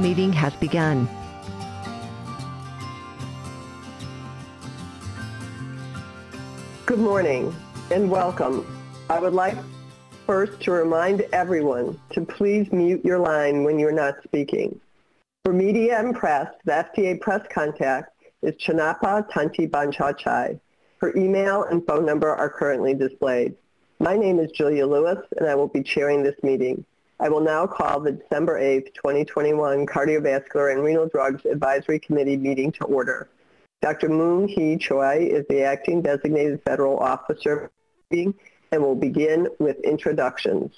Meeting has begun. Good morning and welcome. I would like first to remind everyone to please mute your line when you're not speaking. For media and press, the FDA press contact is Chanapa Tantibanchachai. Her email and phone number are currently displayed. My name is Julia Lewis and I will be chairing this meeting. I will now call the December 8, 2021 Cardiovascular and Renal Drugs Advisory Committee meeting to order. Dr. Moon Hee Choi is the acting designated federal officer and will begin with introductions.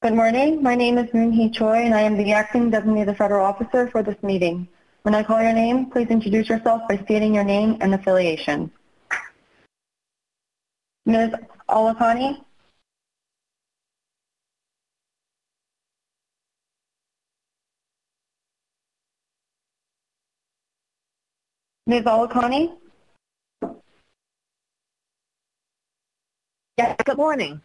Good morning. My name is Moon Hee Choi and I am the acting designated federal officer for this meeting. When I call your name, please introduce yourself by stating your name and affiliation. Ms. Alakani? Ms. Alakani? Yes, good morning.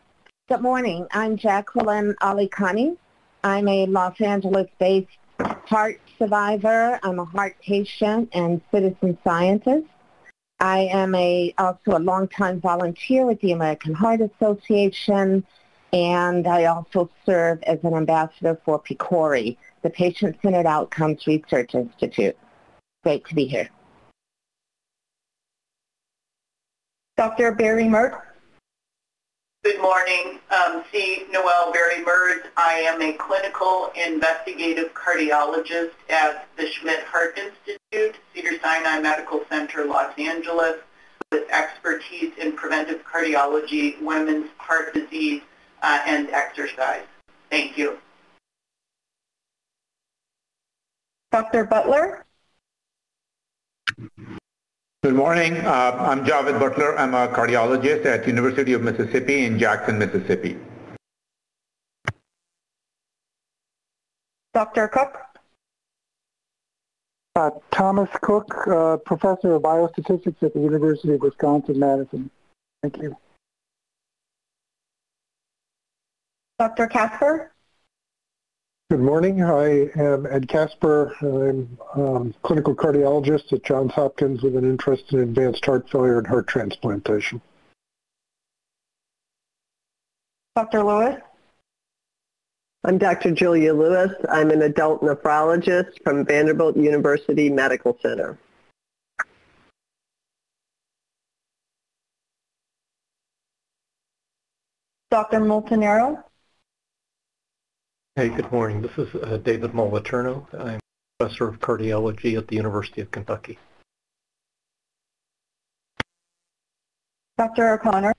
Good morning. I'm Jacqueline Alikhaani. I'm a Los Angeles-based heart survivor. I'm a heart patient and citizen scientist. I am a, also a longtime volunteer with the American Heart Association, and I also serve as an ambassador for PCORI, the Patient-Centered Outcomes Research Institute. Great to be here. Dr. Bairey Merz? Good morning. Um, C. Noel Bairey Merz. I am a clinical investigative cardiologist at the Schmidt Heart Institute, Cedars-Sinai Medical Center, Los Angeles, with expertise in preventive cardiology, women's heart disease, uh, and exercise. Thank you. Dr. Butler? Good morning. Uh, I'm Javed Butler. I'm a cardiologist at University of Mississippi in Jackson, Mississippi. Dr. Cook? Uh, Thomas Cook, uh, Professor of Biostatistics at the University of Wisconsin-Madison. Thank you. Dr. Kasper? Good morning. I am Ed Kasper. I'm um, clinical cardiologist at Johns Hopkins with an interest in advanced heart failure and heart transplantation. Dr. Lewis? I'm Dr. Julia Lewis. I'm an adult nephrologist from Vanderbilt University Medical Center. Dr. Montanaro? Hey, good morning. This is uh, David Moliterno. I'm professor of cardiology at the University of Kentucky. Dr. O'Connor?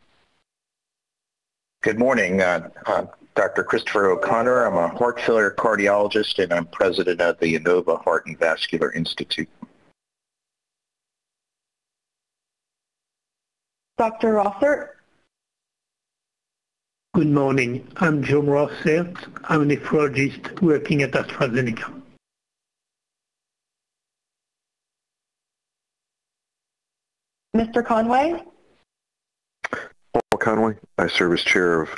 Good morning. Uh, uh, Dr. Christopher O'Connor. I'm a heart failure cardiologist and I'm president of the Inova Heart and Vascular Institute. Dr. Rossert? Good morning. I'm Jim Rossert. I'm a nephrologist working at AstraZeneca. Mr. Conway? Paul Conway. I serve as chair of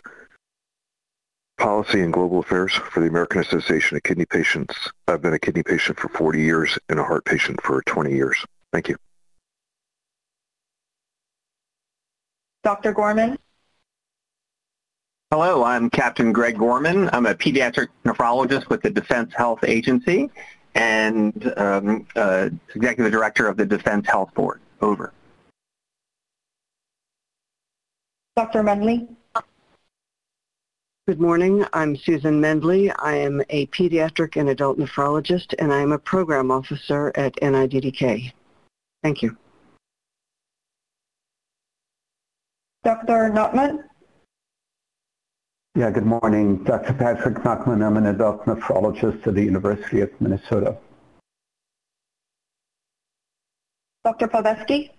policy and global affairs for the American Association of Kidney Patients. I've been a kidney patient for 40 years and a heart patient for 20 years. Thank you. Dr. Gorman? Hello, I'm Captain Greg Gorman. I'm a pediatric nephrologist with the Defense Health Agency and um, uh, executive director of the Defense Health Board. Over. Dr. Mendley? Good morning. I'm Susan Mendley. I am a pediatric and adult nephrologist, and I am a program officer at NIDDK. Thank you. Dr. Notman? Yeah, good morning. Dr. Patrick Nachman. I'm an adult nephrologist at the University of Minnesota. Dr. Palevsky?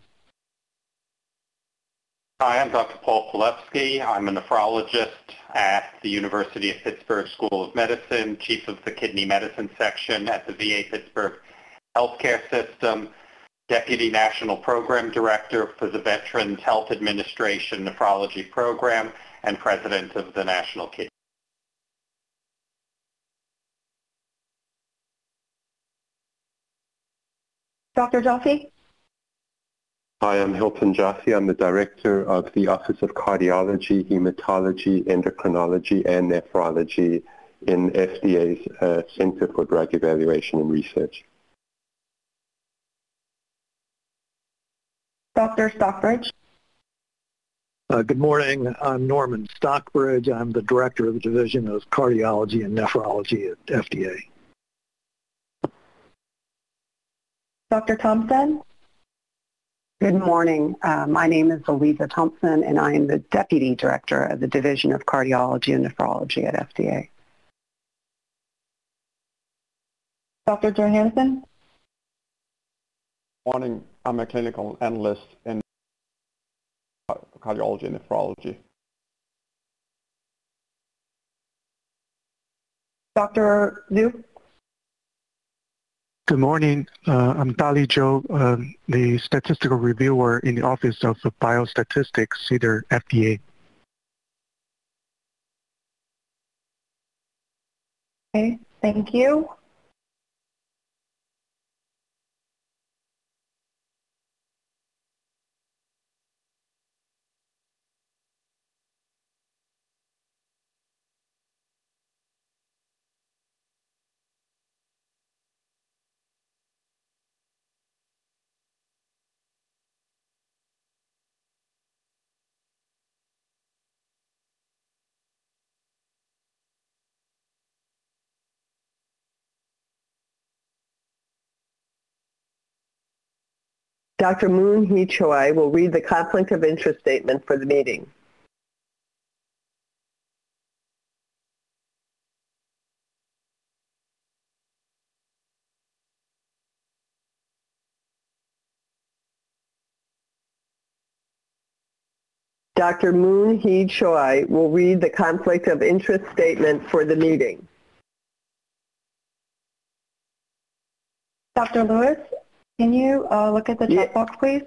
Hi, I'm Dr. Paul Palevsky. I'm a nephrologist at the University of Pittsburgh School of Medicine, chief of the kidney medicine section at the VA Pittsburgh Healthcare System, deputy national program director for the Veterans Health Administration Nephrology Program, and president of the National Kidney Dr. Joffe? Hi, I'm Hylton Joffe. I'm the director of the Office of Cardiology, Hematology, Endocrinology, and Nephrology in FDA's uh, Center for Drug Evaluation and Research. Dr. Stockbridge? Uh, good morning. I'm Norman Stockbridge. I'm the Director of the Division of Cardiology and Nephrology at FDA. Dr. Thompson? Good morning. Uh, my name is Aliza Thompson, and I am the Deputy Director of the Division of Cardiology and Nephrology at FDA. Dr. Johansson? Morning. I'm a clinical analyst in cardiology and nephrology. Dr. Zhu? Good morning. Uh, I'm Dali Zhou, uh, the statistical reviewer in the Office of Biostatistics, CDER FDA. Okay, thank you. Dr. Moon Hee Choi will read the conflict of interest statement for the meeting. Dr. Moon Hee Choi will read the conflict of interest statement for the meeting. Dr. Lewis, can you uh, look at the chat Yeah. box, please?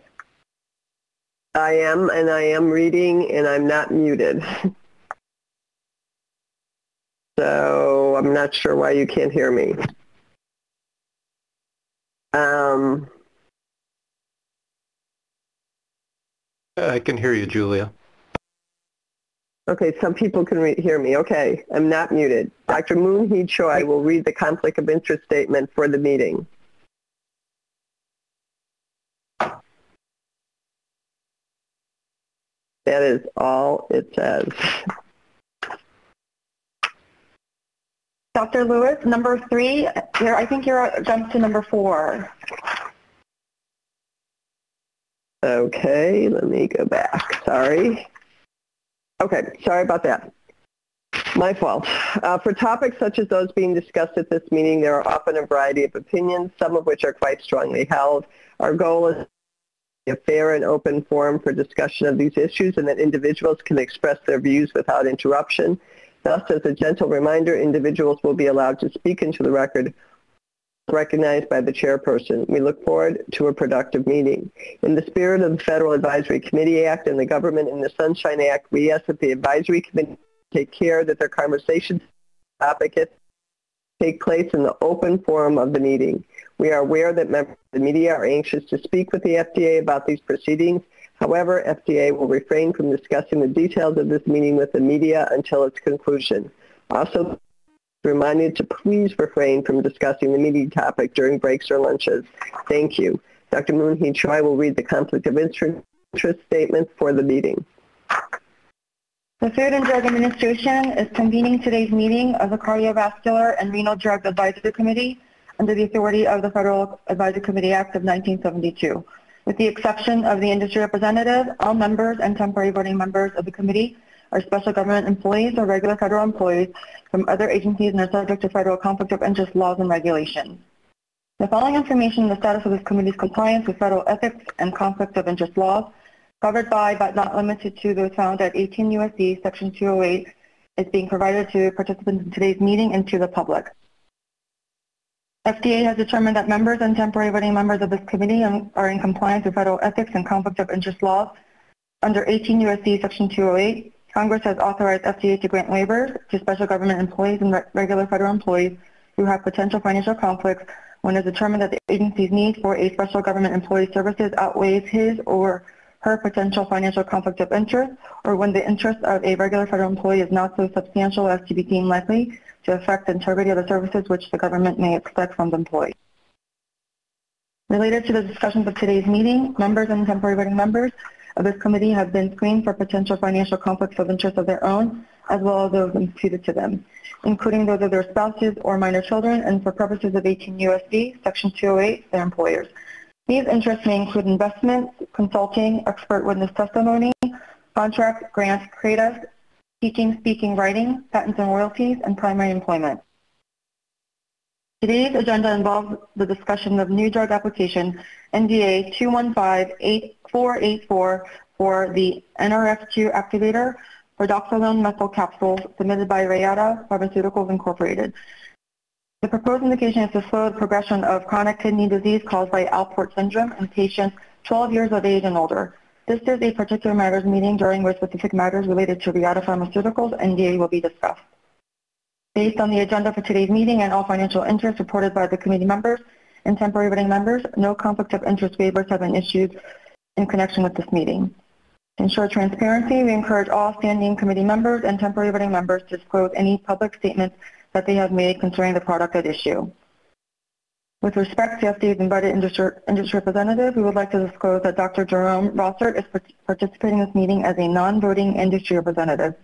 I am, and I am reading, and I'm not muted. So I'm not sure why you can't hear me. Um, I can hear you, Julia. okay, some people can re- hear me. Okay, I'm not muted. Dr. Moon Hee Choi will read the conflict of interest statement for the meeting. That is all it says. Dr. Lewis, number three, I think you're jumped to number four. Okay, let me go back. Sorry. Okay, sorry about that. My fault. Uh, for topics such as those being discussed at this meeting, there are often a variety of opinions, some of which are quite strongly held. Our goal is a fair and open forum for discussion of these issues and that individuals can express their views without interruption. Thus, as a gentle reminder, individuals will be allowed to speak into the record recognized by the chairperson. We look forward to a productive meeting. In the spirit of the Federal Advisory Committee Act and the Government in the Sunshine Act, we ask that the Advisory Committee take care that their conversations topic take place in the open forum of the meeting. We are aware that members of the media are anxious to speak with the FDA about these proceedings. However, FDA will refrain from discussing the details of this meeting with the media until its conclusion. Also, reminded to please refrain from discussing the meeting topic during breaks or lunches. Thank you. Dr. Moon Hee Choi will read the conflict of interest statement for the meeting. The Food and Drug Administration is convening today's meeting of the Cardiovascular and Renal Drug Advisory Committee under the authority of the Federal Advisory Committee Act of 1972. With the exception of the industry representative, all members and temporary voting members of the committee are special government employees or regular federal employees from other agencies and are subject to federal conflict of interest laws and regulations. The following information on the status of this committee's compliance with federal ethics and conflict of interest laws covered by but not limited to those found at 18 U.S.C. Section 208 is being provided to participants in today's meeting and to the public. FDA has determined that members and temporary voting members of this committee are in compliance with federal ethics and conflict of interest laws. Under 18 U.S.C. Section 208, Congress has authorized FDA to grant waivers to special government employees and re- regular federal employees who have potential financial conflicts when it's determined that the agency's need for a special government employee services outweighs his or her potential financial conflict of interest, or when the interest of a regular federal employee is not so substantial as to be deemed likely to affect the integrity of the services which the government may expect from the employee. Related to the discussions of today's meeting, members and temporary voting members of this committee have been screened for potential financial conflicts of interest of their own, as well as those imputed to them, including those of their spouses or minor children, and for purposes of 18 U.S.C. Section 208, their employers. These interests may include investments, consulting, expert witness testimony, contracts, grants, CRADAs, teaching, speaking, writing, patents and royalties, and primary employment. Today's agenda involves the discussion of new drug application NDA 215-8484 for the NRF2 activator for methyl capsules submitted by Reata Pharmaceuticals Incorporated. The proposed indication is to slow the progression of chronic kidney disease caused by Alport syndrome in patients 12 years of age and older. This is a particular matters meeting during which specific matters related to Reata Pharmaceuticals NDA will be discussed. Based on the agenda for today's meeting and all financial interests reported by the committee members and temporary voting members, no conflict of interest waivers have been issued in connection with this meeting. To ensure transparency, we encourage all standing committee members and temporary voting members to disclose any public statements that they have made concerning the product at issue. With respect to FDA's invited industry, industry representative, we would like to disclose that Dr. Jerome Rossert is participating in this meeting as a non-voting industry representative,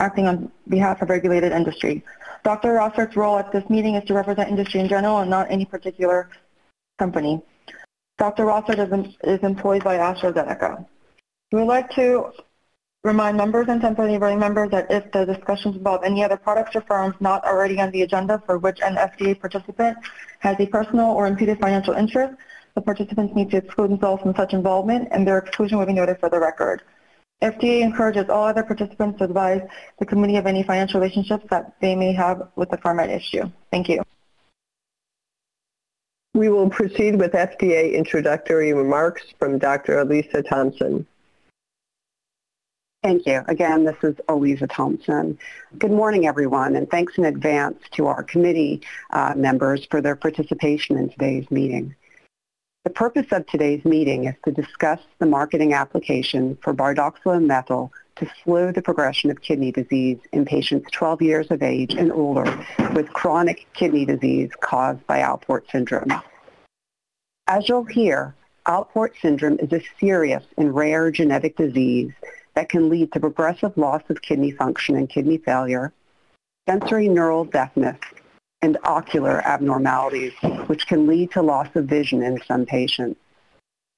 acting on behalf of regulated industry. Dr. Rossert's role at this meeting is to represent industry in general and not any particular company. Dr. Rossert is, is employed by AstraZeneca. We would like to remind members and temporary voting members that if the discussions involve any other products or firms not already on the agenda for which an FDA participant has a personal or imputed financial interest, the participants need to exclude themselves from such involvement and their exclusion will be noted for the record. FDA encourages all other participants to advise the committee of any financial relationships that they may have with the firm at issue. Thank you. We will proceed with FDA introductory remarks from Dr. Aliza Thompson. Thank you. Again, this is Aliza Thompson. Good morning, everyone, and thanks in advance to our committee uh, members for their participation in today's meeting. The purpose of today's meeting is to discuss the marketing application for bardoxolone methyl to slow the progression of kidney disease in patients 12 years of age and older with chronic kidney disease caused by Alport syndrome. As you'll hear, Alport syndrome is a serious and rare genetic disease that can lead to progressive loss of kidney function and kidney failure, sensorineural deafness, and ocular abnormalities, which can lead to loss of vision in some patients.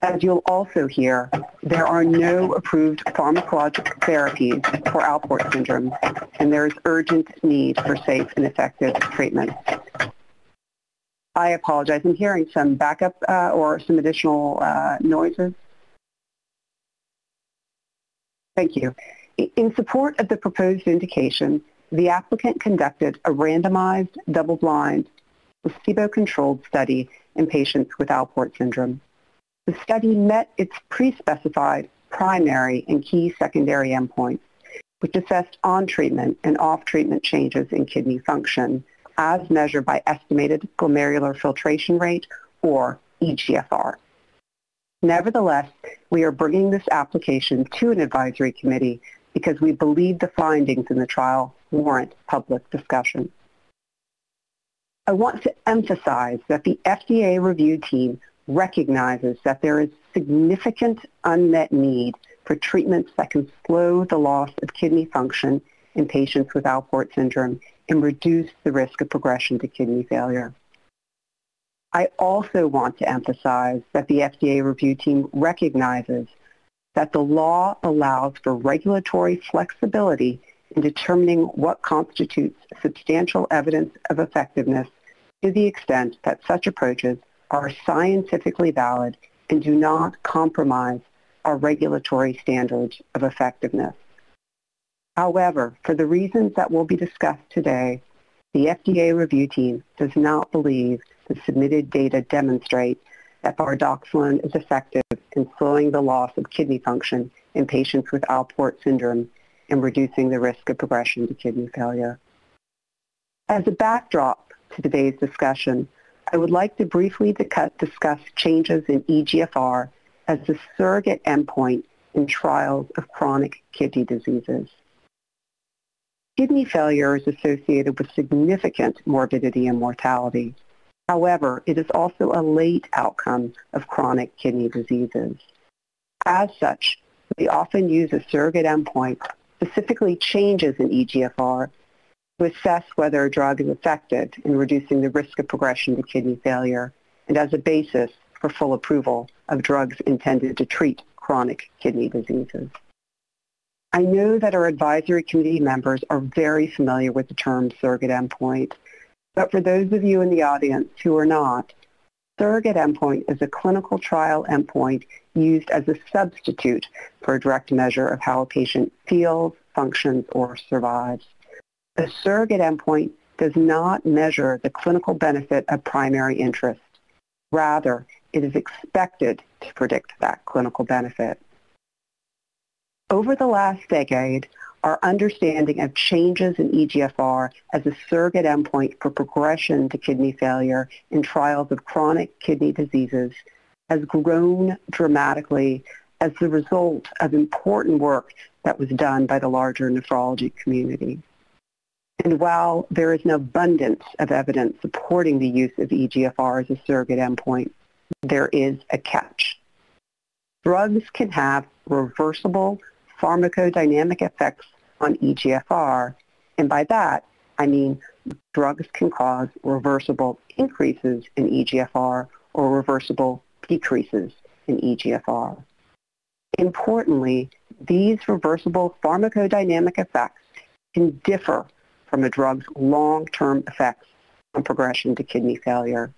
As you'll also hear, there are no approved pharmacologic therapies for Alport syndrome, and there is urgent need for safe and effective treatment. I apologize. I'm hearing some backup uh, or some additional uh, noises. Thank you. In support of the proposed indication, the applicant conducted a randomized, double-blind, placebo-controlled study in patients with Alport syndrome. The study met its pre-specified primary and key secondary endpoints, which assessed on-treatment and off-treatment changes in kidney function as measured by estimated glomerular filtration rate, or EGFR. Nevertheless, we are bringing this application to an advisory committee because we believe the findings in the trial warrant public discussion. I want to emphasize that the FDA review team recognizes that there is significant unmet need for treatments that can slow the loss of kidney function in patients with Alport syndrome and reduce the risk of progression to kidney failure. I also want to emphasize that the FDA review team recognizes that the law allows for regulatory flexibility in determining what constitutes substantial evidence of effectiveness to the extent that such approaches are scientifically valid and do not compromise our regulatory standards of effectiveness. However, for the reasons that will be discussed today, the FDA review team does not believe the submitted data demonstrate that bardoxolone is effective in slowing the loss of kidney function in patients with Alport syndrome and reducing the risk of progression to kidney failure. As a backdrop to today's discussion, I would like to briefly discuss changes in EGFR as the surrogate endpoint in trials of chronic kidney diseases. Kidney failure is associated with significant morbidity and mortality. However, it is also a late outcome of chronic kidney diseases. As such, we often use a surrogate endpoint, specifically changes in EGFR, to assess whether a drug is effective in reducing the risk of progression to kidney failure and as a basis for full approval of drugs intended to treat chronic kidney diseases. I know that our advisory committee members are very familiar with the term surrogate endpoint, but for those of you in the audience who are not, surrogate endpoint is a clinical trial endpoint used as a substitute for a direct measure of how a patient feels, functions, or survives. A surrogate endpoint does not measure the clinical benefit of primary interest. Rather, it is expected to predict that clinical benefit. Over the last decade, our understanding of changes in EGFR as a surrogate endpoint for progression to kidney failure in trials of chronic kidney diseases has grown dramatically as the result of important work that was done by the larger nephrology community. And while there is an abundance of evidence supporting the use of EGFR as a surrogate endpoint, there is a catch. Drugs can have reversible pharmacodynamic effects on EGFR, and by that, I mean drugs can cause reversible increases in EGFR or reversible decreases in EGFR. Importantly, these reversible pharmacodynamic effects can differ from a drug's long-term effects on progression to kidney failure.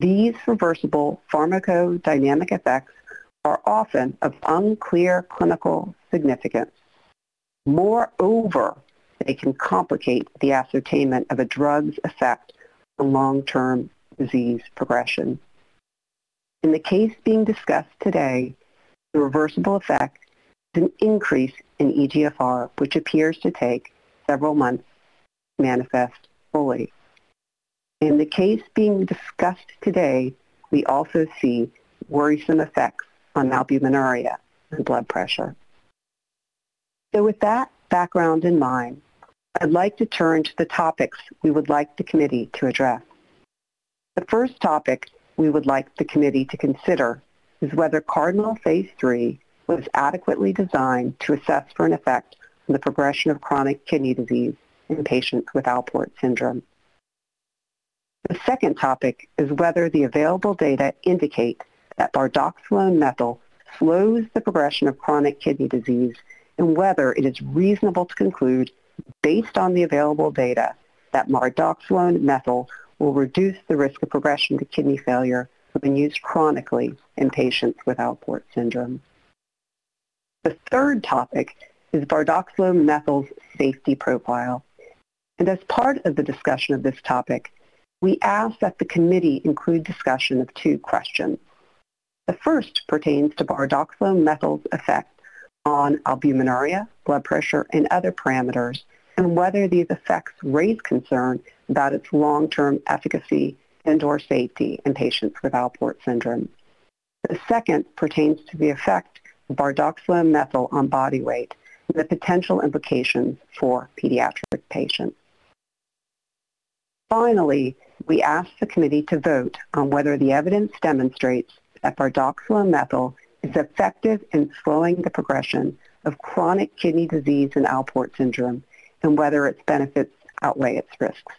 These reversible pharmacodynamic effects are often of unclear clinical significance. Moreover, they can complicate the ascertainment of a drug's effect on long-term disease progression. In the case being discussed today, the reversible effect is an increase in EGFR, which appears to take several months to manifest fully. In the case being discussed today, we also see worrisome effects on albuminuria and blood pressure. So with that background in mind, I'd like to turn to the topics we would like the committee to address. The first topic we would like the committee to consider is whether Cardinal Phase 3 was adequately designed to assess for an effect on the progression of chronic kidney disease in patients with Alport syndrome. The second topic is whether the available data indicate that bardoxolone methyl slows the progression of chronic kidney disease and whether it is reasonable to conclude, based on the available data, that bardoxolone methyl will reduce the risk of progression to kidney failure when used chronically in patients with Alport syndrome. The third topic is bardoxolone methyl's safety profile. And as part of the discussion of this topic, we ask that the committee include discussion of two questions. The first pertains to bardoxolone methyl's effect on albuminuria, blood pressure, and other parameters, and whether these effects raise concern about its long-term efficacy and or safety in patients with Alport syndrome. The second pertains to the effect of bardoxolone methyl on body weight and the potential implications for pediatric patients. Finally, we ask the committee to vote on whether the evidence demonstrates bardoxolone methyl is effective in slowing the progression of chronic kidney disease and Alport syndrome and whether its benefits outweigh its risks.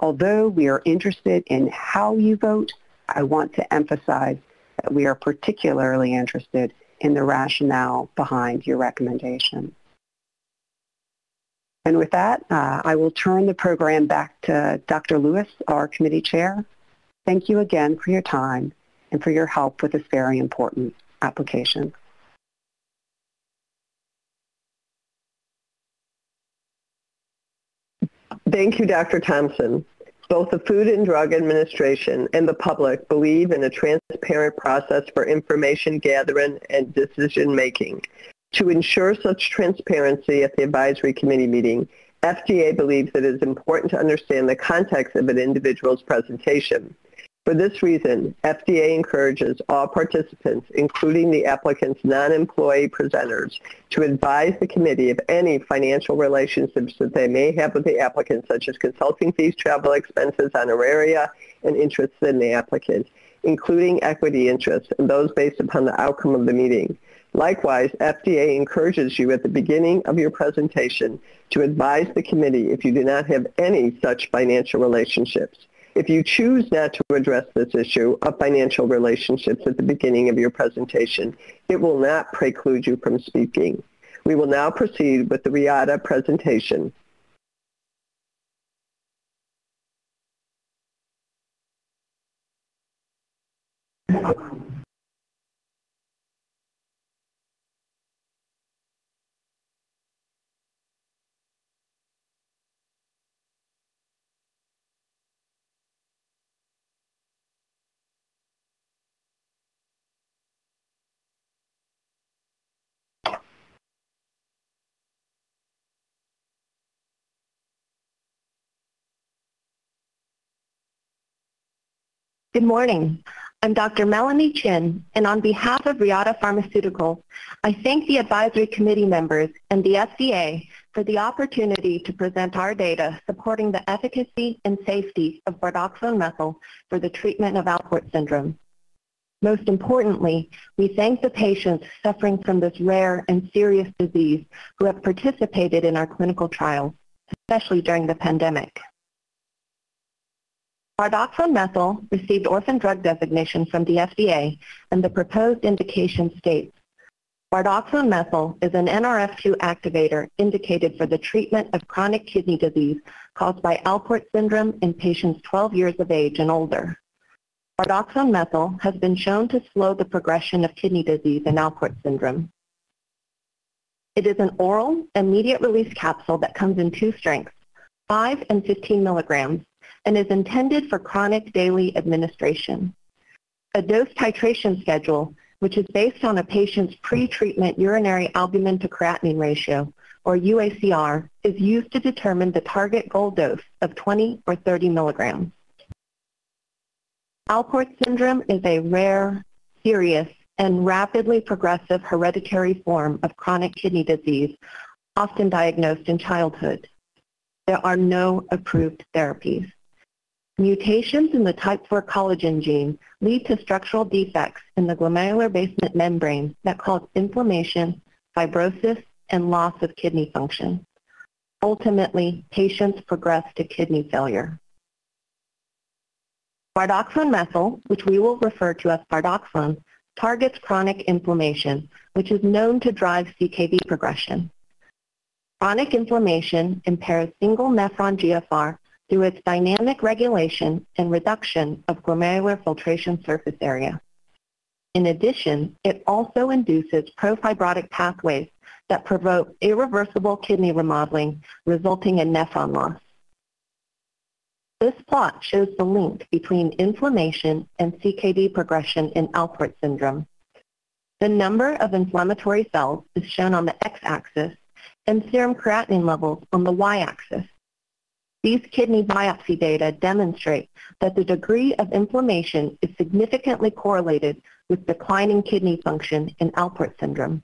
Although we are interested in how you vote, I want to emphasize that we are particularly interested in the rationale behind your recommendation. And with that, uh, I will turn the program back to Dr. Lewis, our committee chair. Thank you again for your time and for your help with this very important application. Thank you, Dr. Thompson. Both the Food and Drug Administration and the public believe in a transparent process for information gathering and decision making. To ensure such transparency at the advisory committee meeting, FDA believes that it is important to understand the context of an individual's presentation. For this reason, FDA encourages all participants, including the applicant's non-employee presenters, to advise the committee of any financial relationships that they may have with the applicant, such as consulting fees, travel expenses, honoraria, and interests in the applicant, including equity interests and those based upon the outcome of the meeting. Likewise, FDA encourages you at the beginning of your presentation to advise the committee if you do not have any such financial relationships. If you choose not to address this issue of financial relationships at the beginning of your presentation, it will not preclude you from speaking. We will now proceed with the Reata presentation. Good morning. I'm Dr. Melanie Chin, and on behalf of Reata Pharmaceuticals, I thank the advisory committee members and the FDA for the opportunity to present our data supporting the efficacy and safety of bardoxolone methyl for the treatment of Alport syndrome. Most importantly, we thank the patients suffering from this rare and serious disease who have participated in our clinical trials, especially during the pandemic. Bardoxolone methyl received orphan drug designation from the FDA, and the proposed indication states, Bardoxolone methyl is an NRF2 activator indicated for the treatment of chronic kidney disease caused by Alport syndrome in patients 12 years of age and older. Bardoxolone methyl has been shown to slow the progression of kidney disease in Alport syndrome. It is an oral, immediate release capsule that comes in two strengths, 5 and 15 milligrams, and is intended for chronic daily administration. A dose titration schedule, which is based on a patient's pre-treatment urinary albumin to creatinine ratio, or UACR, is used to determine the target goal dose of 20 or 30 milligrams. Alport syndrome is a rare, serious, and rapidly progressive hereditary form of chronic kidney disease, often diagnosed in childhood. There are no approved therapies. Mutations in the type 4 collagen gene lead to structural defects in the glomerular basement membrane that cause inflammation, fibrosis, and loss of kidney function. Ultimately, patients progress to kidney failure. Bardoxolone methyl, which we will refer to as bardoxolone, targets chronic inflammation, which is known to drive CKD progression. Chronic inflammation impairs single nephron GFR through its dynamic regulation and reduction of glomerular filtration surface area. In addition, it also induces profibrotic pathways that provoke irreversible kidney remodeling, resulting in nephron loss. This plot shows the link between inflammation and CKD progression in Alport syndrome. The number of inflammatory cells is shown on the x-axis and serum creatinine levels on the y-axis. These kidney biopsy data demonstrate that the degree of inflammation is significantly correlated with declining kidney function in Alport syndrome.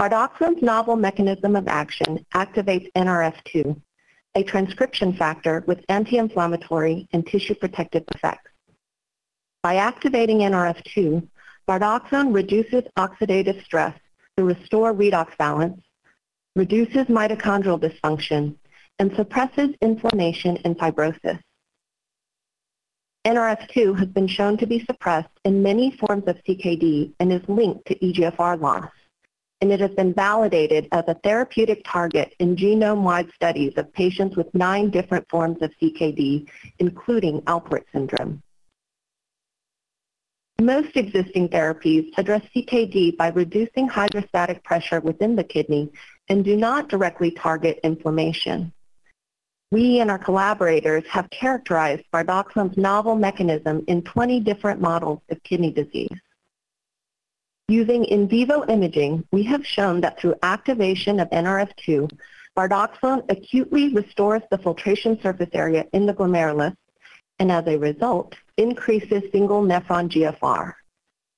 Bardoxolone's novel mechanism of action activates NRF2, a transcription factor with anti-inflammatory and tissue protective effects. By activating NRF2, bardoxolone reduces oxidative stress to restore redox balance, reduces mitochondrial dysfunction, and suppresses inflammation and fibrosis. NRF2 has been shown to be suppressed in many forms of CKD and is linked to EGFR loss, and it has been validated as a therapeutic target in genome-wide studies of patients with nine different forms of CKD, including Alport syndrome. Most existing therapies address CKD by reducing hydrostatic pressure within the kidney and do not directly target inflammation. We and our collaborators have characterized bardoxolone's novel mechanism in 20 different models of kidney disease. Using in vivo imaging, we have shown that through activation of NRF2, bardoxolone acutely restores the filtration surface area in the glomerulus and as a result, increases single nephron GFR.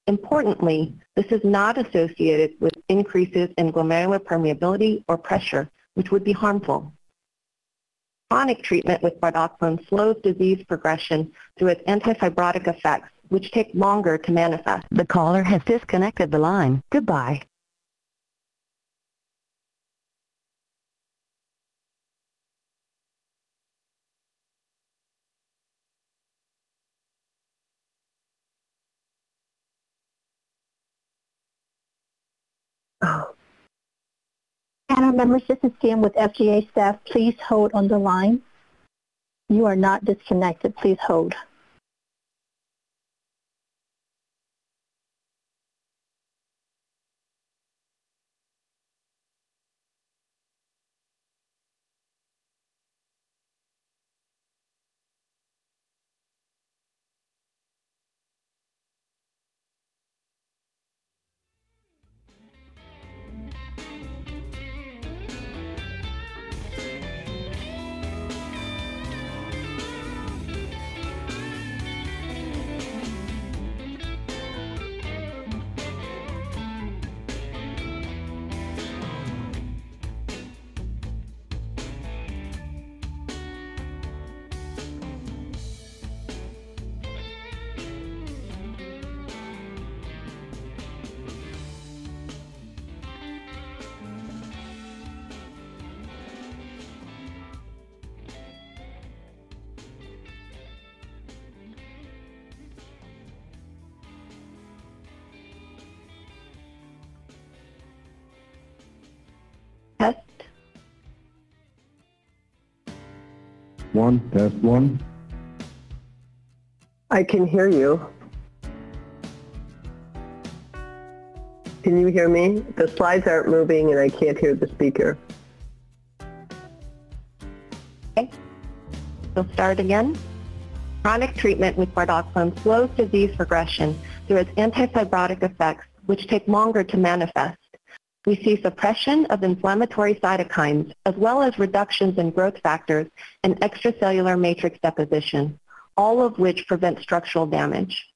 Importantly, this is not associated with increases in glomerular permeability or pressure, which would be harmful. Chronic treatment with bardoxolone slows disease progression through its antifibrotic effects, which take longer to manifest. The caller has disconnected the line. Goodbye. Panel this is Sam with FDA staff. Please hold on the line. You are not disconnected. Please hold. One, test one. I can hear you. Can you hear me? The slides aren't moving and I can't hear the speaker. Okay. We'll start again. Chronic treatment with bardoxolone slows disease progression through its antifibrotic effects, which take longer to manifest. We see suppression of inflammatory cytokines as well as reductions in growth factors and extracellular matrix deposition, all of which prevent structural damage.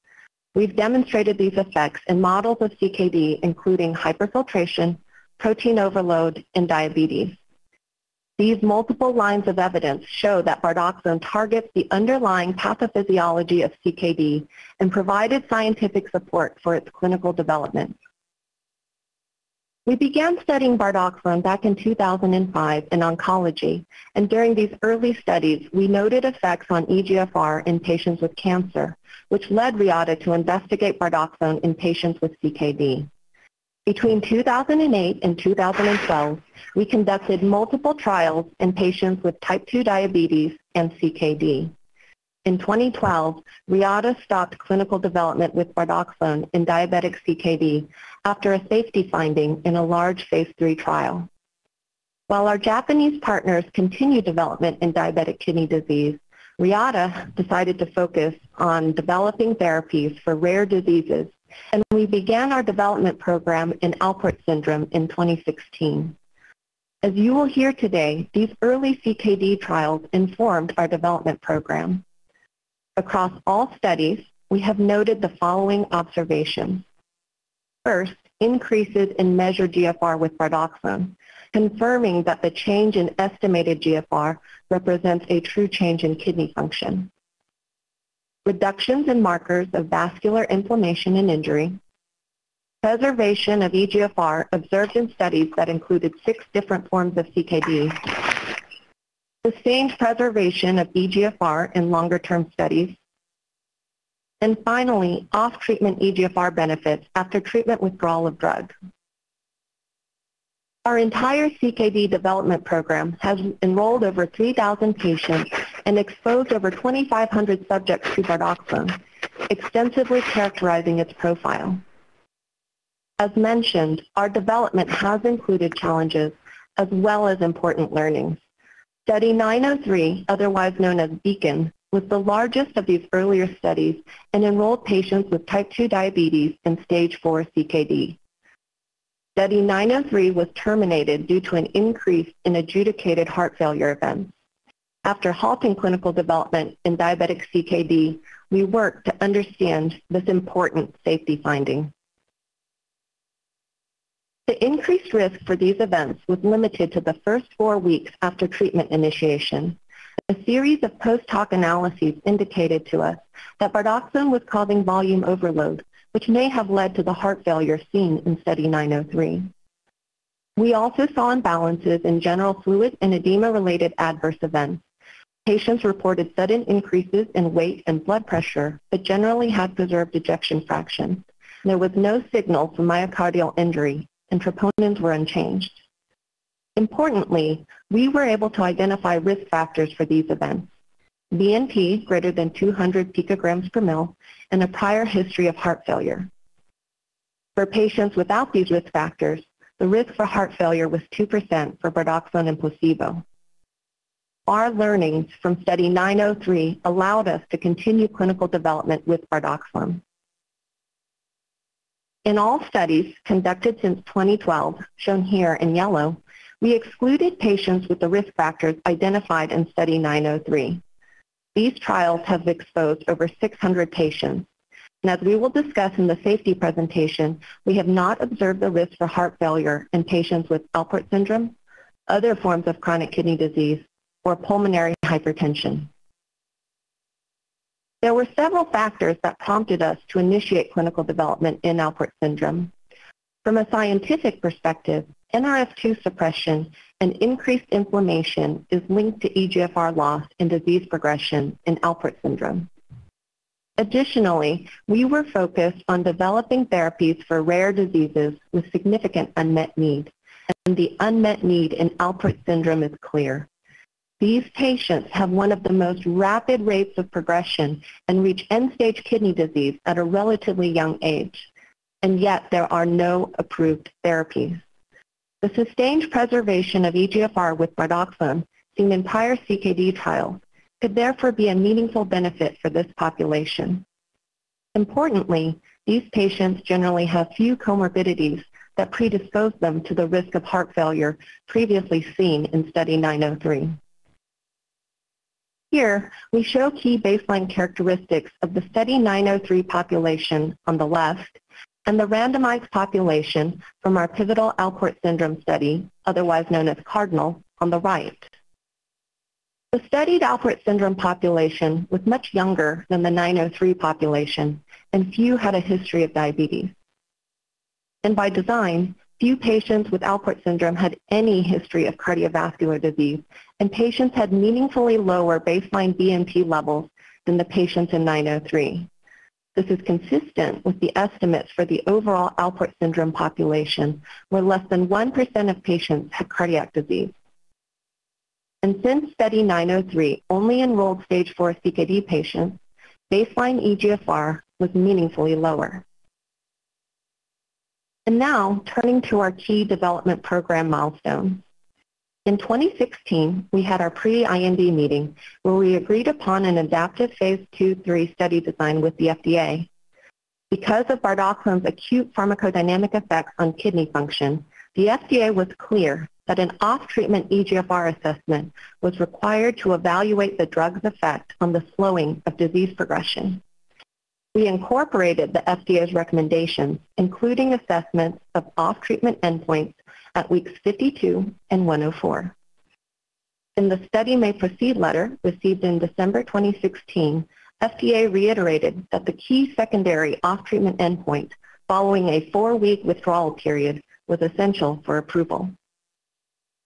We've demonstrated these effects in models of CKD including hyperfiltration, protein overload, and diabetes. These multiple lines of evidence show that bardoxolone targets the underlying pathophysiology of CKD and provided scientific support for its clinical development. We began studying bardoxolone back in 2005 in oncology, and during these early studies, we noted effects on EGFR in patients with cancer, which led Reata to investigate bardoxolone in patients with CKD. Between 2008 and 2012, we conducted multiple trials in patients with type 2 diabetes and CKD. In 2012, Reata stopped clinical development with bardoxolone in diabetic CKD after a safety finding in a large phase 3 trial. While our Japanese partners continue development in diabetic kidney disease, Reata decided to focus on developing therapies for rare diseases, and we began our development program in Alport syndrome in 2016. As you will hear today, these early CKD trials informed our development program. Across all studies, we have noted the following observations. First, increases in measured GFR with bardoxolone, confirming that the change in estimated GFR represents a true change in kidney function. Reductions in markers of vascular inflammation and injury. Preservation of EGFR observed in studies that included six different forms of CKD sustained preservation of EGFR in longer-term studies, and finally, off-treatment EGFR benefits after treatment withdrawal of drug. Our entire CKD development program has enrolled over 3,000 patients and exposed over 2,500 subjects to bardoxolone, extensively characterizing its profile. As mentioned, our development has included challenges as well as important learnings. Study 903, otherwise known as BEACON, was the largest of these earlier studies and enrolled patients with type 2 diabetes and stage 4 CKD. Study 903 was terminated due to an increase in adjudicated heart failure events. After halting clinical development in diabetic CKD, we worked to understand this important safety finding. The increased risk for these events was limited to the first four weeks after treatment initiation. A series of post-hoc analyses indicated to us that bardoxolone was causing volume overload, which may have led to the heart failure seen in study 903. We also saw imbalances in general fluid and edema-related adverse events. Patients reported sudden increases in weight and blood pressure, but generally had preserved ejection fraction. There was no signal for myocardial injury, and troponins were unchanged. Importantly, we were able to identify risk factors for these events. BNP greater than 200 picograms per mil, and a prior history of heart failure. For patients without these risk factors, the risk for heart failure was 2% for bardoxolone and placebo. Our learnings from study 903 allowed us to continue clinical development with bardoxolone. In all studies conducted since 2012, shown here in yellow, we excluded patients with the risk factors identified in study 903. These trials have exposed over 600 patients. And as we will discuss in the safety presentation, we have not observed the risk for heart failure in patients with Alport syndrome, other forms of chronic kidney disease, or pulmonary hypertension. There were several factors that prompted us to initiate clinical development in Alport syndrome. From a scientific perspective, NRF2 suppression and increased inflammation is linked to EGFR loss and disease progression in Alport syndrome. Additionally, we were focused on developing therapies for rare diseases with significant unmet need, and the unmet need in Alport syndrome is clear. These patients have one of the most rapid rates of progression and reach end-stage kidney disease at a relatively young age, and yet there are no approved therapies. The sustained preservation of EGFR with bardoxolone seen in prior CKD trials could therefore be a meaningful benefit for this population. Importantly, these patients generally have few comorbidities that predispose them to the risk of heart failure previously seen in study 903. Here, we show key baseline characteristics of the study 903 population on the left and the randomized population from our pivotal Alport syndrome study, otherwise known as CARDINAL, on the right. The studied Alport syndrome population was much younger than the 903 population, and few had a history of diabetes. And by design, few patients with Alport syndrome had any history of cardiovascular disease, and patients had meaningfully lower baseline BNP levels than the patients in 903. This is consistent with the estimates for the overall Alport syndrome population, where less than 1% of patients had cardiac disease. And since study 903 only enrolled stage 4 CKD patients, baseline EGFR was meaningfully lower. And now, turning to our key development program milestones. In 2016, we had our pre-IND meeting where we agreed upon an adaptive phase 2-3 study design with the FDA. Because of bardoxolone's acute pharmacodynamic effects on kidney function, the FDA was clear that an off-treatment EGFR assessment was required to evaluate the drug's effect on the slowing of disease progression. We incorporated the FDA's recommendations, including assessments of off-treatment endpoints at weeks 52 and 104. In the study may proceed letter received in December 2016, FDA reiterated that the key secondary off-treatment endpoint following a four-week withdrawal period was essential for approval.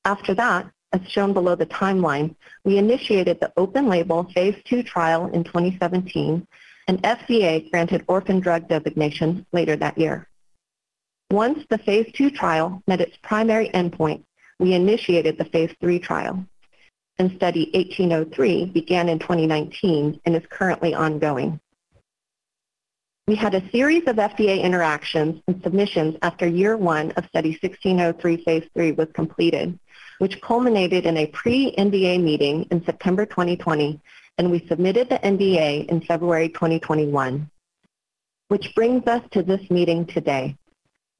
After that, as shown below the timeline, we initiated the open-label phase 2 trial in 2017, and FDA granted orphan drug designation later that year. Once the phase 2 trial met its primary endpoint, we initiated the phase 3 trial. And study 1803 began in 2019 and is currently ongoing. We had a series of FDA interactions and submissions after year one of study 1603 phase 3 was completed, which culminated in a pre-NDA meeting in September 2020, and we submitted the NDA in February 2021. Which brings us to this meeting today.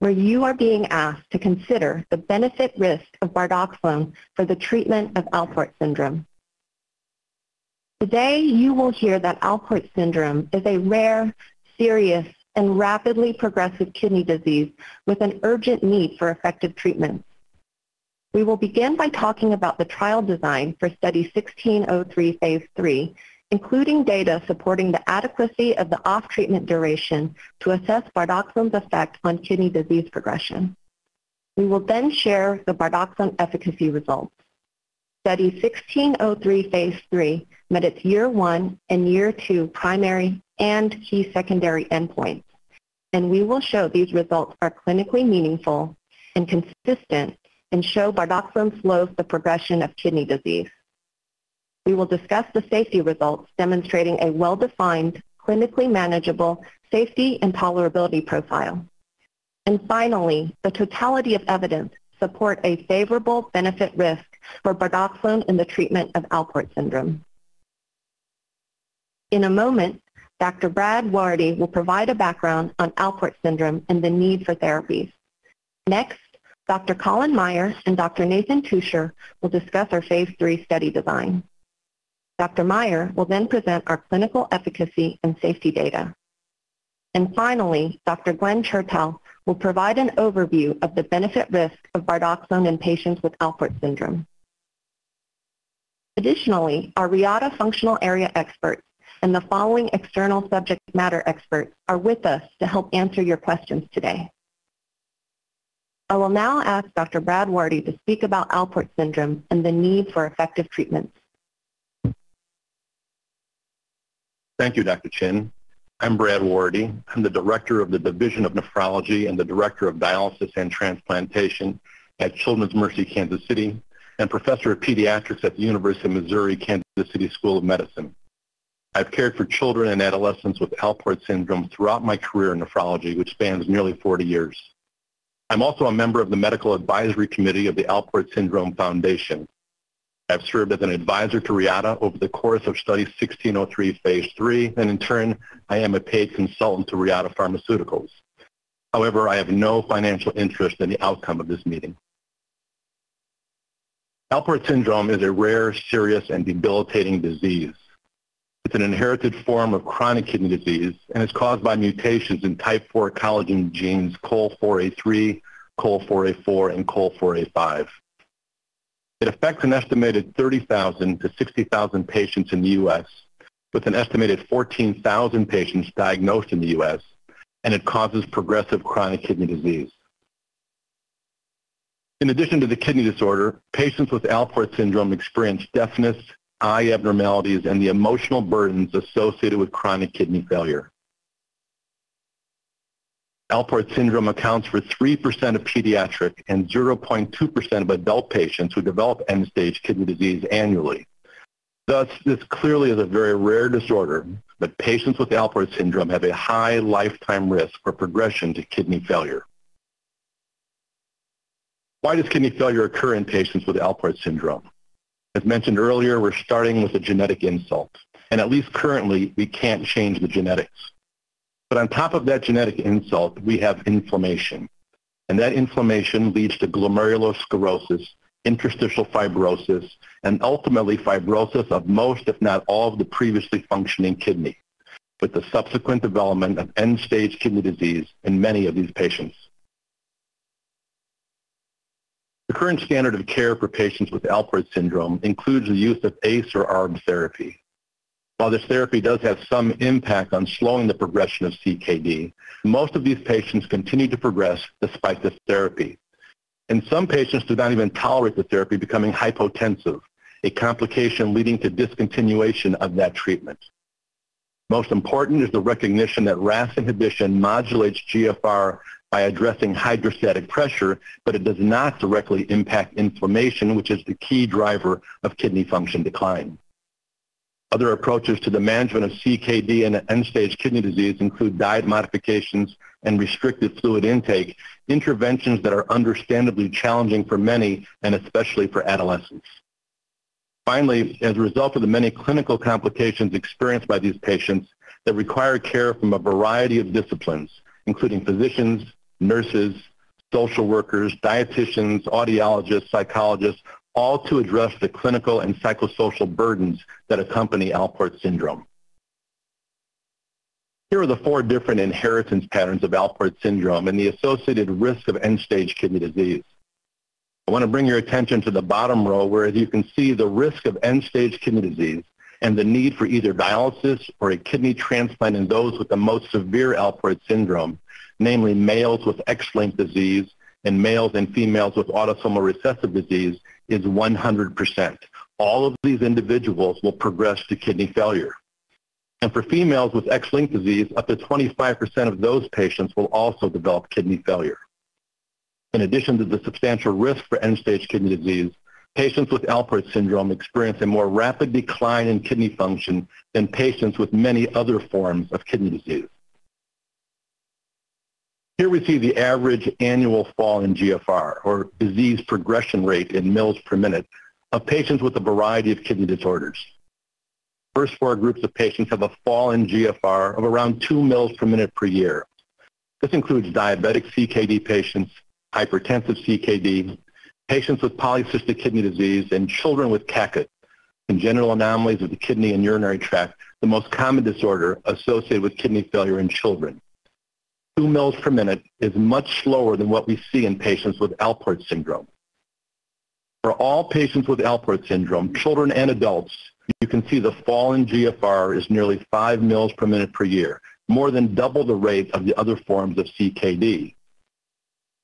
Where you are being asked to consider the benefit risk of bardoxolone for the treatment of Alport syndrome. Today, you will hear that Alport syndrome is a rare, serious, and rapidly progressive kidney disease with an urgent need for effective treatments. We will begin by talking about the trial design for Study 1603 Phase 3, including data supporting the adequacy of the off-treatment duration to assess bardoxolone's effect on kidney disease progression. We will then share the bardoxolone efficacy results. Study 1603 Phase 3 met its year one and year two primary and key secondary endpoints, and we will show these results are clinically meaningful and consistent and show bardoxolone slows the progression of kidney disease. We will discuss the safety results demonstrating a well-defined, clinically manageable safety and tolerability profile. And finally, the totality of evidence support a favorable benefit risk for bardoxolone in the treatment of Alport syndrome. In a moment, Dr. Brad Warady will provide a background on Alport syndrome and the need for therapies. Next, Dr. Colin Meyer and Dr. Nathan Tuscher will discuss our Phase 3 study design. Dr. Meyer will then present our clinical efficacy and safety data. And finally, Dr. Glenn Chertow will provide an overview of the benefit risk of bardoxolone in patients with Alport syndrome. Additionally, our Reata functional area experts and the following external subject matter experts are with us to help answer your questions today. I will now ask Dr. Brad Warady to speak about Alport syndrome and the need for effective treatments. Thank you, Dr. Chin. I'm Brad Warady. I'm the Director of the Division of Nephrology and the Director of Dialysis and Transplantation at Children's Mercy Kansas City and Professor of Pediatrics at the University of Missouri Kansas City School of Medicine. I've cared for children and adolescents with Alport syndrome throughout my career in nephrology, which spans nearly 40 years. I'm also a member of the Medical Advisory Committee of the Alport Syndrome Foundation. I've served as an advisor to Reata over the course of Study 1603 Phase 3, and in turn, I am a paid consultant to Reata Pharmaceuticals. However, I have no financial interest in the outcome of this meeting. Alport syndrome is a rare, serious, and debilitating disease. It's an inherited form of chronic kidney disease and is caused by mutations in type 4 collagen genes COL4A3, COL4A4, and COL4A5. It affects an estimated 30,000 to 60,000 patients in the U.S., with an estimated 14,000 patients diagnosed in the U.S., and it causes progressive chronic kidney disease. In addition to the kidney disorder, patients with Alport syndrome experience deafness, eye abnormalities, and the emotional burdens associated with chronic kidney failure. Alport syndrome accounts for 3% of pediatric and 0.2% of adult patients who develop end-stage kidney disease annually. Thus, this clearly is a very rare disorder, but patients with Alport syndrome have a high lifetime risk for progression to kidney failure. Why does kidney failure occur in patients with Alport syndrome? As mentioned earlier, we're starting with a genetic insult. And at least currently, we can't change the genetics. But on top of that genetic insult, we have inflammation. And that inflammation leads to glomerulosclerosis, interstitial fibrosis, and ultimately fibrosis of most, if not all, of the previously functioning kidney, with the subsequent development of end-stage kidney disease in many of these patients. The current standard of care for patients with Alport syndrome includes the use of ACE or ARB therapy. While this therapy does have some impact on slowing the progression of CKD, most of these patients continue to progress despite this therapy. And some patients do not even tolerate the therapy, becoming hypotensive, a complication leading to discontinuation of that treatment. Most important is the recognition that RAS inhibition modulates GFR by addressing hydrostatic pressure, but it does not directly impact inflammation, which is the key driver of kidney function decline. Other approaches to the management of CKD and end-stage kidney disease include diet modifications and restricted fluid intake, interventions that are understandably challenging for many and especially for adolescents. Finally, as a result of the many clinical complications experienced by these patients that require care from a variety of disciplines, including physicians, nurses, social workers, dietitians, audiologists, psychologists, all to address the clinical and psychosocial burdens that accompany Alport syndrome. Here are the four different inheritance patterns of Alport syndrome and the associated risk of end-stage kidney disease. I want to bring your attention to the bottom row where, as you can see, the risk of end-stage kidney disease and the need for either dialysis or a kidney transplant in those with the most severe Alport syndrome, namely males with X-linked disease and males and females with autosomal recessive disease, is 100%. All of these individuals will progress to kidney failure. And for females with X-linked disease, up to 25% of those patients will also develop kidney failure. In addition to the substantial risk for end-stage kidney disease, patients with Alport syndrome experience a more rapid decline in kidney function than patients with many other forms of kidney disease. Here we see the average annual fall in GFR, or disease progression rate in mils per minute, of patients with a variety of kidney disorders. First four groups of patients have a fall in GFR of around 2 mils per minute per year. This includes diabetic CKD patients, hypertensive CKD, patients with polycystic kidney disease, and children with CAKUT, congenital anomalies of the kidney and urinary tract, the most common disorder associated with kidney failure in children. 2 mils per minute is much slower than what we see in patients with Alport syndrome. For all patients with Alport syndrome, children and adults, you can see the fall in GFR is nearly 5 mils per minute per year, more than double the rate of the other forms of CKD.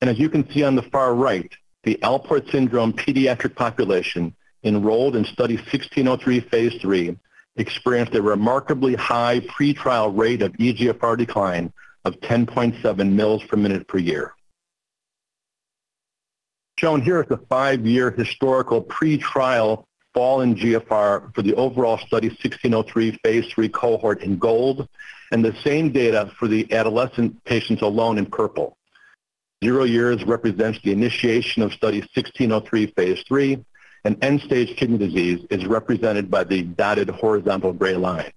And as you can see on the far right, the Alport syndrome pediatric population enrolled in study 1603 phase 3 experienced a remarkably high pretrial rate of eGFR decline of 10.7 mils per minute per year. Shown here is the five-year historical pre-trial fall in GFR for the overall study 1603 phase 3 cohort in gold, and the same data for the adolescent patients alone in purple. Zero years represents the initiation of study 1603 phase 3, and end-stage kidney disease is represented by the dotted horizontal gray line.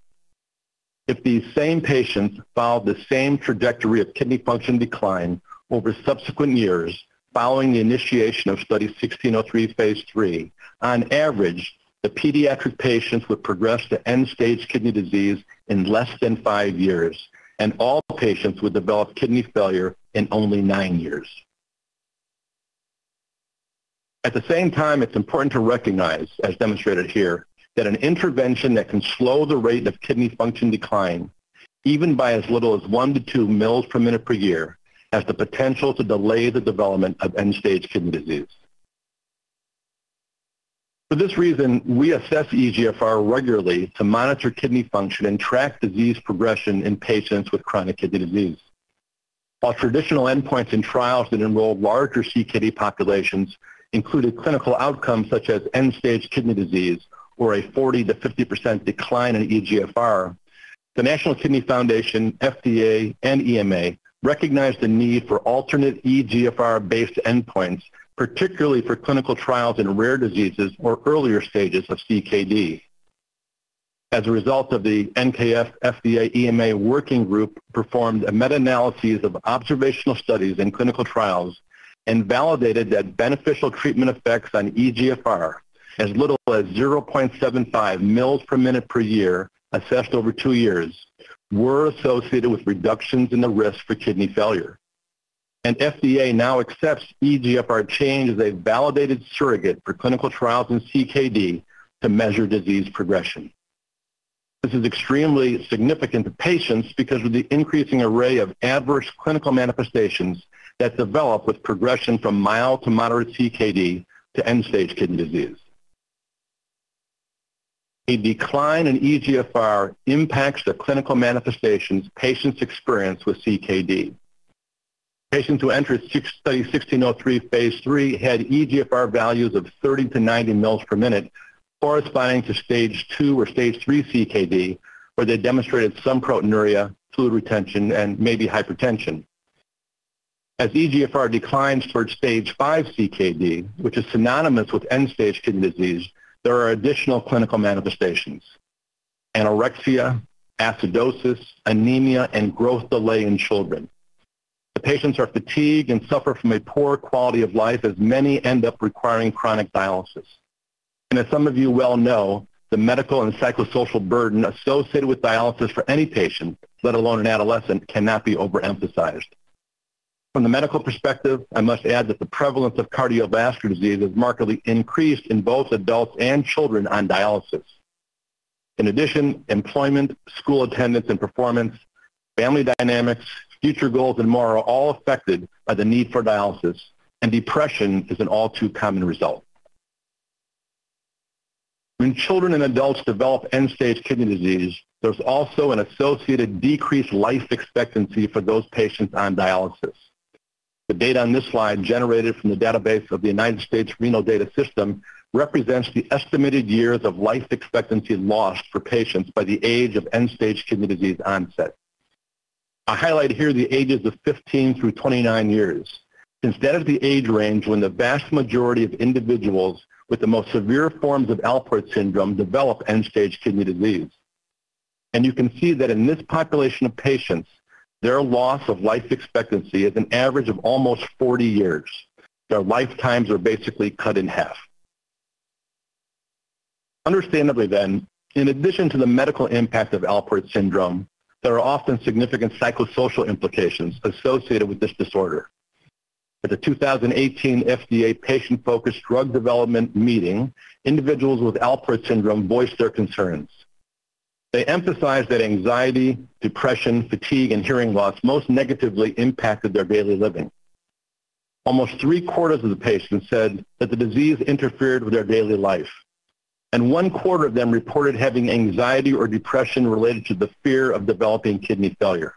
If these same patients followed the same trajectory of kidney function decline over subsequent years following the initiation of study 1603 phase 3, on average, the pediatric patients would progress to end-stage kidney disease in less than five years, and all patients would develop kidney failure in only nine years. At the same time, it's important to recognize, as demonstrated here, that an intervention that can slow the rate of kidney function decline, even by as little as 1 to 2 mils per minute per year, has the potential to delay the development of end-stage kidney disease. For this reason, we assess eGFR regularly to monitor kidney function and track disease progression in patients with chronic kidney disease. While traditional endpoints in trials that enrolled larger CKD populations included clinical outcomes such as end-stage kidney disease or a 40 to 50% decline in eGFR, the National Kidney Foundation, FDA, and EMA recognized the need for alternate eGFR-based endpoints, particularly for clinical trials in rare diseases or earlier stages of CKD. As a result of the NKF FDA EMA working group performed a meta-analysis of observational studies and clinical trials and validated that beneficial treatment effects on eGFR as little as 0.75 mils per minute per year assessed over two years were associated with reductions in the risk for kidney failure. And FDA now accepts eGFR change as a validated surrogate for clinical trials in CKD to measure disease progression. This is extremely significant to patients because of the increasing array of adverse clinical manifestations that develop with progression from mild to moderate CKD to end-stage kidney disease a decline in eGFR impacts the clinical manifestations patients experience with CKD. Patients who entered study 1603 phase 3 had eGFR values of 30 to 90 mils per minute corresponding to stage 2 or stage 3 CKD where they demonstrated some proteinuria, fluid retention, and maybe hypertension. As eGFR declines towards stage 5 CKD, which is synonymous with end-stage kidney disease, there are additional clinical manifestations. Anorexia, acidosis, anemia, and growth delay in children. The patients are fatigued and suffer from a poor quality of life as many end up requiring chronic dialysis. And as some of you well know, the medical and psychosocial burden associated with dialysis for any patient, let alone an adolescent, cannot be overemphasized. From the medical perspective, I must add that the prevalence of cardiovascular disease has markedly increased in both adults and children on dialysis. In addition, employment, school attendance and performance, family dynamics, future goals, and more are all affected by the need for dialysis, and depression is an all too common result. When children and adults develop end-stage kidney disease, there's also an associated decreased life expectancy for those patients on dialysis. The data on this slide generated from the database of the United States Renal Data System represents the estimated years of life expectancy lost for patients by the age of end-stage kidney disease onset. I highlight here the ages of 15 through 29 years, since that is the age range when the vast majority of individuals with the most severe forms of Alport syndrome develop end-stage kidney disease. And you can see that in this population of patients, their loss of life expectancy is an average of almost 40 years. Their lifetimes are basically cut in half. Understandably then, in addition to the medical impact of Alport syndrome, there are often significant psychosocial implications associated with this disorder. At the 2018 FDA patient-focused drug development meeting, individuals with Alport syndrome voiced their concerns. They emphasized that anxiety, depression, fatigue, and hearing loss most negatively impacted their daily living. Almost three quarters of the patients said that the disease interfered with their daily life. And one quarter of them reported having anxiety or depression related to the fear of developing kidney failure.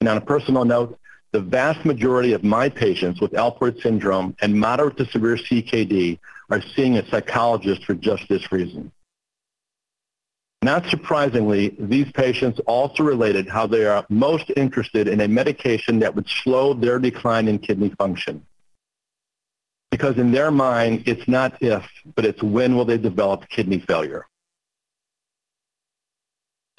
And on a personal note, the vast majority of my patients with Alport syndrome and moderate to severe CKD are seeing a psychologist for just this reason. Not surprisingly, these patients also related how they are most interested in a medication that would slow their decline in kidney function. Because in their mind, it's not if, but it's when will they develop kidney failure.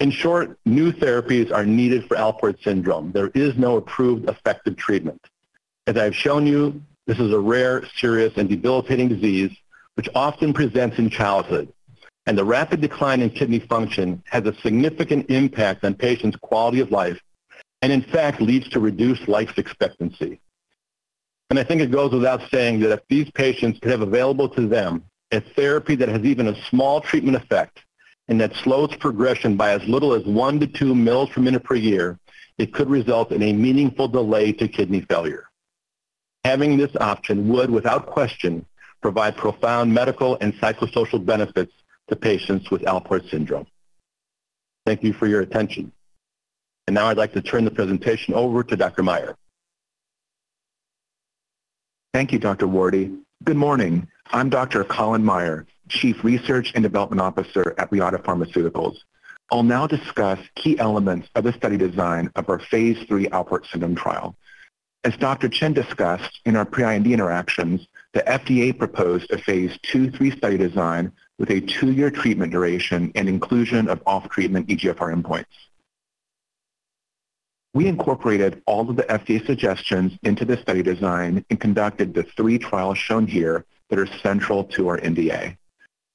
In short, new therapies are needed for Alport syndrome. There is no approved effective treatment. As I've shown you, this is a rare, serious, and debilitating disease which often presents in childhood and the rapid decline in kidney function has a significant impact on patients' quality of life and in fact leads to reduced life expectancy. And I think it goes without saying that if these patients could have available to them a therapy that has even a small treatment effect and that slows progression by as little as 1 to 2 mils per minute per year, it could result in a meaningful delay to kidney failure. Having this option would, without question, provide profound medical and psychosocial benefits to patients with Alport syndrome. Thank you for your attention. And now I'd like to turn the presentation over to Dr. Meyer. Thank you, Dr. Warady. Good morning. I'm Dr. Colin Meyer, Chief Research and Development Officer at Reata Pharmaceuticals. I'll now discuss key elements of the study design of our Phase 3 Alport syndrome trial. As Dr. Chin discussed in our pre-IND interactions, the FDA proposed a Phase 2-3 study design with a two-year treatment duration and inclusion of off-treatment EGFR endpoints. We incorporated all of the FDA suggestions into the study design and conducted the three trials shown here that are central to our NDA.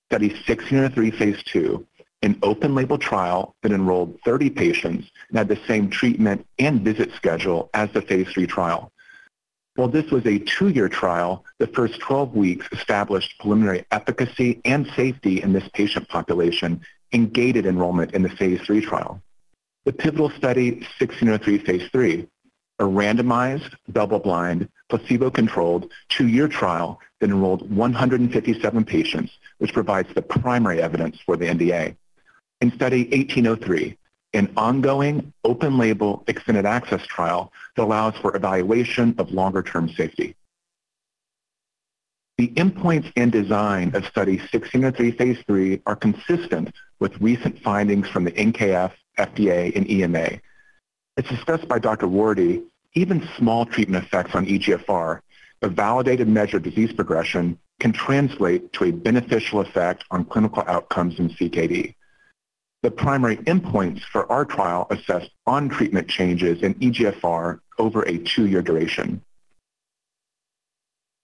Study 1603 Phase 2, an open-label trial that enrolled 30 patients and had the same treatment and visit schedule as the Phase 3 trial. While this was a two-year trial, the first 12 weeks established preliminary efficacy and safety in this patient population and gated enrollment in the Phase 3 trial. The pivotal study 1603 Phase 3, a randomized, double-blind, placebo-controlled, two-year trial that enrolled 157 patients, which provides the primary evidence for the NDA. In study 1803, an ongoing open-label extended access trial that allows for evaluation of longer-term safety. The endpoints and design of Study 1603 Phase 3 are consistent with recent findings from the NKF, FDA, and EMA. As discussed by Dr. Warady, even small treatment effects on EGFR, a validated measure of disease progression, can translate to a beneficial effect on clinical outcomes in CKD. The primary endpoints for our trial assessed on-treatment changes in EGFR over a two-year duration.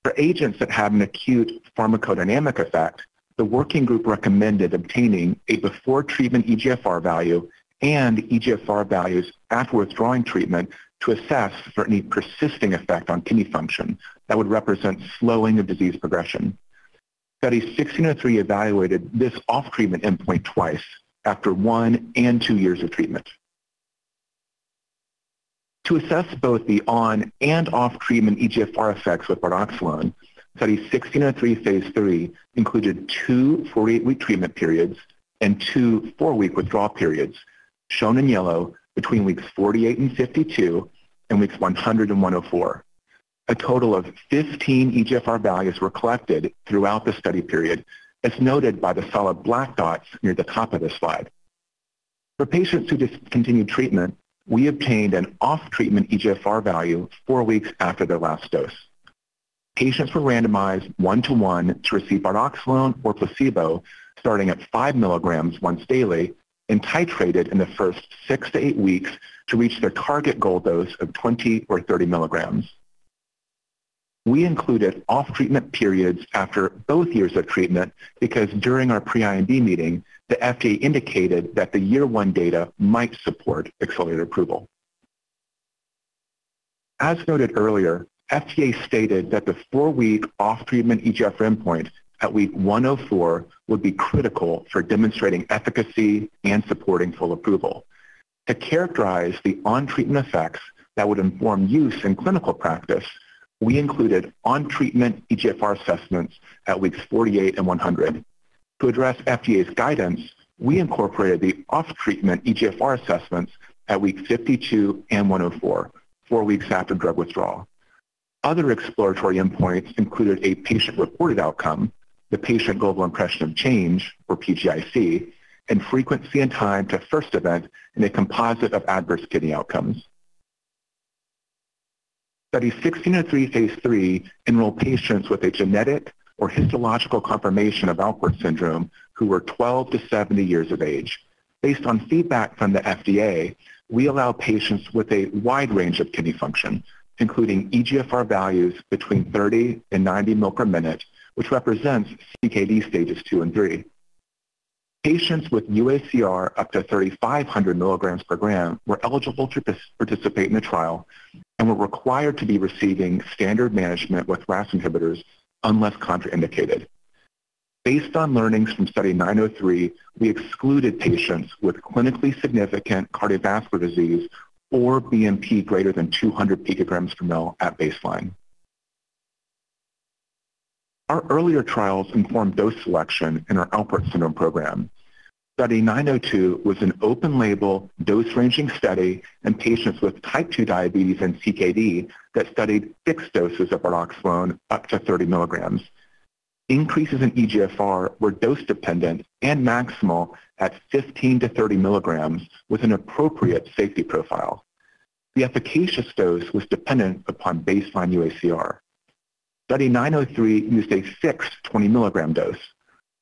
For agents that have an acute pharmacodynamic effect, the working group recommended obtaining a before treatment EGFR value and EGFR values after withdrawing treatment to assess for any persisting effect on kidney function that would represent slowing of disease progression. Study 1603 evaluated this off-treatment endpoint twice after one and two years of treatment. To assess both the on and off-treatment EGFR effects with bardoxolone, Study 1603 Phase 3 included two 48-week treatment periods and two 4-week withdrawal periods, shown in yellow between weeks 48 and 52 and weeks 100 and 104. A total of 15 EGFR values were collected throughout the study period, as noted by the solid black dots near the top of the slide. For patients who discontinued treatment, we obtained an off-treatment EGFR value four weeks after their last dose patients were randomized one-to-one to receive bardoxolone or placebo starting at 5 milligrams once daily and titrated in the first six to eight weeks to reach their target goal dose of 20 or 30 milligrams. We included off-treatment periods after both years of treatment because during our pre-IND meeting, the FDA indicated that the year one data might support accelerated approval. As noted earlier, FDA stated that the four-week off-treatment EGFR endpoint at week 104 would be critical for demonstrating efficacy and supporting full approval. To characterize the on-treatment effects that would inform use in clinical practice, we included on-treatment EGFR assessments at weeks 48 and 100. To address FDA's guidance, we incorporated the off-treatment EGFR assessments at week 52 and 104, four weeks after drug withdrawal. Other exploratory endpoints included a patient-reported outcome, the Patient Global Impression of Change, or PGIC, and frequency and time to first event in a composite of adverse kidney outcomes. Study 1603 Phase 3 enrolled patients with a genetic or histological confirmation of Alport syndrome who were 12 to 70 years of age. Based on feedback from the FDA, we allow patients with a wide range of kidney function, including EGFR values between 30 and 90 ml per minute, which represents CKD stages 2 and 3. Patients with UACR up to 3,500 milligrams per gram were eligible to participate in the trial and were required to be receiving standard management with RAS inhibitors unless contraindicated. Based on learnings from Study 903, we excluded patients with clinically significant cardiovascular disease or BNP greater than 200 picograms per ml at baseline. Our earlier trials informed dose selection in our Alport syndrome program. Study 902 was an open-label, dose-ranging study in patients with type 2 diabetes and CKD that studied fixed doses of bardoxolone up to 30 milligrams. Increases in EGFR were dose-dependent and maximal at 15 to 30 milligrams with an appropriate safety profile. The efficacious dose was dependent upon baseline UACR. Study 903 used a fixed 20 milligram dose.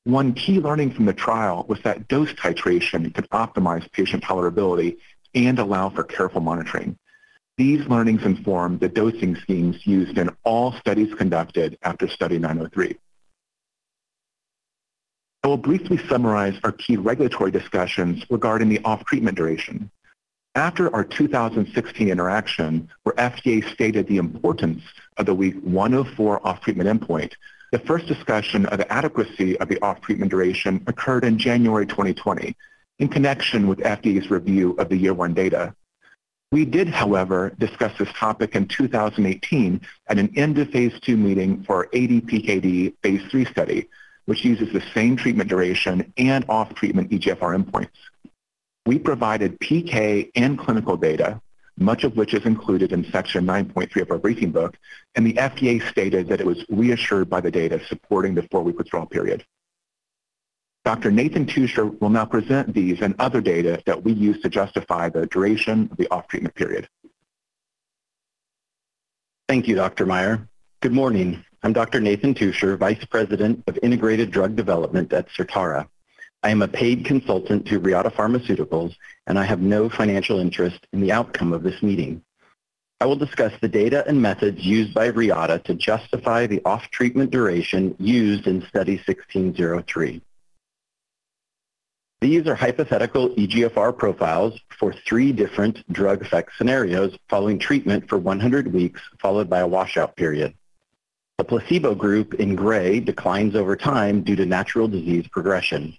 One key learning from the trial was that dose titration could optimize patient tolerability and allow for careful monitoring. These learnings informed the dosing schemes used in all studies conducted after Study 903. I will briefly summarize our key regulatory discussions regarding the off-treatment duration. After our 2016 interaction, where FDA stated the importance of the week 104 off-treatment endpoint, the first discussion of the adequacy of the off-treatment duration occurred in January 2020 in connection with FDA's review of the year one data. We did, however, discuss this topic in 2018 at an end of phase two meeting for ADPKD phase three study, which uses the same treatment duration and off-treatment EGFR endpoints. We provided PK and clinical data, much of which is included in section 9.3 of our briefing book, and the FDA stated that it was reassured by the data supporting the four-week withdrawal period. Dr. Nathan Teuscher will now present these and other data that we use to justify the duration of the off-treatment period. Thank you, Dr. Meyer. Good morning. I'm Dr. Nathan Teuscher, Vice President of Integrated Drug Development at Certara. I am a paid consultant to Reata Pharmaceuticals, and I have no financial interest in the outcome of this meeting. I will discuss the data and methods used by Reata to justify the off-treatment duration used in Study 1603. These are hypothetical EGFR profiles for three different drug effect scenarios following treatment for 100 weeks followed by a washout period. The placebo group in gray declines over time due to natural disease progression.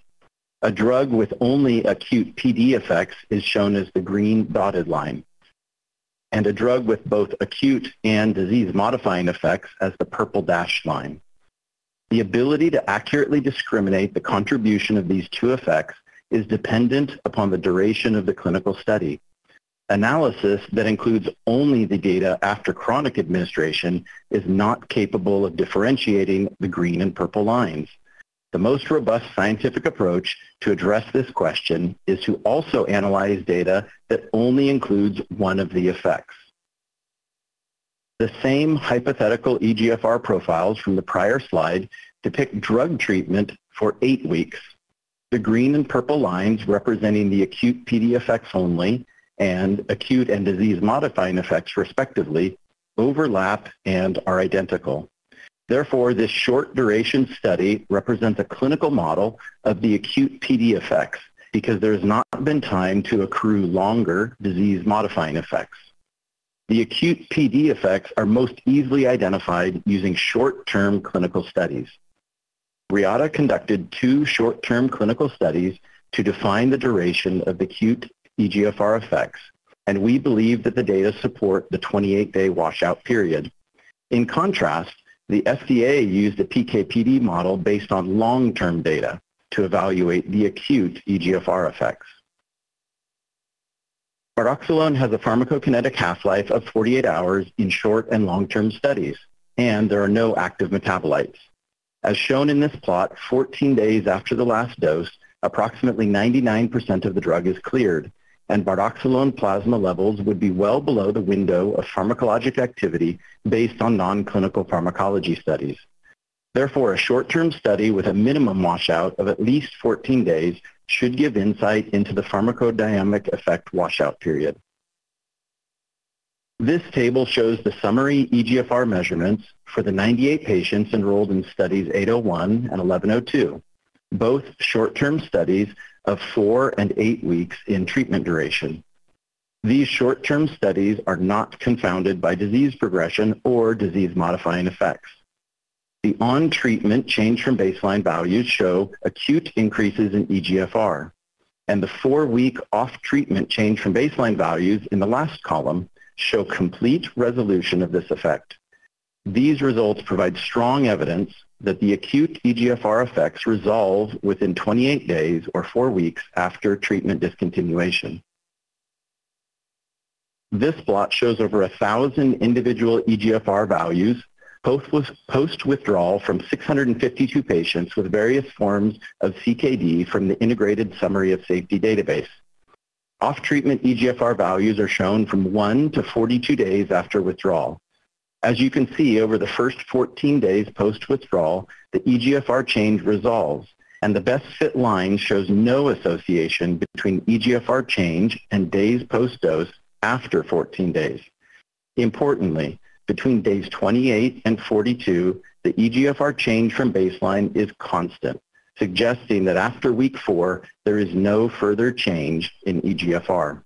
A drug with only acute PD effects is shown as the green dotted line, and a drug with both acute and disease-modifying effects as the purple dashed line. The ability to accurately discriminate the contribution of these two effects is dependent upon the duration of the clinical study. Analysis that includes only the data after chronic administration is not capable of differentiating the green and purple lines. The most robust scientific approach to address this question is to also analyze data that only includes one of the effects. The same hypothetical EGFR profiles from the prior slide depict drug treatment for eight weeks the green and purple lines representing the acute PD effects only and acute and disease-modifying effects respectively overlap and are identical. Therefore, this short duration study represents a clinical model of the acute PD effects because there has not been time to accrue longer disease-modifying effects. The acute PD effects are most easily identified using short-term clinical studies. Reata conducted two short-term clinical studies to define the duration of the acute EGFR effects, and we believe that the data support the 28-day washout period. In contrast, the FDA used a PK/PD model based on long-term data to evaluate the acute EGFR effects. Bardoxolone has a pharmacokinetic half-life of 48 hours in short and long-term studies, and there are no active metabolites. As shown in this plot, 14 days after the last dose, approximately 99% of the drug is cleared, and bardoxolone plasma levels would be well below the window of pharmacologic activity based on non-clinical pharmacology studies. Therefore, a short-term study with a minimum washout of at least 14 days should give insight into the pharmacodynamic effect washout period. This table shows the summary EGFR measurements for the 98 patients enrolled in studies 801 and 1102, both short-term studies of four and eight weeks in treatment duration. These short-term studies are not confounded by disease progression or disease-modifying effects. The on-treatment change from baseline values show acute increases in EGFR, and the four-week off-treatment change from baseline values in the last column show complete resolution of this effect. These results provide strong evidence that the acute EGFR effects resolve within 28 days or four weeks after treatment discontinuation. This plot shows over a thousand individual EGFR values post-withdrawal from 652 patients with various forms of CKD from the Integrated Summary of Safety database. Off-treatment EGFR values are shown from 1 to 42 days after withdrawal. As you can see, over the first 14 days post-withdrawal, the EGFR change resolves, and the best fit line shows no association between EGFR change and days post-dose after 14 days. Importantly, between days 28 and 42, the EGFR change from baseline is constant suggesting that after week four, there is no further change in EGFR.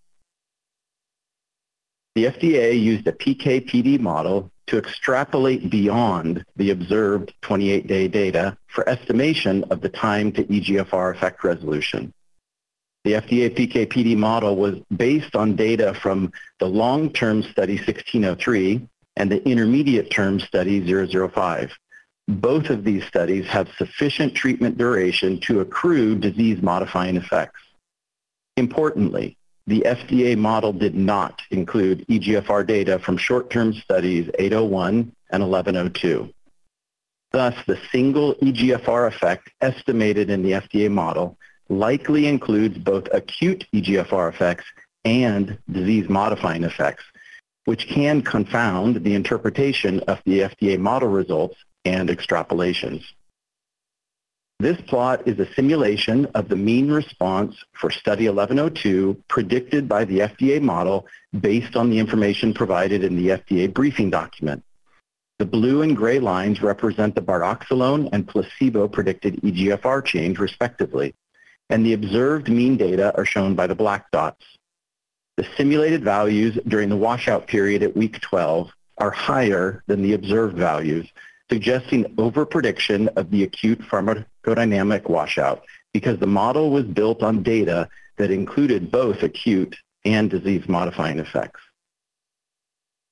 The FDA used a PK/PD model to extrapolate beyond the observed 28-day data for estimation of the time to EGFR effect resolution. The FDA PK/PD model was based on data from the long-term study 1603 and the intermediate-term study 005. Both of these studies have sufficient treatment duration to accrue disease-modifying effects. Importantly, the FDA model did not include EGFR data from short-term studies 801 and 1102. Thus, the single EGFR effect estimated in the FDA model likely includes both acute EGFR effects and disease-modifying effects, which can confound the interpretation of the FDA model results and extrapolations. This plot is a simulation of the mean response for Study 1102 predicted by the FDA model based on the information provided in the FDA briefing document. The blue and gray lines represent the bardoxolone and placebo predicted EGFR change respectively, and the observed mean data are shown by the black dots. The simulated values during the washout period at week 12 are higher than the observed values, suggesting overprediction of the acute pharmacodynamic washout because the model was built on data that included both acute and disease-modifying effects.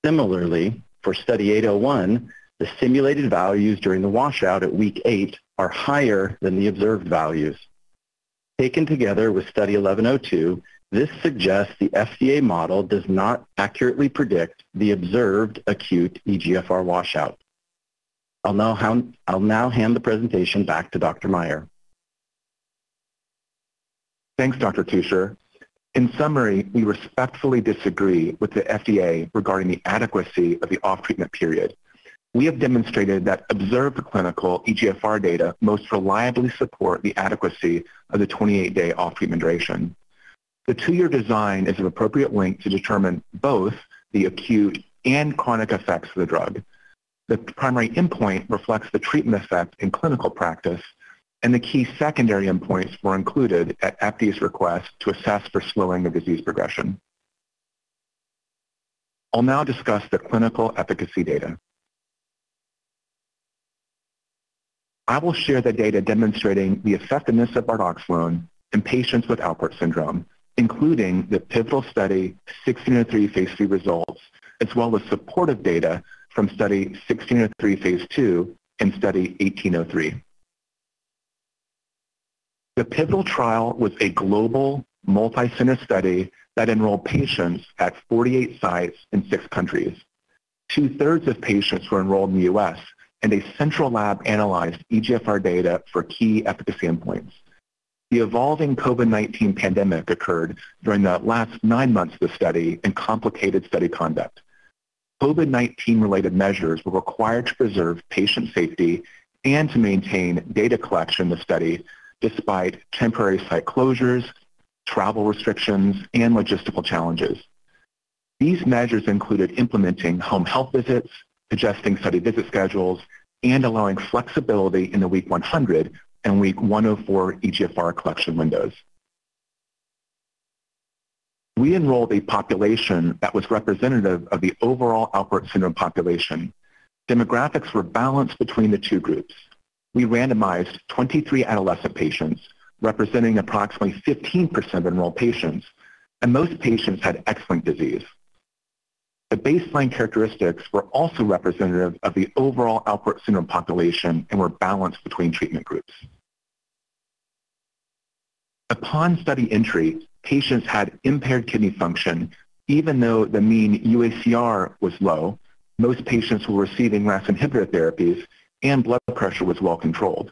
Similarly, for Study 801, the simulated values during the washout at week 8 are higher than the observed values. Taken together with Study 1102, this suggests the FDA model does not accurately predict the observed acute EGFR washout. I'll now, hand, I'll now hand the presentation back to Dr. Meyer. Thanks, Dr. Teuscher. In summary, we respectfully disagree with the FDA regarding the adequacy of the off-treatment period. We have demonstrated that observed clinical EGFR data most reliably support the adequacy of the 28-day off-treatment duration. The two-year design is an appropriate link to determine both the acute and chronic effects of the drug. The primary endpoint reflects the treatment effect in clinical practice, and the key secondary endpoints were included at FDA's request to assess for slowing of disease progression. I'll now discuss the clinical efficacy data. I will share the data demonstrating the effectiveness of bardoxolone in patients with Alport syndrome, including the pivotal study 1603 phase 3 results, as well as supportive data from study 1603 phase 2 and study 1803. The pivotal trial was a global multi-center study that enrolled patients at 48 sites in six countries. Two-thirds of patients were enrolled in the U.S., and a central lab analyzed EGFR data for key efficacy endpoints. The evolving COVID-19 pandemic occurred during the last nine months of the study and complicated study conduct. COVID-19 related measures were required to preserve patient safety and to maintain data collection in the study despite temporary site closures, travel restrictions, and logistical challenges. These measures included implementing home health visits, adjusting study visit schedules, and allowing flexibility in the week 100 and week 104 EGFR collection windows. We enrolled a population that was representative of the overall Alport syndrome population. Demographics were balanced between the two groups. We randomized 23 adolescent patients, representing approximately 15% of enrolled patients, and most patients had X-linked disease. The baseline characteristics were also representative of the overall Alport syndrome population and were balanced between treatment groups. Upon study entry, patients had impaired kidney function even though the mean UACR was low, most patients were receiving RAS inhibitor therapies, and blood pressure was well controlled.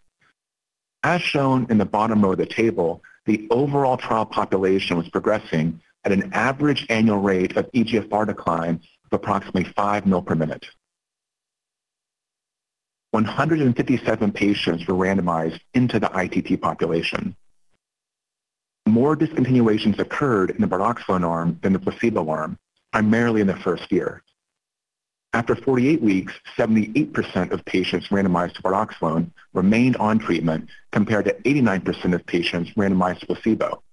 As shown in the bottom row of the table, the overall trial population was progressing at an average annual rate of EGFR decline of approximately 5 mil per minute. 157 patients were randomized into the ITT population more discontinuations occurred in the bardoxolone arm than the placebo arm, primarily in the first year. After 48 weeks, 78% of patients randomized to bardoxolone remained on treatment compared to 89% of patients randomized to placebo.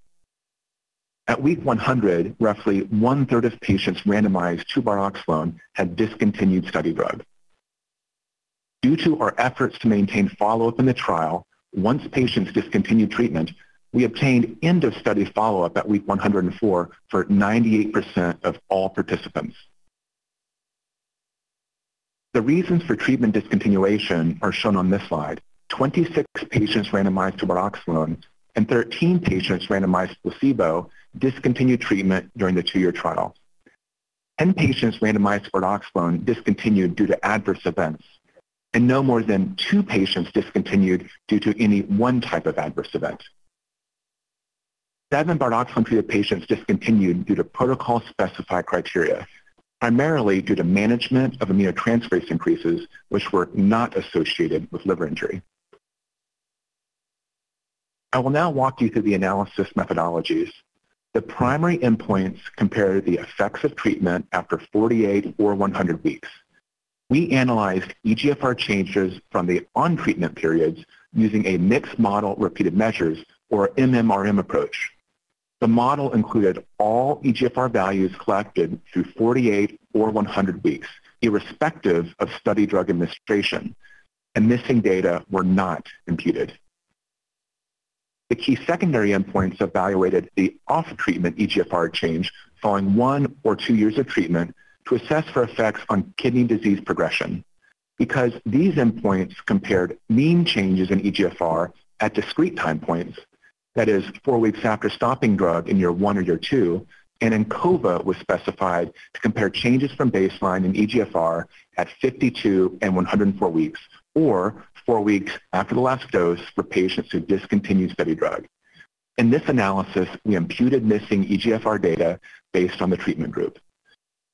At week 100, roughly one-third of patients randomized to bardoxolone had discontinued study drug. Due to our efforts to maintain follow-up in the trial, once patients discontinued treatment, we obtained end-of-study follow-up at week 104 for 98% of all participants. The reasons for treatment discontinuation are shown on this slide. 26 patients randomized to bardoxolone and 13 patients randomized to placebo discontinued treatment during the two-year trial. 10 patients randomized to bardoxolone discontinued due to adverse events, and no more than two patients discontinued due to any one type of adverse event. Seven bardoxolone-treated patients discontinued due to protocol-specified criteria, primarily due to management of aminotransferase increases, which were not associated with liver injury. I will now walk you through the analysis methodologies. The primary endpoints compare the effects of treatment after 48 or 100 weeks. We analyzed EGFR changes from the on-treatment periods using a mixed model repeated measures, or MMRM approach. The model included all EGFR values collected through 48 or 100 weeks, irrespective of study drug administration, and missing data were not imputed. The key secondary endpoints evaluated the off-treatment EGFR change following one or two years of treatment to assess for effects on kidney disease progression. Because these endpoints compared mean changes in EGFR at discrete time points, that is, four weeks after stopping drug in year one or year two, and ANCOVA was specified to compare changes from baseline in EGFR at 52 and 104 weeks, or four weeks after the last dose for patients who discontinued study drug. In this analysis, we imputed missing EGFR data based on the treatment group.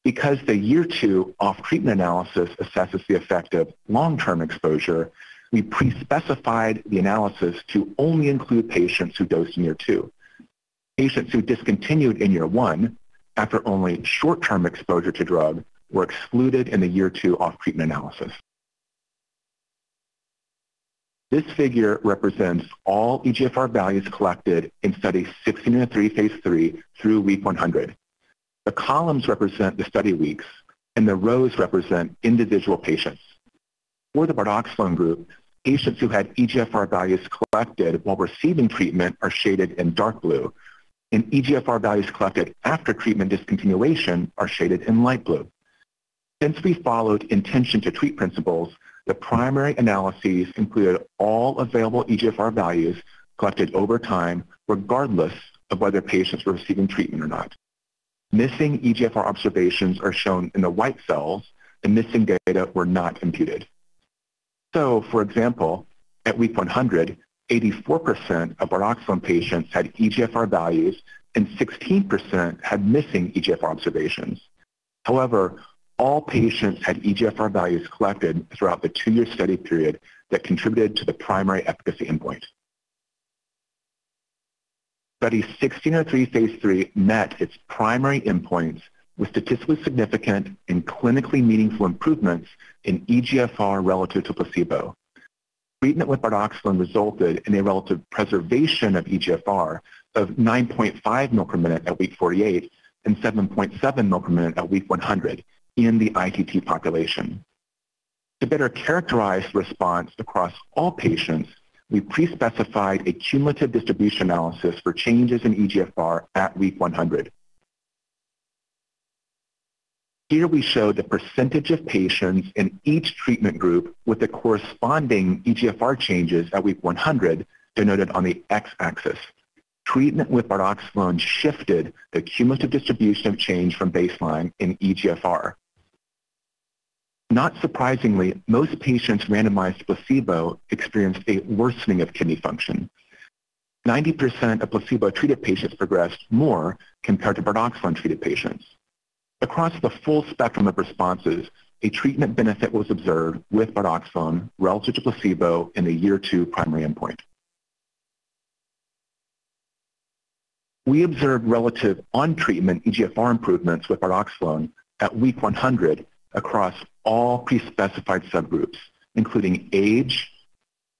Because the year two off-treatment analysis assesses the effect of long-term exposure, we pre-specified the analysis to only include patients who dosed in year two. Patients who discontinued in year one after only short-term exposure to drug were excluded in the year two off-treatment analysis. This figure represents all EGFR values collected in study 1603 phase 3 through week 100. The columns represent the study weeks, and the rows represent individual patients. For the bardoxolone group, patients who had EGFR values collected while receiving treatment are shaded in dark blue, and EGFR values collected after treatment discontinuation are shaded in light blue. Since we followed intention to treat principles, the primary analyses included all available EGFR values collected over time, regardless of whether patients were receiving treatment or not. Missing EGFR observations are shown in the white cells, and missing data were not imputed. So, for example, at week 100, 84% of bardoxolone patients had EGFR values and 16% had missing EGFR observations. However, all patients had EGFR values collected throughout the two-year study period that contributed to the primary efficacy endpoint. Study 1603 phase 3 met its primary endpoints with statistically significant and clinically meaningful improvements in EGFR relative to placebo. Treatment with bardoxolone resulted in a relative preservation of EGFR of 9.5 mL per minute at week 48 and 7.7 mL per minute at week 100 in the ITT population. To better characterize the response across all patients, we pre-specified a cumulative distribution analysis for changes in EGFR at week 100. Here we show the percentage of patients in each treatment group with the corresponding EGFR changes at week 100 denoted on the x-axis. Treatment with bardoxolone shifted the cumulative distribution of change from baseline in EGFR. Not surprisingly, most patients randomized to placebo experienced a worsening of kidney function. 90% of placebo-treated patients progressed more compared to bardoxolone-treated patients. Across the full spectrum of responses, a treatment benefit was observed with bardoxolone relative to placebo in the year two primary endpoint. We observed relative on-treatment EGFR improvements with bardoxolone at week 100 across all pre-specified subgroups, including age,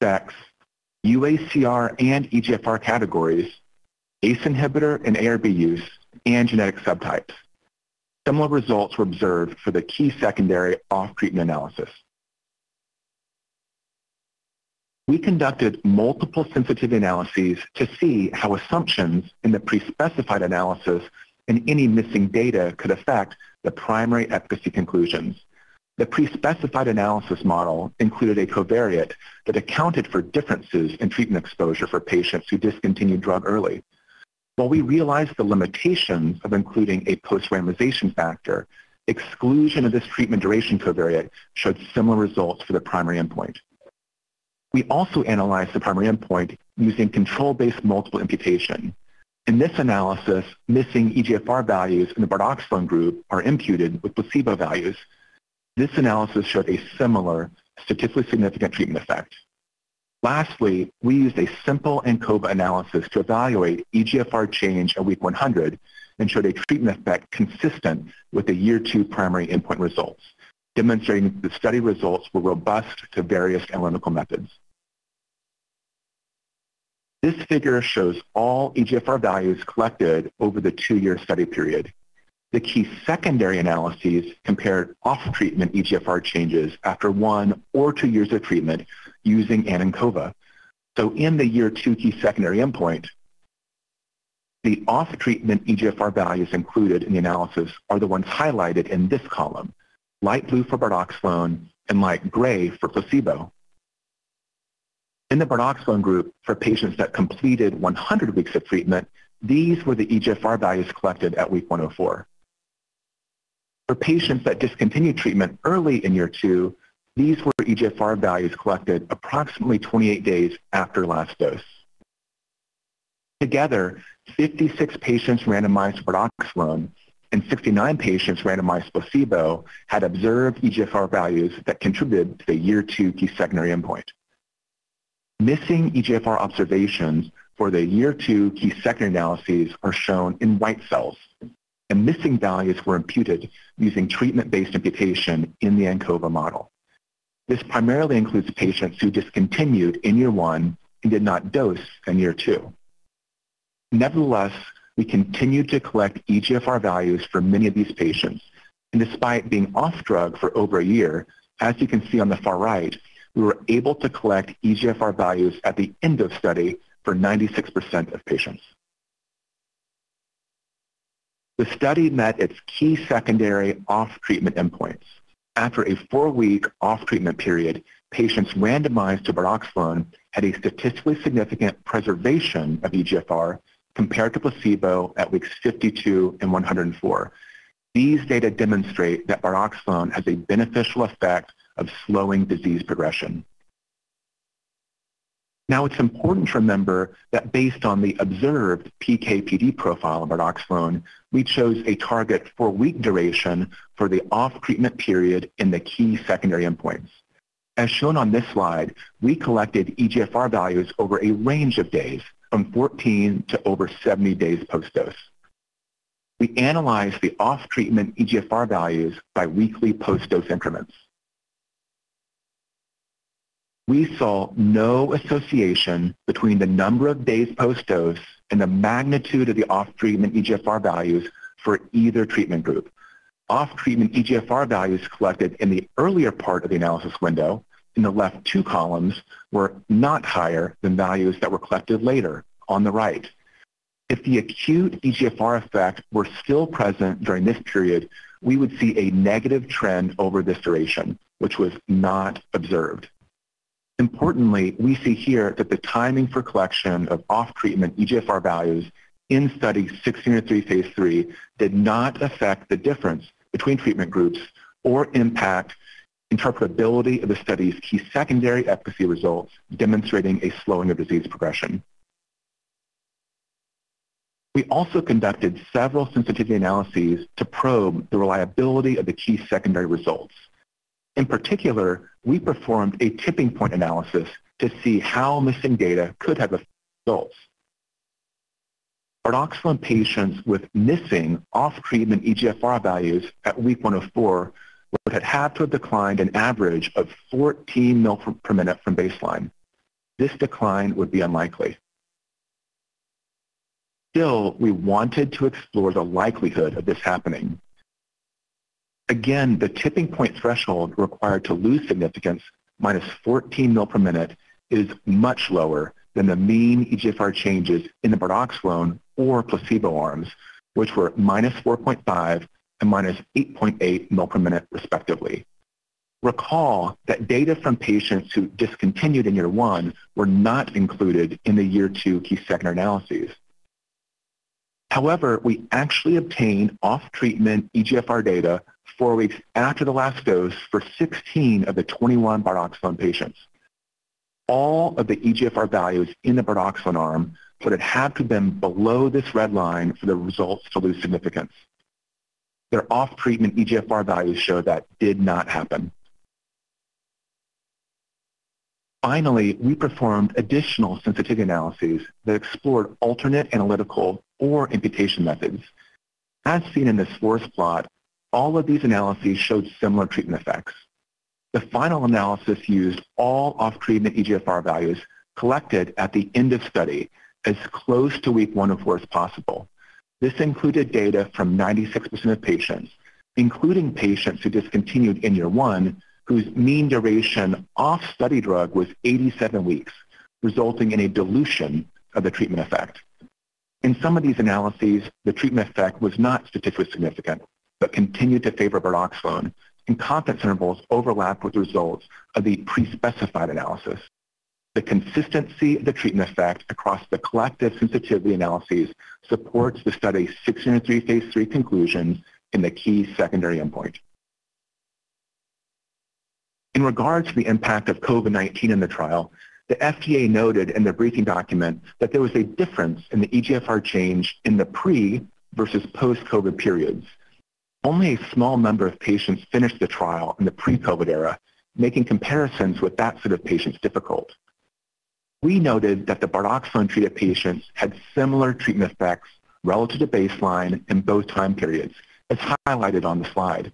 sex, UACR and EGFR categories, ACE inhibitor and ARB use, and genetic subtypes. Similar results were observed for the key secondary off-treatment analysis. We conducted multiple sensitivity analyses to see how assumptions in the pre-specified analysis and any missing data could affect the primary efficacy conclusions. The pre-specified analysis model included a covariate that accounted for differences in treatment exposure for patients who discontinued drug early. While we realized the limitations of including a post-randomization factor, exclusion of this treatment duration covariate showed similar results for the primary endpoint. We also analyzed the primary endpoint using control-based multiple imputation. In this analysis, missing EGFR values in the bardoxolone group are imputed with placebo values. This analysis showed a similar statistically significant treatment effect. Lastly, we used a simple ANCOVA analysis to evaluate EGFR change at week 100 and showed a treatment effect consistent with the year two primary endpoint results, demonstrating the study results were robust to various analytical methods. This figure shows all EGFR values collected over the two-year study period. The key secondary analyses compared off-treatment EGFR changes after one or two years of treatment using ANCOVA. So in the year two key secondary endpoint, the off-treatment EGFR values included in the analysis are the ones highlighted in this column, light blue for bardoxolone and light gray for placebo. In the bardoxolone group, for patients that completed 100 weeks of treatment, these were the EGFR values collected at week 104. For patients that discontinued treatment early in year two, these were EGFR values collected approximately 28 days after last dose. Together, 56 patients randomized bardoxolone and 69 patients randomized placebo had observed EGFR values that contributed to the year two key secondary endpoint. Missing EGFR observations for the year two key secondary analyses are shown in white cells and missing values were imputed using treatment-based imputation in the ANCOVA model. This primarily includes patients who discontinued in year one and did not dose in year two. Nevertheless, we continued to collect EGFR values for many of these patients, and despite being off drug for over a year, as you can see on the far right, we were able to collect EGFR values at the end of study for 96% of patients. The study met its key secondary off-treatment endpoints. After a four-week off-treatment period, patients randomized to bardoxolone had a statistically significant preservation of EGFR compared to placebo at weeks 52 and 104. These data demonstrate that bardoxolone has a beneficial effect of slowing disease progression. Now, it's important to remember that based on the observed PK/PD profile of bardoxolone, we chose a target for week duration for the off-treatment period in the key secondary endpoints. As shown on this slide, we collected EGFR values over a range of days, from 14 to over 70 days post-dose. We analyzed the off-treatment EGFR values by weekly post-dose increments we saw no association between the number of days post-dose and the magnitude of the off-treatment EGFR values for either treatment group. Off-treatment EGFR values collected in the earlier part of the analysis window in the left two columns were not higher than values that were collected later on the right. If the acute EGFR effect were still present during this period, we would see a negative trend over this duration, which was not observed. Importantly, we see here that the timing for collection of off-treatment EGFR values in study 1603 phase 3 did not affect the difference between treatment groups or impact interpretability of the study's key secondary efficacy results demonstrating a slowing of disease progression. We also conducted several sensitivity analyses to probe the reliability of the key secondary results. In particular, we performed a tipping point analysis to see how missing data could have affected results. Patients with missing off-treatment EGFR values at week 104 would have had to have declined an average of 14 mil per minute from baseline. This decline would be unlikely. Still, we wanted to explore the likelihood of this happening. Again, the tipping point threshold required to lose significance, minus 14 mil per minute, is much lower than the mean EGFR changes in the bardoxolone or placebo arms, which were minus 4.5 and minus 8.8 mil per minute respectively. Recall that data from patients who discontinued in year one were not included in the year two key secondary analyses. However, we actually obtained off-treatment EGFR data four weeks after the last dose for 16 of the 21 bardoxolone patients. All of the EGFR values in the bardoxolone arm would have had to have been below this red line for the results to lose significance. Their off-treatment EGFR values show that did not happen. Finally, we performed additional sensitivity analyses that explored alternate analytical or imputation methods. As seen in this forest plot, all of these analyses showed similar treatment effects. The final analysis used all off-treatment EGFR values collected at the end of study as close to week one 104 as possible. This included data from 96% of patients, including patients who discontinued in year one, whose mean duration off study drug was 87 weeks, resulting in a dilution of the treatment effect. In some of these analyses, the treatment effect was not statistically significant, but continued to favor bardoxolone, and confidence intervals overlapped with results of the pre-specified analysis. The consistency of the treatment effect across the collective sensitivity analyses supports the study's 603 phase 3 conclusions in the key secondary endpoint. In regards to the impact of COVID-19 in the trial, the FDA noted in the briefing document that there was a difference in the EGFR change in the pre versus post-COVID periods. Only a small number of patients finished the trial in the pre-COVID era, making comparisons with that set of patients difficult. We noted that the bardoxolone-treated patients had similar treatment effects relative to baseline in both time periods, as highlighted on the slide.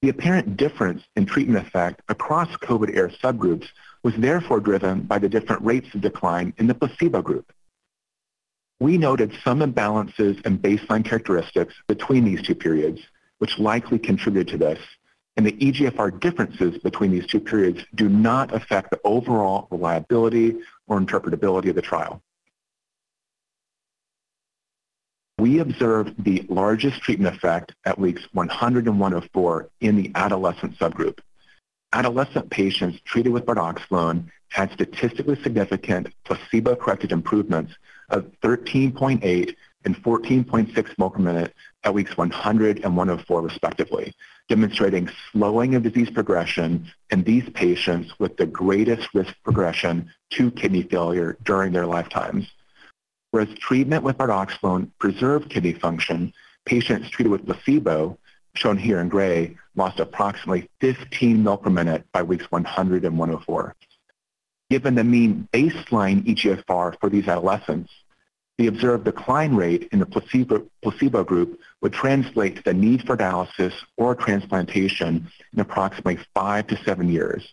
The apparent difference in treatment effect across COVID-era subgroups was therefore driven by the different rates of decline in the placebo group. We noted some imbalances in baseline characteristics between these two periods, which likely contributed to this, and the EGFR differences between these two periods do not affect the overall reliability or interpretability of the trial. We observed the largest treatment effect at weeks 100 and 104 in the adolescent subgroup. Adolescent patients treated with bardoxolone had statistically significant placebo-corrected improvements of 13.8 and 14.6 ml per minute at weeks 100 and 104 respectively, demonstrating slowing of disease progression in these patients with the greatest risk progression to kidney failure during their lifetimes. Whereas treatment with bardoxolone preserved kidney function, patients treated with placebo, shown here in gray, lost approximately 15 ml per minute by weeks 100 and 104. Given the mean baseline EGFR for these adolescents, the observed decline rate in the placebo, placebo group would translate to the need for dialysis or transplantation in approximately five to seven years.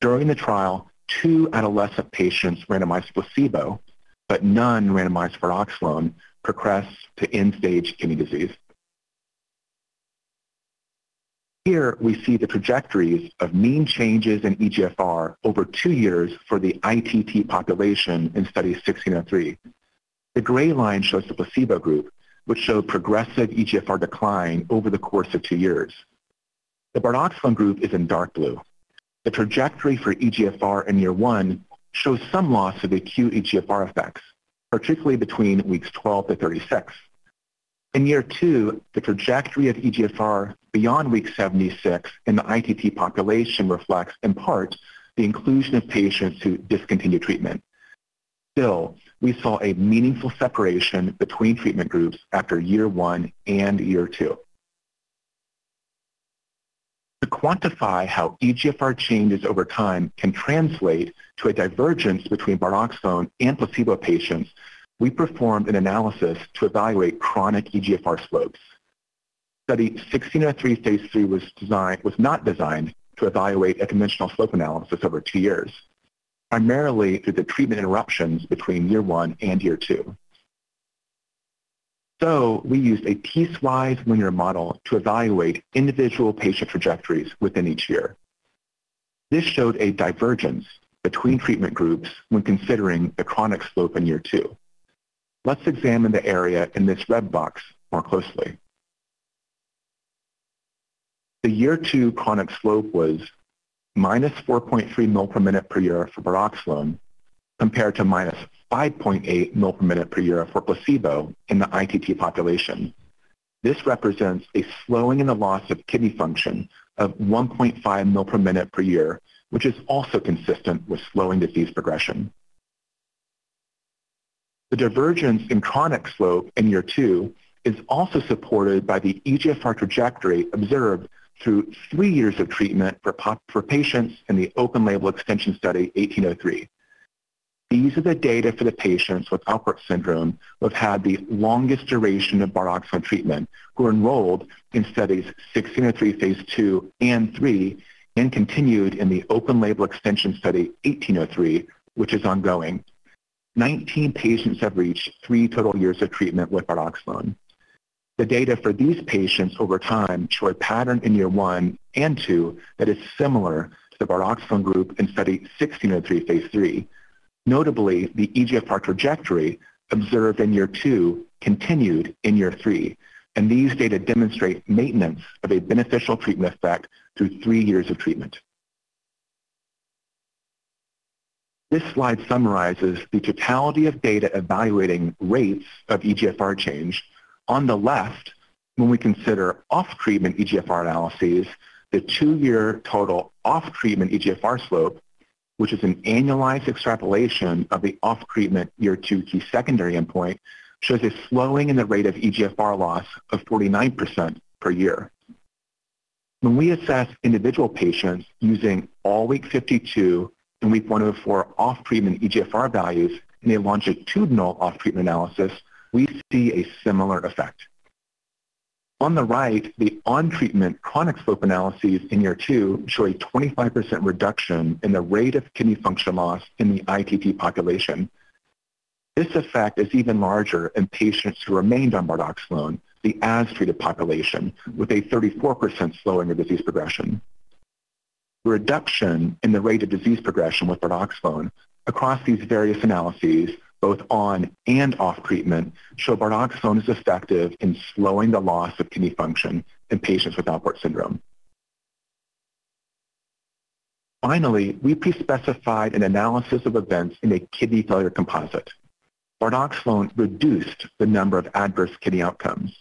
During the trial, two adolescent patients randomized to placebo, but none randomized bardoxolone, progressed to end-stage kidney disease. Here we see the trajectories of mean changes in EGFR over two years for the ITT population in study 1603. The gray line shows the placebo group, which showed progressive EGFR decline over the course of two years. The bardoxolone group is in dark blue. The trajectory for EGFR in year one shows some loss of the acute EGFR effects, particularly between weeks 12 to 36. In year two, the trajectory of EGFR beyond week 76 in the ITT population reflects, in part, the inclusion of patients who discontinue treatment. Still, we saw a meaningful separation between treatment groups after year one and year two. To quantify how EGFR changes over time can translate to a divergence between bardoxolone and placebo patients, we performed an analysis to evaluate chronic EGFR slopes. Study 1603 phase 3 was, designed, was not designed to evaluate a conventional slope analysis over two years primarily through the treatment interruptions between year one and year two. So we used a piecewise linear model to evaluate individual patient trajectories within each year. This showed a divergence between treatment groups when considering the chronic slope in year two. Let's examine the area in this red box more closely. The year two chronic slope was minus 4.3 ml per minute per year for bardoxolone compared to minus 5.8 ml per minute per year for placebo in the ITT population. This represents a slowing in the loss of kidney function of 1.5 ml per minute per year, which is also consistent with slowing disease progression. The divergence in chronic slope in year two is also supported by the EGFR trajectory observed through three years of treatment for, for patients in the open label extension study 1803. These are the data for the patients with Alport syndrome who have had the longest duration of bardoxolone treatment, who are enrolled in studies 1603 phase 2 and 3 and continued in the open label extension study 1803, which is ongoing. 19 patients have reached three total years of treatment with bardoxolone. The data for these patients over time show a pattern in year one and two that is similar to the bardoxolone group in study 1603 phase 3, Notably, the EGFR trajectory observed in year two continued in year three, and these data demonstrate maintenance of a beneficial treatment effect through three years of treatment. This slide summarizes the totality of data evaluating rates of EGFR change. On the left, when we consider off-treatment EGFR analyses, the two-year total off-treatment EGFR slope which is an annualized extrapolation of the off-treatment year two key secondary endpoint, shows a slowing in the rate of EGFR loss of 49% per year. When we assess individual patients using all week 52 and week 104 off-treatment EGFR values in a longitudinal off-treatment analysis, we see a similar effect. On the right, the on-treatment chronic slope analyses in year two show a 25% reduction in the rate of kidney function loss in the ITT population. This effect is even larger in patients who remained on bardoxolone, the as-treated population, with a 34% slowing of disease progression. Reduction in the rate of disease progression with bardoxolone across these various analyses both on and off treatment, show bardoxolone is effective in slowing the loss of kidney function in patients with Alport syndrome. Finally, we pre-specified an analysis of events in a kidney failure composite. Bardoxolone reduced the number of adverse kidney outcomes.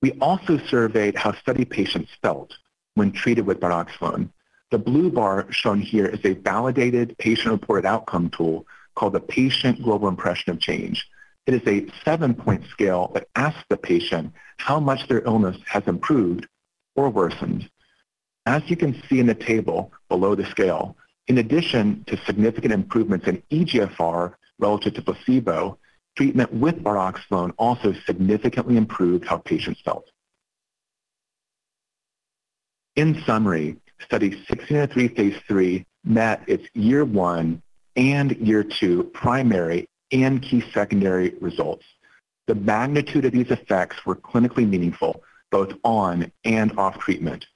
We also surveyed how study patients felt when treated with bardoxolone. The blue bar shown here is a validated patient-reported outcome tool called the Patient Global Impression of Change. It is a seven-point scale that asks the patient how much their illness has improved or worsened. As you can see in the table below the scale, in addition to significant improvements in EGFR relative to placebo, treatment with bardoxolone also significantly improved how patients felt. In summary, study 1603 phase 3 met its year one and year two primary and key secondary results. The magnitude of these effects were clinically meaningful, both on and off treatment.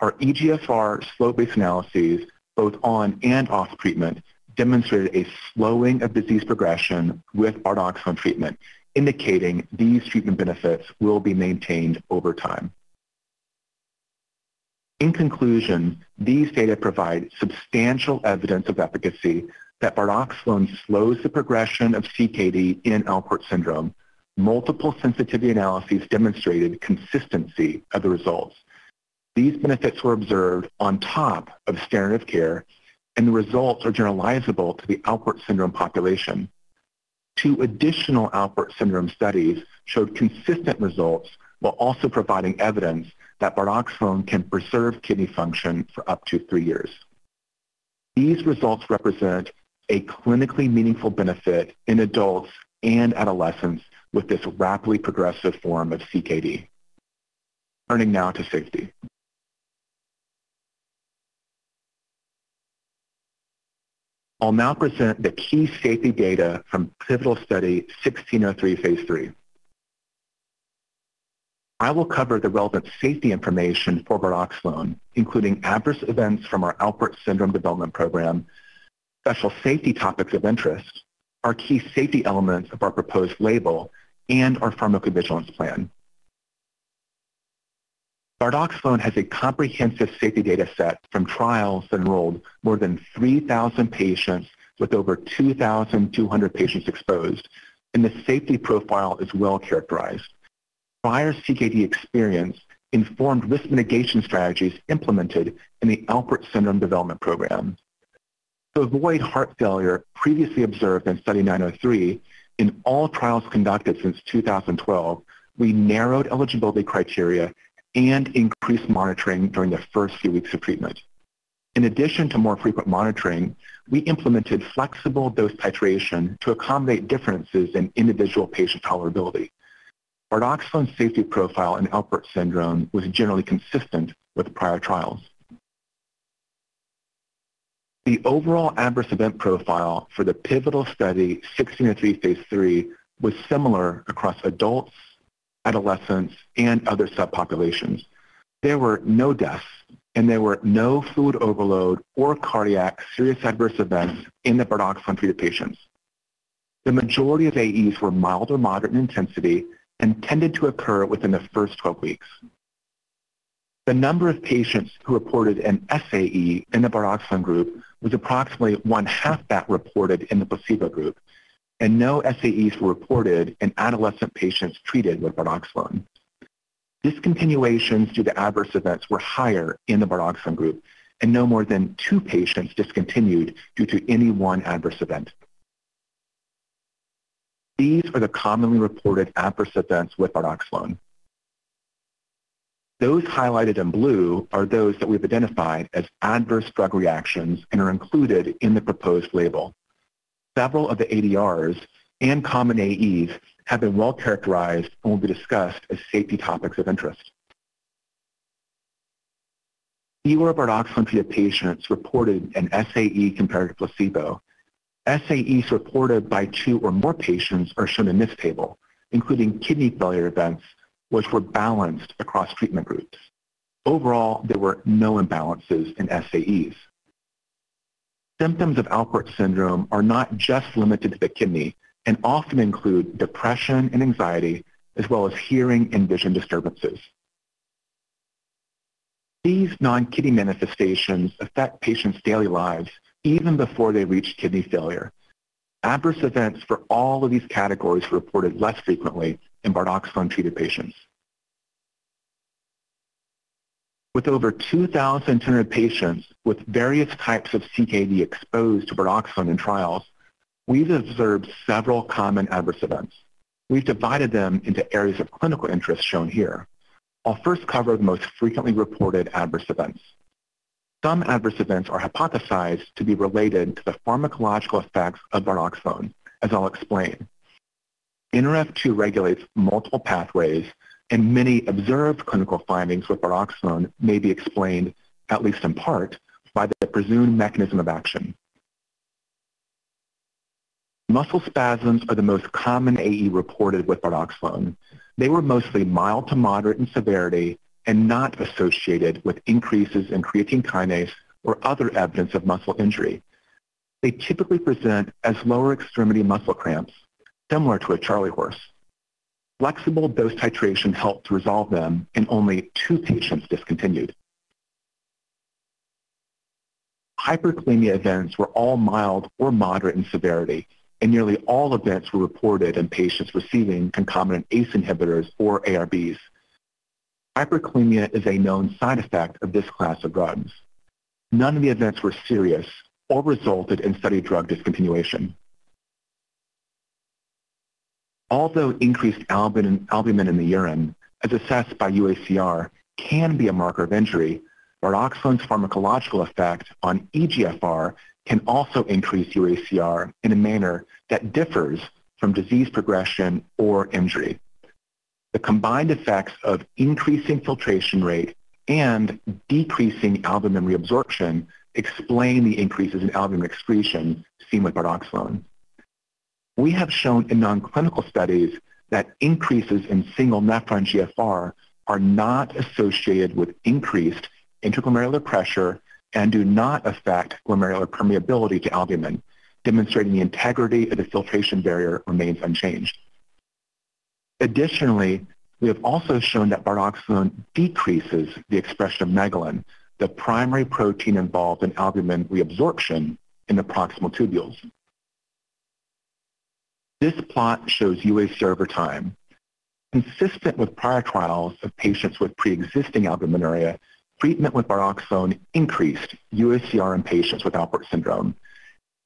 Our EGFR slope-based analyses, both on and off treatment, demonstrated a slowing of disease progression with bardoxolone treatment, indicating these treatment benefits will be maintained over time. In conclusion, these data provide substantial evidence of efficacy that bardoxolone slows the progression of CKD in Alport syndrome. Multiple sensitivity analyses demonstrated consistency of the results. These benefits were observed on top of standard of care, and the results are generalizable to the Alport syndrome population. Two additional Alport syndrome studies showed consistent results while also providing evidence that bardoxolone can preserve kidney function for up to three years. These results represent a clinically meaningful benefit in adults and adolescents with this rapidly progressive form of CKD. Turning now to safety. I'll now present the key safety data from pivotal study 1603 phase 3. I will cover the relevant safety information for bardoxolone, including adverse events from our Alport syndrome development program special safety topics of interest are key safety elements of our proposed label and our pharmacovigilance plan. Bardoxolone has a comprehensive safety data set from trials that enrolled more than 3,000 patients with over 2,200 patients exposed, and the safety profile is well characterized. Prior CKD experience informed risk mitigation strategies implemented in the Alport Syndrome Development Program. To avoid heart failure previously observed in Study 903, in all trials conducted since 2012, we narrowed eligibility criteria and increased monitoring during the first few weeks of treatment. In addition to more frequent monitoring, we implemented flexible dose titration to accommodate differences in individual patient tolerability. Bardoxolone's safety profile in Alport syndrome was generally consistent with prior trials. The overall adverse event profile for the pivotal study 1603 phase 3 was similar across adults, adolescents, and other subpopulations. There were no deaths and there were no fluid overload or cardiac serious adverse events in the bardoxolone treated patients. The majority of AEs were mild or moderate in intensity and tended to occur within the first 12 weeks. The number of patients who reported an SAE in the bardoxolone group was approximately one half that reported in the placebo group, and no SAEs were reported in adolescent patients treated with bardoxolone. Discontinuations due to adverse events were higher in the bardoxolone group, and no more than two patients discontinued due to any one adverse event. These are the commonly reported adverse events with bardoxolone. Those highlighted in blue are those that we've identified as adverse drug reactions and are included in the proposed label. Several of the ADRs and common AEs have been well characterized and will be discussed as safety topics of interest. Fewer bardoxolone-treated patients reported an SAE compared to placebo. SAEs reported by two or more patients are shown in this table, including kidney failure events, which were balanced across treatment groups. Overall, there were no imbalances in SAEs. Symptoms of Alport syndrome are not just limited to the kidney and often include depression and anxiety, as well as hearing and vision disturbances. These non-kidney manifestations affect patients' daily lives even before they reach kidney failure. Adverse events for all of these categories were reported less frequently in bardoxolone-treated patients. With over 2,200 patients with various types of CKD exposed to bardoxolone in trials, we've observed several common adverse events. We've divided them into areas of clinical interest shown here. I'll first cover the most frequently reported adverse events. Some adverse events are hypothesized to be related to the pharmacological effects of bardoxolone, as I'll explain. NRF2 regulates multiple pathways and many observed clinical findings with bardoxolone may be explained, at least in part, by the presumed mechanism of action. Muscle spasms are the most common AE reported with bardoxolone. They were mostly mild to moderate in severity and not associated with increases in creatine kinase or other evidence of muscle injury. They typically present as lower extremity muscle cramps, similar to a Charlie horse. Flexible dose titration helped resolve them, and only two patients discontinued. Hyperkalemia events were all mild or moderate in severity, and nearly all events were reported in patients receiving concomitant ACE inhibitors or ARBs. Hyperkalemia is a known side effect of this class of drugs. None of the events were serious or resulted in study drug discontinuation. Although increased albumin, albumin in the urine, as assessed by UACR, can be a marker of injury, bardoxolone's pharmacological effect on EGFR can also increase UACR in a manner that differs from disease progression or injury. The combined effects of increasing filtration rate and decreasing albumin reabsorption explain the increases in albumin excretion seen with bardoxolone we have shown in non-clinical studies that increases in single nephron GFR are not associated with increased intraglomerular pressure and do not affect glomerular permeability to albumin, demonstrating the integrity of the filtration barrier remains unchanged. Additionally, we have also shown that bardoxolone decreases the expression of megalin, the primary protein involved in albumin reabsorption in the proximal tubules. This plot shows UACR over time. Consistent with prior trials of patients with pre-existing albuminuria, treatment with bardoxolone increased UACR in patients with Alport syndrome.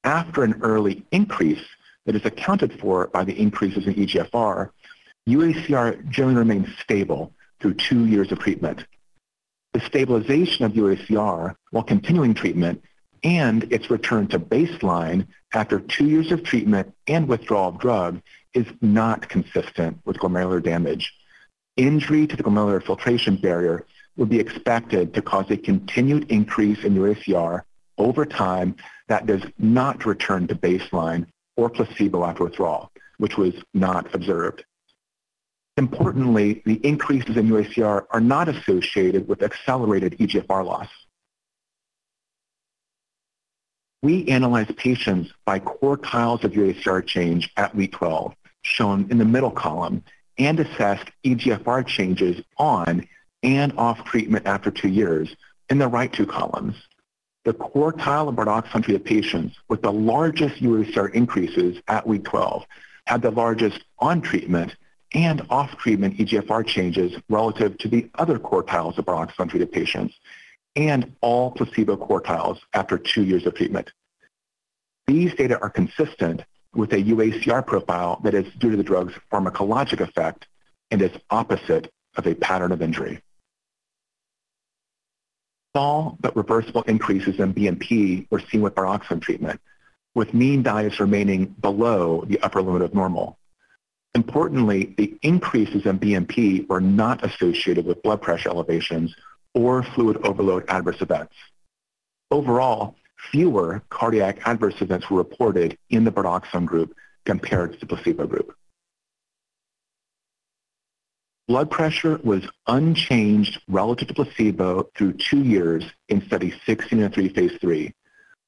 After an early increase that is accounted for by the increases in EGFR, UACR generally remains stable through two years of treatment. The stabilization of UACR while continuing treatment and its return to baseline after two years of treatment and withdrawal of drug is not consistent with glomerular damage. Injury to the glomerular filtration barrier would be expected to cause a continued increase in UACR over time that does not return to baseline or placebo after withdrawal, which was not observed. Importantly, the increases in UACR are not associated with accelerated EGFR loss. We analyzed patients by quartiles of UACR change at week 12, shown in the middle column, and assessed EGFR changes on and off treatment after two years in the right two columns. The quartile of bardoxolone-treated patients with the largest UACR increases at week 12 had the largest on-treatment and off-treatment EGFR changes relative to the other quartiles of bardoxolone-treated patients and all placebo quartiles after two years of treatment. These data are consistent with a UACR profile that is due to the drug's pharmacologic effect and is opposite of a pattern of injury small but reversible increases in BNP were seen with bardoxolone treatment, with mean values remaining below the upper limit of normal. Importantly, the increases in BNP were not associated with blood pressure elevations or fluid overload adverse events. Overall, fewer cardiac adverse events were reported in the bardoxolone group compared to the placebo group. Blood pressure was unchanged relative to placebo through two years in study 1603 phase 3.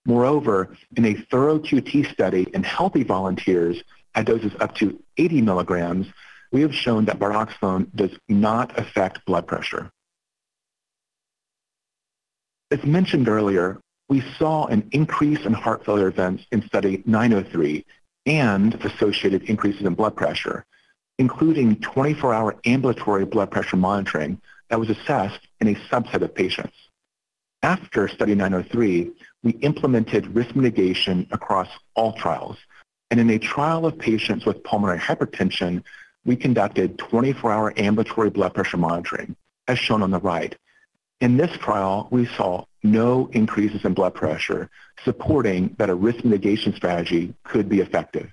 Moreover, in a thorough QT study in healthy volunteers at doses up to 80 milligrams, we have shown that bardoxolone does not affect blood pressure. As mentioned earlier, we saw an increase in heart failure events in study 903 and associated increases in blood pressure, including 24-hour ambulatory blood pressure monitoring that was assessed in a subset of patients. After Study 903, we implemented risk mitigation across all trials. And in a trial of patients with pulmonary hypertension, we conducted 24-hour ambulatory blood pressure monitoring, as shown on the right. In this trial, we saw no increases in blood pressure, supporting that a risk mitigation strategy could be effective.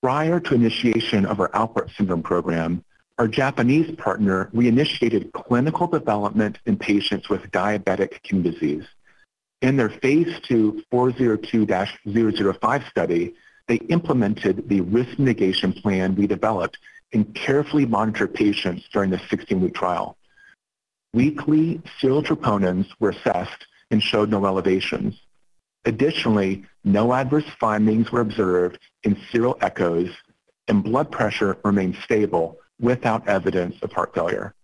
Prior to initiation of our Alport syndrome program, our Japanese partner reinitiated clinical development in patients with diabetic kidney disease. In their phase 2 402-005 study, they implemented the risk mitigation plan we developed and carefully monitored patients during the 16-week trial. Weekly serial troponins were assessed and showed no elevations. Additionally, no adverse findings were observed in serial echoes, and blood pressure remained stable without evidence of heart failure.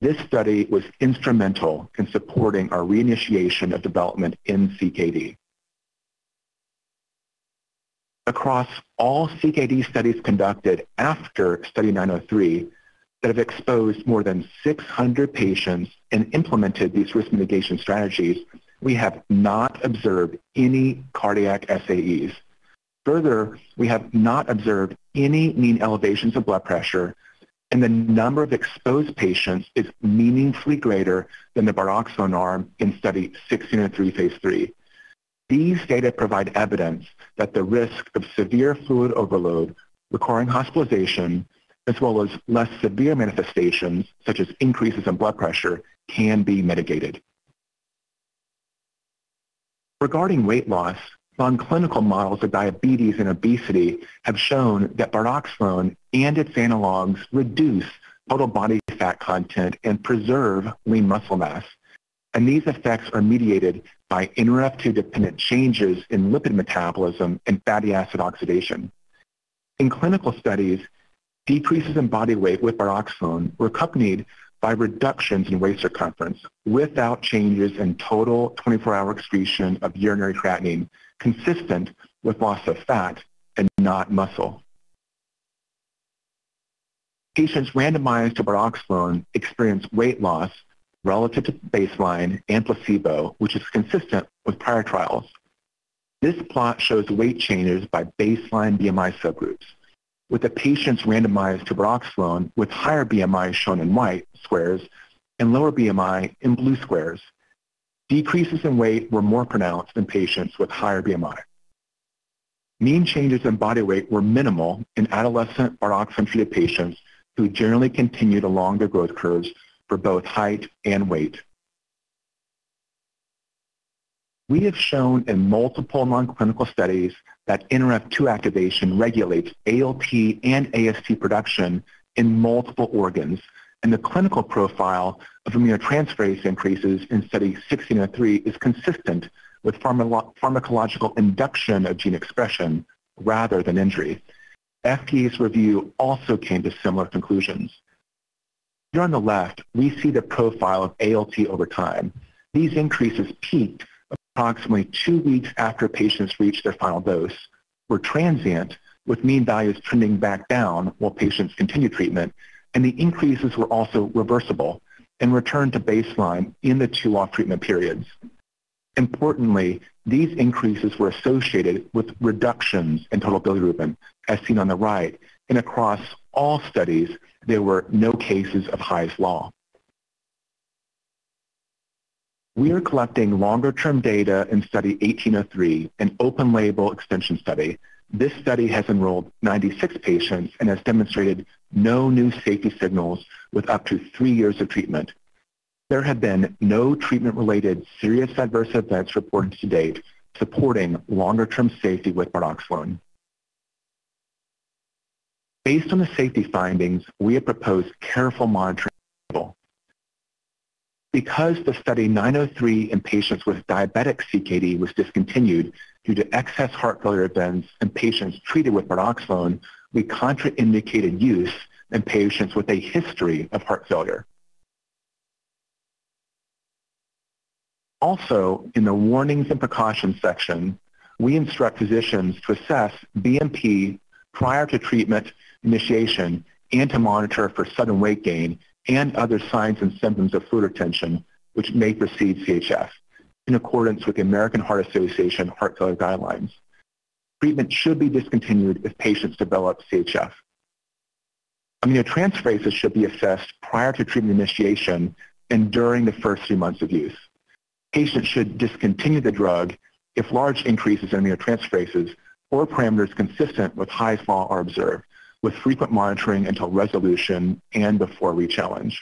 This study was instrumental in supporting our reinitiation of development in CKD. Across all CKD studies conducted after Study 903 that have exposed more than 600 patients and implemented these risk mitigation strategies, we have not observed any cardiac SAEs. Further, we have not observed any mean elevations of blood pressure, and the number of exposed patients is meaningfully greater than the bardoxolone arm in study 1603 phase 3. These data provide evidence that the risk of severe fluid overload requiring hospitalization, as well as less severe manifestations, such as increases in blood pressure, can be mitigated. Regarding weight loss, non-clinical models of diabetes and obesity have shown that bardoxolone and its analogs reduce total body fat content and preserve lean muscle mass. And these effects are mediated by NRF2-dependent changes in lipid metabolism and fatty acid oxidation. In clinical studies, decreases in body weight with bardoxolone were accompanied by reductions in waist circumference without changes in total 24-hour excretion of urinary creatinine consistent with loss of fat and not muscle. Patients randomized to bardoxolone experienced weight loss relative to baseline and placebo, which is consistent with prior trials. This plot shows weight changes by baseline BMI subgroups. with the patients randomized to bardoxolone with higher BMI shown in white squares and lower BMI in blue squares. Decreases in weight were more pronounced in patients with higher BMI. Mean changes in body weight were minimal in adolescent bardoxolone-treated patients who generally continued along their growth curves for both height and weight. We have shown in multiple non-clinical studies that NRF2 activation regulates ALT and AST production in multiple organs, and the clinical profile of aminotransferase increases in study 1603 is consistent with pharmacological induction of gene expression rather than injury. FDA's review also came to similar conclusions. Here on the left, we see the profile of ALT over time. These increases peaked approximately two weeks after patients reached their final dose, were transient, with mean values trending back down while patients continued treatment, and the increases were also reversible and returned to baseline in the two off-treatment periods. Importantly, these increases were associated with reductions in total bilirubin, as seen on the right, and across all studies, there were no cases of Hy's Law. We are collecting longer-term data in Study 1803, an open-label extension study. This study has enrolled 96 patients and has demonstrated no new safety signals with up to three years of treatment. There have been no treatment-related serious adverse events reported to date supporting longer-term safety with bardoxolone. Based on the safety findings, we have proposed careful monitoring. Because the study 903 in patients with diabetic CKD was discontinued due to excess heart failure events in patients treated with bardoxolone, we contraindicated use in patients with a history of heart failure. Also, in the warnings and precautions section, we instruct physicians to assess BNP prior to treatment initiation and to monitor for sudden weight gain and other signs and symptoms of fluid retention which may precede CHF in accordance with the American Heart Association heart failure guidelines. Treatment should be discontinued if patients develop CHF. Aminotransferases should be assessed prior to treatment initiation and during the first three months of use patients should discontinue the drug if large increases in aminotransferases or parameters consistent with Hy's Law are observed, with frequent monitoring until resolution and before rechallenge.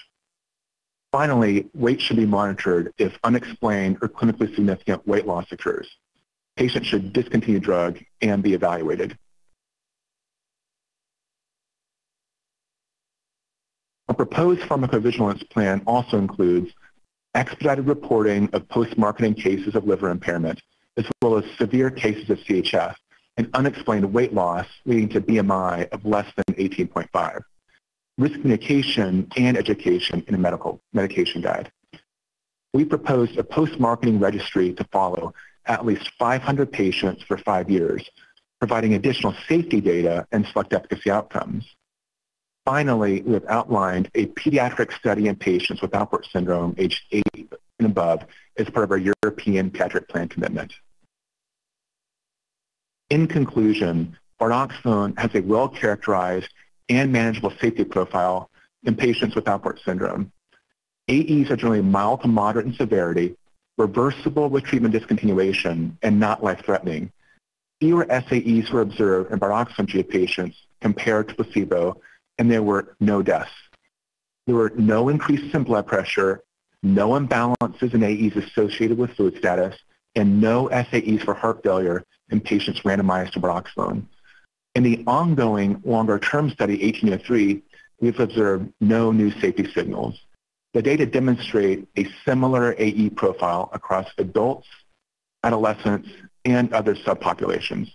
Finally, weight should be monitored if unexplained or clinically significant weight loss occurs. Patients should discontinue drug and be evaluated. A proposed pharmacovigilance plan also includes expedited reporting of post-marketing cases of liver impairment, as well as severe cases of CHF and unexplained weight loss leading to BMI of less than 18.5. Risk communication and education in a medical medication guide. We proposed a post-marketing registry to follow at least 500 patients for five years, providing additional safety data and select efficacy outcomes. Finally, we have outlined a pediatric study in patients with Alport syndrome aged 8 and above as part of our European pediatric plan commitment. In conclusion, bardoxolone has a well-characterized and manageable safety profile in patients with Alport syndrome. AEs are generally mild to moderate in severity, reversible with treatment discontinuation, and not life-threatening. Fewer SAEs were observed in bardoxolone-treated patients compared to placebo, and there were no deaths. There were no increases in blood pressure, no imbalances in AEs associated with fluid status, and no SAEs for heart failure in patients randomized to bardoxolone. In the ongoing longer-term study 1803, we've observed no new safety signals. The data demonstrate a similar AE profile across adults, adolescents, and other subpopulations.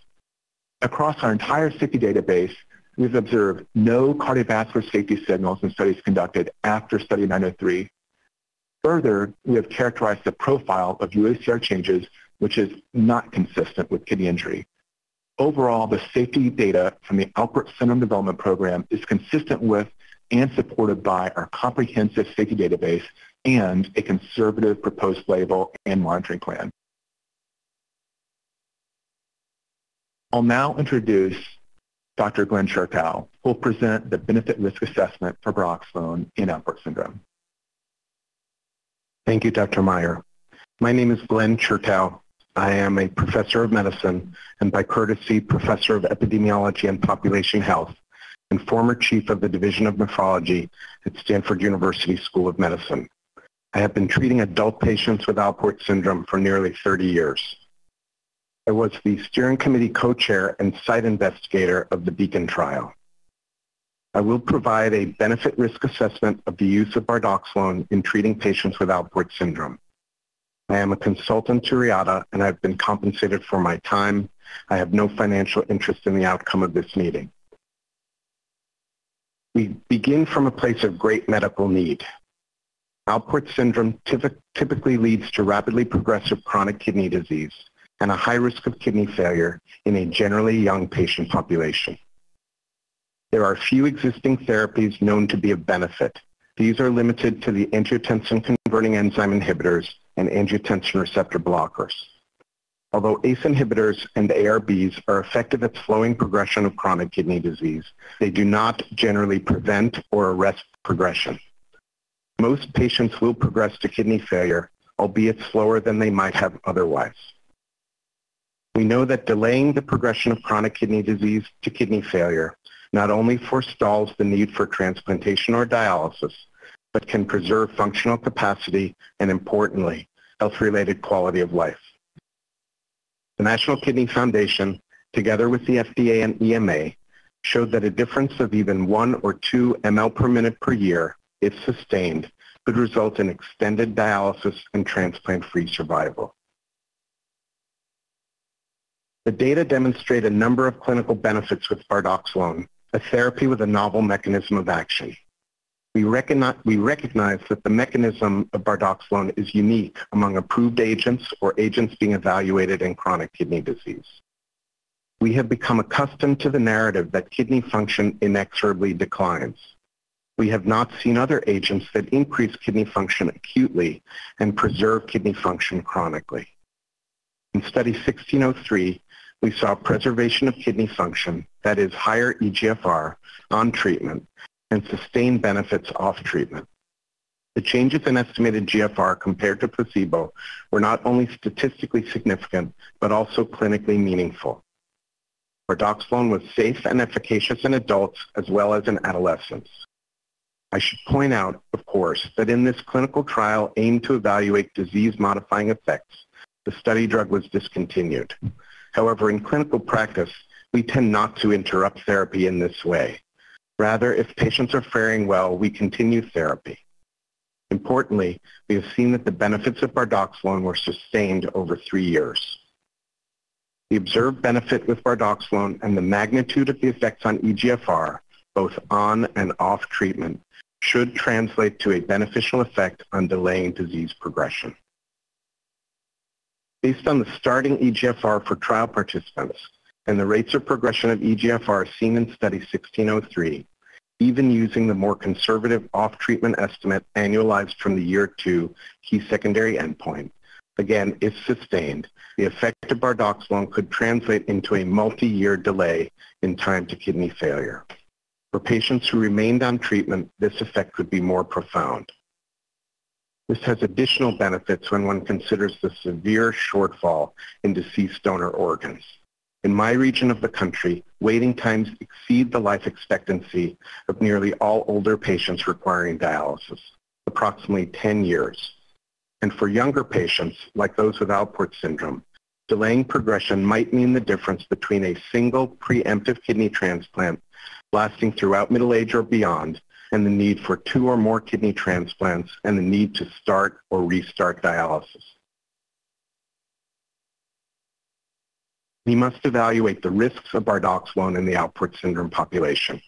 Across our entire safety database, we've observed no cardiovascular safety signals in studies conducted after study 903. Further, we have characterized the profile of UACR changes, which is not consistent with kidney injury. Overall, the safety data from the Alport Syndrome Development Program is consistent with and supported by our comprehensive safety database and a conservative proposed label and monitoring plan. I'll now introduce Dr. Glenn Chertow, who will present the benefit risk assessment for bardoxolone in Alport syndrome. Thank you, Dr. Meyer. My name is Glenn Chertow. I am a professor of medicine and by courtesy professor of epidemiology and population health and former chief of the Division of Nephrology at Stanford University School of Medicine. I have been treating adult patients with Alport syndrome for nearly 30 years. I was the steering committee co-chair and site investigator of the Beacon trial. I will provide a benefit risk assessment of the use of bardoxolone in treating patients with Alport syndrome. I am a consultant to Reata and I've been compensated for my time. I have no financial interest in the outcome of this meeting. We begin from a place of great medical need. Alport syndrome typically leads to rapidly progressive chronic kidney disease and a high risk of kidney failure in a generally young patient population. There are few existing therapies known to be of benefit. These are limited to the angiotensin converting enzyme inhibitors and angiotensin receptor blockers. Although ACE inhibitors and ARBs are effective at slowing progression of chronic kidney disease, they do not generally prevent or arrest progression. Most patients will progress to kidney failure, albeit slower than they might have otherwise. We know that delaying the progression of chronic kidney disease to kidney failure not only forestalls the need for transplantation or dialysis, but can preserve functional capacity and importantly, health-related quality of life. The National Kidney Foundation, together with the FDA and EMA, showed that a difference of even 1 or 2 ml per minute per year, if sustained, could result in extended dialysis and transplant-free survival. The data demonstrate a number of clinical benefits with bardoxolone, a therapy with a novel mechanism of action. We recognize, we recognize that the mechanism of bardoxolone is unique among approved agents or agents being evaluated in chronic kidney disease. We have become accustomed to the narrative that kidney function inexorably declines. We have not seen other agents that increase kidney function acutely and preserve kidney function chronically. In study 1603, we saw preservation of kidney function, that is higher EGFR, on treatment, and sustained benefits off treatment. The changes in estimated GFR compared to placebo were not only statistically significant, but also clinically meaningful. Bardoxolone was safe and efficacious in adults as well as in adolescents. I should point out, of course, that in this clinical trial aimed to evaluate disease-modifying effects, the study drug was discontinued. However, in clinical practice, we tend not to interrupt therapy in this way. Rather, if patients are faring well, we continue therapy. Importantly, we have seen that the benefits of bardoxolone were sustained over three years. The observed benefit with bardoxolone and the magnitude of the effects on EGFR, both on and off treatment, should translate to a beneficial effect on delaying disease progression. Based on the starting EGFR for trial participants and the rates of progression of EGFR seen in study 1603, even using the more conservative off-treatment estimate annualized from the year two key secondary endpoint, again, if sustained, the effect of bardoxolone could translate into a multi-year delay in time to kidney failure. For patients who remained on treatment, this effect could be more profound. This has additional benefits when one considers the severe shortfall in deceased donor organs. In my region of the country, waiting times exceed the life expectancy of nearly all older patients requiring dialysis, approximately 10 years. And for younger patients, like those with Alport syndrome, delaying progression might mean the difference between a single preemptive kidney transplant lasting throughout middle age or beyond and the need for two or more kidney transplants and the need to start or restart dialysis. We must evaluate the risks of bardoxolone in the Alport syndrome population,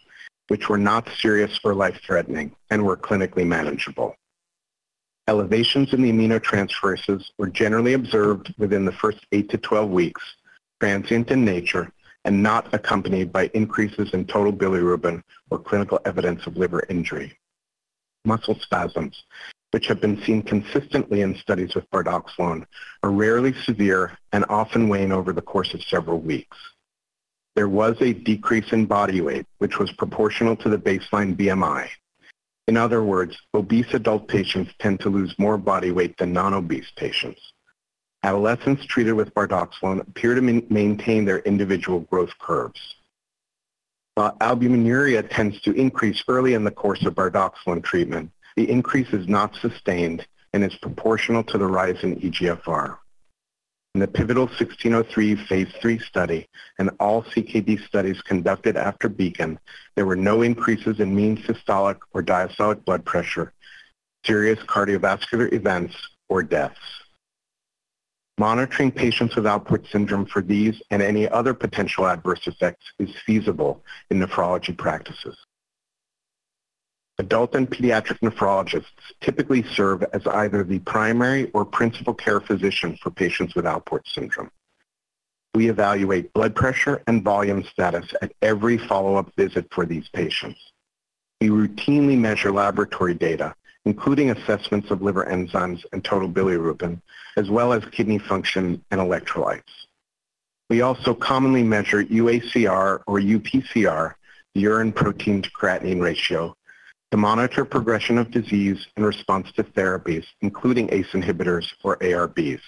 which were not serious or life-threatening and were clinically manageable. Elevations in the aminotransferases were generally observed within the first 8 to 12 weeks, transient in nature, and not accompanied by increases in total bilirubin or clinical evidence of liver injury. Muscle spasms, which have been seen consistently in studies with bardoxolone, are rarely severe and often wane over the course of several weeks. there was a decrease in body weight, which was proportional to the baseline BMI. In other words, obese adult patients tend to lose more body weight than non-obese patients. Adolescents treated with bardoxolone appear to maintain their individual growth curves. While albuminuria tends to increase early in the course of bardoxolone treatment, the increase is not sustained and is proportional to the rise in EGFR. In the pivotal 1603 phase 3 study and all CKD studies conducted after Beacon, there were no increases in mean systolic or diastolic blood pressure, serious cardiovascular events, or deaths. Monitoring patients with Alport syndrome for these and any other potential adverse effects is feasible in nephrology practices. Adult and pediatric nephrologists typically serve as either the primary or principal care physician for patients with Alport syndrome. We evaluate blood pressure and volume status at every follow-up visit for these patients. We routinely measure laboratory data, including assessments of liver enzymes and total bilirubin, as well as kidney function and electrolytes. We also commonly measure UACR or UPCR, the urine protein to creatinine ratio, to monitor progression of disease in response to therapies, including ACE inhibitors or ARBs.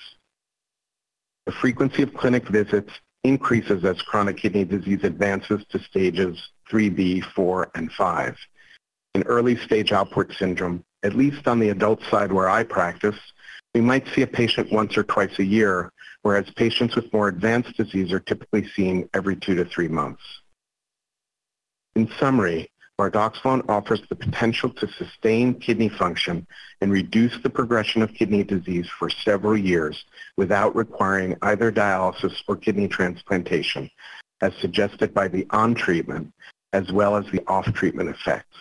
The frequency of clinic visits increases as chronic kidney disease advances to stages 3B, 4, and 5. In early stage Alport syndrome, at least on the adult side where I practice, we might see a patient once or twice a year, whereas patients with more advanced disease are typically seen every two to three months. In summary, Bardoxolone offers the potential to sustain kidney function and reduce the progression of kidney disease for several years without requiring either dialysis or kidney transplantation, as suggested by the on-treatment as well as the off-treatment effects.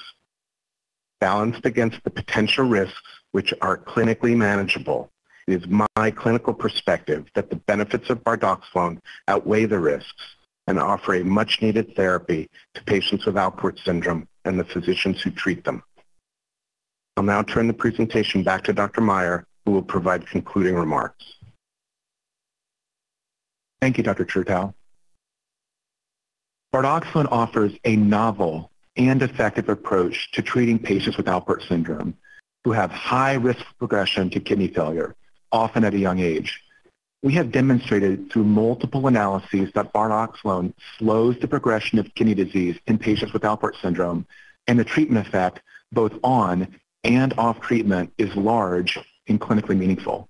Balanced against the potential risks, which are clinically manageable, it is my clinical perspective that the benefits of bardoxolone outweigh the risks and offer a much-needed therapy to patients with Alport syndrome and the physicians who treat them. I'll now turn the presentation back to Dr. Meyer, who will provide concluding remarks. Thank you, Dr. Chertow. Bardoxolone offers a novel and effective approach to treating patients with Alport syndrome who have high risk progression to kidney failure, often at a young age. We have demonstrated through multiple analyses that bardoxolone slows the progression of kidney disease in patients with Alport syndrome, and the treatment effect, both on and off treatment, is large and clinically meaningful.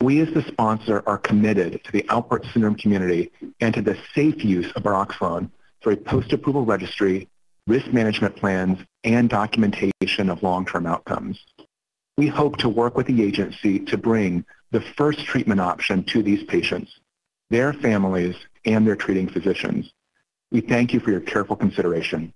We as the sponsor are committed to the Alport syndrome community and to the safe use of bardoxolone for a post-approval registry, risk management plans, and documentation of long-term outcomes. We hope to work with the agency to bring the first treatment option to these patients, their families, and their treating physicians. We thank you for your careful consideration.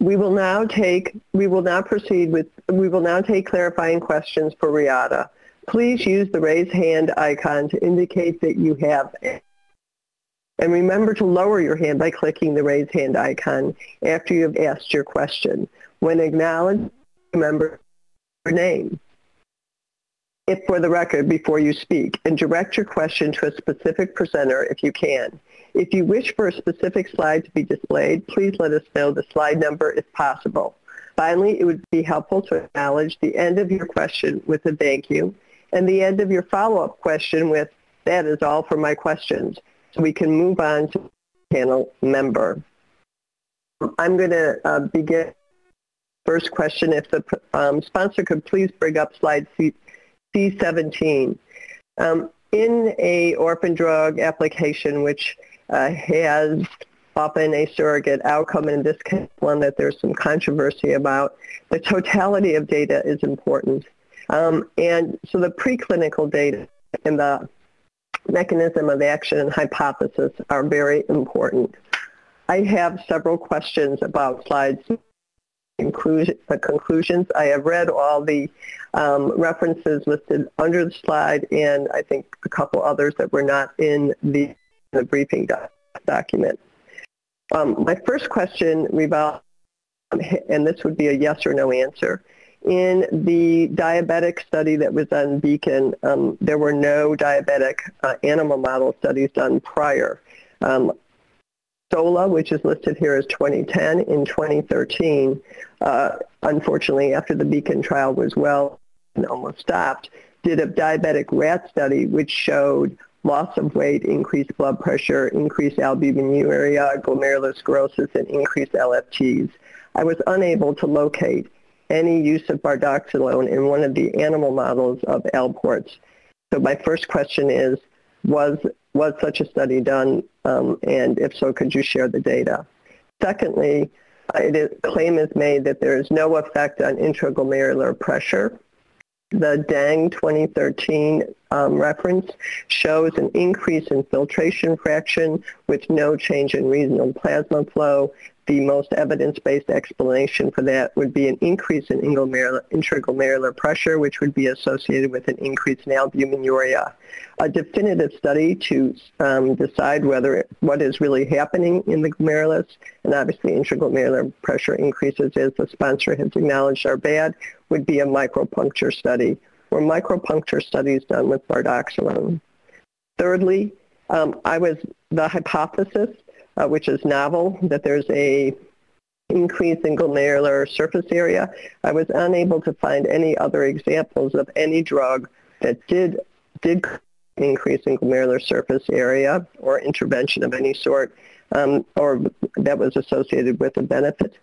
We will now take we will now proceed with we will now take clarifying questions for Reata. Please use the raise hand icon to indicate that you have and remember to lower your hand by clicking the raise hand icon after you have asked your question. When acknowledged, remember your name. If for the record before you speak, and direct your question to a specific presenter if you can. If you wish for a specific slide to be displayed, please let us know the slide number if possible. Finally, it would be helpful to acknowledge the end of your question with a thank you and the end of your follow-up question with, that is all for my questions we can move on to panel member. I'm going to uh, begin first question. If the um, sponsor could please bring up slide C, C17. Um, in a orphan drug application, which uh, has often a surrogate outcome, and in this case one that there's some controversy about, the totality of data is important. Um, and so the preclinical data and the mechanism of action and hypothesis are very important. I have several questions about slides the conclusions. I have read all the um, references listed under the slide and I think a couple others that were not in the, the briefing doc document. Um, my first question revolves, and this would be a yes or no answer, In the diabetic study that was on Beacon, um, there were no diabetic uh, animal model studies done prior. Um, SOLA, which is listed here as 2010, in 2013, uh, unfortunately, after the Beacon trial was well and almost stopped, did a diabetic rat study which showed loss of weight, increased blood pressure, increased albuminuria, glomerulosclerosis, and increased LFTs. I was unable to locate any use of bardoxolone in one of the animal models of Alports. So my first question is, was, was such a study done? Um, and if so, could you share the data? Secondly, a claim is made that there is no effect on intraglomerular pressure the Ding 2013 um, reference shows an increase in filtration fraction with no change in renal plasma flow. The most evidence-based explanation for that would be an increase in intraglomerular pressure, which would be associated with an increase in albuminuria. A definitive study to um, decide whether what is really happening in the glomerulus, and obviously intraglomerular pressure increases, as the sponsor has acknowledged, are bad, would be a micropuncture study, or micropuncture studies done with bardoxolone. Thirdly, um, I was the hypothesis, uh, which is novel, that there's a increase in glomerular surface area. I was unable to find any other examples of any drug that did did increase in glomerular surface area or intervention of any sort, um, or that was associated with a benefit.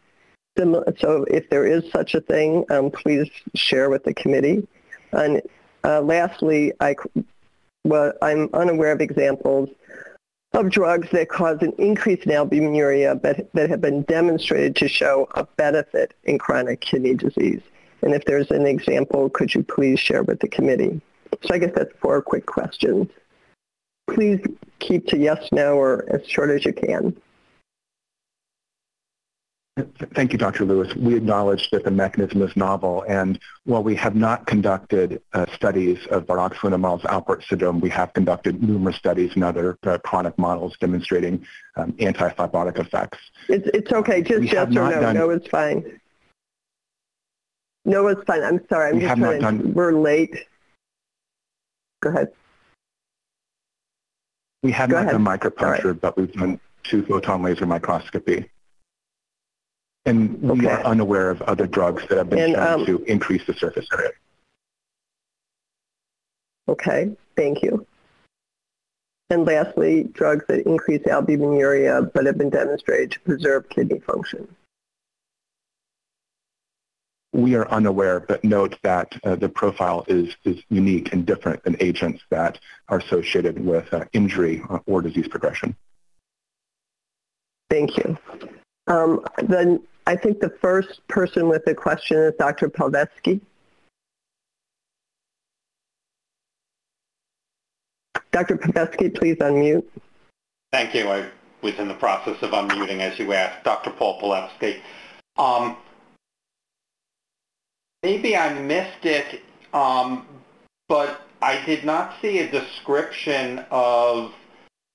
So if there is such a thing, um, please share with the committee. And uh, lastly, I, well, I'm unaware of examples of drugs that cause an increase in albuminuria but that have been demonstrated to show a benefit in chronic kidney disease. And if there's an example, could you please share with the committee? So I guess that's four quick questions. Please keep to yes, no, or as short as you can. Thank you, Dr. Lewis. We acknowledge that the mechanism is novel, and while we have not conducted uh, studies of of Alport syndrome, we have conducted numerous studies in other uh, chronic models demonstrating um, anti-fibrotic effects. It's, it's okay. Just yes or no. Done, no, it's fine. No, it's fine. I'm sorry. I'm we just trying to, done, we're late. Go ahead. We have Go not ahead. done micropuncture, right. but we've done two photon laser microscopy. And we okay. are unaware of other drugs that have been and, shown um, to increase the surface area. Okay, thank you. And lastly, drugs that increase albuminuria but have been demonstrated to preserve kidney function. We are unaware, but note that uh, the profile is, is unique and different than agents that are associated with uh, injury or disease progression. Thank you. Um, then I think the first person with a question is Dr. Palevsky. Dr. Palevsky, please unmute. Thank you. I was in the process of unmuting as you asked. Dr. Paul Palevsky. Um, maybe I missed it, um, but I did not see a description of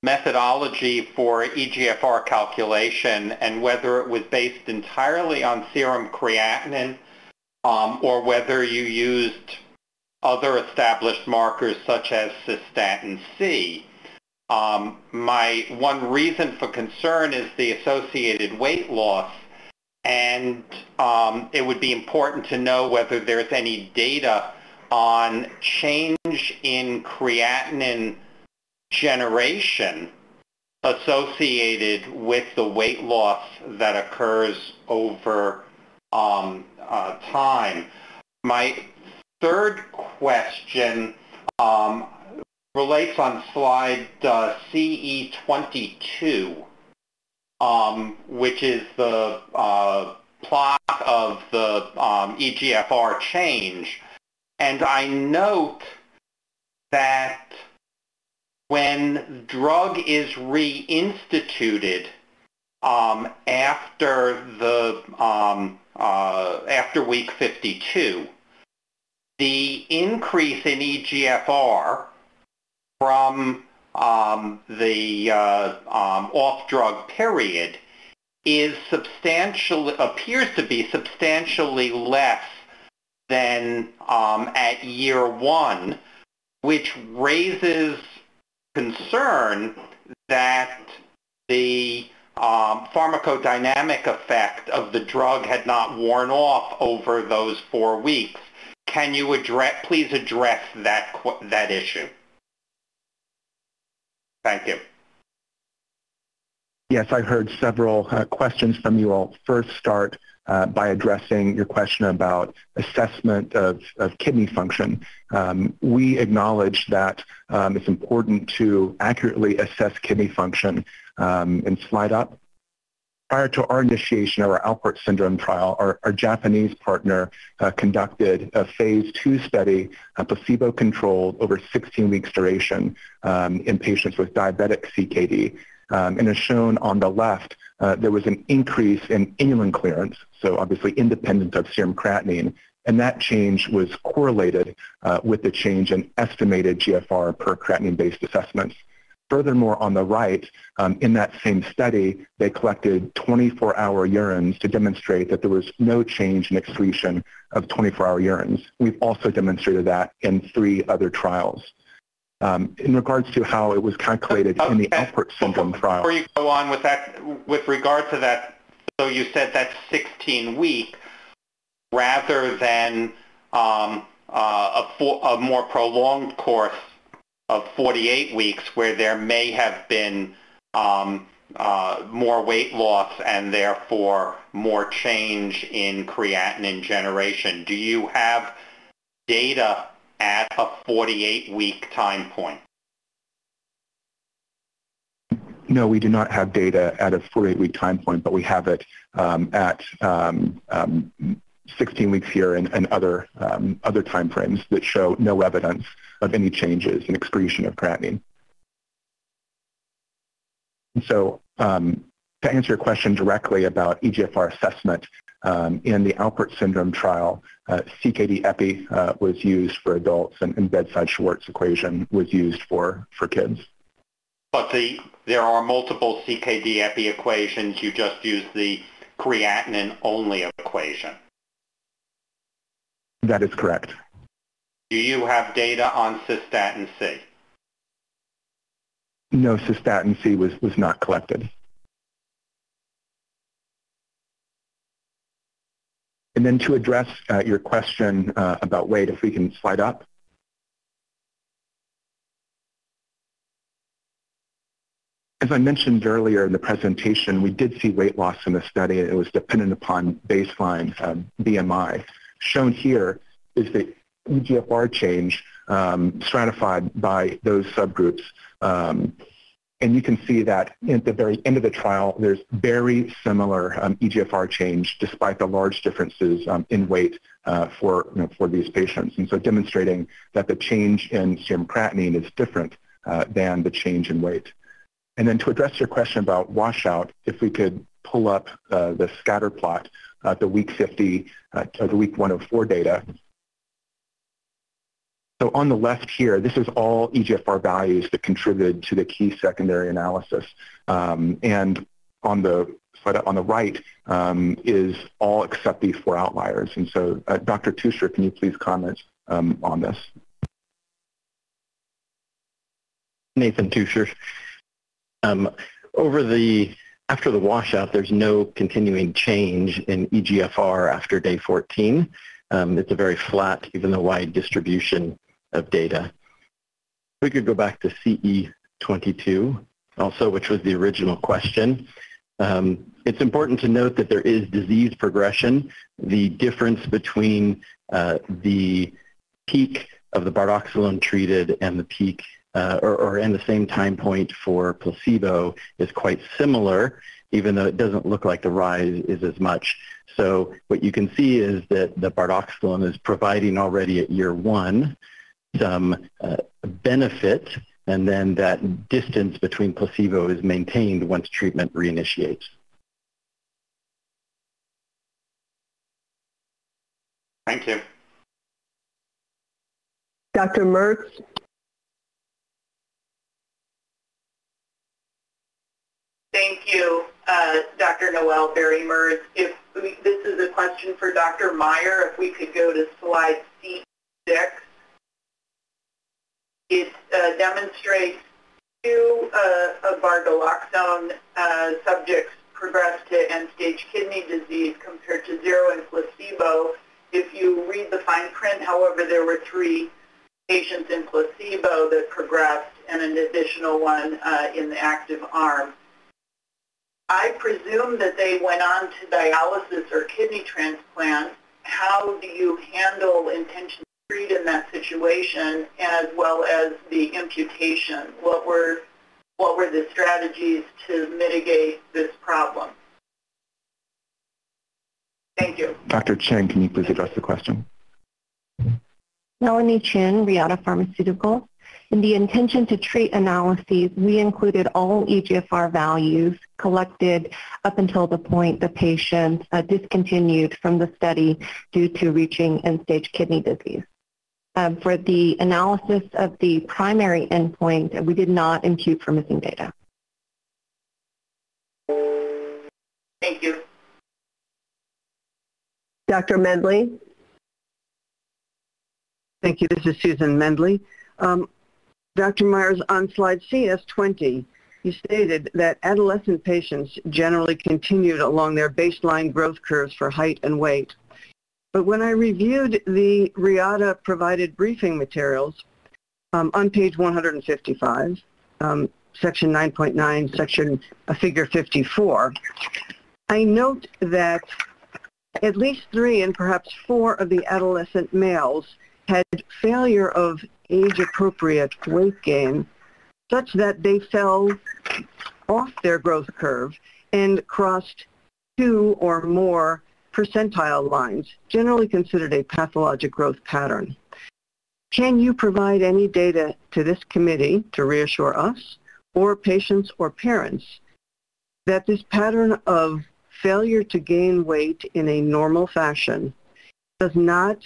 methodology for EGFR calculation and whether it was based entirely on serum creatinine um, or whether you used other established markers such as cystatin C. Um, my one reason for concern is the associated weight loss and um, it would be important to know whether there's any data on change in creatinine generation associated with the weight loss that occurs over um, uh, time. My third question um, relates on slide uh, CE22, um, which is the uh, plot of the um, EGFR change. And I note that when drug is reinstituted um, after the um, uh, after week 52, the increase in EGFR from um, the uh, um, off-drug period is substantially appears to be substantially less than um, at year one, which raises concern that the um, pharmacodynamic effect of the drug had not worn off over those four weeks. Can you address, please address that, that issue? Thank you. Yes, I've heard several uh, questions from you all. First start uh, by addressing your question about assessment of, of kidney function. Um, we acknowledge that um, it's important to accurately assess kidney function. Um, and slide up. Prior to our initiation of our Alport syndrome trial, our, our Japanese partner uh, conducted a phase two study, a placebo-controlled over 16 weeks duration um, in patients with diabetic CKD. Um, and as shown on the left, uh, there was an increase in inulin clearance, so obviously independent of serum creatinine, and that change was correlated uh, with the change in estimated GFR per creatinine-based assessments. Furthermore, on the right, um, in that same study, they collected 24-hour urines to demonstrate that there was no change in excretion of 24-hour urines. We've also demonstrated that in three other trials. Um, in regards to how it was calculated okay. in the Alport syndrome trial. Before you go on with that, with regard to that, so you said that's 16 week rather than um, uh, a, a more prolonged course of 48 weeks where there may have been um, uh, more weight loss and therefore more change in creatinine generation. Do you have data at a 48-week time point? No, we do not have data at a 48-week time point, but we have it um, at um, um, 16 weeks here and, and other um, other timeframes that show no evidence of any changes in excretion of creatinine. So um, to answer your question directly about EGFR assessment, um, in the Alport syndrome trial, uh, CKD epi uh, was used for adults and, and bedside Schwartz equation was used for, for kids. But the, there are multiple CKD epi equations. You just use the creatinine only equation. That is correct. Do you have data on cystatin C? No, cystatin C was, was not collected. And then to address uh, your question uh, about weight, if we can slide up. As I mentioned earlier in the presentation, we did see weight loss in the study. It was dependent upon baseline um, BMI. Shown here is the EGFR change um, stratified by those subgroups. Um, and you can see that at the very end of the trial, there's very similar um, EGFR change despite the large differences um, in weight uh, for, you know, for these patients. And so demonstrating that the change in serum creatinine is different uh, than the change in weight. And then to address your question about washout, if we could pull up uh, the scatter plot, uh, the week 50 uh, or the week 104 data, so on the left here, this is all EGFR values that contributed to the key secondary analysis. Um, and on the slide on the right um, is all except these four outliers. And so uh, Dr. Tuscher, can you please comment um, on this? Nathan Tuscher. Um, over the after the washout, there's no continuing change in EGFR after day 14. Um, it's a very flat, even though wide distribution of data. We could go back to CE22 also, which was the original question. Um, it's important to note that there is disease progression. The difference between uh, the peak of the bardoxolone treated and the peak uh, or, or in the same time point for placebo is quite similar, even though it doesn't look like the rise is as much. So what you can see is that the bardoxolone is providing already at year one some uh, benefit, and then that distance between placebo is maintained once treatment reinitiates. Thank you. Dr. Merz? Thank you. uh, Dr. Noel Bairey Merz. If we, this is a question for Dr. Meyer, if we could go to slide C6. It uh, demonstrates two uh, of bardoxolone uh, subjects progressed to end-stage kidney disease compared to zero in placebo. If you read the fine print, however, there were three patients in placebo that progressed and an additional one uh, in the active arm. I presume that they went on to dialysis or kidney transplant. How do you handle intention to treat in that situation as well as the imputation? What were, what were the strategies to mitigate this problem? Thank you. Dr. Chin, can you please address the question? Melanie Chin, Reata Pharmaceuticals. In the intention to treat analyses, we included all EGFR values collected up until the point the patient uh, discontinued from the study due to reaching end-stage kidney disease. Um, for the analysis of the primary endpoint, we did not impute for missing data. Thank you. Dr. Mendley? Thank you. This is Susan Mendley. Um, Dr. Myers, on slide CS20, you stated that adolescent patients generally continued along their baseline growth curves for height and weight. But when I reviewed the Reata provided briefing materials um, on page 155, um, section 9.9, section uh, figure 54, I note that at least three and perhaps four of the adolescent males had failure of age-appropriate weight gain such that they fell off their growth curve and crossed two or more percentile lines, generally considered a pathologic growth pattern. Can you provide any data to this committee to reassure us or patients or parents that this pattern of failure to gain weight in a normal fashion does not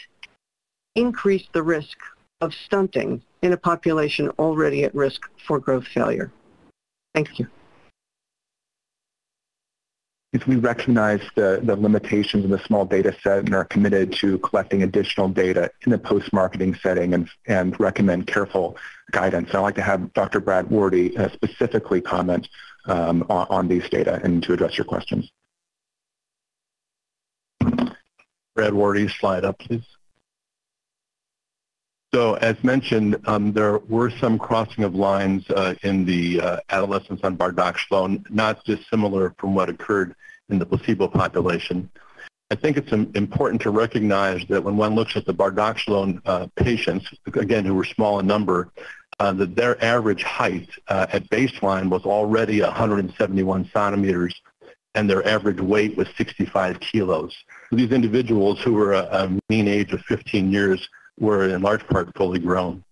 increase the risk of stunting in a population already at risk for growth failure. Thank you. If we recognize the, the limitations of the small data set and are committed to collecting additional data in the post-marketing setting and, and recommend careful guidance. I'd like to have Dr. Brad Warady uh, specifically comment um, on, on these data and to address your questions. Brad Warady, slide up, please. So as mentioned, um, there were some crossing of lines uh, in the uh, adolescents on bardoxolone, not dissimilar from what occurred in the placebo population. I think it's important to recognize that when one looks at the bardoxolone uh, patients, again, who were small in number, uh, that their average height uh, at baseline was already 171 centimeters, and their average weight was 65 kilos. These individuals who were a, a mean age of 15 years were in large part fully grown.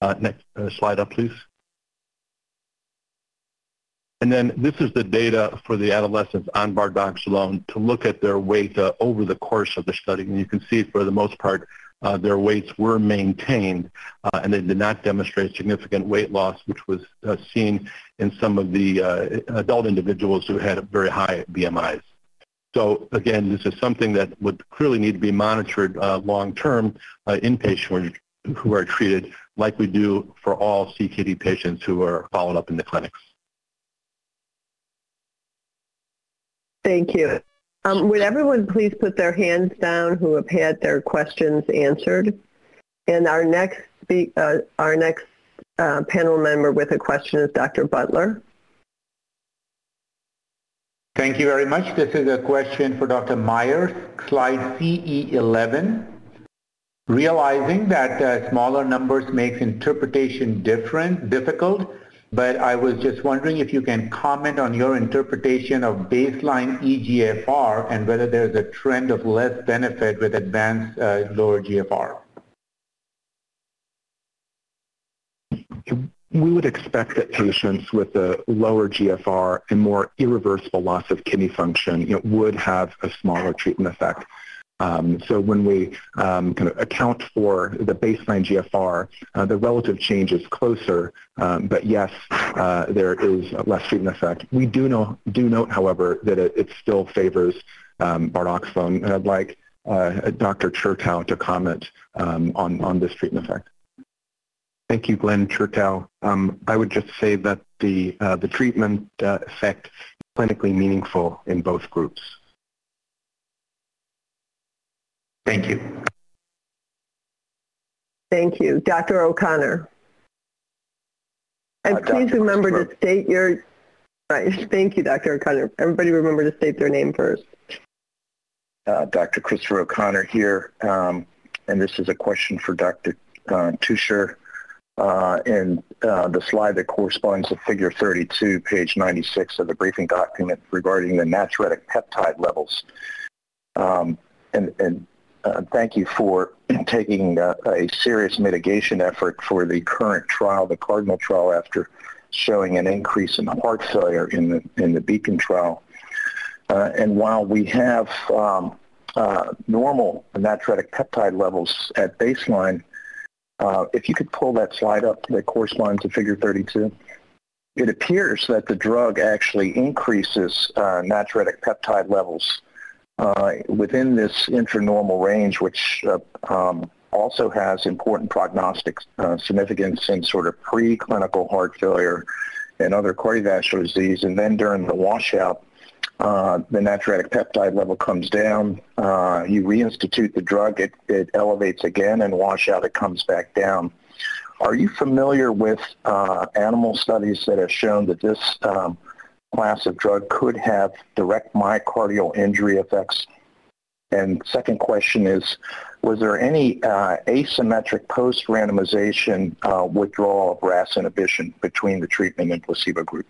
Uh, next uh, slide up, please. And then this is the data for the adolescents on bardoxolone to look at their weight uh, over the course of the study. And you can see for the most part, uh, their weights were maintained uh, and they did not demonstrate significant weight loss, which was uh, seen in some of the uh, adult individuals who had very high BMIs. So again, this is something that would clearly need to be monitored uh, long-term uh, in patients who are treated like we do for all CKD patients who are followed up in the clinics. Thank you. Um, would everyone please put their hands down who have had their questions answered? And our next, uh, our next uh, panel member with a question is Dr. Butler. Thank you very much. This is a question for Dr. Myers, slide CE11. Realizing that uh, smaller numbers makes interpretation different, difficult, but I was just wondering if you can comment on your interpretation of baseline EGFR and whether there's a trend of less benefit with advanced uh, lower GFR. We would expect that patients with a lower GFR and more irreversible loss of kidney function you know, would have a smaller treatment effect. Um, so when we um, kind of account for the baseline GFR, uh, the relative change is closer, um, but yes, uh, there is less treatment effect. We do know do note, however, that it, it still favors um, bardoxolone, and I'd like uh, Dr. Chertow to comment um, on on this treatment effect. Thank you, Glenn Chertow. Um, I would just say that the uh, the treatment uh, effect is clinically meaningful in both groups. Thank you. Thank you. Dr. O'Connor. And Uh, please Dr. remember to state your, right, thank you, Dr. O'Connor. Everybody remember to state their name first. Uh, Dr. Christopher O'Connor here, um, and this is a question for Dr. Uh, Tusher. Uh, and uh, the slide that corresponds to figure 32, page 96 of the briefing document regarding the natriuretic peptide levels. Um, and and uh, thank you for taking uh, a serious mitigation effort for the current trial, the Cardinal trial, after showing an increase in heart failure in the in the Beacon trial. Uh, and while we have um, uh, normal natriuretic peptide levels at baseline, uh, if you could pull that slide up that corresponds to figure 32, it appears that the drug actually increases uh, natriuretic peptide levels uh, within this intranormal range, which uh, um, also has important prognostic uh, significance in sort of preclinical heart failure and other cardiovascular disease. And then during the washout, uh, the natriuretic peptide level comes down. Uh, you reinstitute the drug, it, it elevates again, and washout, it comes back down. Are you familiar with uh, animal studies that have shown that this um, class of drug could have direct myocardial injury effects? And second question is, was there any uh, asymmetric post-randomization uh, withdrawal of RAS inhibition between the treatment and placebo group?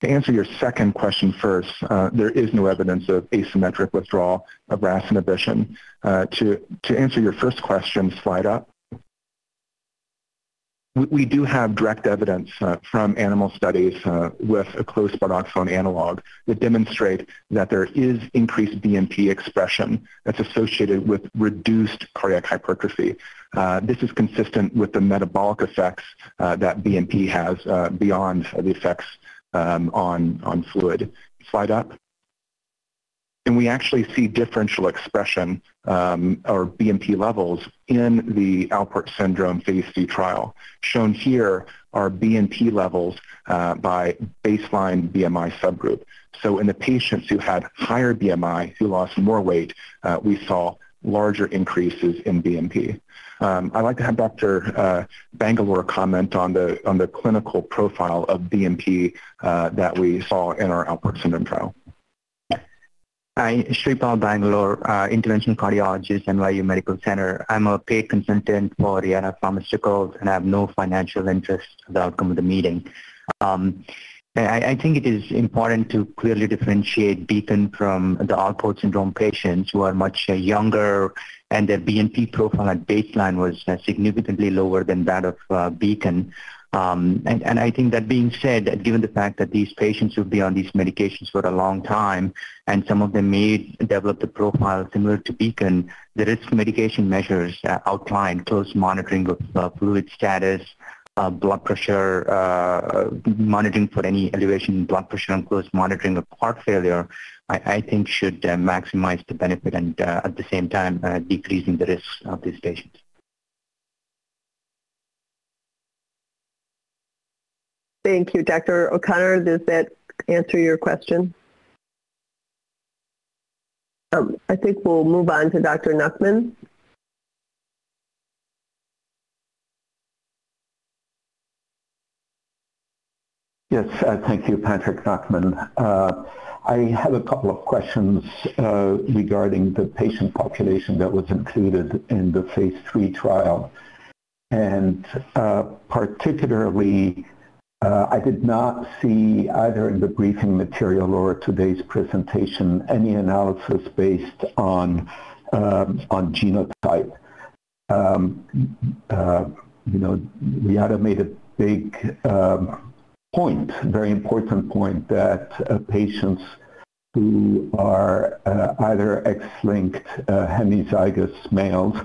To answer your second question first, uh, there is no evidence of asymmetric withdrawal of RAS inhibition. Uh, to, to answer your first question, slide up. We, we do have direct evidence uh, from animal studies uh, with a close bardoxolone analog that demonstrate that there is increased BNP expression that's associated with reduced cardiac hypertrophy. Uh, this is consistent with the metabolic effects uh, that BNP has uh, beyond the effects um, on, on fluid. Slide up. And we actually see differential expression um, or BNP levels in the Alport syndrome phase 3 trial. Shown here are BNP levels uh, by baseline BMI subgroup. So in the patients who had higher BMI, who lost more weight, uh, we saw larger increases in BNP. Um, I'd like to have Dr. Uh, Bangalore comment on the on the clinical profile of BNP uh, that we saw in our Alport syndrome trial. Hi, Sripal Bangalore, uh, interventional cardiologist, NYU Medical Center. I'm a paid consultant for Reata Pharmaceuticals and I have no financial interest in the outcome of the meeting. Um, I, I, think it is important to clearly differentiate Beacon from the Alport syndrome patients who are much uh, younger and their BNP profile at baseline was uh, significantly lower than that of uh, Beacon. Um, and, and, I think that being said, given the fact that these patients will be on these medications for a long time, and some of them may develop the profile similar to Beacon, the risk medication measures uh, outlined, close monitoring of uh, fluid status, uh, blood pressure, uh, monitoring for any elevation in blood pressure, and close monitoring of heart failure, I, I think should uh, maximize the benefit and at the same time decreasing the risks of these patients. Thank you. Dr. O'Connor, does that answer your question? Um, I think we'll move on to Dr. Nachman. Yes, uh, thank you, Patrick Nachman. Uh, I have a couple of questions uh, regarding the patient population that was included in the phase three trial. And uh, particularly, uh, I did not see either in the briefing material or today's presentation any analysis based on, um, on genotype. Um, you know, Reata made a big um, point, very important point, that uh, patients who are uh, either X-linked uh, hemizygous males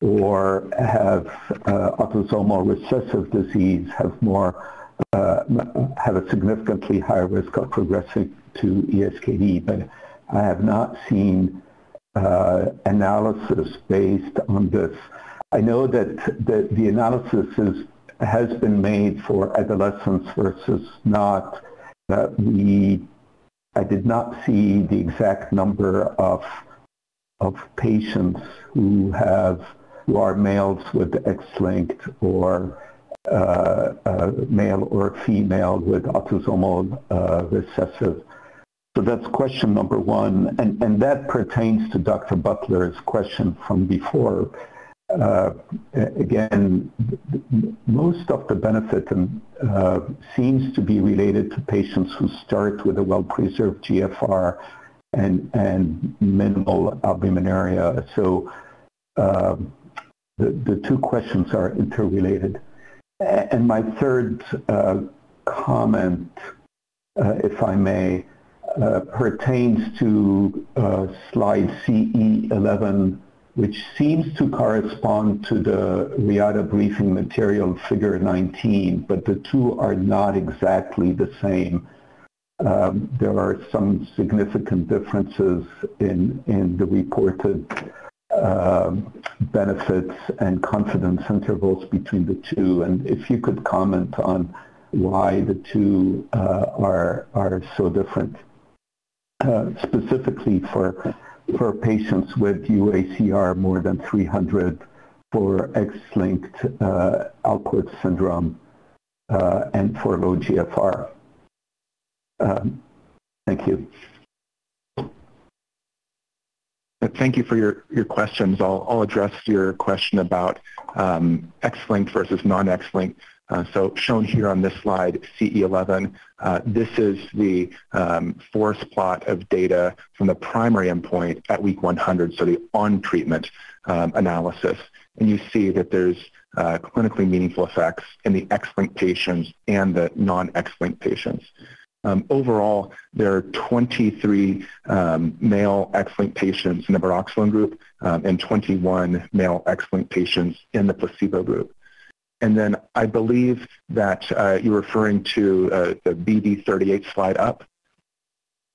or have uh, autosomal recessive disease have more uh, have a significantly higher risk of progressing to ESKD, but I have not seen analysis based on this. I know that the, the analysis is, has been made for adolescents versus not. We, I did not see the exact number of of patients who have who are males with X-linked or uh, uh, male or female with autosomal uh, recessive. So that's question number one, and, and that pertains to Dr. Butler's question from before. Uh, again, most of the benefit uh, seems to be related to patients who start with a well-preserved GFR and, and minimal albuminuria. So uh, the, the two questions are interrelated. And my third uh, comment, uh, if I may, uh, pertains to slide CE11, which seems to correspond to the Reata briefing material figure 19, but the two are not exactly the same. Um, there are some significant differences in, in the reported um, benefits and confidence intervals between the two. And if you could comment on why the two uh, are, are so different, uh, specifically for, for patients with UACR more than 300 for X-linked uh, Alport syndrome uh, and for low GFR. Um, thank you. Thank you for your, your questions. I'll, I'll address your question about um, X-linked versus non-X-linked. Uh, so shown here on this slide, CE11, uh, this is the um, forest plot of data from the primary endpoint at week 100, so the on-treatment um, analysis. And you see that there's uh, clinically meaningful effects in the X-linked patients and the non-X-linked patients. Um, overall, there are 23 um, male X-linked patients in the bardoxolone group um, and 21 male X-linked patients in the placebo group. And then I believe that uh, you're referring to uh, the BD38 slide up.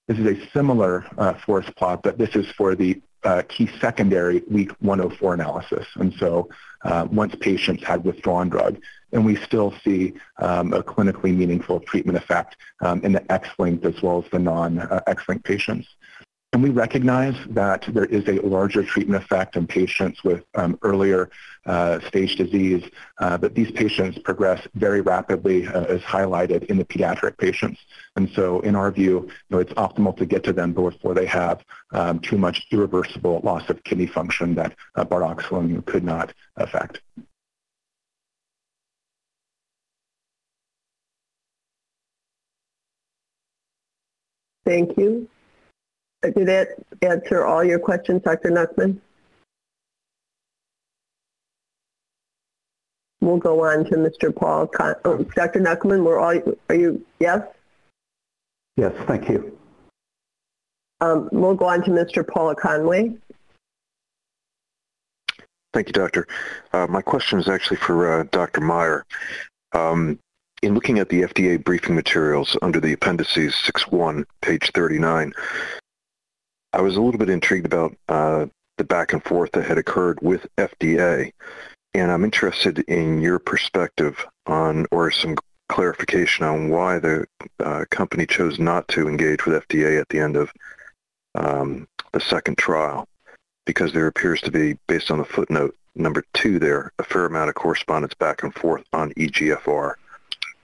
This is a similar uh, forest plot, but this is for the uh, key secondary week 104 analysis. And so uh, once patients had withdrawn drug, and we still see um, a clinically meaningful treatment effect um, in the X-linked as well as the non-X-linked patients. And we recognize that there is a larger treatment effect in patients with um, earlier uh, stage disease, uh, but these patients progress very rapidly uh, as highlighted in the pediatric patients. And so in our view, you know, it's optimal to get to them before they have um, too much irreversible loss of kidney function that uh, bardoxolone could not affect. Thank you. Did that answer all your questions, Dr. Nachman? We'll go on to Mr. Paul. Con oh, Dr. Nachman, we're all, are you, yes? Yes, thank you. Um, we'll go on to Mr. Paula Conway. Thank you, Doctor. Uh, my question is actually for uh, Dr. Meyer. Um, in looking at the FDA briefing materials under the appendices 6.1, page 39, I was a little bit intrigued about uh, the back and forth that had occurred with FDA, and I'm interested in your perspective on, or some clarification on why the uh, company chose not to engage with FDA at the end of um, the second trial, because there appears to be, based on the footnote number two there, a fair amount of correspondence back and forth on EGFR.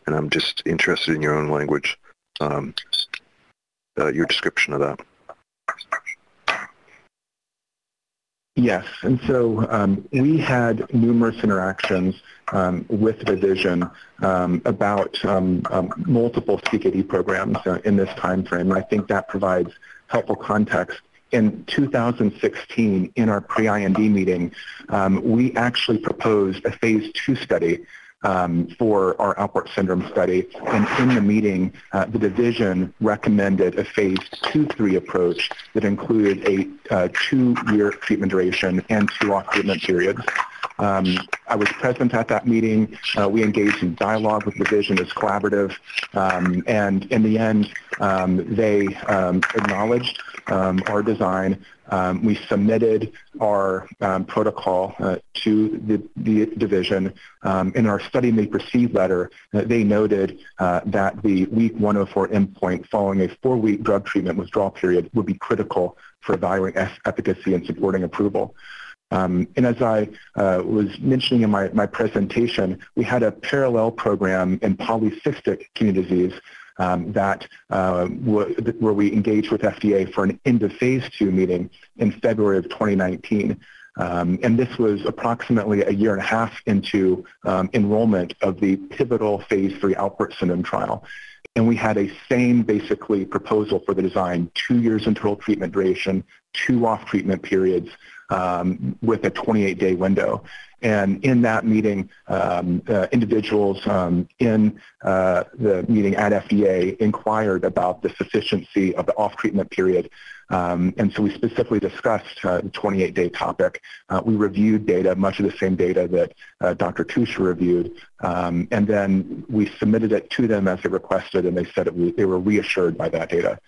And I'm just interested in your own language, um, uh, your description of that. Yes, and so um, we had numerous interactions um, with the division um, about um, um, multiple CKD programs uh, in this time frame. I think that provides helpful context. In 2016, in our pre-IND meeting, um, we actually proposed a phase two study um, for our Alport syndrome study. And in the meeting, uh, the division recommended a phase 2-3 approach that included a uh, two-year treatment duration and two off-treatment periods. Um, I was present at that meeting. Uh, we engaged in dialogue with the division as collaborative, um, and in the end, um, they um, acknowledged um, our design. Um, we submitted our protocol uh, to the, the division. in our study may proceed letter, uh, they noted uh, that the week 104 endpoint following a four-week drug treatment withdrawal period would be critical for evaluating efficacy and supporting approval. Um, and as I uh, was mentioning in my, my presentation, we had a parallel program in polycystic kidney disease um, that uh, where we engaged with FDA for an end of phase two meeting in February of 2019. Um, and this was approximately a year and a half into um, enrollment of the pivotal phase three Alport syndrome trial. And we had a same basically proposal for the design, two years internal treatment duration, two off treatment periods, um, with a 28-day window. And in that meeting, um, uh, individuals um, in uh, the meeting at FDA inquired about the sufficiency of the off-treatment period. Um, and so we specifically discussed uh, the 28-day topic. Uh, we reviewed data, much of the same data that uh, Dr. Tuscher reviewed, um, and then we submitted it to them as they requested, and they said they were reassured by that data.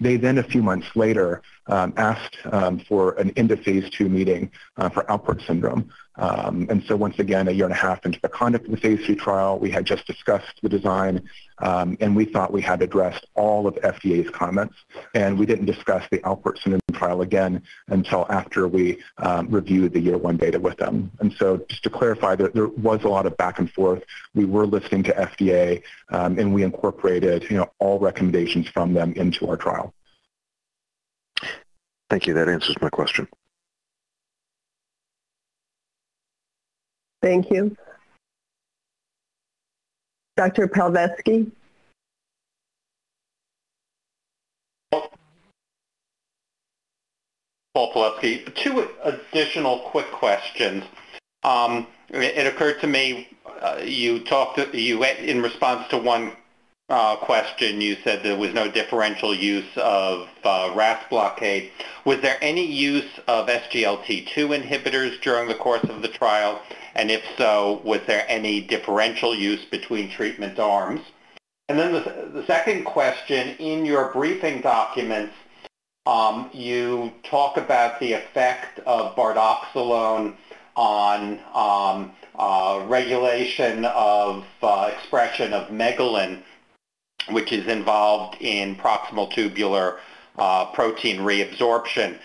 They then, a few months later, um, asked um, for an end of phase two meeting uh, for Alport syndrome. Um, and so once again, a year and a half into the conduct of the phase three trial, we had just discussed the design, um, and we thought we had addressed all of FDA's comments. And we didn't discuss the Alport syndrome trial again until after we um, reviewed the year one data with them. And so just to clarify, there, there was a lot of back and forth. We were listening to FDA, um, and we incorporated you know, all recommendations from them into our trial. Thank you. That answers my question. Thank you. Dr. Palevsky? Paul Palevsky. Two additional quick questions. Um, it occurred to me, uh, you talked, you in response to one uh, question, you said there was no differential use of uh, RAS blockade. Was there any use of SGLT2 inhibitors during the course of the trial? And if so, was there any differential use between treatment arms? And then the, the second question, in your briefing documents, um, you talk about the effect of bardoxolone on um, uh, regulation of uh, expression of megalin which is involved in proximal tubular uh, protein reabsorption.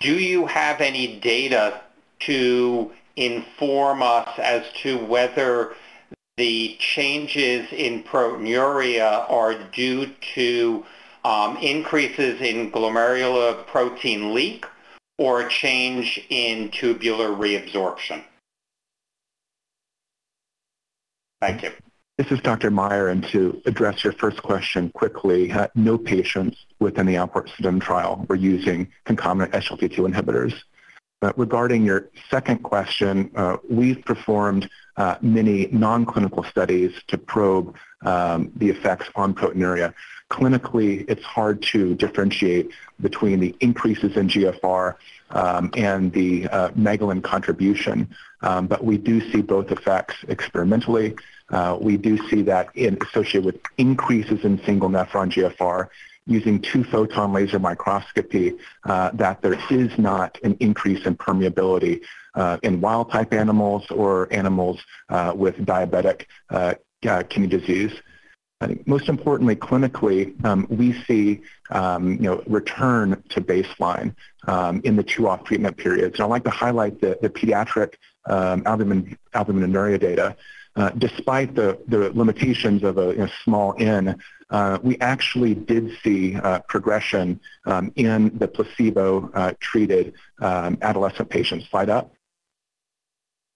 Do you have any data to inform us as to whether the changes in proteinuria are due to um, increases in glomerular protein leak or a change in tubular reabsorption? Thank you. This is Dr. Meyer, and to address your first question quickly, uh, no patients within the syndrome trial were using concomitant SGLT2 inhibitors. Uh, regarding your second question, uh, we've performed uh, many non-clinical studies to probe um, the effects on proteinuria. Clinically, it's hard to differentiate between the increases in GFR um, and the uh, megalin contribution, um, but we do see both effects experimentally. Uh, we do see that in, associated with increases in single nephron GFR using two-photon laser microscopy uh, that there is not an increase in permeability uh, in wild-type animals or animals uh, with diabetic uh, uh, kidney disease. I think most importantly, clinically, um, we see um, you know, return to baseline um, in the two off treatment periods. And I'd like to highlight the, the pediatric um, albumin, albuminuria data. Uh, despite the, the limitations of a know, small n, uh, we actually did see uh, progression um, in the placebo-treated uh, um, adolescent patients. Slide up.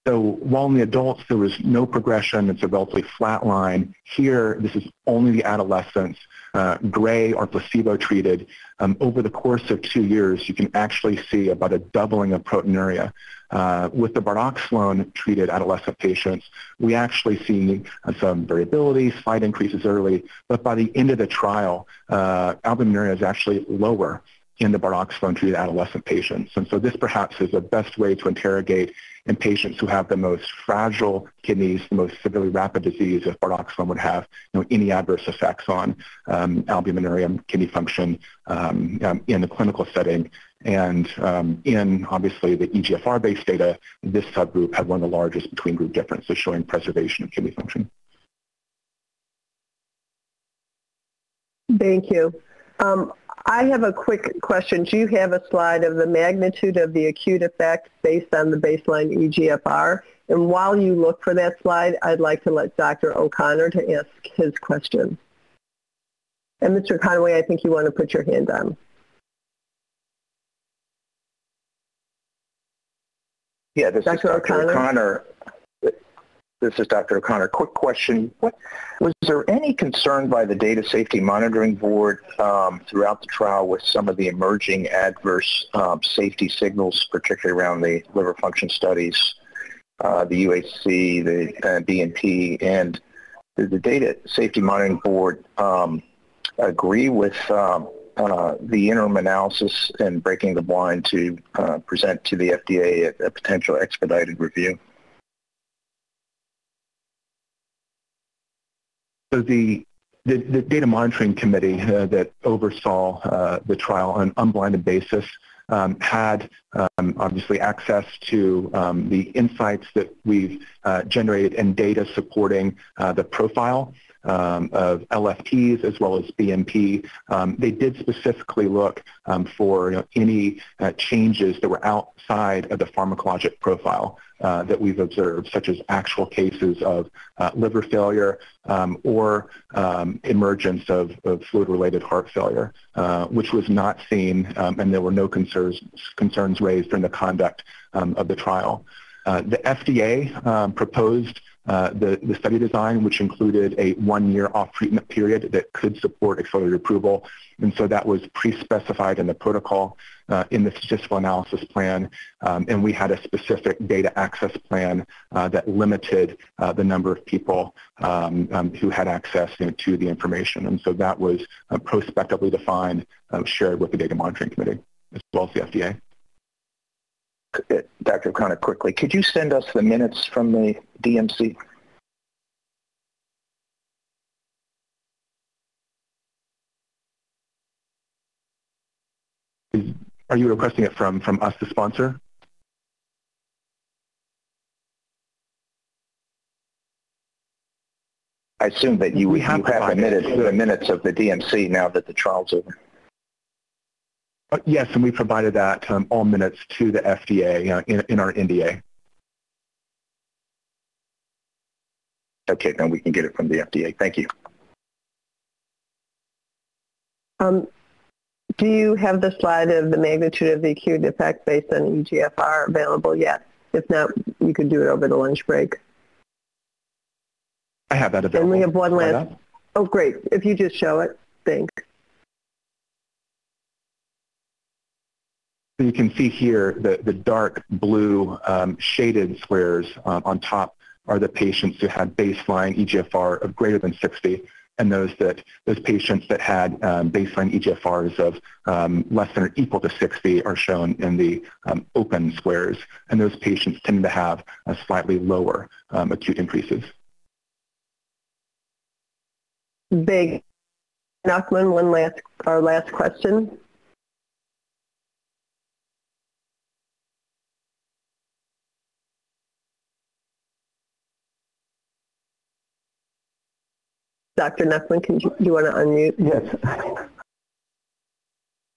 So while in the adults there was no progression, it's a relatively flat line, here this is only the adolescents, uh, gray or placebo treated. Um, over the course of two years, you can actually see about a doubling of proteinuria. Uh, with the bardoxolone treated adolescent patients, we actually see some variability, slight increases early, but by the end of the trial, uh, albuminuria is actually lower in the bardoxolone treated adolescent patients. And so this perhaps is the best way to interrogate in patients who have the most fragile kidneys, the most severely rapid disease, if bardoxolone would have you know, any adverse effects on um, albuminuria, kidney function um, um, in the clinical setting. And um, in, obviously, the EGFR-based data, this subgroup had one of the largest between-group differences showing preservation of kidney function. Thank you. Um, I have a quick question. Do you have a slide of the magnitude of the acute effects based on the baseline EGFR? And while you look for that slide, I'd like to let Dr. O'Connor to ask his question. And Mr. Conway, I think you want to put your hand on. Yeah, this Dr. is Dr. O'Connor. O'Connor. This is Dr. O'Connor. Quick question. What, was there any concern by the Data Safety Monitoring Board um, throughout the trial with some of the emerging adverse um, safety signals, particularly around the liver function studies, uh, the UHC, the uh, BNP, and did the Data Safety Monitoring Board um, agree with um, uh, the interim analysis and breaking the blind to uh, present to the FDA a, a potential expedited review? So the, the, the data monitoring committee uh, that oversaw uh, the trial on an unblinded basis um, had um, obviously access to um, the insights that we've uh, generated and data supporting uh, the profile um, of LFTs as well as BNP. Um, they did specifically look um, for you know, any uh, changes that were outside of the pharmacologic profile uh, that we've observed, such as actual cases of uh, liver failure um, or um, emergence of, of fluid-related heart failure, uh, which was not seen, um, and there were no concerns, concerns raised during the conduct of the trial. Uh, the FDA um, proposed uh, the, the study design, which included a one-year off-treatment period that could support accelerated approval. And so that was pre-specified in the protocol uh, in the statistical analysis plan. Um, and we had a specific data access plan uh, that limited uh, the number of people um, um, who had access you know, to the information. And so that was uh, prospectively defined, shared with the data monitoring committee as well as the FDA. Dr. O'Connor, quickly, could you send us the minutes from the DMC? Are you requesting it from, from us, the sponsor? I assume that you, we have, you have the, minutes, the minutes of the DMC now that the trial's over. Uh, yes, and we provided that um, all minutes to the FDA uh, in, in our NDA. Okay, then we can get it from the FDA. Thank you. Um, do you have the slide of the magnitude of the acute effect based on EGFR available yet? If not, you could do it over the lunch break. I have that available. And we have one last. Oh, great. If you just show it, thanks. So you can see here the, the dark blue um, shaded squares um, on top are the patients who had baseline EGFR of greater than 60 and those that those patients that had um, baseline EGFRs of um, less than or equal to 60 are shown in the um, open squares, and those patients tend to have a slightly lower um, acute increases. Big. Nachman, one last, our last question. Dr. Nachman, can you, you want to unmute? Yes.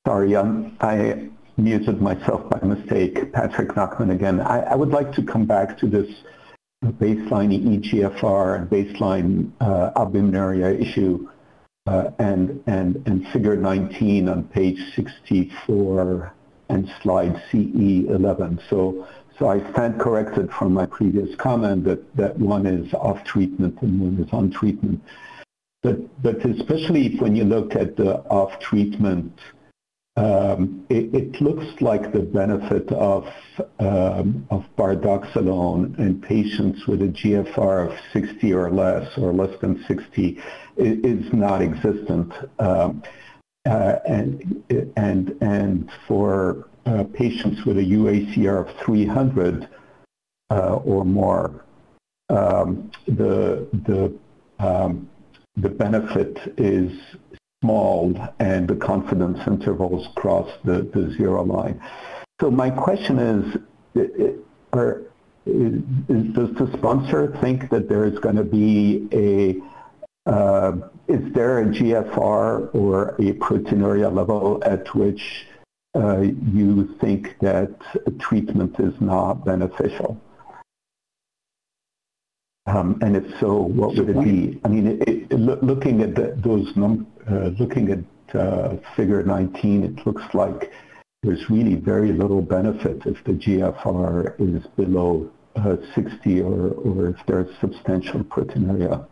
Sorry, um, I muted myself by mistake. Patrick Nachman again. I, I, would like to come back to this baseline EGFR and baseline uh, albuminuria issue uh, and, and, and figure 19 on page 64 and slide CE11. So, so I stand corrected from my previous comment that, that one is off treatment and one is on treatment. But, but especially when you look at the off treatment, um, it, it, looks like the benefit of, um, of bardoxolone in patients with a GFR of 60 or less or less than 60 is, is not existent. Um, uh, and, and, and for uh, patients with a UACR of 300 uh, or more, um, the, the, um, the benefit is small and the confidence intervals cross the, the zero line. So my question is, are, is, does the sponsor think that there is going to be a uh, is there a GFR or a proteinuria level at which uh, you think that treatment is not beneficial? Um, and if so, what would it be? I mean, it, it, looking at the, those num uh, looking at uh, figure 19, it looks like there's really very little benefit if the GFR is below uh, 60 or, or if there's substantial proteinuria.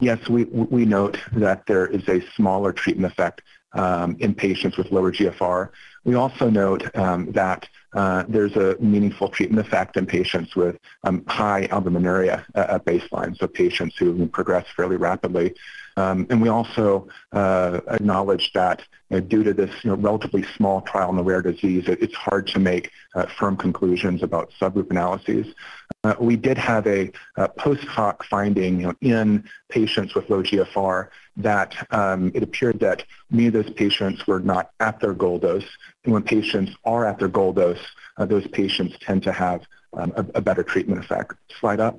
Yes, we, we note that there is a smaller treatment effect um, in patients with lower GFR. We also note um, that uh, there's a meaningful treatment effect in patients with um, high albuminuria at baseline, so patients who progress fairly rapidly. Um, and we also uh, acknowledge that due to this you know, relatively small trial in the rare disease, it, it's hard to make uh, firm conclusions about subgroup analyses. Uh, we did have a, a post hoc finding you know, in patients with low GFR that um, it appeared that many of those patients were not at their goal dose. And when patients are at their goal dose, uh, those patients tend to have um, a, a better treatment effect. Slide up.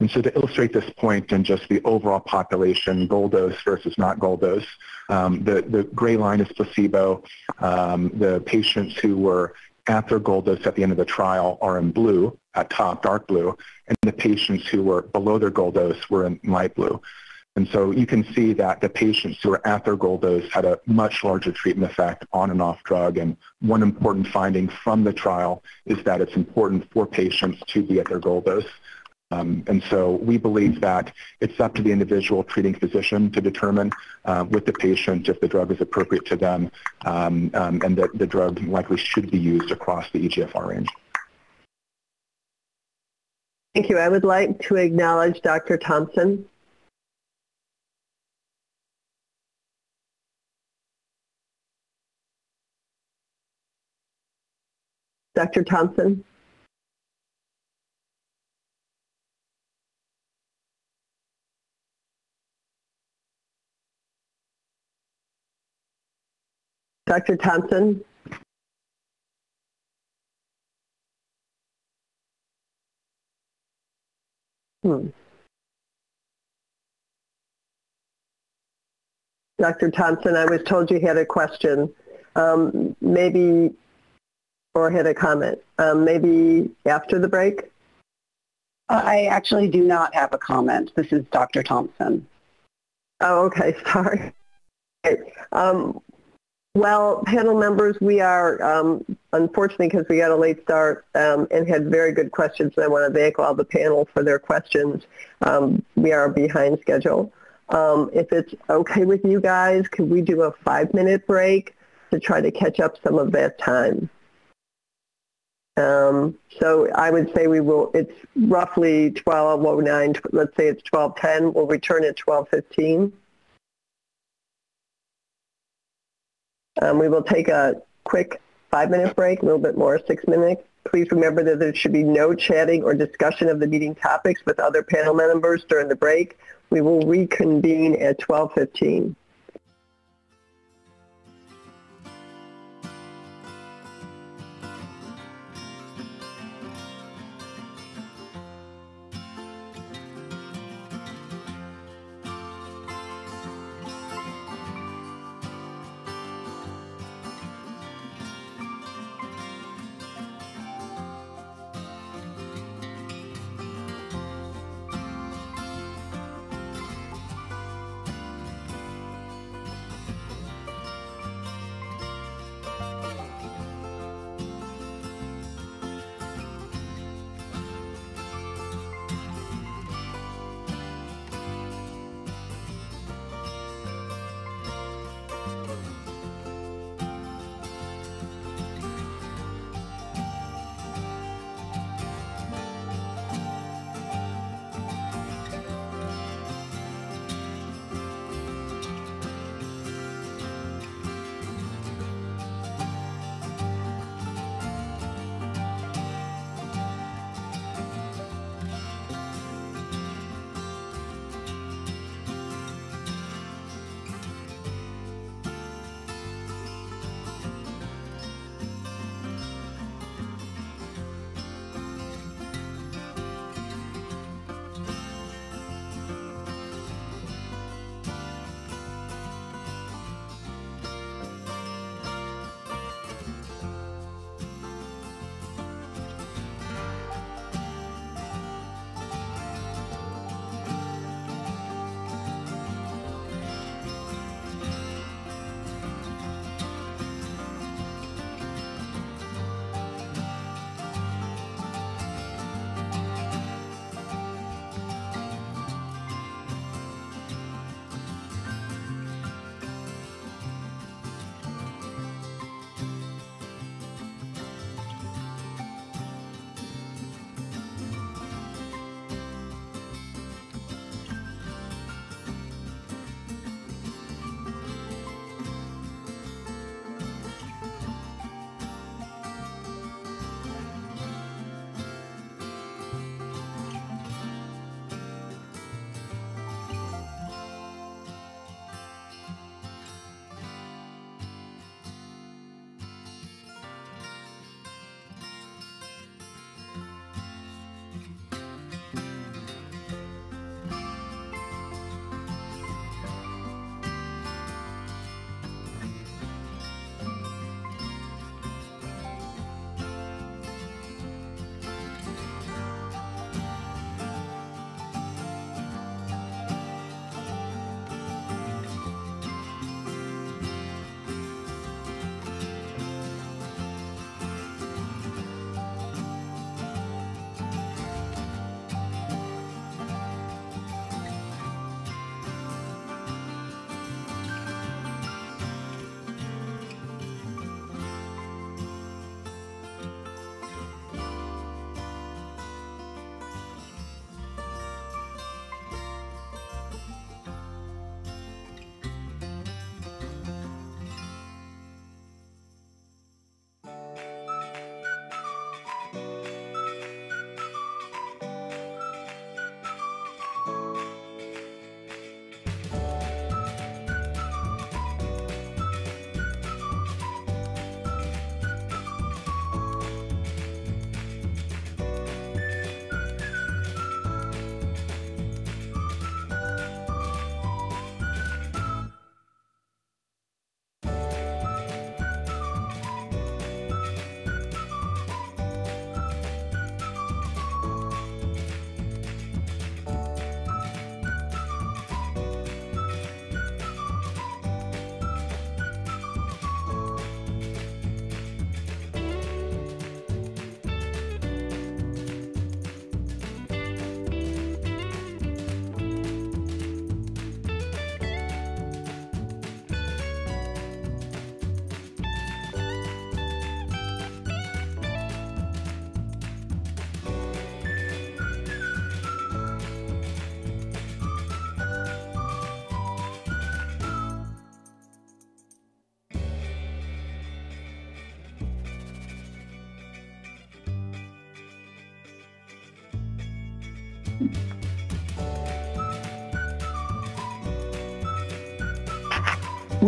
And so to illustrate this point and just the overall population, gold dose versus not gold dose, um, the, the gray line is placebo. Um, the patients who were at their goal dose at the end of the trial are in blue, at top, dark blue, and the patients who were below their goal dose were in light blue. And so you can see that the patients who were at their goal dose had a much larger treatment effect on and off drug. And one important finding from the trial is that it's important for patients to be at their goal dose. Um, and so we believe that it's up to the individual treating physician to determine uh, with the patient if the drug is appropriate to them um, um, and that the drug likely should be used across the EGFR range. Thank you. I would like to acknowledge Dr. Thompson. Dr. Thompson. Dr. Thompson? Hmm. Dr. Thompson, I was told you had a question. Um, maybe, or had a comment. Um, maybe after the break? I actually do not have a comment. This is Dr. Thompson. Oh, okay. Sorry. Um, well, panel members, we are, um, unfortunately, because we got a late start um, and had very good questions, and I want to thank all the panel for their questions. Um, we are behind schedule. Um, if it's okay with you guys, could we do a five-minute break to try to catch up some of that time? Um, so I would say we will, it's roughly 12.09, let's say it's 12.10. We'll return at 12.15. Um, we will take a quick five-minute break, a little bit more, six minutes. Please remember that there should be no chatting or discussion of the meeting topics with other panel members during the break. We will reconvene at 1215.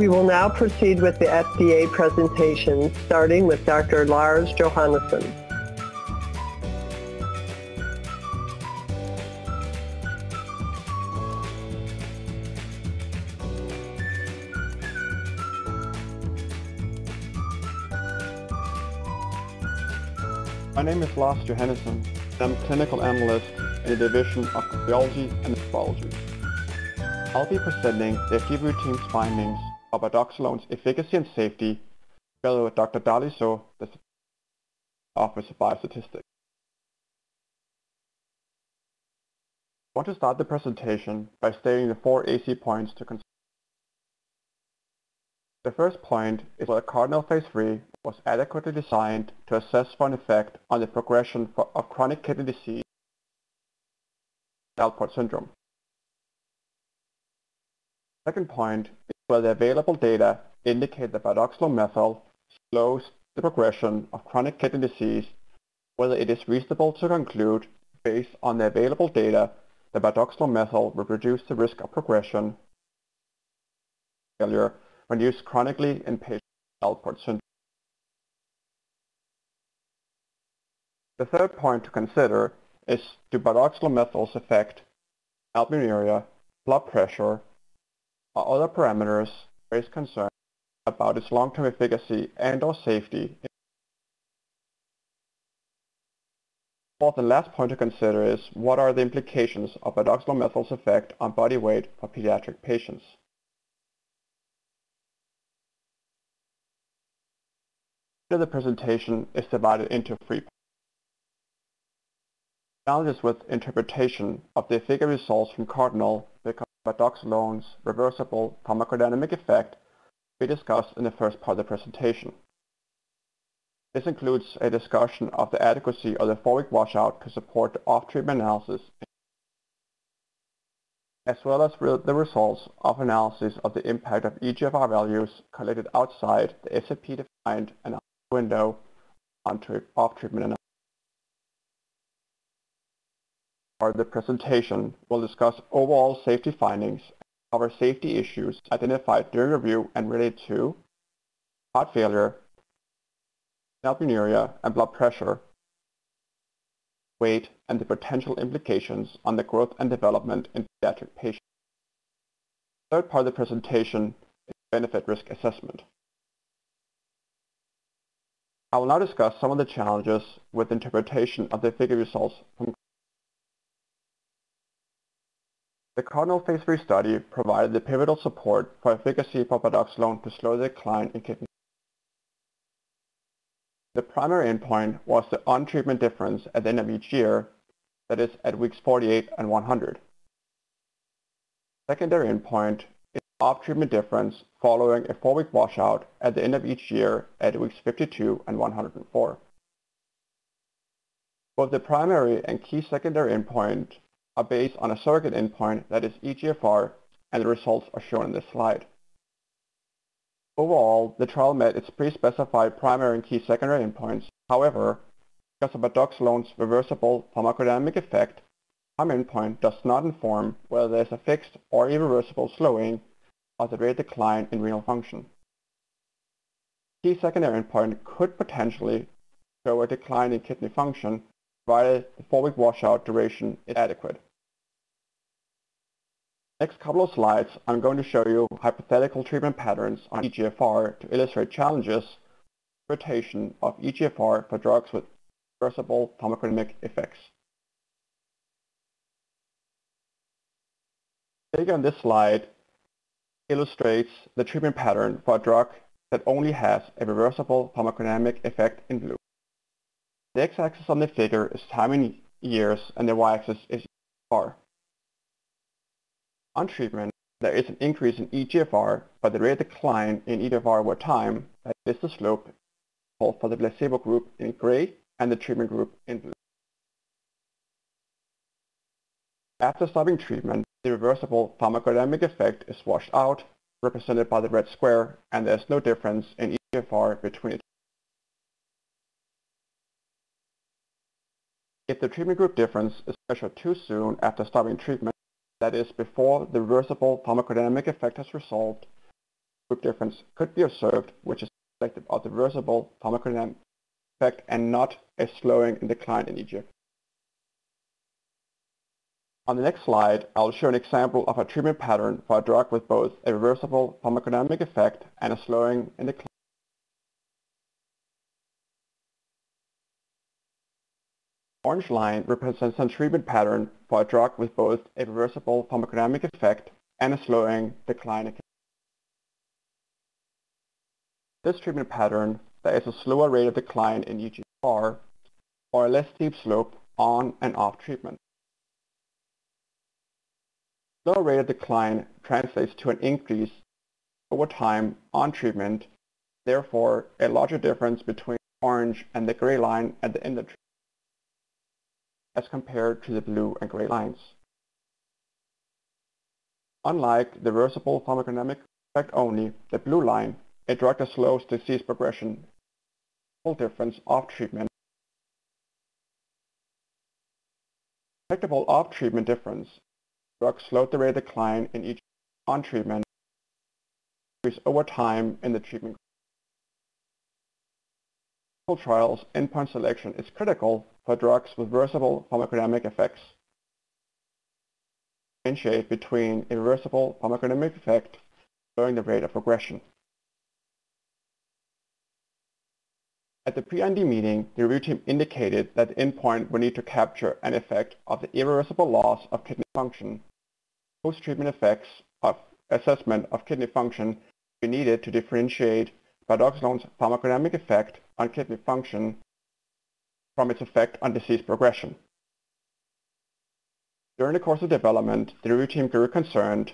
We will now proceed with the FDA presentation, starting with Dr. Lars Johannesson. My name is Lars Johannesson. I'm a clinical analyst in the Division of Cardiology and Nephrology. I'll be presenting the FDA team's findings of bardoxolone's efficacy and safety together with Dr. Dali So, the Office of Biostatistics. I want to start the presentation by stating the four AC points to consider. The first point is that Cardinal Phase 3 was adequately designed to assess for an effect on the progression for, of chronic kidney disease Alport syndrome. Second point where the available data indicate that bardoxolone methyl slows the progression of chronic kidney disease, whether it is reasonable to conclude based on the available data that bardoxolone methyl will reduce the risk of progression failure when used chronically in patients with Alport syndrome. The third point to consider is do bardoxolone methyls affect albuminuria, blood pressure, other parameters raise concern about its long-term efficacy and or safety. Fourth and last point to consider is what are the implications of bardoxolone methyl's effect on body weight for pediatric patients. The presentation is divided into three parts. Challenges with interpretation of the figure results from Cardinal because bardoxolone's reversible pharmacodynamic effect we discussed in the first part of the presentation. This includes a discussion of the adequacy of the four-week washout to support the off-treatment analysis, as well as the results of analysis of the impact of EGFR values collected outside the SAP-defined analysis window on off-treatment analysis. For the presentation, we'll discuss overall safety findings and cover safety issues identified during review and related to heart failure, albuminuria, and blood pressure, weight, and the potential implications on the growth and development in pediatric patients. Third part of the presentation is benefit risk assessment. I will now discuss some of the challenges with interpretation of the figure results from The Cardinal Phase 3 study provided the pivotal support for efficacy for bardoxolone to slow the decline in kidney. The primary endpoint was the on-treatment difference at the end of each year, that is at weeks 48 and 100. Secondary endpoint is off-treatment difference following a four-week washout at the end of each year at weeks 52 and 104. Both the primary and key secondary endpoint are based on a surrogate endpoint that is EGFR, and the results are shown in this slide. Overall, the trial met its pre-specified primary and key secondary endpoints. However, because of bardoxolone's reversible pharmacodynamic effect, primary endpoint does not inform whether there is a fixed or irreversible slowing of the rate decline in renal function. Key secondary endpoint could potentially show a decline in kidney function provided the four-week washout duration is adequate. Next couple of slides, I'm going to show you hypothetical treatment patterns on EGFR to illustrate challenges interpretation of EGFR for drugs with reversible pharmacodynamic effects. Figure on this slide illustrates the treatment pattern for a drug that only has a reversible pharmacodynamic effect in blue. The x-axis on the figure is time in years and the y-axis is EGFR. On treatment, there is an increase in EGFR, but the rate of decline in EGFR over time, that is the slope, for the placebo group in gray and the treatment group in blue. After stopping treatment, the reversible pharmacodynamic effect is washed out, represented by the red square, and there's no difference in EGFR between the If the treatment group difference is measured too soon after stopping treatment, that is, before the reversible pharmacodynamic effect has resolved, group difference could be observed, which is reflective of the reversible pharmacodynamic effect and not a slowing in decline in EGF. On the next slide, I'll show an example of a treatment pattern for a drug with both a reversible pharmacodynamic effect and a slowing in decline. Orange line represents a treatment pattern for a drug with both a reversible pharmacodynamic effect and a slowing decline. This treatment pattern, there is a slower rate of decline in EGFR or a less steep slope on and off treatment. Slower rate of decline translates to an increase over time on treatment, therefore a larger difference between orange and the gray line at the end of treatment as compared to the blue and gray lines. Unlike the reversible pharmacodynamic effect only, the blue line, a drug that slows disease progression, full difference off treatment. Detectable off treatment difference, drugs slowed the rate of decline in each on treatment, increase over time in the treatment trials, endpoint selection is critical for drugs with reversible pharmacodynamic effects. Differentiate between a reversible pharmacodynamic effect slowing the rate of progression. At the pre-IND meeting, the review team indicated that the endpoint would need to capture an effect of the irreversible loss of kidney function. Post-treatment effects of assessment of kidney function be needed to differentiate bardoxolone's pharmacodynamic effect on kidney function from its effect on disease progression. During the course of development, the review team grew concerned,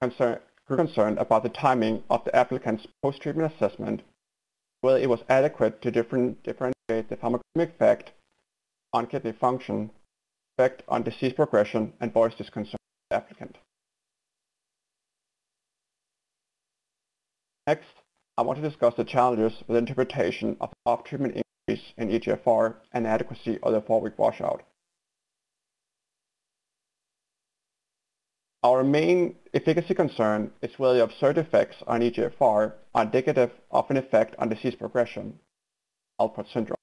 concern, grew concerned about the timing of the applicant's post-treatment assessment, whether it was adequate to different, differentiate the pharmacodynamic effect on kidney function, effect on disease progression, and voiced this concern to the applicant. Next, I want to discuss the challenges with interpretation of off-treatment in EGFR and adequacy of the four-week washout. Our main efficacy concern is whether the observed effects on EGFR are indicative of an effect on disease progression, Alport syndrome.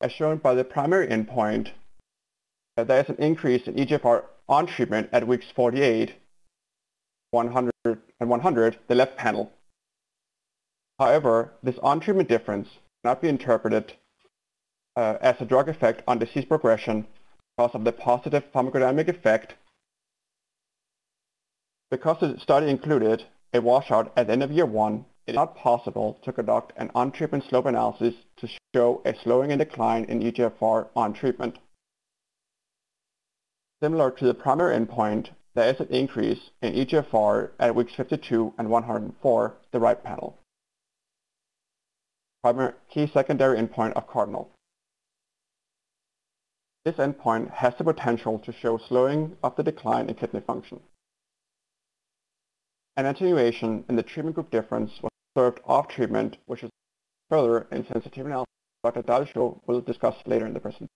As shown by the primary endpoint, there is an increase in EGFR on treatment at weeks 48, 100, and 100, the left panel. However, this on-treatment difference cannot be interpreted uh, as a drug effect on disease progression because of the positive pharmacodynamic effect. Because the study included a washout at the end of year one, it is not possible to conduct an on-treatment slope analysis to show a slowing and decline in EGFR on treatment. Similar to the primary endpoint, there is an increase in EGFR at weeks 52 and 104, the right panel primary key secondary endpoint of Cardinal. This endpoint has the potential to show slowing of the decline in kidney function. An attenuation in the treatment group difference was observed off treatment, which is further in sensitivity analysis Dr. Dalsho will discuss later in the presentation.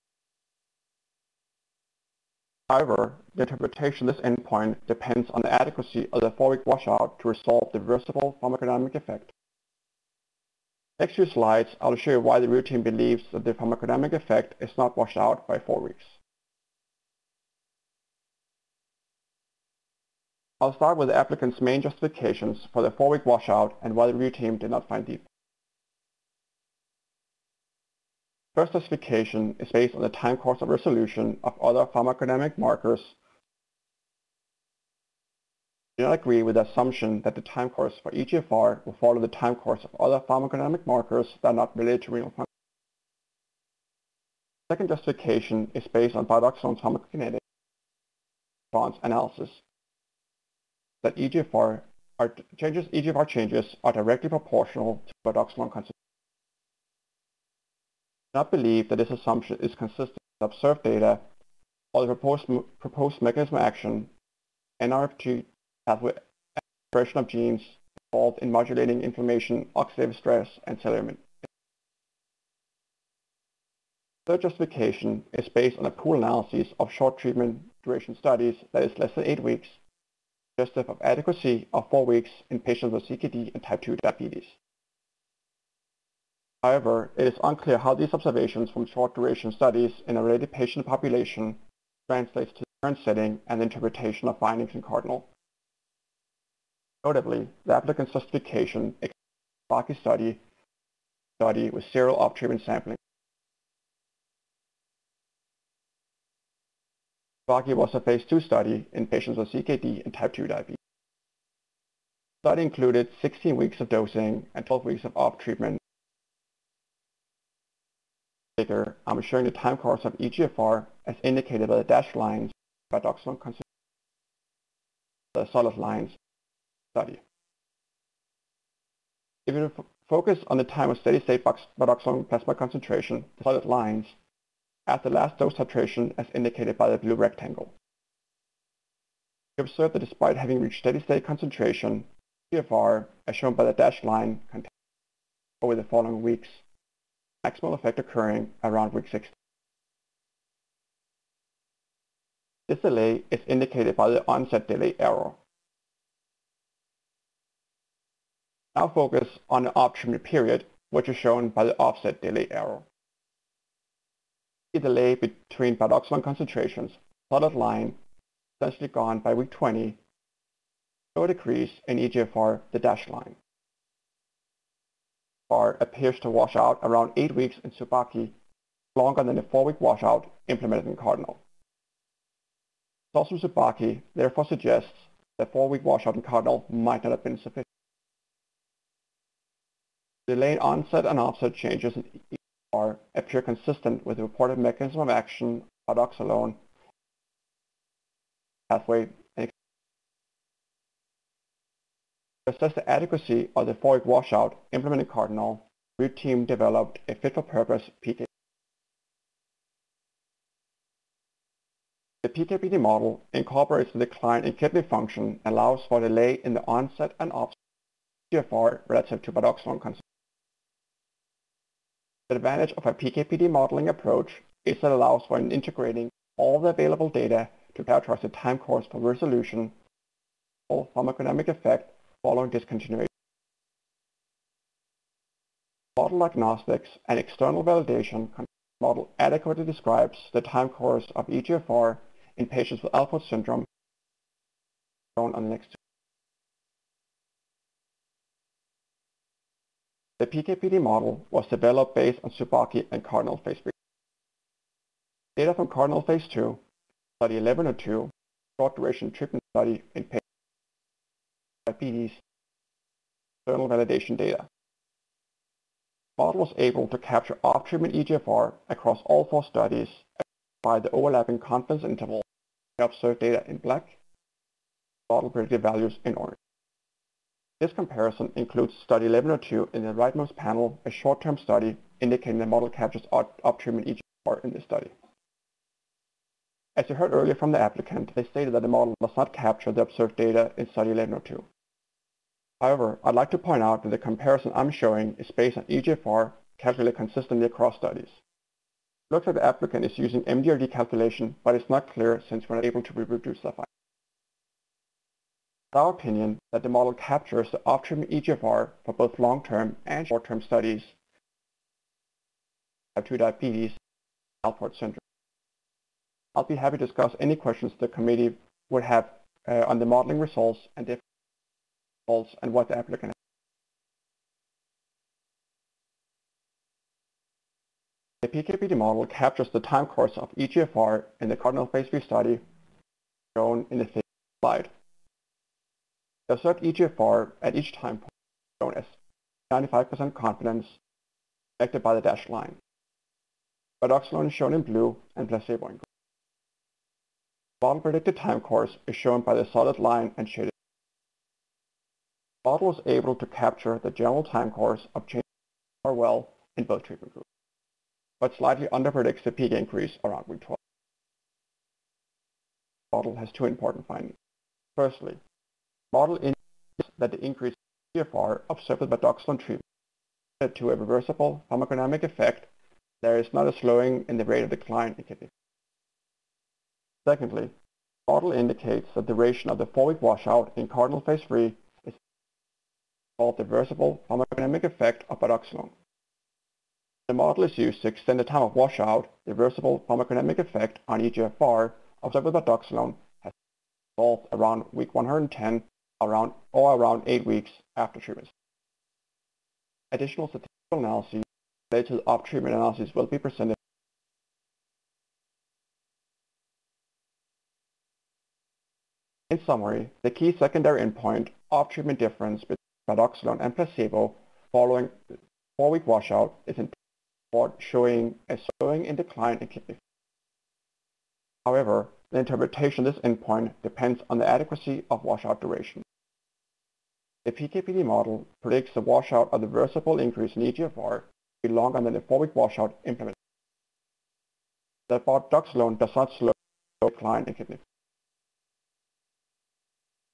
However, the interpretation of this endpoint depends on the adequacy of the four-week washout to resolve the reversible pharmacodynamic effect Next few slides, I'll show you why the routine believes that the pharmacodynamic effect is not washed out by four weeks. I'll start with the applicant's main justifications for the four-week washout and why the review team did not find defects. First justification is based on the time course of resolution of other pharmacodynamic markers do not agree with the assumption that the time course for EGFR will follow the time course of other pharmacodynamic markers that are not related to renal function. Second justification is based on bardoxolone's pharmacokinetic response analysis that EGFR are changes, EGFR changes are directly proportional to bardoxolone concentration. I do not believe that this assumption is consistent with observed data or the proposed, proposed mechanism of action, Nrf2 pathway expression of genes involved in modulating inflammation, oxidative stress, and cellular Third justification is based on a pool analysis of short treatment duration studies that is less than eight weeks, suggestive of adequacy of four weeks in patients with CKD and type 2 diabetes. However, it is unclear how these observations from short duration studies in a related patient population translates to the current setting and interpretation of findings in Cardinal. Notably, the applicant's justification Baki study study with serial off-treatment sampling. Baki was a phase 2 study in patients with CKD and type 2 diabetes. The study included 16 weeks of dosing and 12 weeks of off-treatment. Figure, I'm showing the time course of EGFR as indicated by the dashed lines bardoxolone the solid lines study. If you focus on the time of steady-state bardoxolone plasma concentration, the solid lines, at the last dose titration as indicated by the blue rectangle. We observe that despite having reached steady-state concentration, GFR, as shown by the dashed line, over the following weeks, maximal effect occurring around week 60. This delay is indicated by the onset delay error. Now focus on the off-treatment period, which is shown by the offset delay arrow. The delay between bardoxolone concentrations, solid line, essentially gone by week 20, no decrease in EGFR, the dashed line. Bar appears to wash out around 8 weeks in Tsubaki, longer than the 4-week washout implemented in Cardinal. From Tsubaki therefore suggests that 4-week washout in Cardinal might not have been sufficient. Delayed onset and offset changes in ER appear consistent with the reported mechanism of action of bardoxolone pathway to assess the adequacy of the four-week washout implemented Cardinal, the team developed a fit-for-purpose PK. The PKPD model incorporates the decline in kidney function and allows for delay in the onset and offset of GFR relative to bardoxolone concentration. The advantage of a PKPD modeling approach is that it allows for integrating all the available data to characterize the time course for resolution or pharmacodynamic effect following discontinuation. Model diagnostics and external validation model adequately describes the time course of EGFR in patients with Alport syndrome shown on the next The PKPD model was developed based on Tsubaki and Cardinal phase 3. Data from Cardinal phase 2, study 1102, short duration treatment study in patients with diabetes, external validation data. The model was able to capture off-treatment EGFR across all four studies by the overlapping confidence interval and observed data in black, model predicted values in orange. This comparison includes study 1102 in the rightmost panel, a short-term study indicating the model captures off-treatment EGFR in this study. As you heard earlier from the applicant, they stated that the model does not capture the observed data in study 1102. However, I'd like to point out that the comparison I'm showing is based on EGFR calculated consistently across studies. It looks like the applicant is using MDRD calculation, but it's not clear since we're not able to reproduce that finding our opinion that the model captures the off-treatment EGFR for both long-term and short-term studies type 2 diabetes Alport syndrome. I'll be happy to discuss any questions the committee would have uh, on the modeling results and different results and what the applicant The PKPD model captures the time course of EGFR in the Cardinal phase 3 study shown in the slide. Assert EGFR at each time point is shown as 95% confidence connected by the dashed line. Bardoxolone is shown in blue and placebo in green. Model predicted time course is shown by the solid line and shaded. The model was able to capture the general time course of change or well in both treatment groups, but slightly underpredicts the peak increase around week 12. The model has two important findings. Firstly, model indicates that the increase in GFR observed by bardoxolone treatment led to a reversible pharmacodynamic effect there is not a slowing in the rate of decline in kidney. Secondly, the model indicates that the duration of the four-week washout in Cardinal phase 3 is called the reversible pharmacodynamic effect of bardoxolone. The model is used to extend the time of washout. The reversible pharmacodynamic effect on EGFR observed with bardoxolone has resolved around week 110 around, or around 8 weeks after treatment. Additional statistical analyses related to the off-treatment analysis will be presented In summary, the key secondary endpoint of treatment difference between bardoxolone and placebo following four-week washout is in showing a slowing in decline in kidney. However, the interpretation of this endpoint depends on the adequacy of washout duration. The PKPD model predicts the washout of the reversible increase in EGFR to be longer than the four-week washout implemented. The bardoxolone does not slow decline in kidney.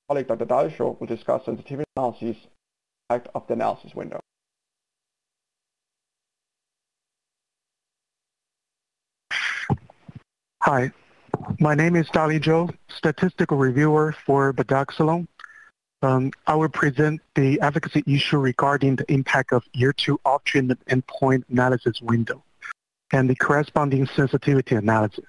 Colleague Dr. Dalshaw will discuss sensitivity analyses of the analysis window. Hi, my name is Dali Zhou, statistical reviewer for bardoxolone. Um, I will present the efficacy issue regarding the impact of year two off-treatment endpoint analysis window and the corresponding sensitivity analysis.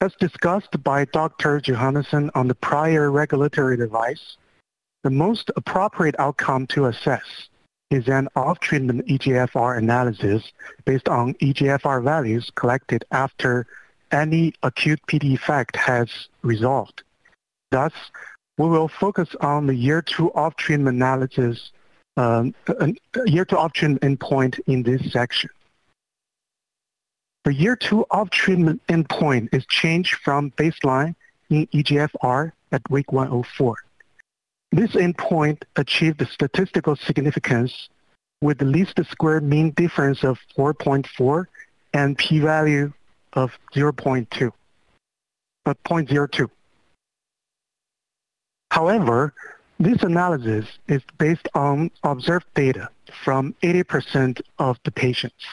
As discussed by Dr. Johannesson on the prior regulatory device, the most appropriate outcome to assess is an off-treatment EGFR analysis based on EGFR values collected after any acute PD effect has resolved. Thus, we will focus on the year two off-treatment analysis, um, year two off-treatment endpoint in this section. The year two off-treatment endpoint is changed from baseline in EGFR at week 104. This endpoint achieved statistical significance with the least square mean difference of 4.4 and p-value of 0.2, uh, 0.02. However, this analysis is based on observed data from 80% of the patients,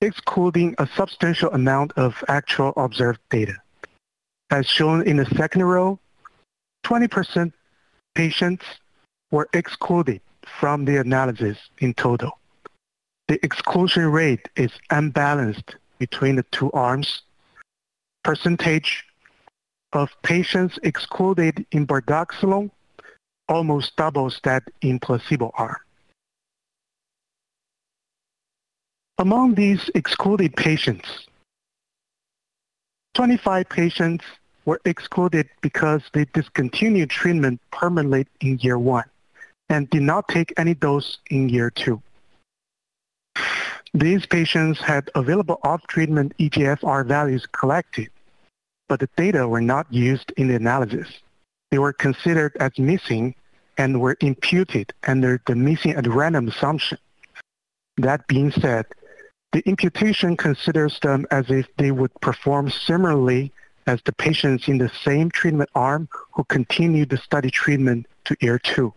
excluding a substantial amount of actual observed data. As shown in the second row, 20% patients were excluded from the analysis in total. The exclusion rate is unbalanced between the two arms. Percentage of patients excluded in bardoxolone almost doubles that in placebo arm. Among these excluded patients, 25 patients were excluded because they discontinued treatment permanently in year one and did not take any dose in year two. These patients had available off-treatment EGFR values collected, but the data were not used in the analysis. They were considered as missing and were imputed under the missing at random assumption. That being said, the imputation considers them as if they would perform similarly as the patients in the same treatment arm who continued the study treatment to year two.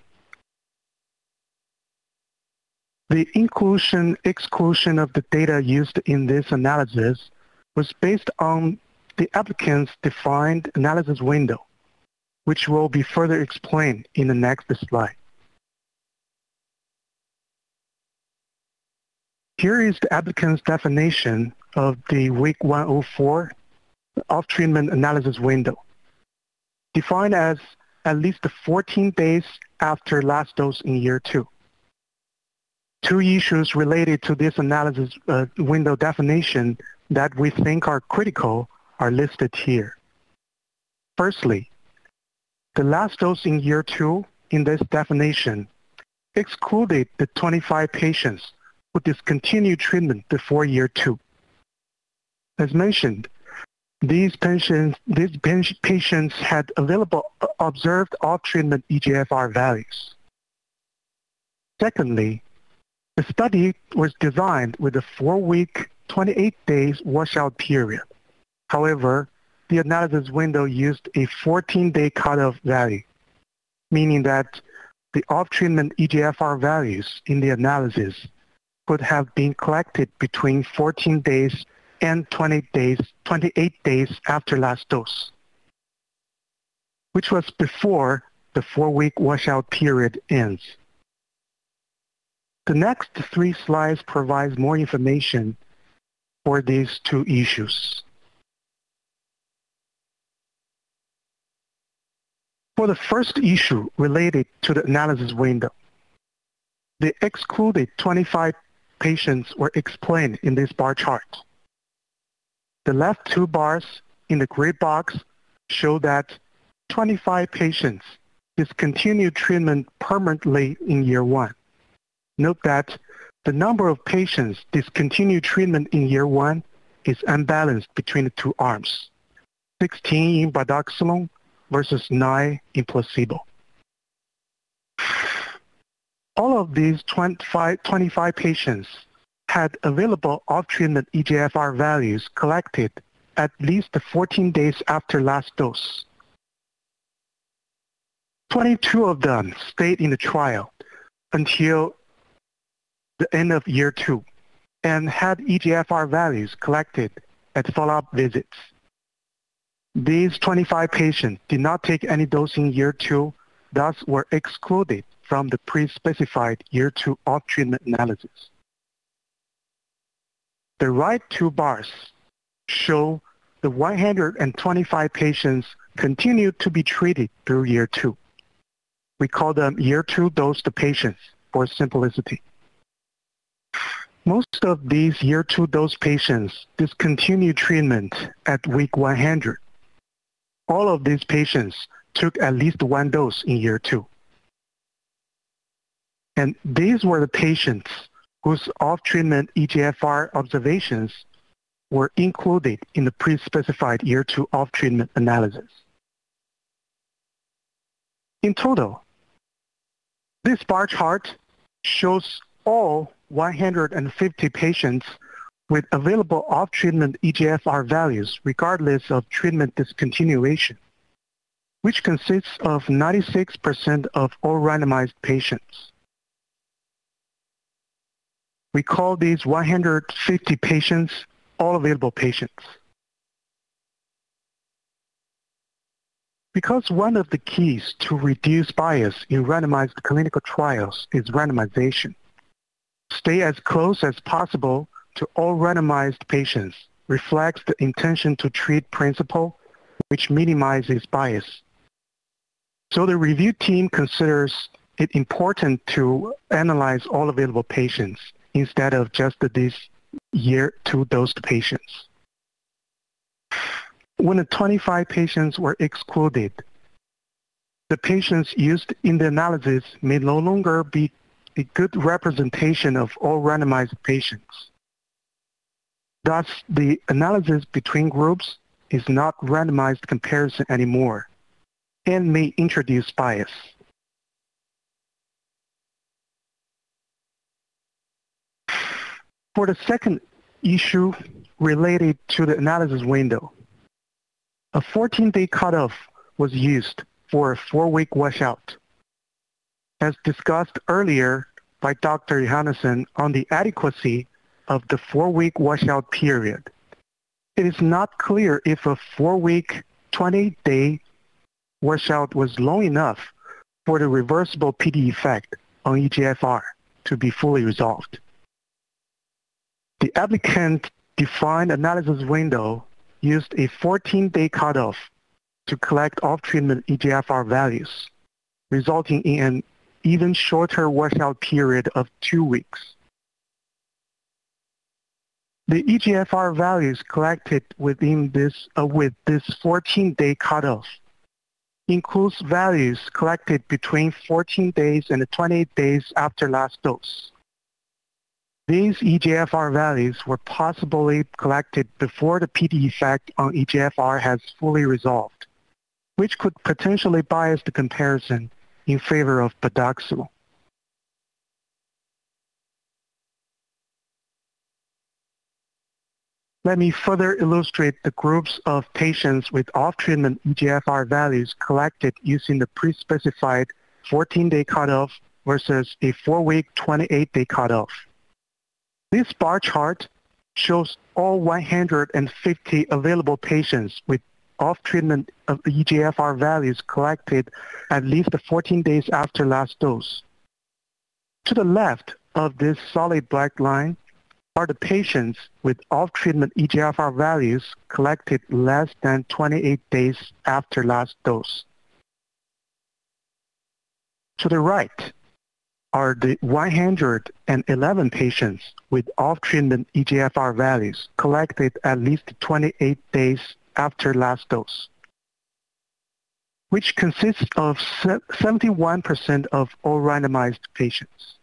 The inclusion-exclusion of the data used in this analysis was based on the applicant's defined analysis window, which will be further explained in the next slide. Here is the applicant's definition of the week 104 off-treatment analysis window, defined as at least 14 days after last dose in year two. Two issues related to this analysis uh, window definition that we think are critical are listed here. Firstly, the last dose in year two in this definition excluded the 25 patients who discontinued treatment before year two. As mentioned, these patients, these patients had available observed off-treatment EGFR values. Secondly, the study was designed with a four-week, 28 days washout period. However, the analysis window used a 14-day cutoff value, meaning that the off-treatment EGFR values in the analysis could have been collected between 14 days and 20 days, 28 days after last dose, which was before the four-week washout period ends. The next three slides provides more information for these two issues. For the first issue related to the analysis window, the excluded 25 patients were explained in this bar chart. The left two bars in the gray box show that 25 patients discontinued treatment permanently in year one. Note that the number of patients discontinued treatment in year one is unbalanced between the two arms, 16 in bardoxolone versus 9 in placebo. All of these 25, 25 patients had available off-treatment EGFR values collected at least 14 days after last dose. 22 of them stayed in the trial until the end of year two and had EGFR values collected at follow-up visits. These 25 patients did not take any dose in year two, thus were excluded from the pre-specified year two off-treatment analysis. The right two bars show the 125 patients continued to be treated through year two. We call them year two dosed patients for simplicity. Most of these year two dose patients discontinued treatment at week 100. All of these patients took at least one dose in year two. And these were the patients whose off-treatment EGFR observations were included in the pre-specified year two off-treatment analysis. In total, this bar chart shows all 150 patients with available off-treatment EGFR values regardless of treatment discontinuation, which consists of 96% of all randomized patients. We call these 150 patients all available patients. Because one of the keys to reduce bias in randomized clinical trials is randomization, stay as close as possible to all randomized patients reflects the intention to treat principle, which minimizes bias. So the review team considers it important to analyze all available patients instead of just these year two dosed patients. When the 25 patients were excluded, the patients used in the analysis may no longer be a good representation of all randomized patients. Thus, the analysis between groups is not randomized comparison anymore and may introduce bias. For the second issue related to the analysis window, a 14-day cutoff was used for a four-week washout. As discussed earlier by Dr. Johannesson on the adequacy of the four-week washout period, it is not clear if a four-week, 20-day washout was long enough for the reversible PD effect on EGFR to be fully resolved. The applicant defined analysis window used a 14-day cutoff to collect off-treatment EGFR values, resulting in an even shorter washout period of two weeks. The EGFR values collected within this uh, with this 14-day cutoff includes values collected between 14 days and 28 days after last dose. These EGFR values were possibly collected before the PD effect on EGFR has fully resolved, which could potentially bias the comparison in favor of bardoxolone. Let me further illustrate the groups of patients with off-treatment EGFR values collected using the pre-specified 14-day cutoff versus a 4-week 28-day cutoff. This bar chart shows all 150 available patients with off-treatment of EGFR values collected at least 14 days after last dose. To the left of this solid black line are the patients with off-treatment EGFR values collected less than 28 days after last dose. To the right are the 111 patients with off-treatment EGFR values collected at least 28 days after last dose, which consists of 71% of all randomized patients.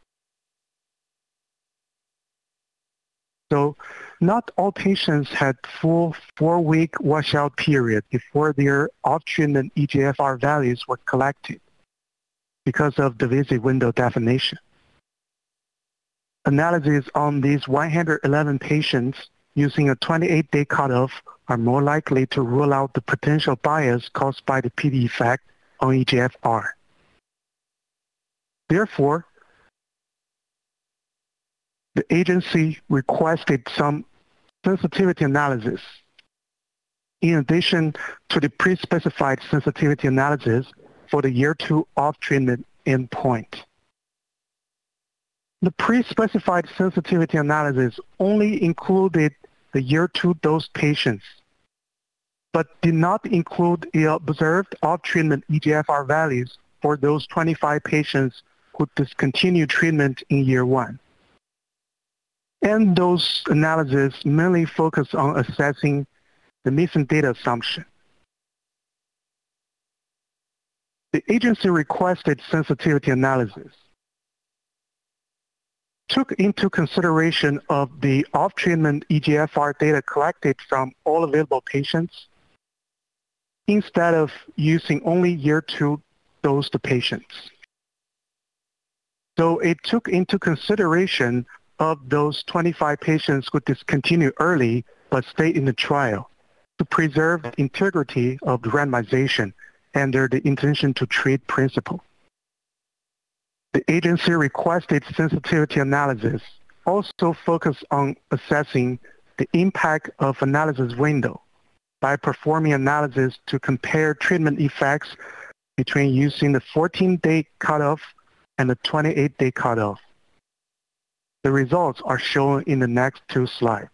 So not all patients had full four-week washout period before their off-treatment EGFR values were collected because of the visit window definition. Analyses on these 111 patients using a 28-day cutoff are more likely to rule out the potential bias caused by the PD effect on EGFR. Therefore, the agency requested some sensitivity analysis. In addition to the pre-specified sensitivity analysis for the year two off-treatment endpoint. The pre-specified sensitivity analysis only included the year two dose patients, but did not include the observed off-treatment EGFR values for those 25 patients who discontinued treatment in year one. And those analyses mainly focus on assessing the missing data assumption. The agency requested sensitivity analysis took into consideration of the off-treatment EGFR data collected from all available patients instead of using only year two dosed patients. So it took into consideration of those 25 patients who discontinued early but stayed in the trial to preserve the integrity of the randomization under the intention to treat principle. The agency requested sensitivity analysis also focus on assessing the impact of analysis window by performing analysis to compare treatment effects between using the 14-day cutoff and the 28-day cutoff. The results are shown in the next two slides.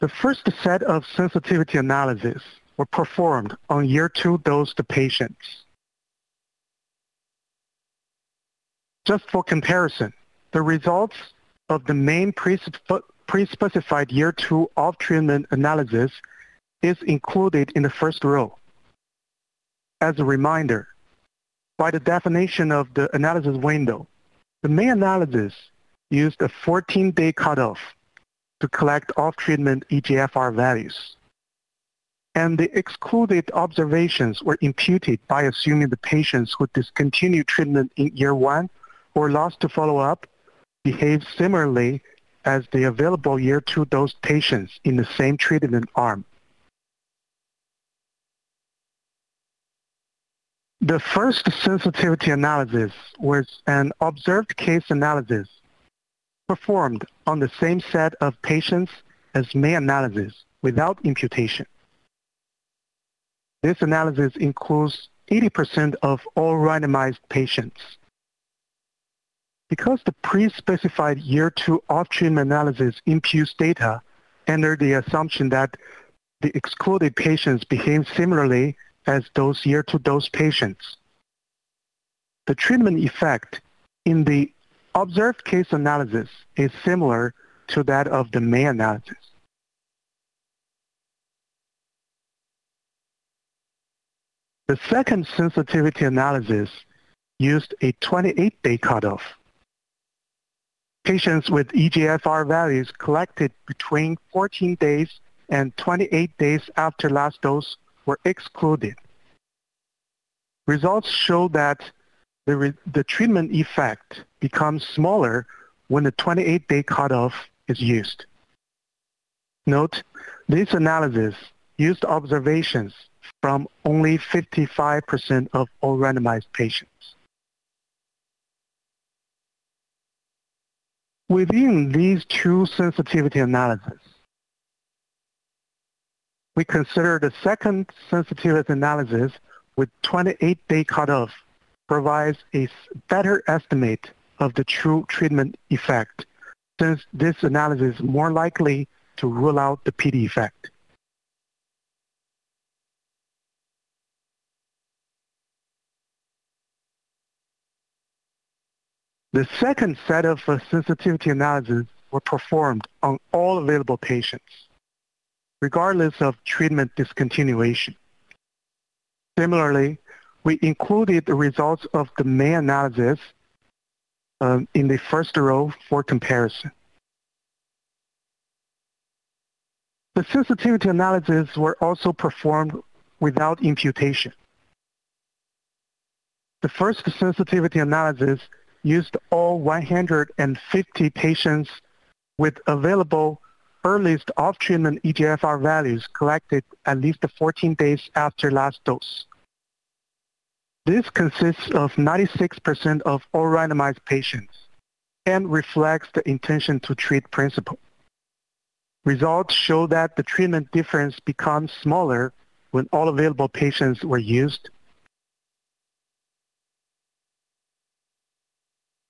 The first set of sensitivity analyses were performed on year two dosed patients. Just for comparison, the results of the main pre-specified year two off-treatment analysis is included in the first row. As a reminder, by the definition of the analysis window, the main analysis used a 14-day cutoff to collect off-treatment EGFR values. And the excluded observations were imputed by assuming the patients who discontinued treatment in year one or lost to follow-up behaved similarly as the available year two dose patients in the same treatment arm. The first sensitivity analysis was an observed case analysis performed on the same set of patients as main analysis without imputation. This analysis includes 80% of all randomized patients. Because the pre-specified year two off-treatment analysis imputes data under the assumption that the excluded patients behave similarly as those year two dose patients. The treatment effect in the observed case analysis is similar to that of the main analysis. The second sensitivity analysis used a 28-day cutoff. Patients with EGFR values collected between 14 days and 28 days after last dose were excluded. Results show that the, the treatment effect becomes smaller when the 28-day cutoff is used. Note, this analysis used observations from only 55% of all randomized patients. Within these two sensitivity analyses, we consider the second sensitivity analysis with 28-day cutoff provides a better estimate of the true treatment effect since this analysis is more likely to rule out the PD effect. The second set of uh, sensitivity analyses were performed on all available patients, regardless of treatment discontinuation. Similarly, we included the results of the main analysis um, in the first row for comparison. The sensitivity analyses were also performed without imputation. The first sensitivity analysis used all 150 patients with available earliest off-treatment EGFR values collected at least 14 days after last dose. This consists of 96% of all randomized patients and reflects the intention to treat principle. Results show that the treatment difference becomes smaller when all available patients were used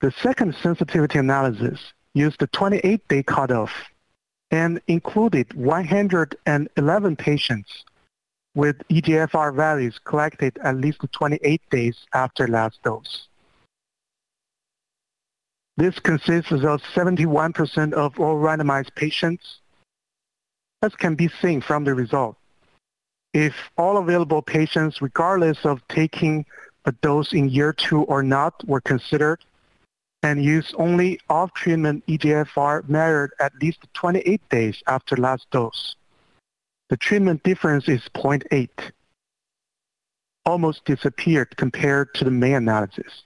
The second sensitivity analysis used the 28-day cutoff and included 111 patients with EGFR values collected at least 28 days after last dose. This consists of 71% of all randomized patients, as can be seen from the result. If all available patients, regardless of taking a dose in year two or not, were considered, and used only off-treatment EGFR measured at least 28 days after last dose. The treatment difference is 0.8, almost disappeared compared to the main analysis.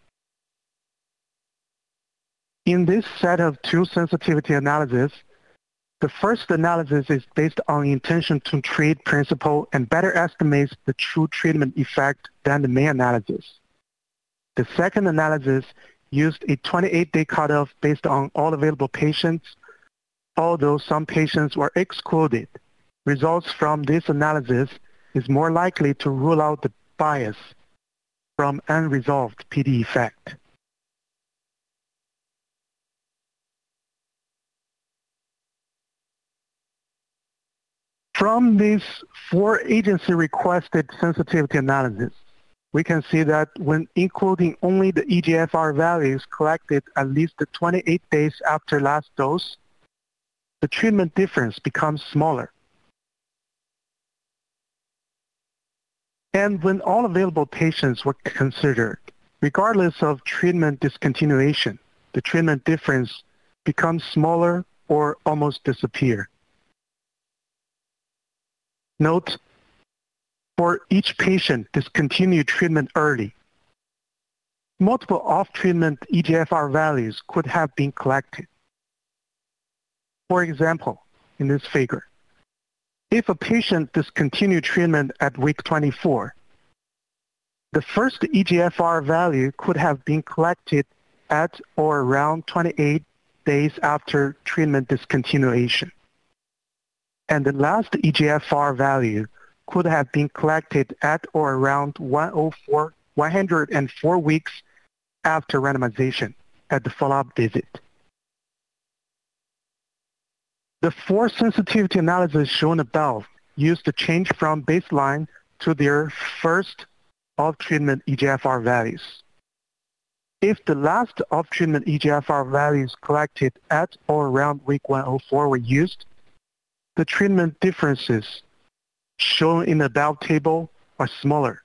In this set of two sensitivity analyses, the first analysis is based on intention to treat principle and better estimates the true treatment effect than the main analysis. The second analysis used a 28-day cutoff based on all available patients, although some patients were excluded. Results from this analysis is more likely to rule out the bias from unresolved PD effect. From these four agency-requested sensitivity analyses, we can see that when including only the EGFR values collected at least 28 days after last dose, the treatment difference becomes smaller. And when all available patients were considered, regardless of treatment discontinuation, the treatment difference becomes smaller or almost disappear. Note for each patient discontinue treatment early. Multiple off-treatment EGFR values could have been collected. For example, in this figure, if a patient discontinued treatment at week 24, the first EGFR value could have been collected at or around 28 days after treatment discontinuation. And the last EGFR value could have been collected at or around 104, 104 weeks after randomization at the follow-up visit. The four sensitivity analyses shown above used the change from baseline to their first off-treatment EGFR values. If the last off-treatment EGFR values collected at or around week 104 were used, the treatment differences shown in the above table are smaller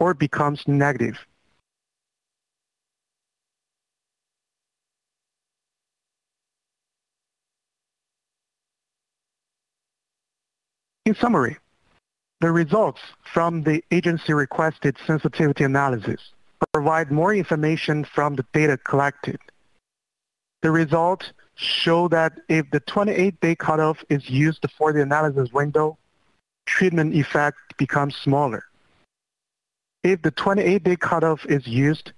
or becomes negative. In summary, the results from the agency-requested sensitivity analysis provide more information from the data collected. The results show that if the 28-day cutoff is used for the analysis window, treatment effect becomes smaller. If the 28-day cutoff is used,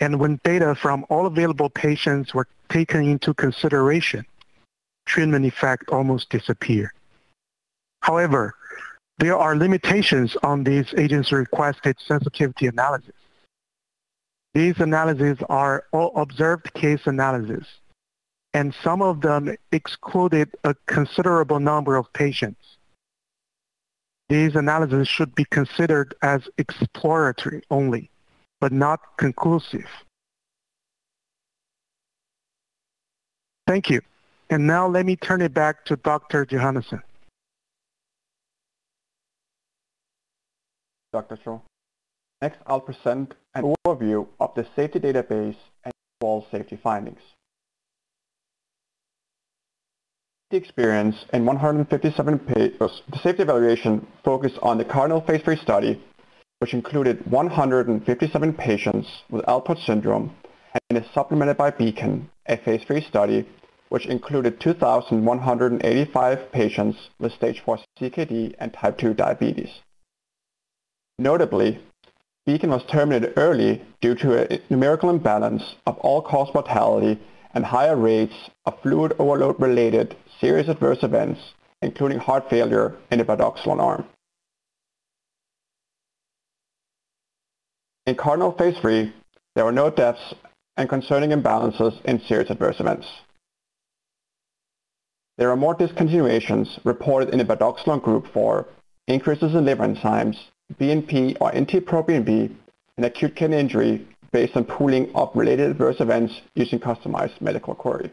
and when data from all available patients were taken into consideration, treatment effect almost disappear. However, there are limitations on these agency-requested sensitivity analysis. These analyses are all observed case analyses, and some of them excluded a considerable number of patients. These analyses should be considered as exploratory only, but not conclusive. Thank you. And now let me turn it back to Dr. Johannesson. Dr. Shaw. Next, I'll present an overview of the safety database and overall safety findings. The experience in 157 pages, the safety evaluation focused on the Cardinal Phase 3 study, which included 157 patients with Alport syndrome and is supplemented by Beacon, a Phase 3 study, which included 2,185 patients with stage 4 CKD and type 2 diabetes. Notably, Beacon was terminated early due to a numerical imbalance of all-cause mortality and higher rates of fluid overload-related serious adverse events, including heart failure in the bardoxolone arm. In Cardinal Phase 3, there were no deaths and concerning imbalances in serious adverse events. There are more discontinuations reported in the bardoxolone group for increases in liver enzymes, BNP or NT-proBNP, and acute kidney injury based on pooling of related adverse events using customized medical query.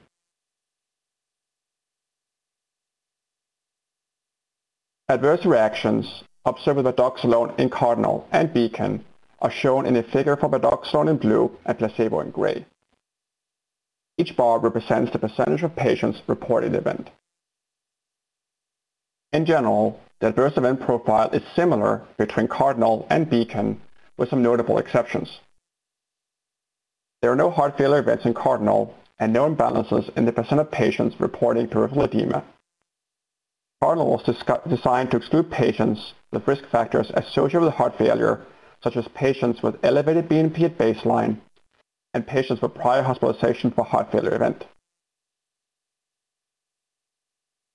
Adverse reactions observed with bardoxolone in Cardinal and Beacon are shown in a figure for bardoxolone in blue and placebo in gray. Each bar represents the percentage of patients reported event. In general, the adverse event profile is similar between Cardinal and Beacon with some notable exceptions. There are no heart failure events in Cardinal and no imbalances in the percent of patients reporting peripheral edema. Cardinal was designed to exclude patients with risk factors associated with heart failure, such as patients with elevated BNP at baseline and patients with prior hospitalization for heart failure event.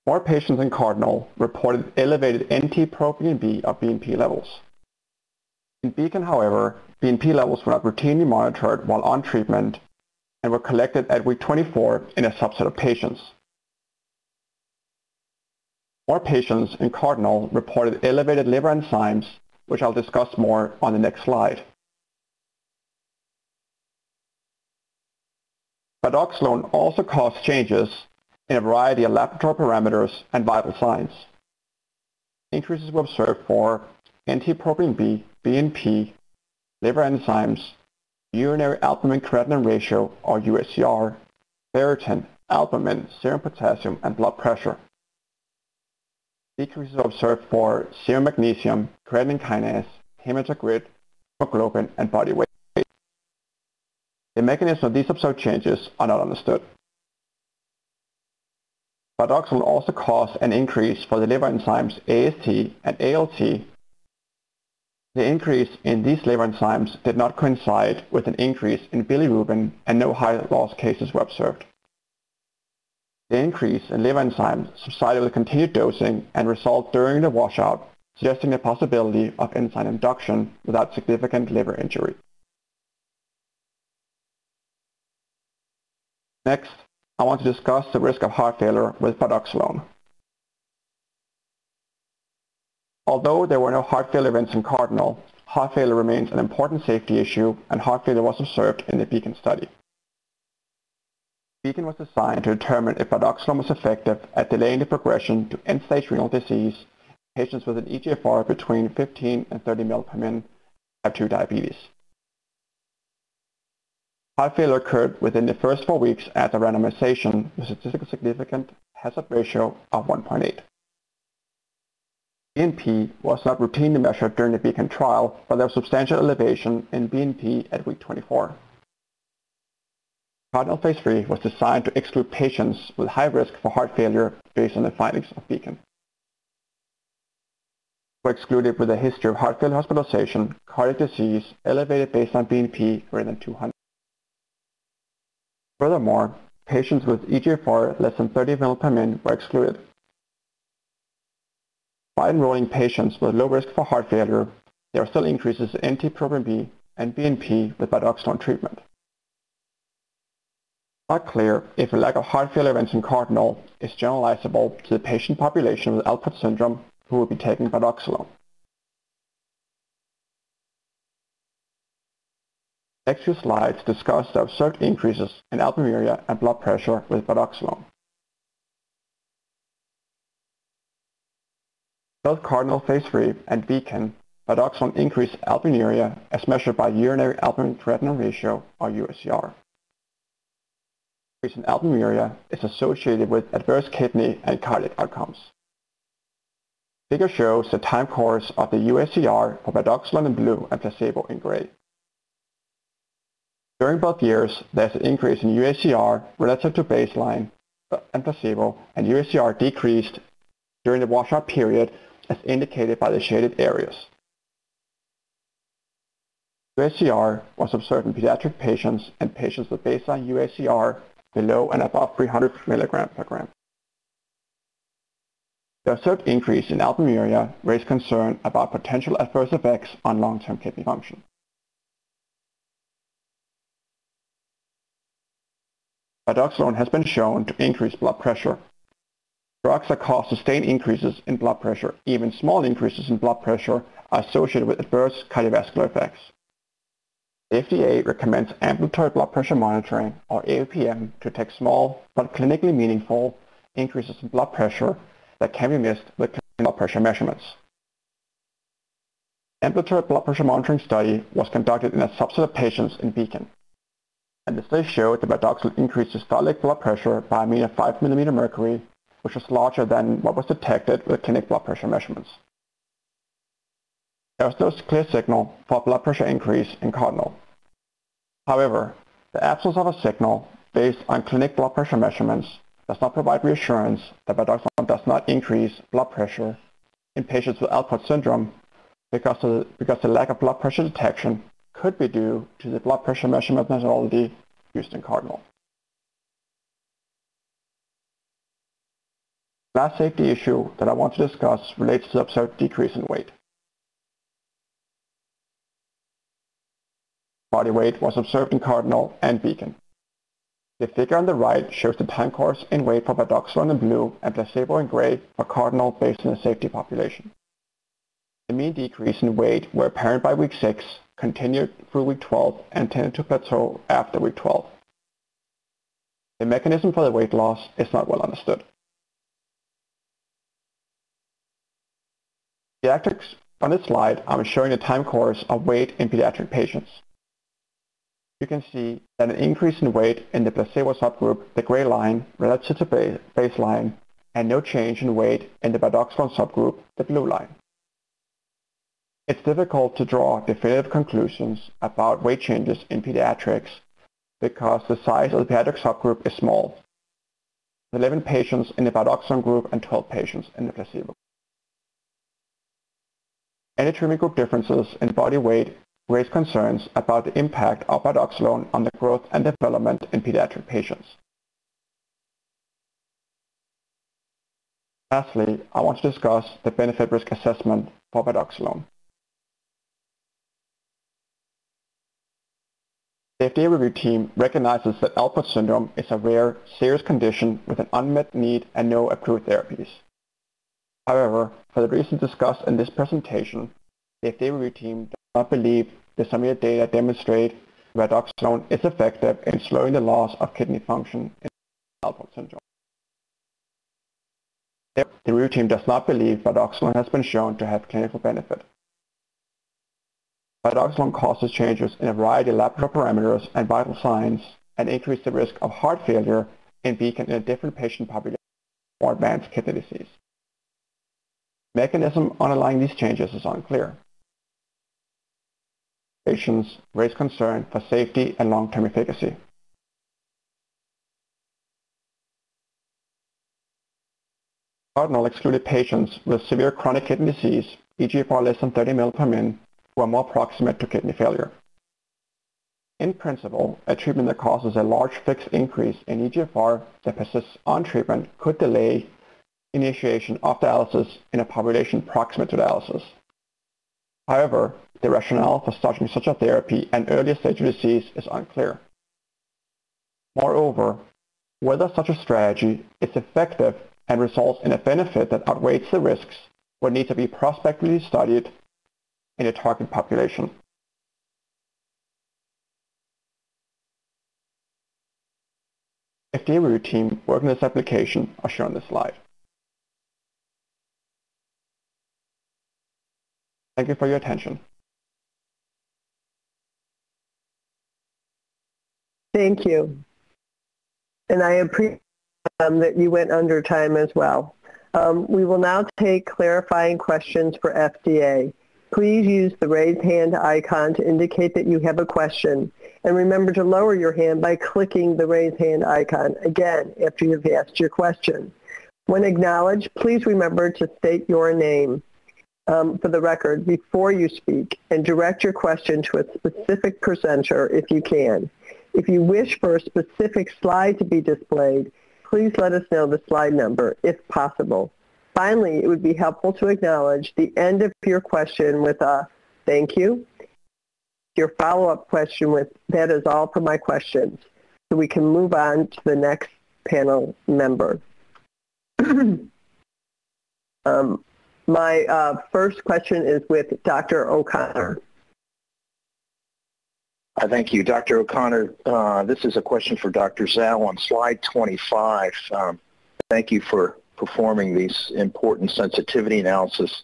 More patients in Cardinal reported elevated NT-proBNP or BNP levels. In Beacon, however, BNP levels were not routinely monitored while on treatment and were collected at week 24 in a subset of patients. More patients in Cardinal reported elevated liver enzymes, which I'll discuss more on the next slide. Bardoxolone also caused changes in a variety of laboratory parameters and vital signs. Increases were observed for NT-proBNP, B, BNP, liver enzymes, urinary albumin-creatinine ratio, or UACR, ferritin, albumin, serum potassium, and blood pressure. Decreases were observed for serum magnesium, creatinine kinase, hematocrit, hemoglobin, and body weight. The mechanism of these observed changes are not understood. Bardoxolone also caused an increase for the liver enzymes AST and ALT. The increase in these liver enzymes did not coincide with an increase in bilirubin and no Hy's Law cases were observed. The increase in liver enzymes subsided with continued dosing and resolved during the washout, suggesting the possibility of enzyme induction without significant liver injury. Next, I want to discuss the risk of heart failure with bardoxolone. Although there were no heart failure events in Cardinal, heart failure remains an important safety issue and heart failure was observed in the Beacon study. Beacon was designed to determine if bardoxolone was effective at delaying the progression to end-stage renal disease in patients with an EGFR between 15 and 30 ml per min type 2 diabetes. Heart failure occurred within the first four weeks after randomization with a statistically significant hazard ratio of 1.8. BNP was not routinely measured during the Beacon trial, but there was substantial elevation in BNP at week 24. Cardinal Phase 3 was designed to exclude patients with high risk for heart failure based on the findings of Beacon. were excluded with a history of heart failure hospitalization, cardiac disease, elevated baseline BNP greater than 200. Furthermore, patients with EGFR less than 30 ml per min were excluded. By enrolling patients with low risk for heart failure, there are still increases in NT-proBNP and BNP with bardoxolone treatment. Not clear if a lack of heart failure events in Cardinal is generalizable to the patient population with Alport syndrome who will be taking bardoxolone. Next few slides discuss the observed increases in albuminuria and blood pressure with bardoxolone. Both Cardinal Phase 3 and Beacon, bardoxolone increased albuminuria as measured by urinary albumin-creatinine ratio, or UACR. Increase in albuminuria is associated with adverse kidney and cardiac outcomes. Figure shows the time course of the UACR for bardoxolone in blue and placebo in gray. During both years, there's an increase in UACR relative to baseline uh, and placebo, and UACR decreased during the washout period as indicated by the shaded areas. UACR was observed in pediatric patients and patients with baseline UACR below and above 300 mg per gram. The observed increase in albuminuria raised concern about potential adverse effects on long-term kidney function. Bardoxolone has been shown to increase blood pressure. Drugs that cause sustained increases in blood pressure, even small increases in blood pressure, are associated with adverse cardiovascular effects. The FDA recommends ambulatory blood pressure monitoring, or ABPM, to detect small but clinically meaningful increases in blood pressure that can be missed with blood pressure measurements. Ambulatory blood pressure monitoring study was conducted in a subset of patients in Beacon and the study showed that bardoxolone increased systolic blood pressure by a mean of 5 mm mercury, which was larger than what was detected with clinic blood pressure measurements. There was no clear signal for blood pressure increase in Cardinal. However, the absence of a signal based on clinic blood pressure measurements does not provide reassurance that bardoxolone does not increase blood pressure in patients with Alport syndrome because, the, because the lack of blood pressure detection could be due to the blood pressure measurement methodology used in Cardinal. Last safety issue that I want to discuss relates to the observed decrease in weight. Body weight was observed in Cardinal and Beacon. The figure on the right shows the time course in weight for bardoxolone in blue and placebo in gray for Cardinal based on the safety population. The mean decrease in weight were apparent by week 6 continued through week 12 and tended to plateau after week 12. The mechanism for the weight loss is not well understood. Pediatrics on this slide, I'm showing the time course of weight in pediatric patients. You can see that an increase in weight in the placebo subgroup, the gray line, relative to baseline, and no change in weight in the bardoxolone subgroup, the blue line. It's difficult to draw definitive conclusions about weight changes in pediatrics because the size of the pediatric subgroup is small. 11 patients in the bardoxolone group and 12 patients in the placebo. Any treatment group differences in body weight raise concerns about the impact of bardoxolone on the growth and development in pediatric patients. Lastly, I want to discuss the benefit risk assessment for bardoxolone. FDA review team recognizes that Alport syndrome is a rare, serious condition with an unmet need and no approved therapies. However, for the reasons discussed in this presentation, the FDA review team does not believe the submitted data demonstrate bardoxolone is effective in slowing the loss of kidney function in Alport syndrome. The review team does not believe bardoxolone has been shown to have clinical benefit. Bardoxolone causes changes in a variety of laboratory parameters and vital signs and increase the risk of heart failure in Beacon in a different patient population or advanced kidney disease. Mechanism underlying these changes is unclear. Patients raise concern for safety and long-term efficacy. Cardinal excluded patients with severe chronic kidney disease EGFR less than 30 ml per min, who are more proximate to kidney failure. In principle, a treatment that causes a large fixed increase in EGFR that persists on treatment could delay initiation of dialysis in a population proximate to dialysis. However, the rationale for starting such a therapy at earlier stage of disease is unclear. Moreover, whether such a strategy is effective and results in a benefit that outweighs the risks would need to be prospectively studied in a target population. FDA review team working this application are shown on this slide. Thank you for your attention. Thank you. And I appreciate um, that you went under time as well. Um, we will now take clarifying questions for FDA. Please use the raise hand icon to indicate that you have a question. And remember to lower your hand by clicking the raise hand icon again after you've asked your question. When acknowledged, please remember to state your name um, for the record before you speak and direct your question to a specific presenter if you can. If you wish for a specific slide to be displayed, please let us know the slide number if possible. Finally, it would be helpful to acknowledge the end of your question with a thank you. Your follow-up question with that is all for my questions. So we can move on to the next panel member. um, my uh, first question is with Dr. O'Connor. Uh, thank you. Dr. O'Connor, uh, this is a question for Dr. Zhao on slide 25. Um, thank you for performing these important sensitivity analysis.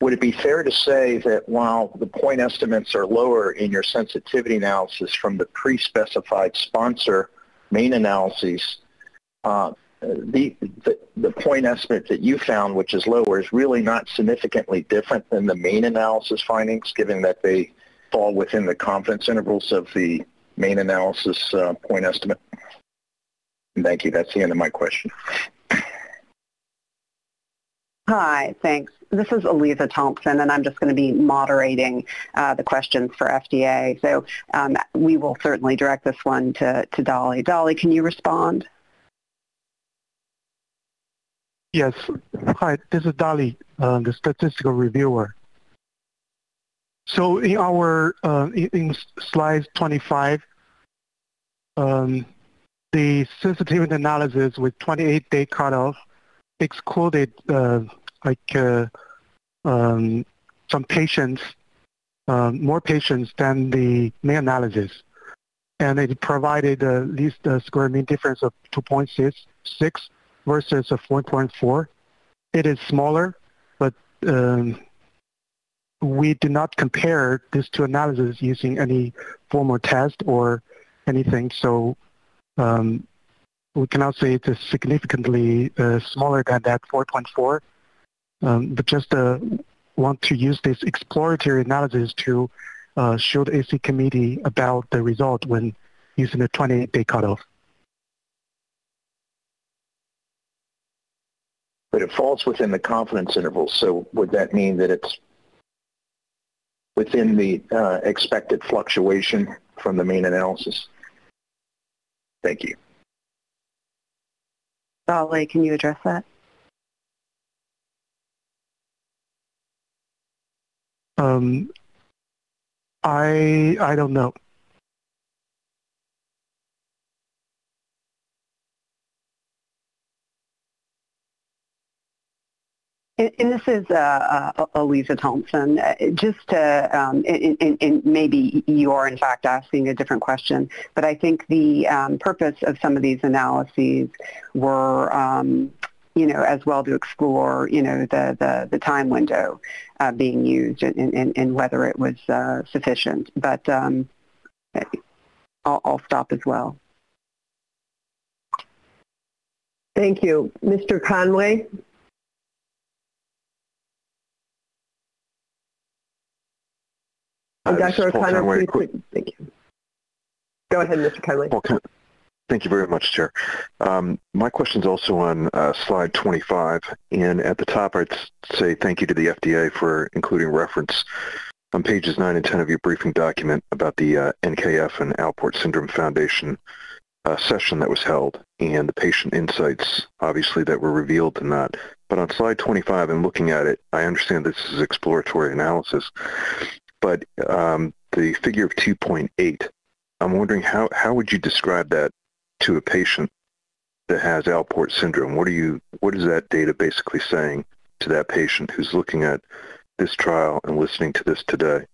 Would it be fair to say that while the point estimates are lower in your sensitivity analysis from the pre-specified sponsor main analyses, uh, the, the, the, point estimate that you found, which is lower, is really not significantly different than the main analysis findings, given that they fall within the confidence intervals of the main analysis uh, point estimate? Thank you. That's the end of my question. Hi, thanks. This is Aliza Thompson, and I'm just going to be moderating uh, the questions for FDA. So um, we will certainly direct this one to, to Dolly. Dolly, can you respond? Yes. Hi, this is Dolly, uh, the statistical reviewer. So in our uh, in, in slide 25, um, the sensitivity analysis with 28-day cutoff excluded uh, like uh, um, some patients, um, more patients than the main analysis. And it provided at least a square mean difference of 2.6 versus a 4.4. It is smaller, but um, we do not compare these two analyses using any formal test or anything. So um, we cannot say it's significantly uh, smaller than that 4.4. Um, but just uh, want to use this exploratory analysis to uh, show the AC committee about the result when using the 28-day cutoff. But it falls within the confidence interval, so would that mean that it's within the uh, expected fluctuation from the main analysis? Thank you. Dolly, can you address that? Um, I I don't know. And, this is uh, uh, Aliza Thompson. Uh, just to, um, and, and, maybe you are in fact asking a different question, but I think the um, purpose of some of these analyses were, um, you know, as well to explore, you know, the, the, the time window uh, being used and, and, and, whether it was uh, sufficient. But um, I'll, I'll stop as well. Thank you. Mr. Conway? Uh, Dr. O'Connor, please, thank you. Go ahead, Mr. Well, Thank you very much, Chair. Um, my question is also on uh, slide 25, and at the top I'd say thank you to the FDA for including reference on pages 9 and 10 of your briefing document about the uh, NKF and Alport Syndrome Foundation uh, session that was held and the patient insights, obviously, that were revealed in that. But on slide 25, and looking at it, I understand this is exploratory analysis, but um, the figure of 2.8, I'm wondering how, how would you describe that to a patient that has Alport syndrome? What are you, what is that data basically saying to that patient who's looking at this trial and listening to this today?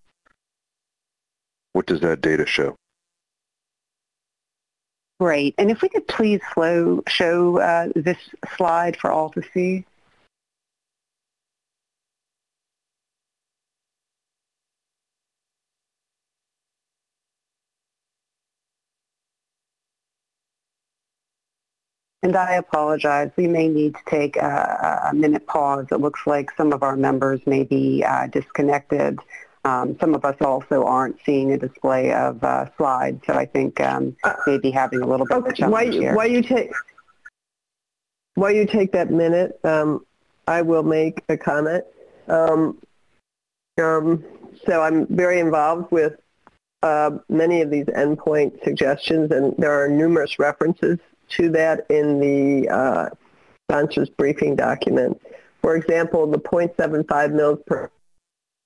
What does that data show? Great. And if we could please slow, show uh, this slide for all to see. And I apologize. We may need to take a, a minute pause. It looks like some of our members may be uh, disconnected. Um, some of us also aren't seeing a display of uh, slides, so I think um, maybe having a little bit okay, of a challenge while, here. While you take, while you take that minute, um, I will make a comment. Um, um, so I'm very involved with uh, many of these endpoint suggestions, and there are numerous references to that in the uh, sponsor's briefing document. For example, the 0.75 mils per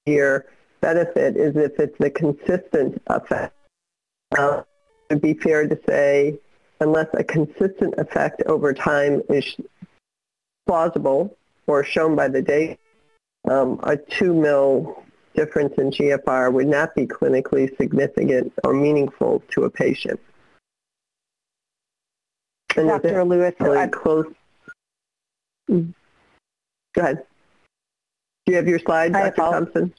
year benefit is if it's a consistent effect. Uh, it would be fair to say unless a consistent effect over time is plausible or shown by the data, um, a 2 mil difference in GFR would not be clinically significant or meaningful to a patient. And Dr. Lewis, really close. Go ahead. Do you have your slide, Dr. Thompson?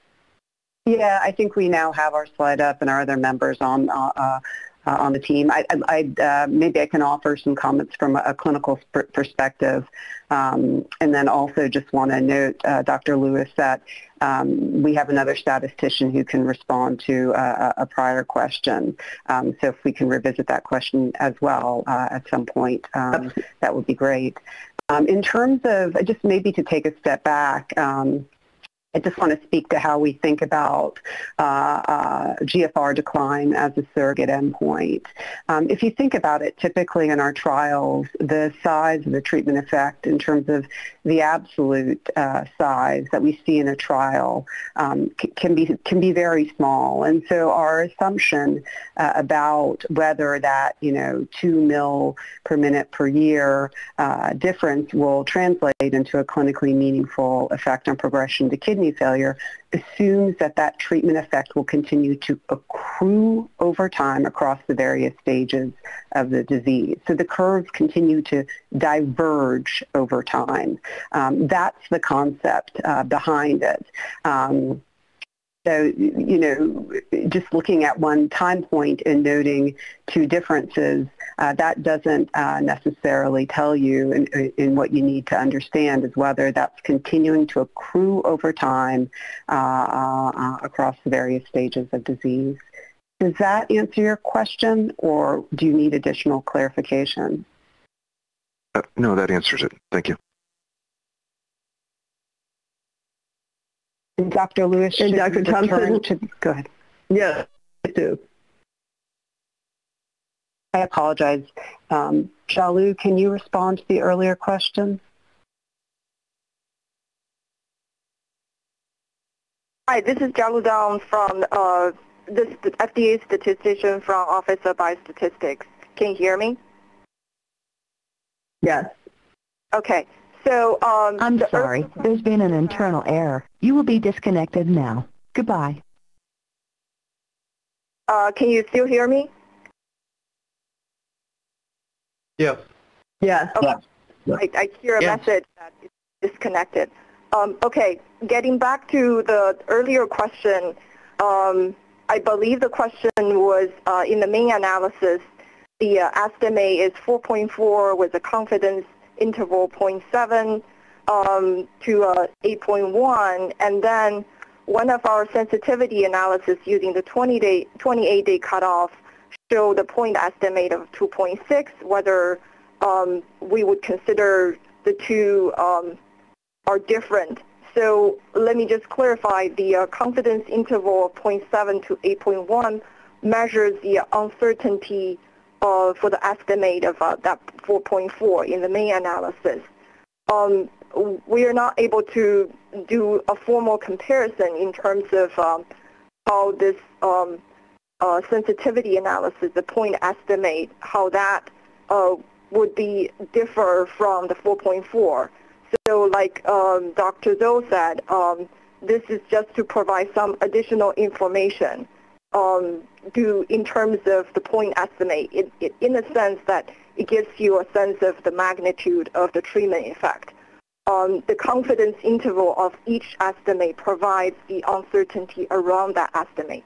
Yeah, I think we now have our slide up and our other members on uh, uh, on the team. I, I, uh, maybe I can offer some comments from a, a clinical sp- perspective, um, and then also just want to note, uh, Dr. Lewis, that um, we have another statistician who can respond to a, a prior question. Um, so if we can revisit that question as well uh, at some point, um, that would be great. Um, in terms of just maybe to take a step back. Um, I just want to speak to how we think about uh, uh, GFR decline as a surrogate endpoint. Um, if you think about it, typically in our trials, the size of the treatment effect in terms of the absolute uh, size that we see in a trial um, can be can be very small. And so our assumption uh, about whether that you know two mil per minute per year uh, difference will translate into a clinically meaningful effect on progression to kidney kidney failure assumes that that treatment effect will continue to accrue over time across the various stages of the disease. So the curves continue to diverge over time. Um, that's the concept uh, behind it. Um, so, you know, just looking at one time point and noting two differences, uh, that doesn't uh, necessarily tell you in, what you need to understand is whether that's continuing to accrue over time uh, uh across the various stages of disease. Does that answer your question or do you need additional clarification? Uh, no, that answers it. Thank you. Dr. Lewis and Dr. Thompson. To, go ahead. Yeah, I do. I apologize. Um, Jialu, can you respond to the earlier question? Hi, this is Jialu Down from uh, the FDA statistician from Office of Biostatistics. Can you hear me? Yes. Okay. So um, I'm sorry. There's been an internal error. You will be disconnected now. Goodbye. Uh, can you still hear me? Yes. Yes. Okay. I, I hear a message that it's disconnected. Um, okay, getting back to the earlier question, um, I believe the question was uh, in the main analysis, the uh, estimate is 4.4 with a confidence interval 0.7 um, to uh, 8.1, and then one of our sensitivity analysis using the 20 day, 28-day cutoff show the point estimate of 2.6, whether um, we would consider the two um, are different. So let me just clarify, the uh, confidence interval of 0.7 to 8.1 measures the uncertainty uh, for the estimate of uh, that 4.4 in the main analysis. Um, we are not able to do a formal comparison in terms of um, how this um, uh, sensitivity analysis, the point estimate, how that uh, would be differ from the 4.4. So like um, Dr. Zhou said, um, this is just to provide some additional information um, to, in terms of the point estimate, it, it, in the sense that it gives you a sense of the magnitude of the treatment effect. Um, the confidence interval of each estimate provides the uncertainty around that estimate.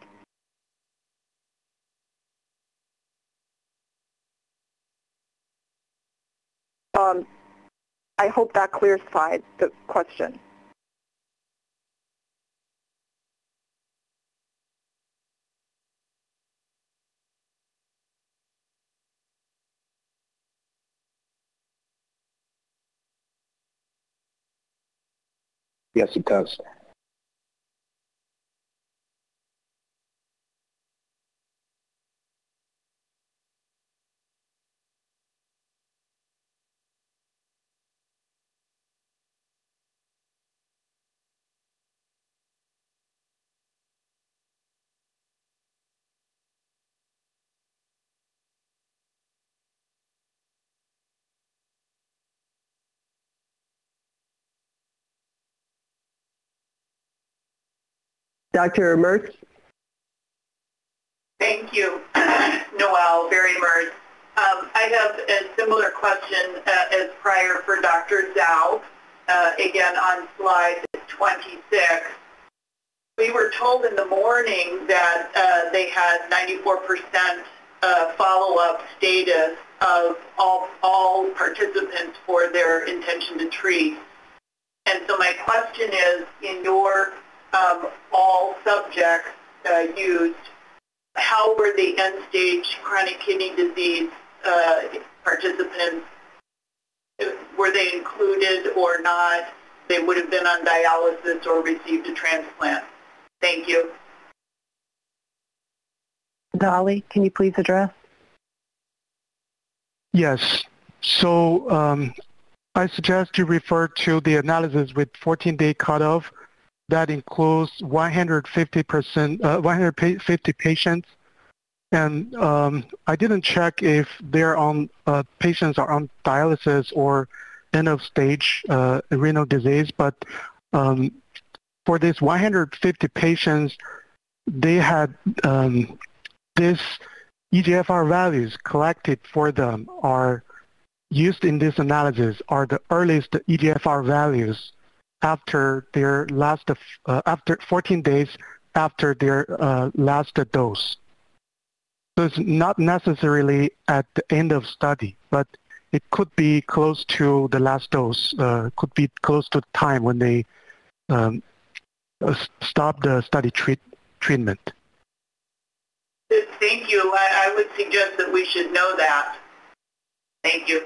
Um, I hope that clarified the question. Yes, it does. Dr. Merz? Thank you, Noel, Bairey Merz. Um, I have a similar question uh, as prior for Dr. Zhao, uh, again on slide 26. We were told in the morning that uh, they had 94% uh, follow-up status of all, all participants for their intention to treat. And so my question is, in your um, all subjects uh, used, how were the end-stage chronic kidney disease uh, participants, were they included or not? They would have been on dialysis or received a transplant. Thank you. Dolly, can you please address? Yes. So um, I suggest you refer to the analysis with 14-day cutoff that includes 150 percent, uh, 150 patients. And um, I didn't check if they're on uh, patients are on dialysis or end of stage uh, renal disease, but um, for these 150 patients, they had um, this EGFR values collected for them are used in this analysis are the earliest EGFR values after their last uh, after 14 days after their uh, last dose. So it's not necessarily at the end of study, but it could be close to the last dose, uh, could be close to the time when they um, uh, stop the study treat, treatment. Thank you. I, I would suggest that we should know that. Thank you.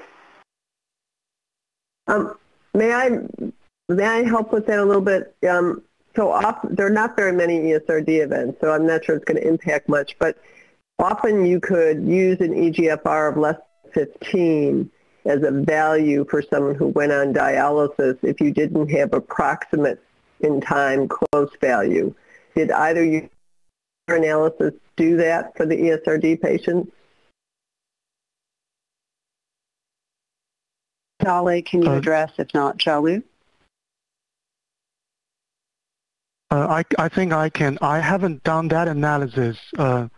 Um, may I May I help with that a little bit? Um, so often, there are not very many ESRD events, so I'm not sure it's going to impact much, but often you could use an EGFR of less than 15 as a value for someone who went on dialysis if you didn't have approximate in time close value. Did either your analysis do that for the ESRD patients? Dolly, can you uh, address? If not, Jialu? Uh, I, I think I can. I haven't done that analysis. Uh,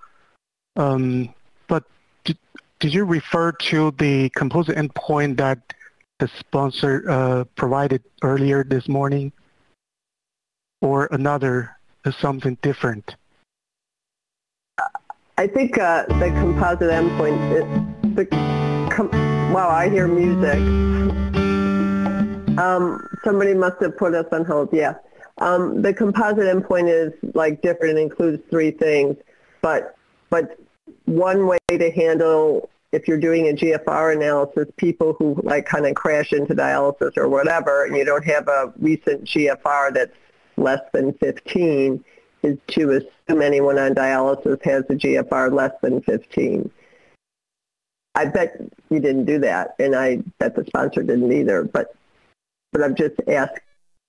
um, but did, did you refer to the composite endpoint that the sponsor uh, provided earlier this morning? Or another, uh, something different? I think uh, the composite endpoint, it, the com- wow, I hear music. Um, somebody must have put us on hold, yeah. Um, the composite endpoint is like different and includes three things, but but one way to handle if you're doing a GFR analysis, people who like kind of crash into dialysis or whatever, and you don't have a recent GFR that's less than 15, is to assume anyone on dialysis has a GFR less than 15. I bet you didn't do that, and I bet the sponsor didn't either, but but I'm just asking,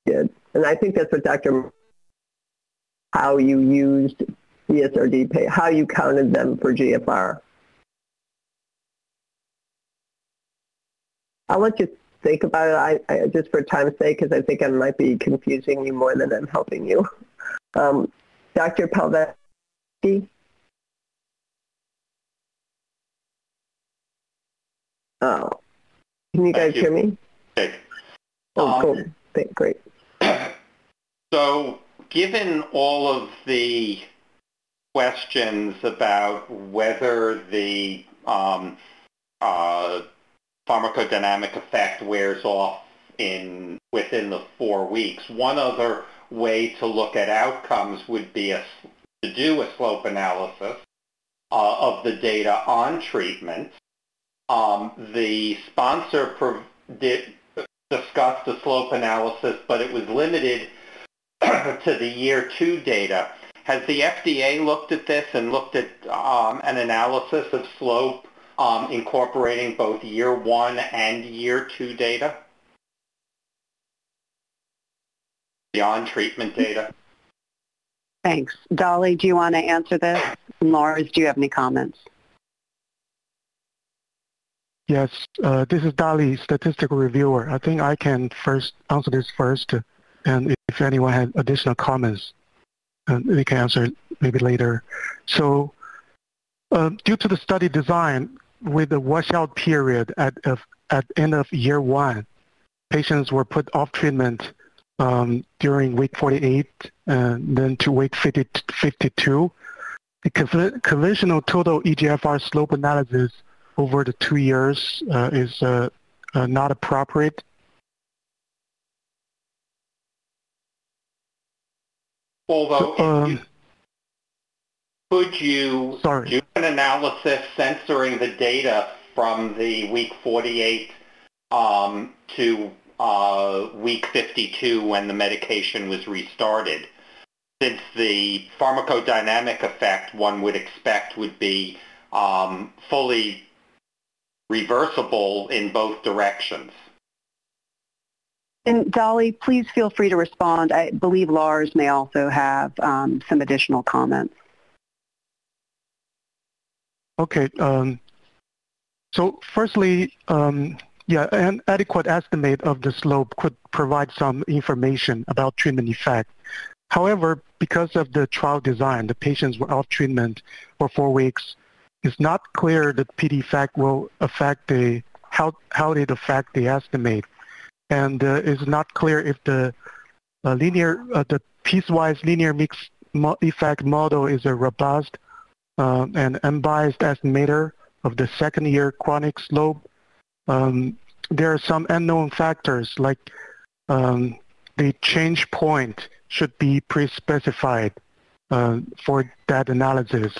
and I think that's what Dr. how you used ESRD pay, how you counted them for GFR. I'll let you think about it I, I just for time's sake because I think I might be confusing you more than I'm helping you. Um, Dr. Palevsky? Oh, can you guys hear me? Okay. Oh, Um, cool. Thank- Great. So given all of the questions about whether the um, uh, pharmacodynamic effect wears off in within the four weeks, one other way to look at outcomes would be a, to do a slope analysis uh, of the data on treatment. Um, the sponsor did, discussed the slope analysis, but it was limited to the year two data. Has the FDA looked at this and looked at um, an analysis of slope um, incorporating both year one and year two data? Beyond treatment data? Thanks. Dolly, do you want to answer this? And Lars, do you have any comments? Yes, uh, this is Dali, statistical reviewer. I think I can first answer this first, and if anyone has additional comments, uh, they can answer maybe later. So, uh, due to the study design, with the washout period at at end of year one, patients were put off treatment um, during week 48 and then to week 50, 52. The conv- conventional total EGFR slope analysis over the two years uh, is uh, uh, not appropriate. Although, Um, you- could you Sorry. do an analysis censoring the data from the week 48 um, to uh, week 52 when the medication was restarted? Since the pharmacodynamic effect one would expect would be um, fully reversible in both directions. And Dolly, please feel free to respond. I believe Lars may also have um, some additional comments. Okay. Um, so firstly, um, yeah, an adequate estimate of the slope could provide some information about treatment effect. However, because of the trial design, the patients were off treatment for four weeks. It's not clear that PD effect will affect the how how it affect the estimate, and uh, it's not clear if the uh, linear uh, the piecewise linear mix mo- effect model is a robust uh, and unbiased estimator of the second year chronic slope. Um, there are some unknown factors like um, the change point should be pre-specified uh, for that analysis.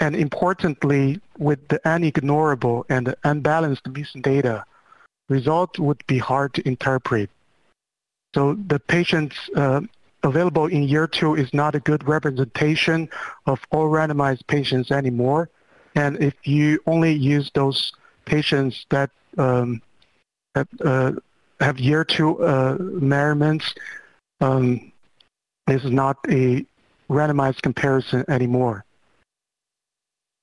And importantly, with the unignorable and unbalanced missing data, results would be hard to interpret. So the patients uh, available in year two is not a good representation of all randomized patients anymore. And if you only use those patients that, um, that uh, have year two uh, measurements, um, this is not a randomized comparison anymore.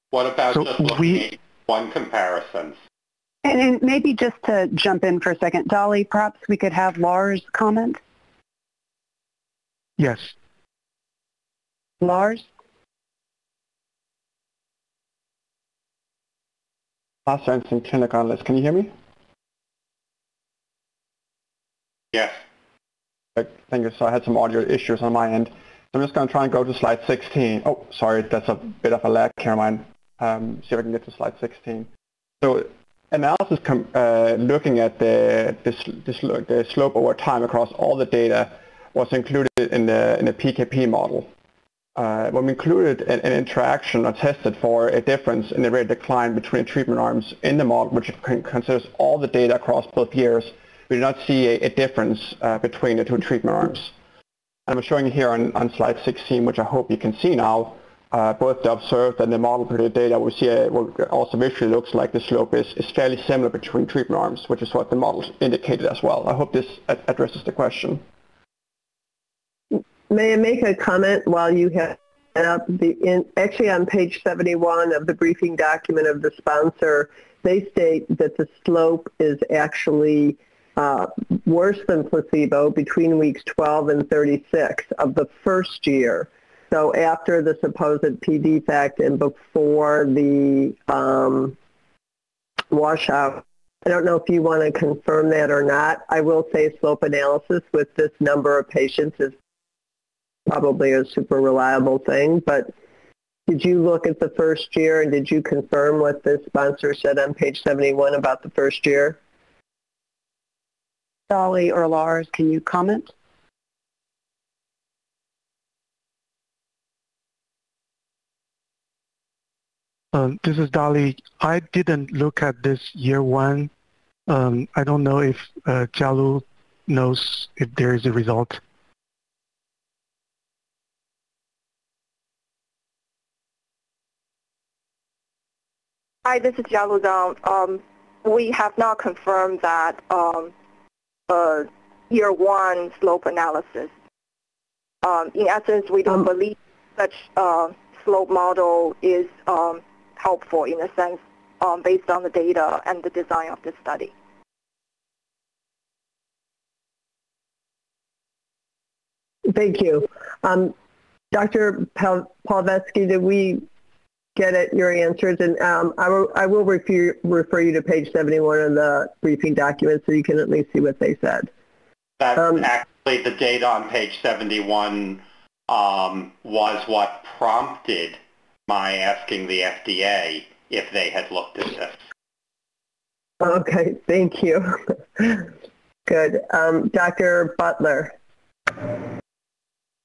What about So just looking we- at one comparison? And, and maybe just to jump in for a second, Dolly, perhaps we could have Lars comment. Yes. Lars? Last sentence in clinical analyst. Can you hear me? Yes. Okay, Thank you. So I had some audio issues on my end. So I'm just going to try and go to slide 16. Oh, sorry, that's a bit of a lag here, mine. Um, see if I can get to slide 16. So analysis uh, looking at the, the, the, the slope over time across all the data was included in the, in the PKP model. uh, when we included an, an, interaction or tested for a difference in the rate of decline between treatment arms in the model, which considers all the data across both years, we do not see a, a difference uh, between the two treatment arms. And I'm showing here on, on slide 16, which I hope you can see now, uh, both the observed and the model predicted data, we see a, what also visually looks like the slope is, is fairly similar between treatment arms, which is what the models indicated as well. I hope this addresses the question. May I make a comment while you have up the in, actually on page 71 of the briefing document of the sponsor, they state that the slope is actually uh, worse than placebo between weeks 12 and 36 of the first year. So after the supposed PD effect and before the um, washout, I don't know if you want to confirm that or not. I will say slope analysis with this number of patients is probably a super reliable thing, but did you look at the first year and did you confirm what the sponsor said on page 71 about the first year? Dolly or Lars, can you comment? Um, this is Dali. I didn't look at this year one. Um, I don't know if uh, Jialu knows if there is a result. Hi, this is Jialu Zhang. Um, we have not confirmed that um, uh, year one slope analysis. Um, in essence, we don't um, believe such uh, slope model is um, helpful in a sense um, based on the data and the design of the study. Thank you. Um, Dr. Palevsky, did we get at your answers? And um, I, will, I will refer, refer you to page 71 of the briefing document so you can at least see what they said. That's um, actually the data on page 71 um, was what prompted my asking the FDA if they had looked at this. Okay, thank you. Good. Um, Dr. Butler.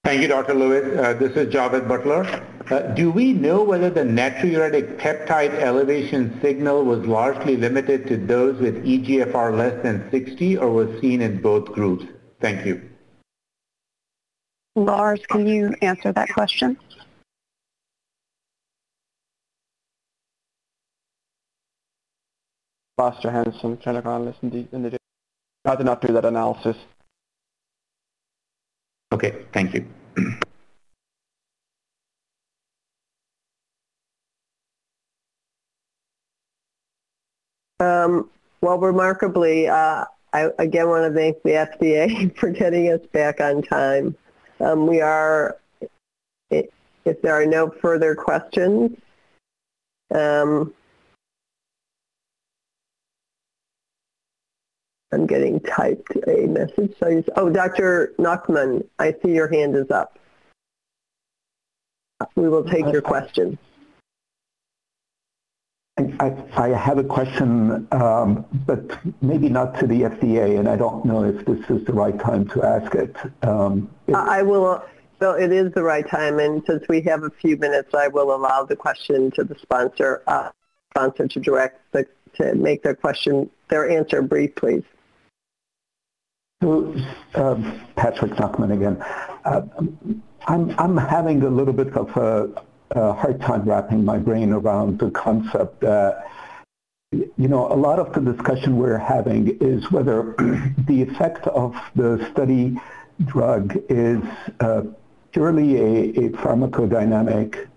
Thank you, Dr. Lewis. Uh, this is Javed Butler. Uh, do we know whether the natriuretic peptide elevation signal was largely limited to those with EGFR less than 60 or was seen in both groups? Thank you. Lars, can you answer that question? Lars Johansson, clinical analyst in the, in the I did not do that analysis. Okay, thank you. Um, well, remarkably, uh, I again want to thank the FDA for getting us back on time. Um, we are, if there are no further questions, um, I'm getting typed a message. So oh, Dr. Nachman, I see your hand is up. We will take your question. I, I have a question, um, but maybe not to the FDA, and I don't know if this is the right time to ask it. Um, it I will. Well, it is the right time, and since we have a few minutes, I will allow the question to the sponsor, uh, sponsor to direct the, to make their question, their answer brief, please. So, um, Patrick Nachman again. Uh, I'm, I'm having a little bit of a a hard time wrapping my brain around the concept that you know, a lot of the discussion we're having is whether the effect of the study drug is uh, purely a, a, pharmacodynamic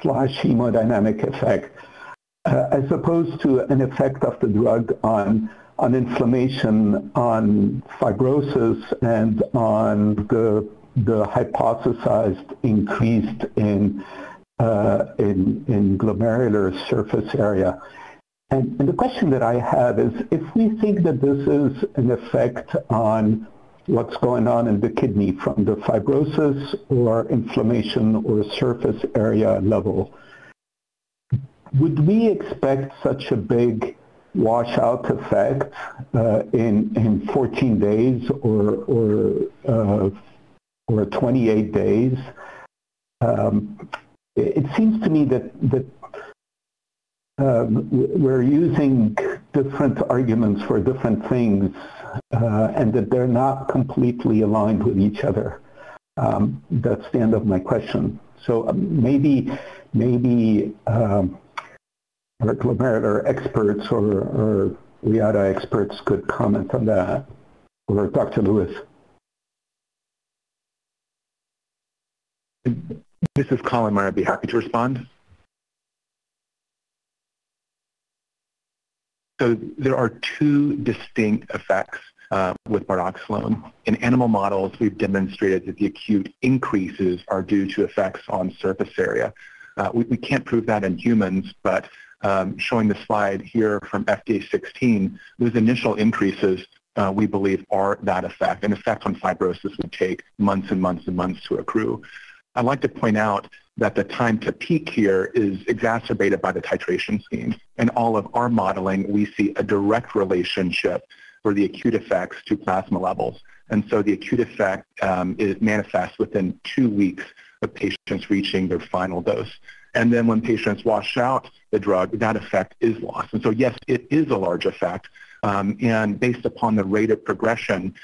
slash hemodynamic effect, uh, as opposed to an effect of the drug on on inflammation, on fibrosis, and on the the hypothesized increased in uh, in, in glomerular surface area. And, and, the question that I have is if we think that this is an effect on what's going on in the kidney from the fibrosis or inflammation or surface area level, would we expect such a big washout effect uh, in, in 14 days or, or, uh, or 28 days? um, it seems to me that, that um, we're using different arguments for different things uh, and that they're not completely aligned with each other. Um, that's the end of my question. So um, maybe, maybe um, our glomerular experts or, or experts could comment on that, or Dr. Lewis. This is Colin Meyer. I'd be happy to respond. So there are two distinct effects uh, with bardoxolone. In animal models, we've demonstrated that the acute increases are due to effects on surface area. Uh, we, we, can't prove that in humans, but um, showing the slide here from FDA 16, those initial increases uh, we believe are that effect. An effect on fibrosis would take months and months and months to accrue. I'd like to point out that the time to peak here is exacerbated by the titration scheme. In all of our modeling, we see a direct relationship for the acute effects to plasma levels. And so the acute effect um, is manifests within two weeks of patients reaching their final dose. And then when patients wash out the drug, that effect is lost. And so yes, it is a large effect. Um, and based upon the rate of progression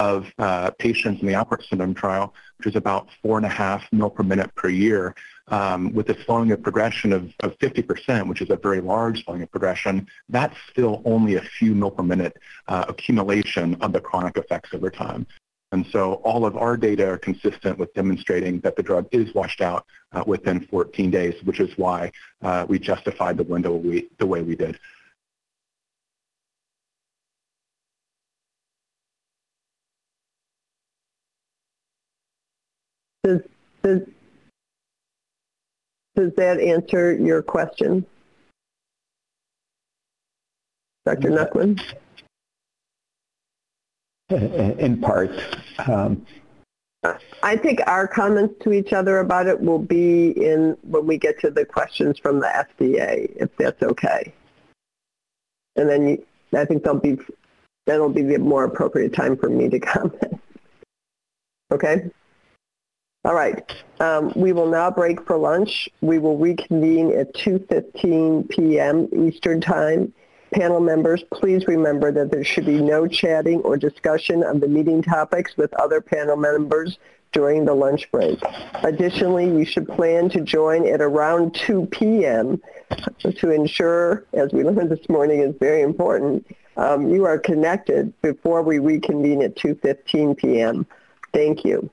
of uh, patients in the Alport syndrome trial, which is about four and a half mil per minute per year, um, with a slowing of progression of, of 50%, which is a very large slowing of progression, that's still only a few mil per minute uh, accumulation of the chronic effects over time. And so all of our data are consistent with demonstrating that the drug is washed out uh, within 14 days, which is why uh, we justified the window we, the way we did. Does, does, does that answer your question? Dr. Nachman? In part. Um, I think our comments to each other about it will be in when we get to the questions from the FDA, if that's okay. And then you, I think they'll be, that'll be the more appropriate time for me to comment. Okay? All right. Um, we will now break for lunch. We will reconvene at 2.15 p.m. Eastern Time. Panel members, please remember that there should be no chatting or discussion of the meeting topics with other panel members during the lunch break. Additionally, you should plan to join at around 2 p.m. to ensure, as we learned this morning is very important, um, you are connected before we reconvene at 2.15 p.m. Thank you.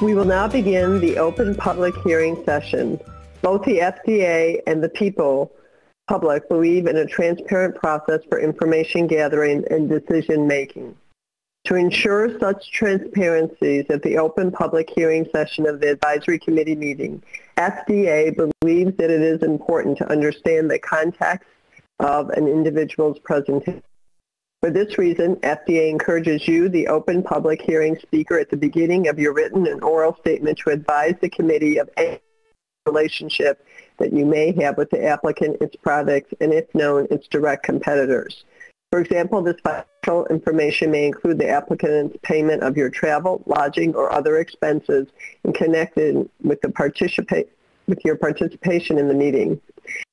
We will now begin the open public hearing session. Both the FDA and the people, public, believe in a transparent process for information gathering and decision making. To ensure such transparencies at the open public hearing session of the advisory committee meeting, FDA believes that it is important to understand the context of an individual's presentation. For this reason, FDA encourages you, the open public hearing speaker, at the beginning of your written and oral statement to advise the committee of any relationship that you may have with the applicant, its products, and if known, its direct competitors. For example, this financial information may include the applicant's payment of your travel, lodging, or other expenses in connection with, the participate, with your participation in the meeting.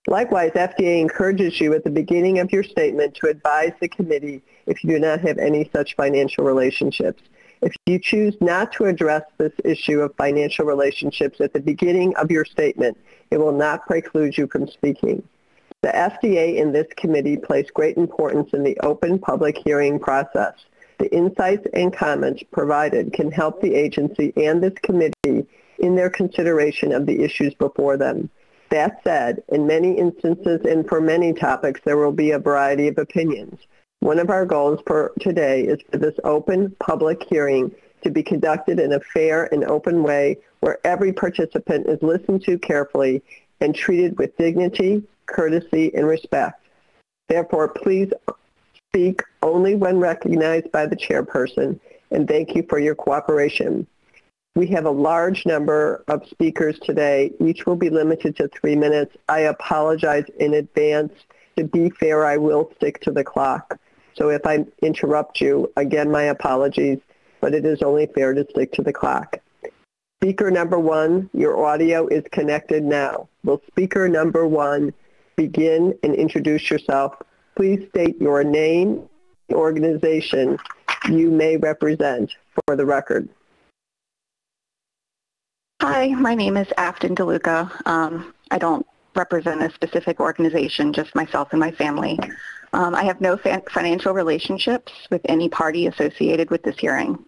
Likewise, FDA encourages you at the beginning of your statement to advise the committee if you do not have any such financial relationships. If you choose not to address this issue of financial relationships at the beginning of your statement, it will not preclude you from speaking. The FDA and this committee place great importance in the open public hearing process. The insights and comments provided can help the agency and this committee in their consideration of the issues before them. That said, in many instances and for many topics, there will be a variety of opinions. One of our goals for today is for this open public hearing to be conducted in a fair and open way where every participant is listened to carefully and treated with dignity, courtesy, and respect. Therefore, please speak only when recognized by the chairperson, and thank you for your cooperation. We have a large number of speakers today. Each will be limited to three minutes. I apologize in advance. To be fair, I will stick to the clock. So if I interrupt you, again, my apologies, but it is only fair to stick to the clock. Speaker number one, your audio is connected now. Will speaker number one begin and introduce yourself? Please state your name, organization you may represent for the record. Hi, my name is Afton DeLuca. Um, I don't represent a specific organization, just myself and my family. Um, I have no financial relationships with any party associated with this hearing.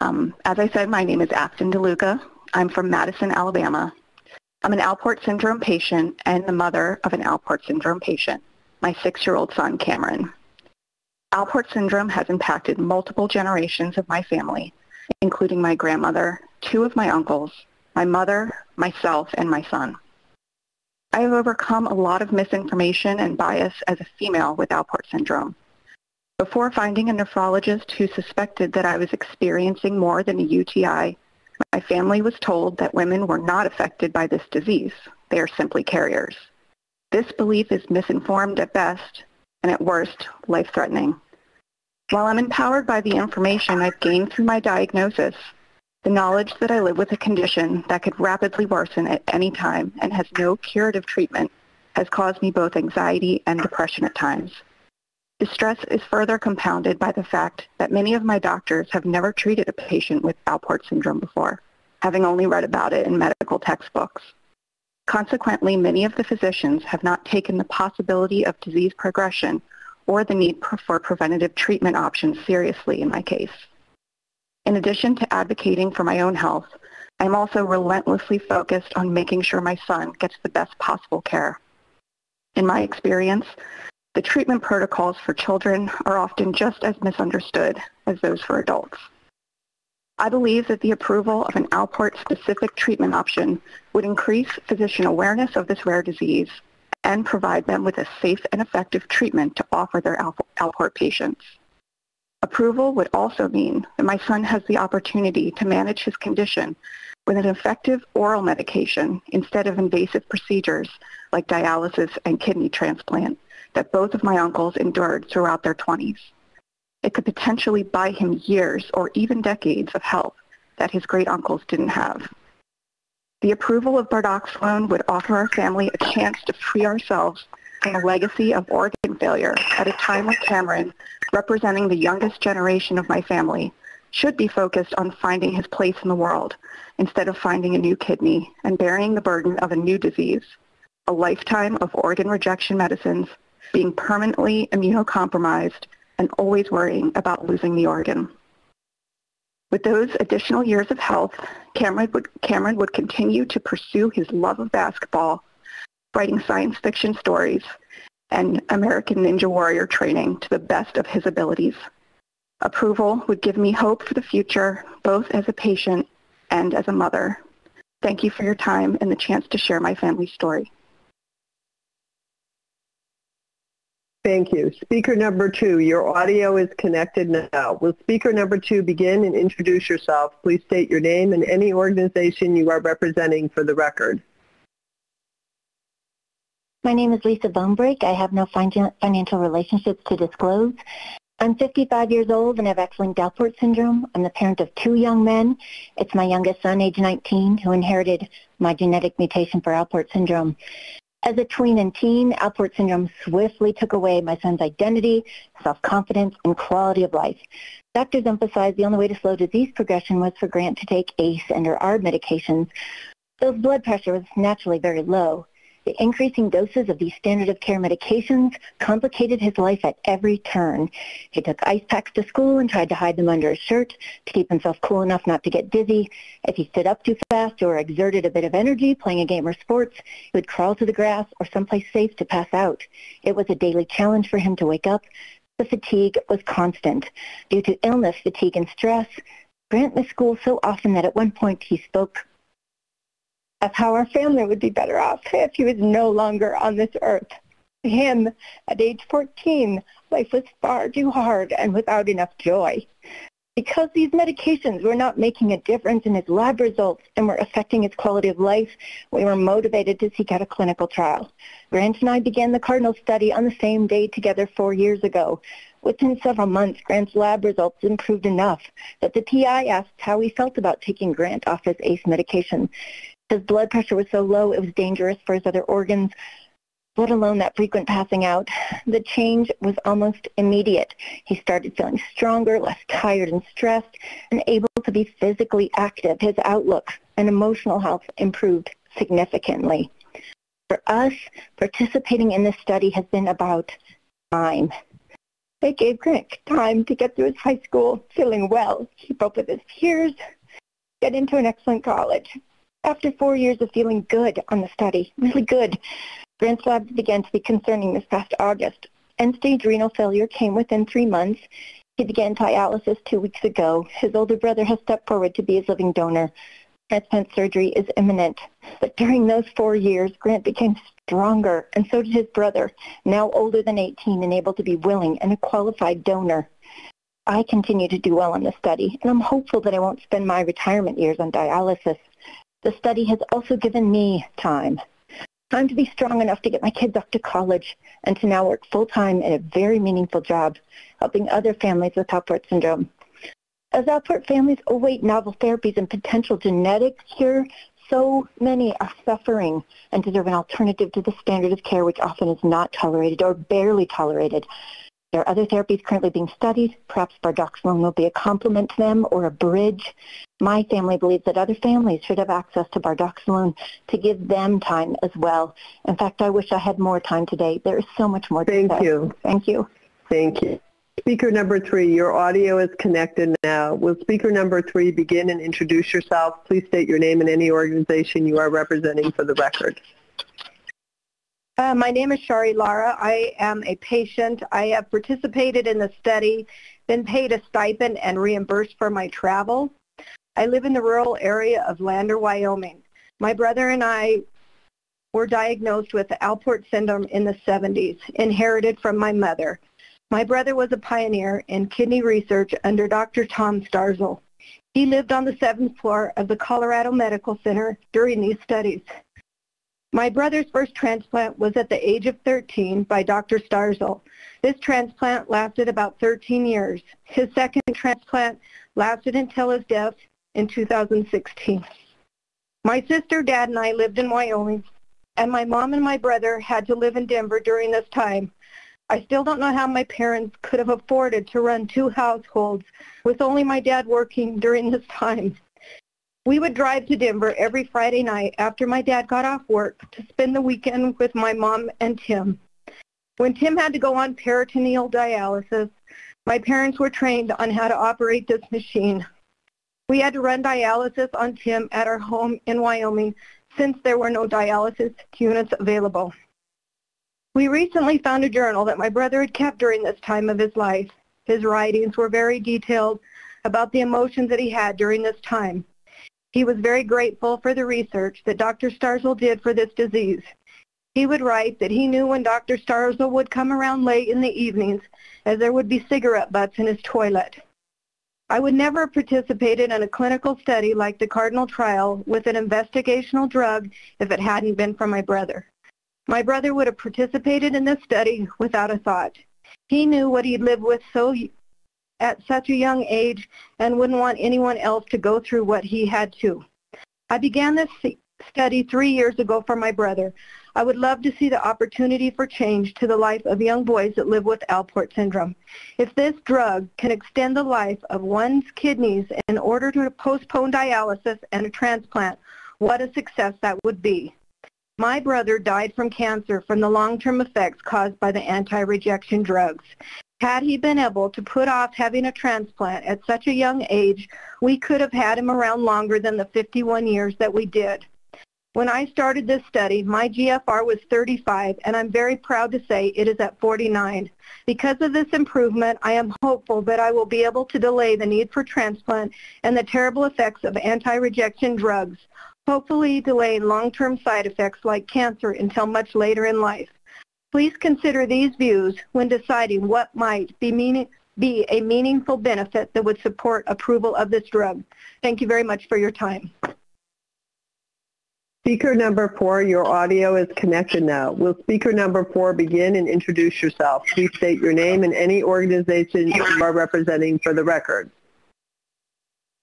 Um, as I said, my name is Afton DeLuca. I'm from Madison, Alabama. I'm an Alport syndrome patient and the mother of an Alport syndrome patient, my six-year-old son, Cameron. Alport syndrome has impacted multiple generations of my family, including my grandmother, two of my uncles, my mother, myself, and my son. I have overcome a lot of misinformation and bias as a female with Alport syndrome. Before finding a nephrologist who suspected that I was experiencing more than a UTI, my family was told that women were not affected by this disease. They are simply carriers. This belief is misinformed at best and at worst, life-threatening. While I'm empowered by the information I've gained through my diagnosis, the knowledge that I live with a condition that could rapidly worsen at any time and has no curative treatment has caused me both anxiety and depression at times. Distress is further compounded by the fact that many of my doctors have never treated a patient with Alport syndrome before, having only read about it in medical textbooks. Consequently, many of the physicians have not taken the possibility of disease progression or the need for preventative treatment options seriously in my case. In addition to advocating for my own health, I'm also relentlessly focused on making sure my son gets the best possible care. In my experience, the treatment protocols for children are often just as misunderstood as those for adults. I believe that the approval of an Alport-specific treatment option would increase physician awareness of this rare disease and provide them with a safe and effective treatment to offer their Alport patients. Approval would also mean that my son has the opportunity to manage his condition with an effective oral medication instead of invasive procedures like dialysis and kidney transplant that both of my uncles endured throughout their 20s. It could potentially buy him years or even decades of health that his great-uncles didn't have. The approval of bardoxolone would offer our family a chance to free ourselves from a legacy of organ failure at a time when Cameron, representing the youngest generation of my family, should be focused on finding his place in the world instead of finding a new kidney and bearing the burden of a new disease, a lifetime of organ rejection medicines being permanently immunocompromised, and always worrying about losing the organ. With those additional years of health, Cameron would, Cameron would continue to pursue his love of basketball, writing science fiction stories, and American Ninja Warrior training to the best of his abilities. Approval would give me hope for the future, both as a patient and as a mother. Thank you for your time and the chance to share my family story. Thank you. Speaker number two, your audio is connected now. Will speaker number two begin and introduce yourself? Please state your name and any organization you are representing for the record. My name is Lisa Bonebrake. I have no financial relationships to disclose. I'm 55 years old and have X-linked syndrome. I'm the parent of two young men. It's my youngest son, age 19, who inherited my genetic mutation for Alport syndrome. As a tween and teen, Alport syndrome swiftly took away my son's identity, self-confidence, and quality of life. Doctors emphasized the only way to slow disease progression was for Grant to take ACE and or ARB medications. Though blood pressure was naturally very low, the increasing doses of these standard of care medications complicated his life at every turn. He took ice packs to school and tried to hide them under his shirt to keep himself cool enough not to get dizzy. If he stood up too fast or exerted a bit of energy playing a game or sports, he would crawl to the grass or someplace safe to pass out. It was a daily challenge for him to wake up. The fatigue was constant. Due to illness, fatigue, and stress, Grant missed school so often that at one point he spoke of how our family would be better off if he was no longer on this earth. To him, at age 14, life was far too hard and without enough joy. Because these medications were not making a difference in his lab results and were affecting his quality of life, we were motivated to seek out a clinical trial. Grant and I began the Cardinal study on the same day together four years ago. Within several months, Grant's lab results improved enough that the PI asked how he felt about taking Grant off his ACE medication. His blood pressure was so low it was dangerous for his other organs, let alone that frequent passing out. The change was almost immediate. He started feeling stronger, less tired and stressed, and able to be physically active. His outlook and emotional health improved significantly. For us, participating in this study has been about time. It gave Grant time to get through his high school feeling well, keep up with his peers, get into an excellent college. After four years of feeling good on the study, really good, Grant's labs began to be concerning this past August. End-stage renal failure came within three months. He began dialysis two weeks ago. His older brother has stepped forward to be his living donor. Transplant surgery is imminent. But during those four years, Grant became stronger, and so did his brother, now older than 18 and able to be willing and a qualified donor. I continue to do well on the study, and I'm hopeful that I won't spend my retirement years on dialysis. The study has also given me time. Time to be strong enough to get my kids off to college and to now work full-time in a very meaningful job, helping other families with Alport syndrome. As Alport families await novel therapies and potential genetic cure, so many are suffering and deserve an alternative to the standard of care which often is not tolerated or barely tolerated. There are other therapies currently being studied. Perhaps bardoxolone will be a complement to them or a bridge. My family believes that other families should have access to bardoxolone to give them time as well. In fact, I wish I had more time today. There is so much more to Thank say. you. Thank you. Thank you. Speaker number three, your audio is connected now. Will speaker number three begin and introduce yourself? Please state your name and any organization you are representing for the record. Uh, my name is Shari Lara. I am a patient. I have participated in the study, been paid a stipend and reimbursed for my travel. I live in the rural area of Lander, Wyoming. My brother and I were diagnosed with Alport syndrome in the 70s, inherited from my mother. My brother was a pioneer in kidney research under Dr. Tom Starzl. He lived on the seventh floor of the Colorado Medical Center during these studies. My brother's first transplant was at the age of 13 by Dr. Starzl. This transplant lasted about 13 years. His second transplant lasted until his death in 2016. My sister, dad, and I lived in Wyoming, and my mom and my brother had to live in Denver during this time. I still don't know how my parents could have afforded to run two households with only my dad working during this time. We would drive to Denver every Friday night after my dad got off work to spend the weekend with my mom and Tim. When Tim had to go on peritoneal dialysis, my parents were trained on how to operate this machine. We had to run dialysis on Tim at our home in Wyoming since there were no dialysis units available. We recently found a journal that my brother had kept during this time of his life. His writings were very detailed about the emotions that he had during this time. He was very grateful for the research that Dr. Starzl did for this disease. He would write that he knew when Dr. Starzl would come around late in the evenings as there would be cigarette butts in his toilet. I would never have participated in a clinical study like the Cardinal trial with an investigational drug if it hadn't been for my brother. My brother would have participated in this study without a thought. He knew what he'd lived with so at such a young age and wouldn't want anyone else to go through what he had to. I began this study three years ago for my brother. I would love to see the opportunity for change to the life of young boys that live with Alport syndrome. If this drug can extend the life of one's kidneys in order to postpone dialysis and a transplant, what a success that would be. My brother died from cancer from the long-term effects caused by the anti-rejection drugs. Had he been able to put off having a transplant at such a young age, we could have had him around longer than the 51 years that we did. When I started this study, my GFR was 35, and I'm very proud to say it is at 49. Because of this improvement, I am hopeful that I will be able to delay the need for transplant and the terrible effects of anti-rejection drugs hopefully delaying long-term side effects like cancer until much later in life. Please consider these views when deciding what might be, meaning, be a meaningful benefit that would support approval of this drug. Thank you very much for your time. Speaker number four, your audio is connected now. Will speaker number four begin and introduce yourself? Please state your name and any organization you are representing for the record.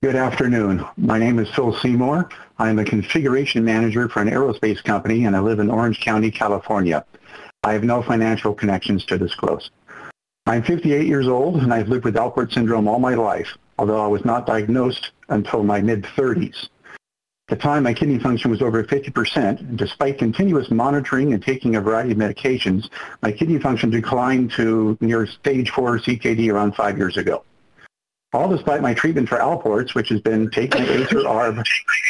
Good afternoon. My name is Phil Seymour. I am a configuration manager for an aerospace company and I live in Orange County, California. I have no financial connections to disclose. I'm 58 years old and I've lived with Alport syndrome all my life, although I was not diagnosed until my mid-30s. At the time, my kidney function was over 50%, and despite continuous monitoring and taking a variety of medications, my kidney function declined to near stage 4 CKD around five years ago. All despite my treatment for Alports, which has been taking ACE or ARB,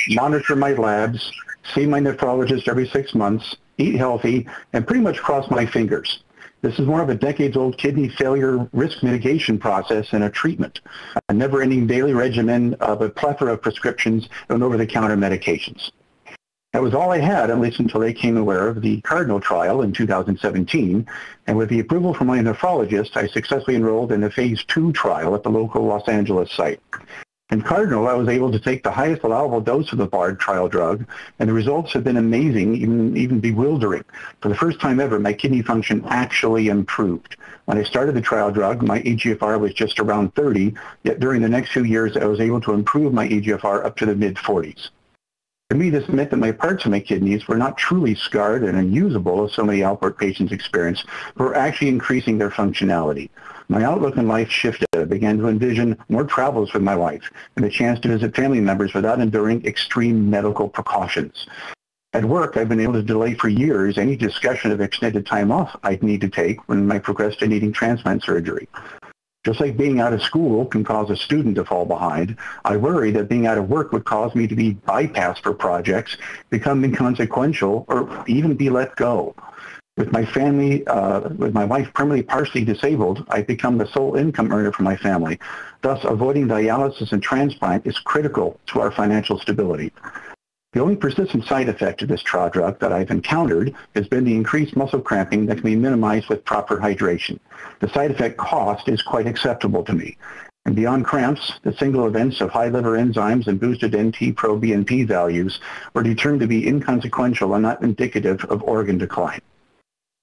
monitor my labs, see my nephrologist every six months, eat healthy, and pretty much cross my fingers. This is more of a decades-old kidney failure risk mitigation process and a treatment, a never-ending daily regimen of a plethora of prescriptions and over-the-counter medications. That was all I had, at least until they came aware of the Cardinal trial in 2017. And with the approval from my nephrologist, I successfully enrolled in a phase two trial at the local Los Angeles site. In Cardinal, I was able to take the highest allowable dose of the BARD trial drug, and the results have been amazing, even, even bewildering. For the first time ever, my kidney function actually improved. When I started the trial drug, my eGFR was just around 30, yet during the next few years, I was able to improve my eGFR up to the mid-40s. To me, this meant that my parts of my kidneys were not truly scarred and unusable as so many Alport patients experience, but were actually increasing their functionality. My outlook in life shifted. I began to envision more travels with my wife and the chance to visit family members without enduring extreme medical precautions. At work, I've been able to delay for years any discussion of extended time off I'd need to take when I progressed to needing transplant surgery. Just like being out of school can cause a student to fall behind, I worry that being out of work would cause me to be bypassed for projects, become inconsequential, or even be let go. With my family, uh, with my wife permanently partially disabled, I've become the sole income earner for my family. Thus, avoiding dialysis and transplant is critical to our financial stability. The only persistent side effect of this trial drug that I've encountered has been the increased muscle cramping that can be minimized with proper hydration. The side effect cost is quite acceptable to me. And beyond cramps, the single events of high liver enzymes and boosted NT-proBNP values were determined to be inconsequential and not indicative of organ decline.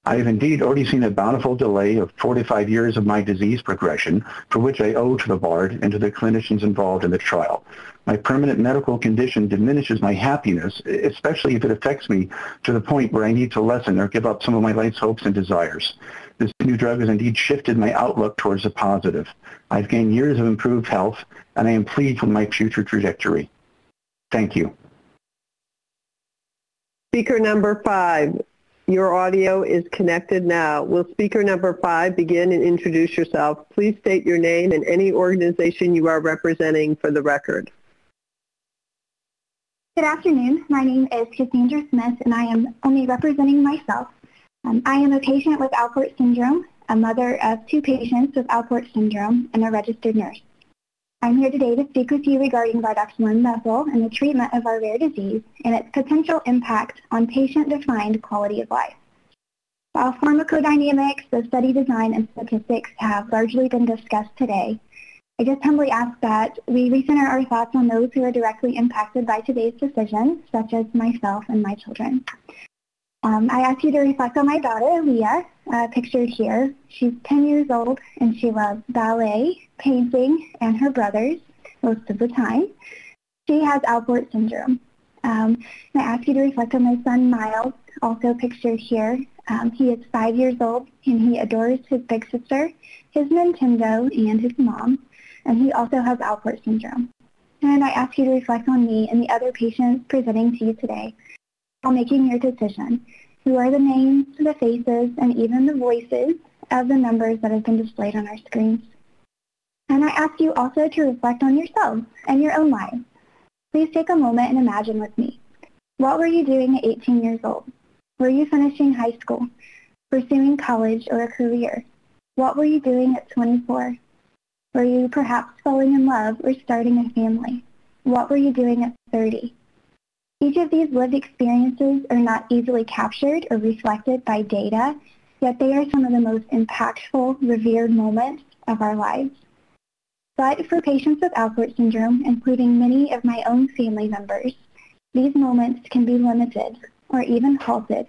I have indeed already seen a bountiful delay of 45 years of my disease progression, for which I owe to the BARD and to the clinicians involved in the trial. My permanent medical condition diminishes my happiness, especially if it affects me to the point where I need to lessen or give up some of my life's hopes and desires. This new drug has indeed shifted my outlook towards the positive. I've gained years of improved health, and I am pleased with my future trajectory. Thank you. Speaker number five, your audio is connected now. Will speaker number five begin and introduce yourself? Please state your name and any organization you are representing for the record. Good afternoon. My name is Cassandra Smith, and I am only representing myself. Um, I am a patient with Alport syndrome, a mother of two patients with Alport syndrome, and a registered nurse. I'm here today to speak with you regarding bardoxolone methyl and the treatment of our rare disease and its potential impact on patient-defined quality of life. While pharmacodynamics, the study design, and statistics have largely been discussed today, I just humbly ask that we recenter our thoughts on those who are directly impacted by today's decision, such as myself and my children. Um, I ask you to reflect on my daughter, Leah, uh, pictured here. She's 10 years old and she loves ballet, painting, and her brothers most of the time. She has Alport syndrome. Um, I ask you to reflect on my son, Miles, also pictured here. Um, he is five years old and he adores his big sister, his Nintendo, and his mom. And he also has Alport syndrome. And I ask you to reflect on me and the other patients presenting to you today while making your decision. Who are the names, the faces, and even the voices of the numbers that have been displayed on our screens. And I ask you also to reflect on yourselves and your own lives. Please take a moment and imagine with me. What were you doing at 18 years old? Were you finishing high school, pursuing college or a career? What were you doing at 24? Were you perhaps falling in love or starting a family? What were you doing at 30? Each of these lived experiences are not easily captured or reflected by data, yet they are some of the most impactful, revered moments of our lives. But for patients with Alport syndrome, including many of my own family members, these moments can be limited or even halted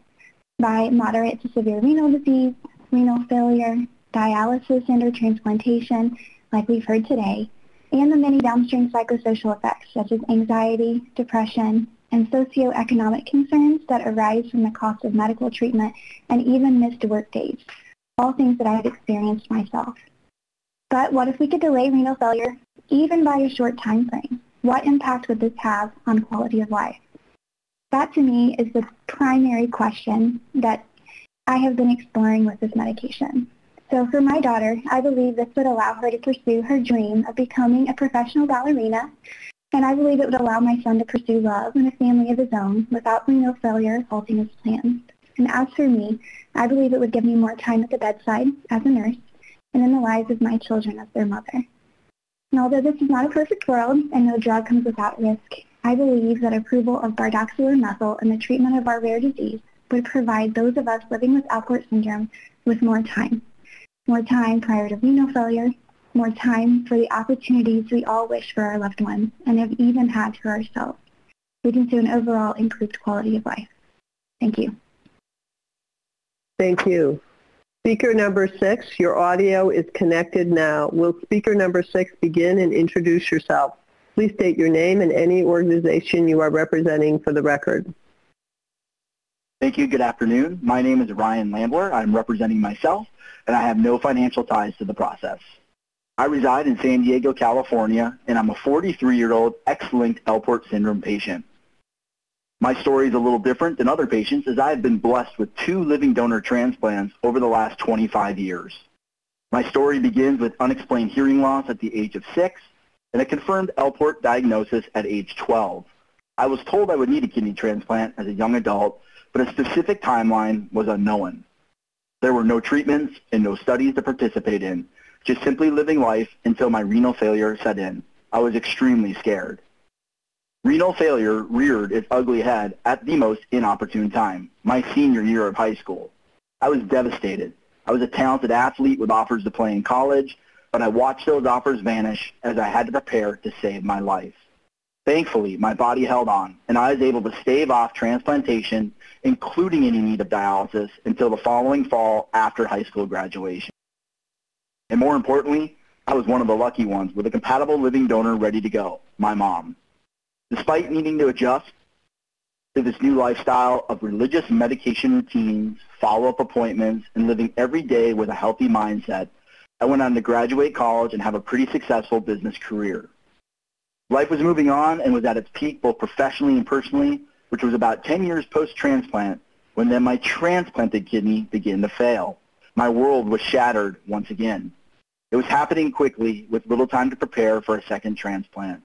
by moderate to severe renal disease, renal failure, dialysis and or transplantation, like we've heard today, and the many downstream psychosocial effects such as anxiety, depression, and socioeconomic concerns that arise from the cost of medical treatment and even missed work days, all things that I have experienced myself. But what if we could delay renal failure even by a short time frame? What impact would this have on quality of life? That to me is the primary question that I have been exploring with this medication. So for my daughter, I believe this would allow her to pursue her dream of becoming a professional ballerina, and I believe it would allow my son to pursue love and a family of his own without renal failure halting his plans. And as for me, I believe it would give me more time at the bedside as a nurse and in the lives of my children as their mother. And although this is not a perfect world and no drug comes without risk, I believe that approval of bardoxolone methyl in the treatment of our rare disease would provide those of us living with Alport syndrome with more time. More time prior to renal failure, more time for the opportunities we all wish for our loved ones and have even had for ourselves, leading to an overall improved quality of life. Thank you. Thank you. Speaker number six, your audio is connected now. Will speaker number six begin and introduce yourself? Please state your name and any organization you are representing for the record. Thank you. Good afternoon. My name is Ryan Lambler. I'm representing myself, and I have no financial ties to the process. I reside in San Diego, California, and I'm a 43-year-old X-linked Alport syndrome patient. My story is a little different than other patients as I have been blessed with two living donor transplants over the last 25 years. My story begins with unexplained hearing loss at the age of six and a confirmed Alport diagnosis at age 12. I was told I would need a kidney transplant as a young adult, but a specific timeline was unknown. There were no treatments and no studies to participate in, just simply living life until my renal failure set in. I was extremely scared. Renal failure reared its ugly head at the most inopportune time, my senior year of high school. I was devastated. I was a talented athlete with offers to play in college, but I watched those offers vanish as I had to prepare to save my life. Thankfully, my body held on, and I was able to stave off transplantation, including any need of dialysis, until the following fall after high school graduation. And more importantly, I was one of the lucky ones with a compatible living donor ready to go, my mom. Despite needing to adjust to this new lifestyle of religious medication routines, follow-up appointments, and living every day with a healthy mindset, I went on to graduate college and have a pretty successful business career. Life was moving on and was at its peak both professionally and personally, which was about 10 years post-transplant when then my transplanted kidney began to fail. My world was shattered once again. It was happening quickly with little time to prepare for a second transplant.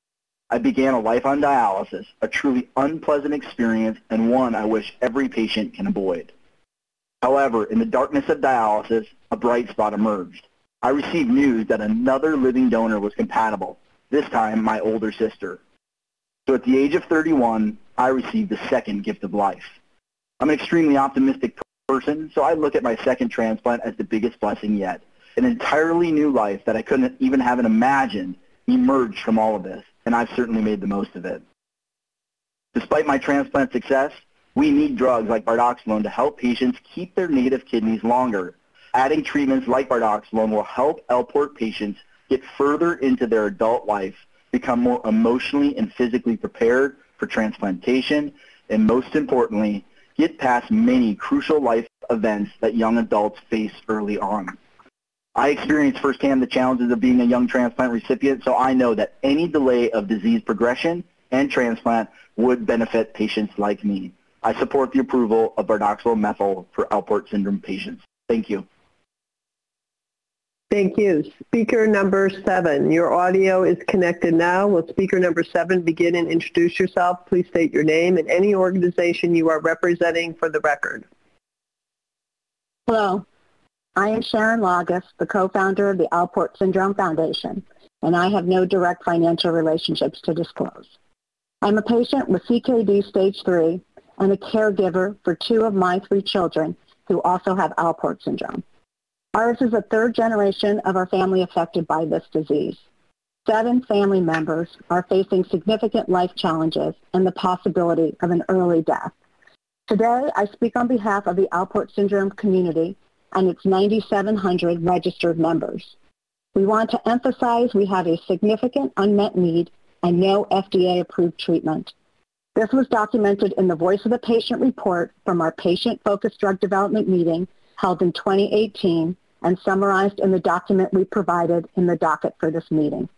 I began a life on dialysis, a truly unpleasant experience and one I wish every patient can avoid. However, in the darkness of dialysis, a bright spot emerged. I received news that another living donor was compatible, this time my older sister. So at the age of 31, I received the second gift of life. I'm an extremely optimistic person, so I look at my second transplant as the biggest blessing yet. An entirely new life that I couldn't even have imagined emerged from all of this, and I've certainly made the most of it. Despite my transplant success, we need drugs like bardoxolone to help patients keep their native kidneys longer. Adding treatments like bardoxolone will help Alport patients get further into their adult life, become more emotionally and physically prepared for transplantation, and most importantly, get past many crucial life events that young adults face early on. I experienced firsthand the challenges of being a young transplant recipient, so I know that any delay of disease progression and transplant would benefit patients like me. I support the approval of bardoxolone methyl for Alport syndrome patients. Thank you. Thank you. Speaker number seven, your audio is connected now. Will speaker number seven begin and introduce yourself? Please state your name and any organization you are representing for the record. Hello. I am Sharon Lagas, the co-founder of the Alport Syndrome Foundation, and I have no direct financial relationships to disclose. I'm a patient with CKD stage 3 and a caregiver for two of my three children who also have Alport syndrome. Ours is the third generation of our family affected by this disease. Seven family members are facing significant life challenges and the possibility of an early death. Today, I speak on behalf of the Alport syndrome community and its 9,700 registered members. We want to emphasize we have a significant unmet need and no FDA-approved treatment. This was documented in the Voice of the Patient report from our patient-focused drug development meeting held in 2018 and summarized in the document we provided in the docket for this meeting.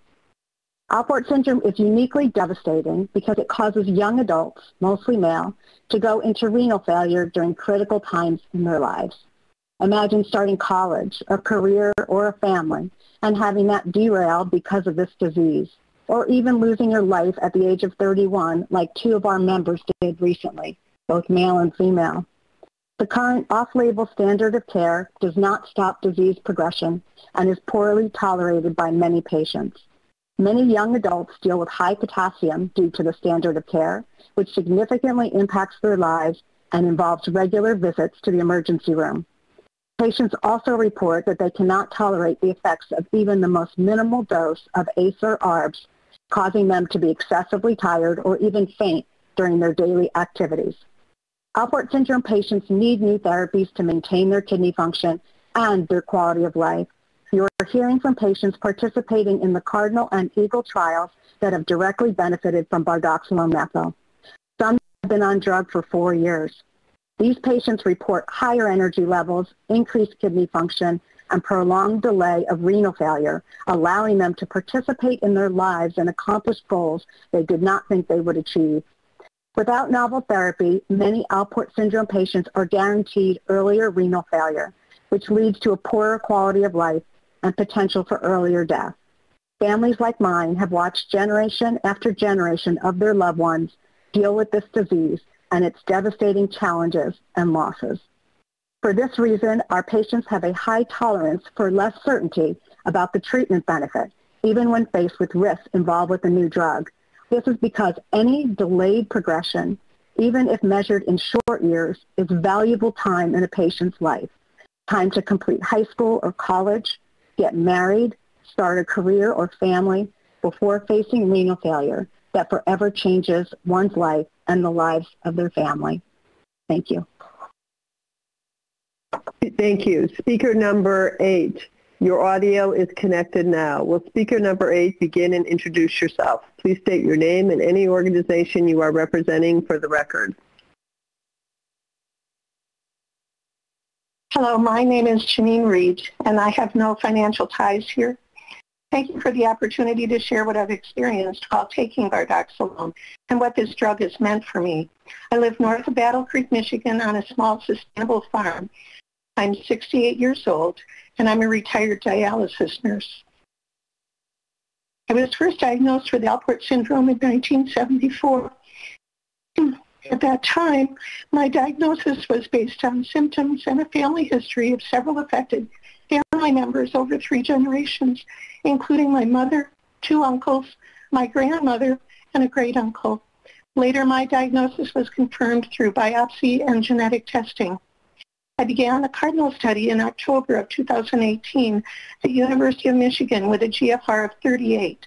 Alport syndrome is uniquely devastating because it causes young adults, mostly male, to go into renal failure during critical times in their lives. Imagine starting college, a career, or a family, and having that derail because of this disease or even losing your life at the age of 31 like two of our members did recently, both male and female. The current off-label standard of care does not stop disease progression and is poorly tolerated by many patients. Many young adults deal with high potassium due to the standard of care, which significantly impacts their lives and involves regular visits to the emergency room. Patients also report that they cannot tolerate the effects of even the most minimal dose of ACE or ARBs causing them to be excessively tired or even faint during their daily activities. Alport syndrome patients need new therapies to maintain their kidney function and their quality of life. You are hearing from patients participating in the Cardinal and Eagle trials that have directly benefited from bardoxolone methyl. Some have been on drug for four years. These patients report higher energy levels, increased kidney function, and prolonged delay of renal failure, allowing them to participate in their lives and accomplish goals they did not think they would achieve. Without novel therapy, many Alport syndrome patients are guaranteed earlier renal failure, which leads to a poorer quality of life and potential for earlier death. Families like mine have watched generation after generation of their loved ones deal with this disease and its devastating challenges and losses. For this reason, our patients have a high tolerance for less certainty about the treatment benefit, even when faced with risks involved with a new drug. This is because any delayed progression, even if measured in short years, is valuable time in a patient's life. Time to complete high school or college, get married, start a career or family before facing renal failure that forever changes one's life and the lives of their family. Thank you. Thank you. Speaker number eight, your audio is connected now. Will speaker number eight begin and introduce yourself? Please state your name and any organization you are representing for the record. Hello, my name is Janine Reed, and I have no financial ties here. Thank you for the opportunity to share what I've experienced while taking bardoxolone and what this drug has meant for me. I live north of Battle Creek, Michigan on a small sustainable farm I'm 68 years old, and I'm a retired dialysis nurse. I was first diagnosed with Alport syndrome in 1974. At that time, my diagnosis was based on symptoms and a family history of several affected family members over three generations, including my mother, two uncles, my grandmother, and a great uncle. Later, my diagnosis was confirmed through biopsy and genetic testing. I began the Cardinal study in October of 2018 at the University of Michigan with a GFR of 38.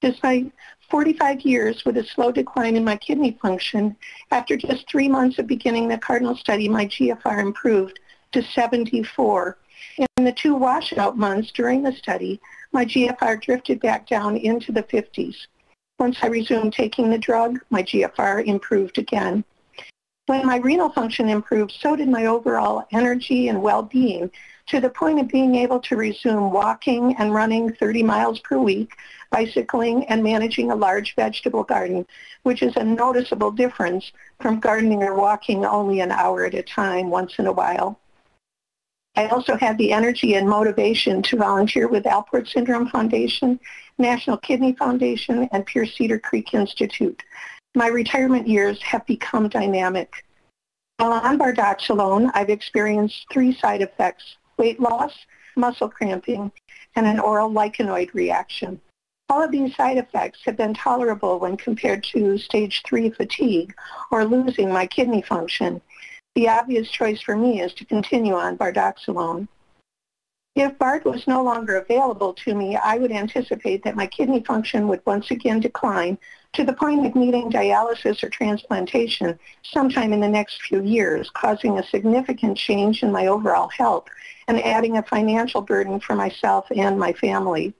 Despite 45 years with a slow decline in my kidney function, after just three months of beginning the Cardinal study, my GFR improved to 74. In the two washout months during the study, my GFR drifted back down into the 50s. Once I resumed taking the drug, my GFR improved again. When my renal function improved, so did my overall energy and well-being to the point of being able to resume walking and running 30 miles per week, bicycling, and managing a large vegetable garden, which is a noticeable difference from gardening or walking only an hour at a time once in a while. I also had the energy and motivation to volunteer with Alport Syndrome Foundation, National Kidney Foundation, and Pierce Cedar Creek Institute. My retirement years have become dynamic. While on bardoxolone, I've experienced three side effects, weight loss, muscle cramping, and an oral lichenoid reaction. All of these side effects have been tolerable when compared to stage 3 fatigue or losing my kidney function. The obvious choice for me is to continue on bardoxolone. If BARD was no longer available to me, I would anticipate that my kidney function would once again decline to the point of needing dialysis or transplantation sometime in the next few years, causing a significant change in my overall health and adding a financial burden for myself and my family.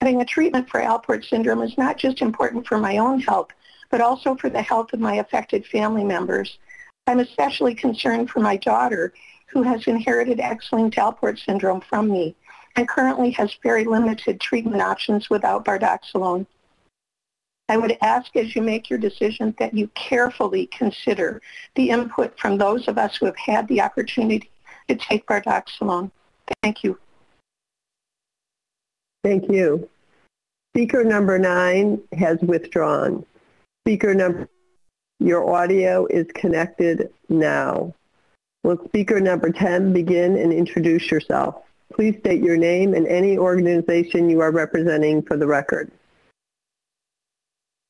Having a treatment for Alport syndrome is not just important for my own health, but also for the health of my affected family members. I'm especially concerned for my daughter, who has inherited X-linked Alport syndrome from me and currently has very limited treatment options without bardoxolone. I would ask as you make your decision that you carefully consider the input from those of us who have had the opportunity to take bardoxolone. Thank you. Thank you. Speaker number nine has withdrawn. Speaker number, your audio is connected now. Will speaker number 10 begin and introduce yourself? Please state your name and any organization you are representing for the record.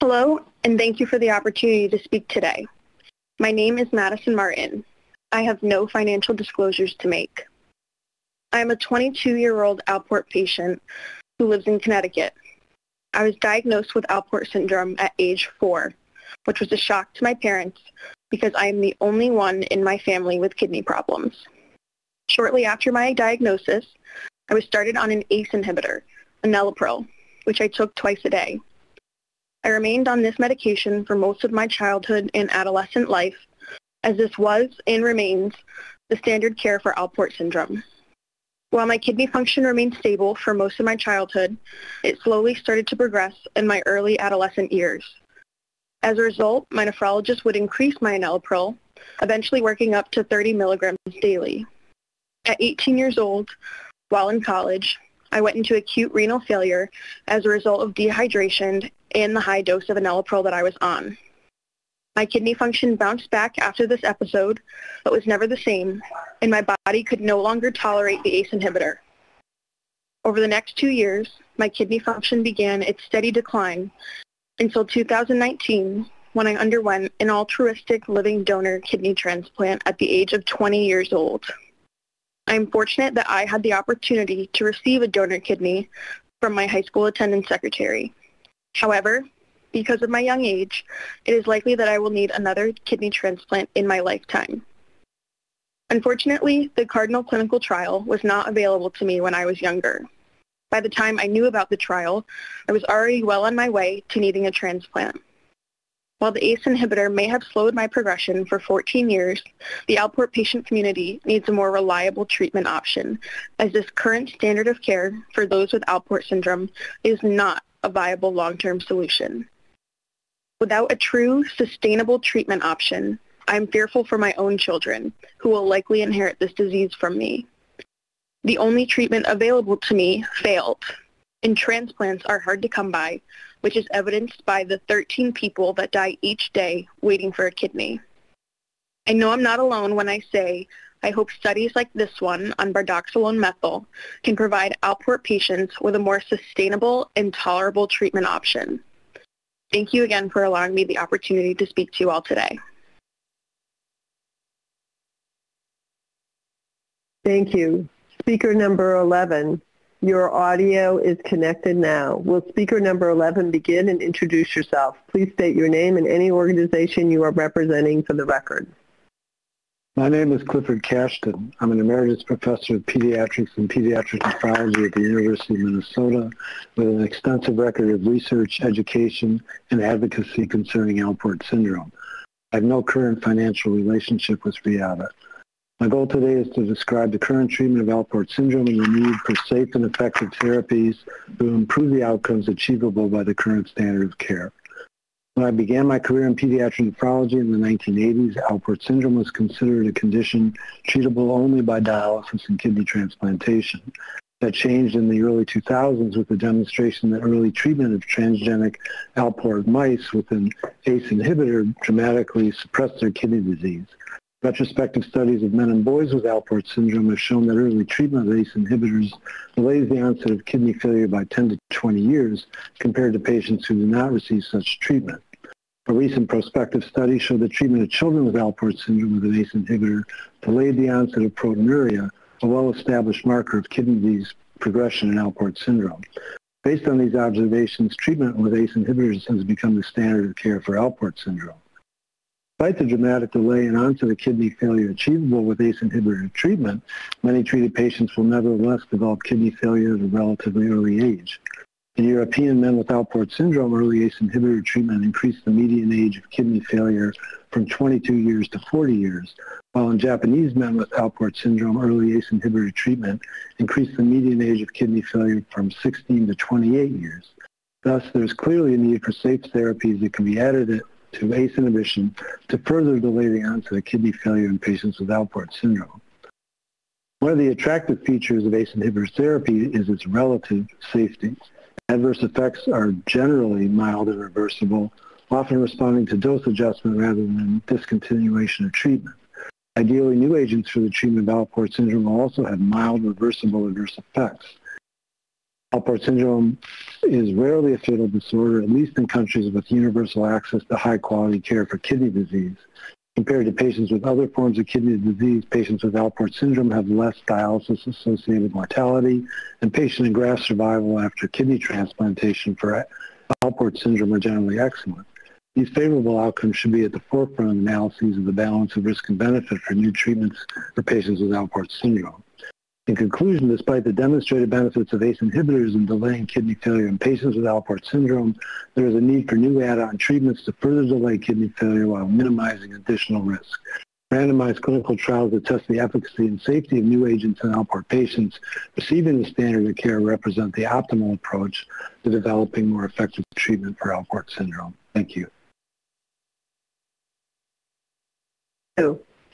Hello, and thank you for the opportunity to speak today. My name is Madison Martin. I have no financial disclosures to make. I am a 22-year-old Alport patient who lives in Connecticut. I was diagnosed with Alport syndrome at age 4, which was a shock to my parents because I am the only one in my family with kidney problems. Shortly after my diagnosis, I was started on an ACE inhibitor, enalapril, which I took twice a day. I remained on this medication for most of my childhood and adolescent life, as this was and remains the standard care for Alport syndrome. While my kidney function remained stable for most of my childhood, it slowly started to progress in my early adolescent years. As a result, my nephrologist would increase my enalapril, eventually working up to 30 milligrams daily. At 18 years old, while in college, I went into acute renal failure as a result of dehydration and the high dose of enalapril that I was on. My kidney function bounced back after this episode, but was never the same, and my body could no longer tolerate the ACE inhibitor. Over the next two years, my kidney function began its steady decline until 2019 when I underwent an altruistic living donor kidney transplant at the age of 20 years old. I am fortunate that I had the opportunity to receive a donor kidney from my high school attendance secretary. However, because of my young age, it is likely that I will need another kidney transplant in my lifetime. Unfortunately, the Cardinal clinical trial was not available to me when I was younger. By the time I knew about the trial, I was already well on my way to needing a transplant. While the ACE inhibitor may have slowed my progression for 14 years, the Alport patient community needs a more reliable treatment option, as this current standard of care for those with Alport syndrome is not a viable long-term solution. Without a true, sustainable treatment option, I'm fearful for my own children, who will likely inherit this disease from me. The only treatment available to me failed, and transplants are hard to come by, which is evidenced by the 13 people that die each day waiting for a kidney. I know I'm not alone when I say I hope studies like this one on bardoxolone methyl can provide Alport patients with a more sustainable and tolerable treatment option. Thank you again for allowing me the opportunity to speak to you all today. Thank you. Speaker number 11, your audio is connected now. Will speaker number 11 begin and introduce yourself? Please state your name and any organization you are representing for the record. My name is Clifford Kashtan. I'm an emeritus professor of pediatrics and pediatric nephrology at the University of Minnesota with an extensive record of research, education, and advocacy concerning Alport syndrome. I have no current financial relationship with Reata. My goal today is to describe the current treatment of Alport syndrome and the need for safe and effective therapies to improve the outcomes achievable by the current standard of care. When I began my career in pediatric nephrology in the 1980s, Alport syndrome was considered a condition treatable only by dialysis and kidney transplantation. That changed in the early 2000s with the demonstration that early treatment of transgenic Alport mice with an ACE inhibitor dramatically suppressed their kidney disease. Retrospective studies of men and boys with Alport syndrome have shown that early treatment of ACE inhibitors delays the onset of kidney failure by 10 to 20 years compared to patients who do not receive such treatment. A recent prospective study showed that treatment of children with Alport syndrome with an ACE inhibitor delayed the onset of proteinuria, a well-established marker of kidney disease progression in Alport syndrome. Based on these observations, treatment with ACE inhibitors has become the standard of care for Alport syndrome. Despite the dramatic delay in onset of kidney failure achievable with ACE inhibitor treatment, many treated patients will nevertheless develop kidney failure at a relatively early age. In European men with Alport syndrome, early ACE inhibitor treatment increased the median age of kidney failure from 22 years to 40 years, while in Japanese men with Alport syndrome, early ACE inhibitor treatment increased the median age of kidney failure from 16 to 28 years. Thus, there's clearly a need for safe therapies that can be added to ACE inhibition to further delay the onset of kidney failure in patients with Alport syndrome. One of the attractive features of ACE inhibitor therapy is its relative safety. Adverse effects are generally mild and reversible, often responding to dose adjustment rather than discontinuation of treatment. Ideally, new agents for the treatment of Alport syndrome will also have mild reversible adverse effects. Alport syndrome is rarely a fatal disorder, at least in countries with universal access to high-quality care for kidney disease. Compared to patients with other forms of kidney disease, patients with Alport syndrome have less dialysis-associated mortality, and patient and graft survival after kidney transplantation for Alport syndrome are generally excellent. These favorable outcomes should be at the forefront of analyses of the balance of risk and benefit for new treatments for patients with Alport syndrome. In conclusion, despite the demonstrated benefits of ACE inhibitors in delaying kidney failure in patients with Alport syndrome, there is a need for new add-on treatments to further delay kidney failure while minimizing additional risk. Randomized clinical trials that test the efficacy and safety of new agents in Alport patients receiving the standard of care represent the optimal approach to developing more effective treatment for Alport syndrome. Thank you.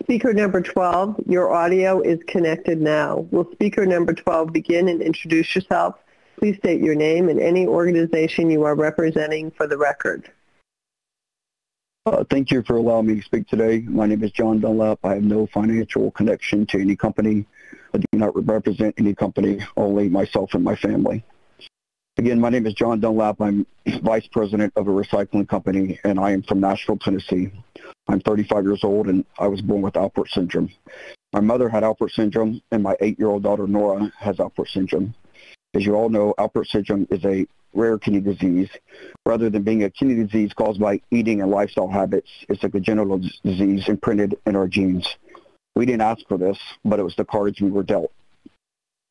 Speaker number 12, your audio is connected now. Will speaker number 12 begin and introduce yourself? Please state your name and any organization you are representing for the record. Uh, thank you for allowing me to speak today. My name is John Dunlap. I have no financial connection to any company. I do not represent any company, only myself and my family. Again, my name is John Dunlap. I'm vice president of a recycling company, and I am from Nashville, Tennessee. I'm 35 years old and I was born with Alport syndrome. My mother had Alport syndrome and my eight-year-old daughter Nora has Alport syndrome. As you all know, Alport syndrome is a rare kidney disease. Rather than being a kidney disease caused by eating and lifestyle habits, it's a congenital disease imprinted in our genes. We didn't ask for this, but it was the cards we were dealt.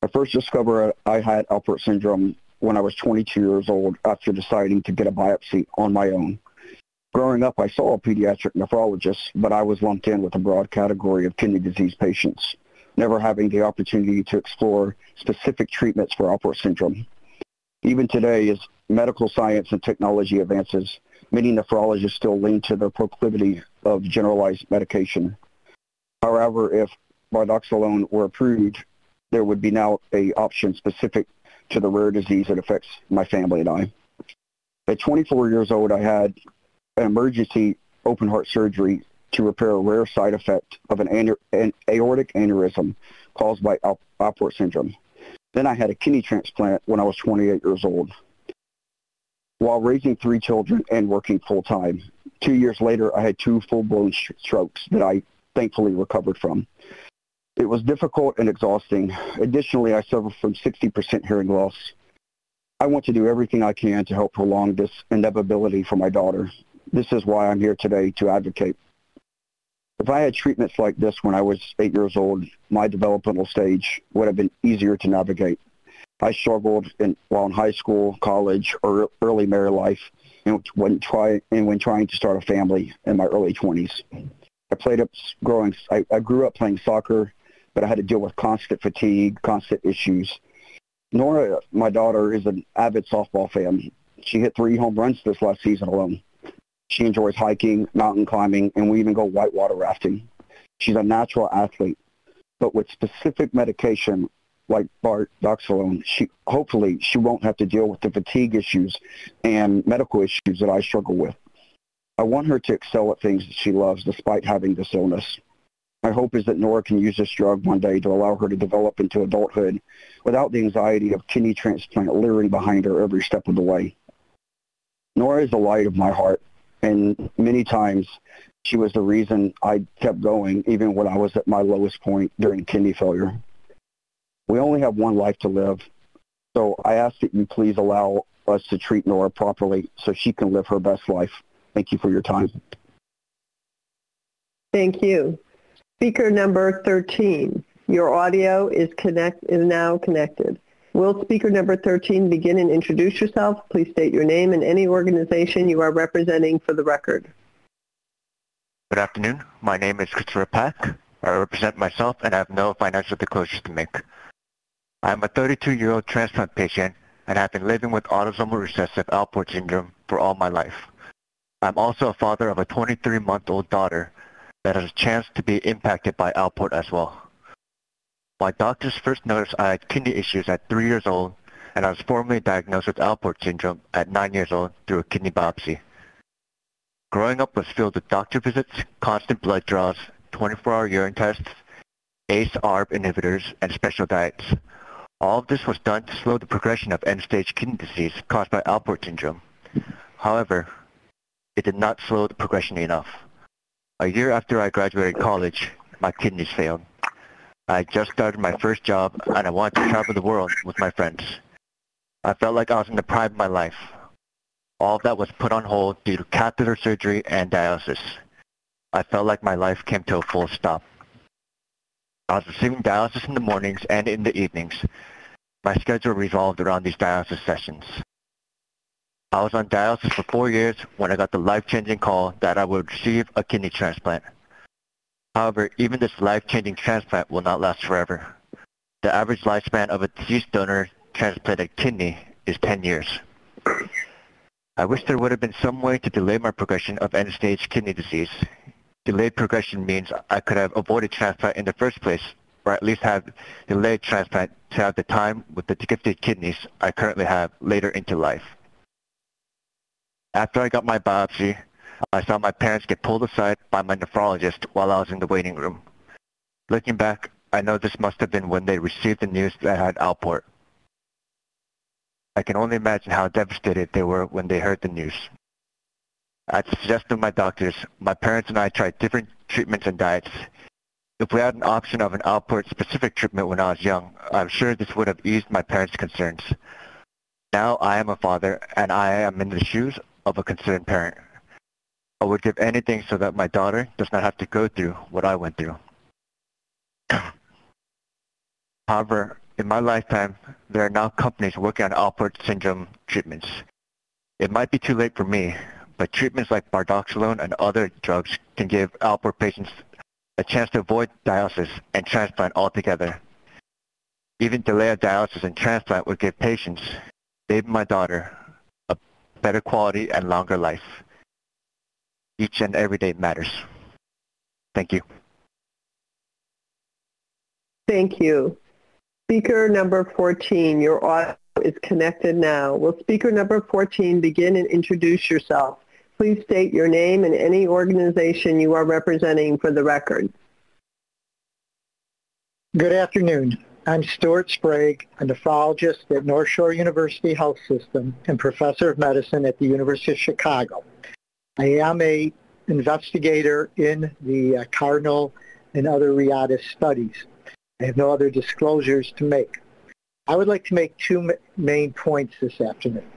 I first discovered I had Alport syndrome when I was 22 years old after deciding to get a biopsy on my own. Growing up, I saw a pediatric nephrologist, but I was lumped in with a broad category of kidney disease patients, never having the opportunity to explore specific treatments for Alport syndrome. Even today, as medical science and technology advances, many nephrologists still lean to the proclivity of generalized medication. However, if bardoxolone were approved, there would be now a option specific to the rare disease that affects my family and I. At 24 years old, I had an emergency open heart surgery to repair a rare side effect of an, an aortic aneurysm caused by Alport syndrome. Then I had a kidney transplant when I was 28 years old. While raising three children and working full time, two years later I had two full-blown strokes that I thankfully recovered from. It was difficult and exhausting. Additionally, I suffer from 60% hearing loss. I want to do everything I can to help prolong this inevitability for my daughter. This is why I'm here today to advocate. If I had treatments like this when I was eight years old, my developmental stage would have been easier to navigate. I struggled in, while in high school, college, or early married life, and when, try, and when trying to start a family in my early 20s. I played up growing. I, I grew up playing soccer, but I had to deal with constant fatigue, constant issues. Nora, my daughter, is an avid softball fan. She hit three home runs this last season alone. She enjoys hiking, mountain climbing, and we even go whitewater rafting. She's a natural athlete, but with specific medication like bardoxolone, she hopefully she won't have to deal with the fatigue issues and medical issues that I struggle with. I want her to excel at things that she loves despite having this illness. My hope is that Nora can use this drug one day to allow her to develop into adulthood without the anxiety of kidney transplant leering behind her every step of the way. Nora is the light of my heart, and many times she was the reason I kept going even when I was at my lowest point during kidney failure. We only have one life to live, so I ask that you please allow us to treat Nora properly so she can live her best life. Thank you for your time. Thank you. Speaker number 13, your audio is, connect, is now connected. Will speaker number 13 begin and introduce yourself? Please state your name and any organization you are representing for the record. Good afternoon. My name is Christopher Pack. I represent myself and I have no financial disclosures to make. I am a 32-year-old transplant patient and have been living with autosomal recessive Alport syndrome for all my life. I'm also a father of a 23-month-old daughter that has a chance to be impacted by Alport as well. My doctors first noticed I had kidney issues at 3 years old, and I was formally diagnosed with Alport syndrome at 9 years old through a kidney biopsy. Growing up was filled with doctor visits, constant blood draws, 24-hour urine tests, ACE-ARB inhibitors, and special diets. All of this was done to slow the progression of end-stage kidney disease caused by Alport syndrome. However, it did not slow the progression enough. A year after I graduated college, my kidneys failed. I just started my first job and I wanted to travel the world with my friends. I felt like I was in the prime of my life. All of that was put on hold due to catheter surgery and dialysis. I felt like my life came to a full stop. I was receiving dialysis in the mornings and in the evenings. My schedule revolved around these dialysis sessions. I was on dialysis for four years when I got the life-changing call that I would receive a kidney transplant. However, even this life-changing transplant will not last forever. The average lifespan of a deceased donor transplanted kidney is 10 years. I wish there would have been some way to delay my progression of end-stage kidney disease. Delayed progression means I could have avoided transplant in the first place, or at least have delayed transplant to have the time with the gifted kidneys I currently have later into life. After I got my biopsy, I saw my parents get pulled aside by my nephrologist while I was in the waiting room. Looking back, I know this must have been when they received the news that I had Alport. I can only imagine how devastated they were when they heard the news. At the suggestion of my doctors, my parents and I tried different treatments and diets. If we had an option of an Alport-specific treatment when I was young, I'm sure this would have eased my parents' concerns. Now I am a father, and I am in the shoes of a concerned parent. I would give anything so that my daughter does not have to go through what I went through. However, in my lifetime, there are now companies working on Alport syndrome treatments. It might be too late for me, but treatments like bardoxolone and other drugs can give Alport patients a chance to avoid dialysis and transplant altogether. Even delay of dialysis and transplant would give patients, even my daughter, better quality and longer life. Each and every day matters. Thank you. Thank you. Speaker number 14, your audio is connected now. Will speaker number 14 begin and introduce yourself? Please state your name and any organization you are representing for the record. Good afternoon. I'm Stuart Sprague, a nephrologist at North Shore University Health System and professor of medicine at the University of Chicago. I am a investigator in the uh, Cardinal and other Reata studies. I have no other disclosures to make. I would like to make two main points this afternoon.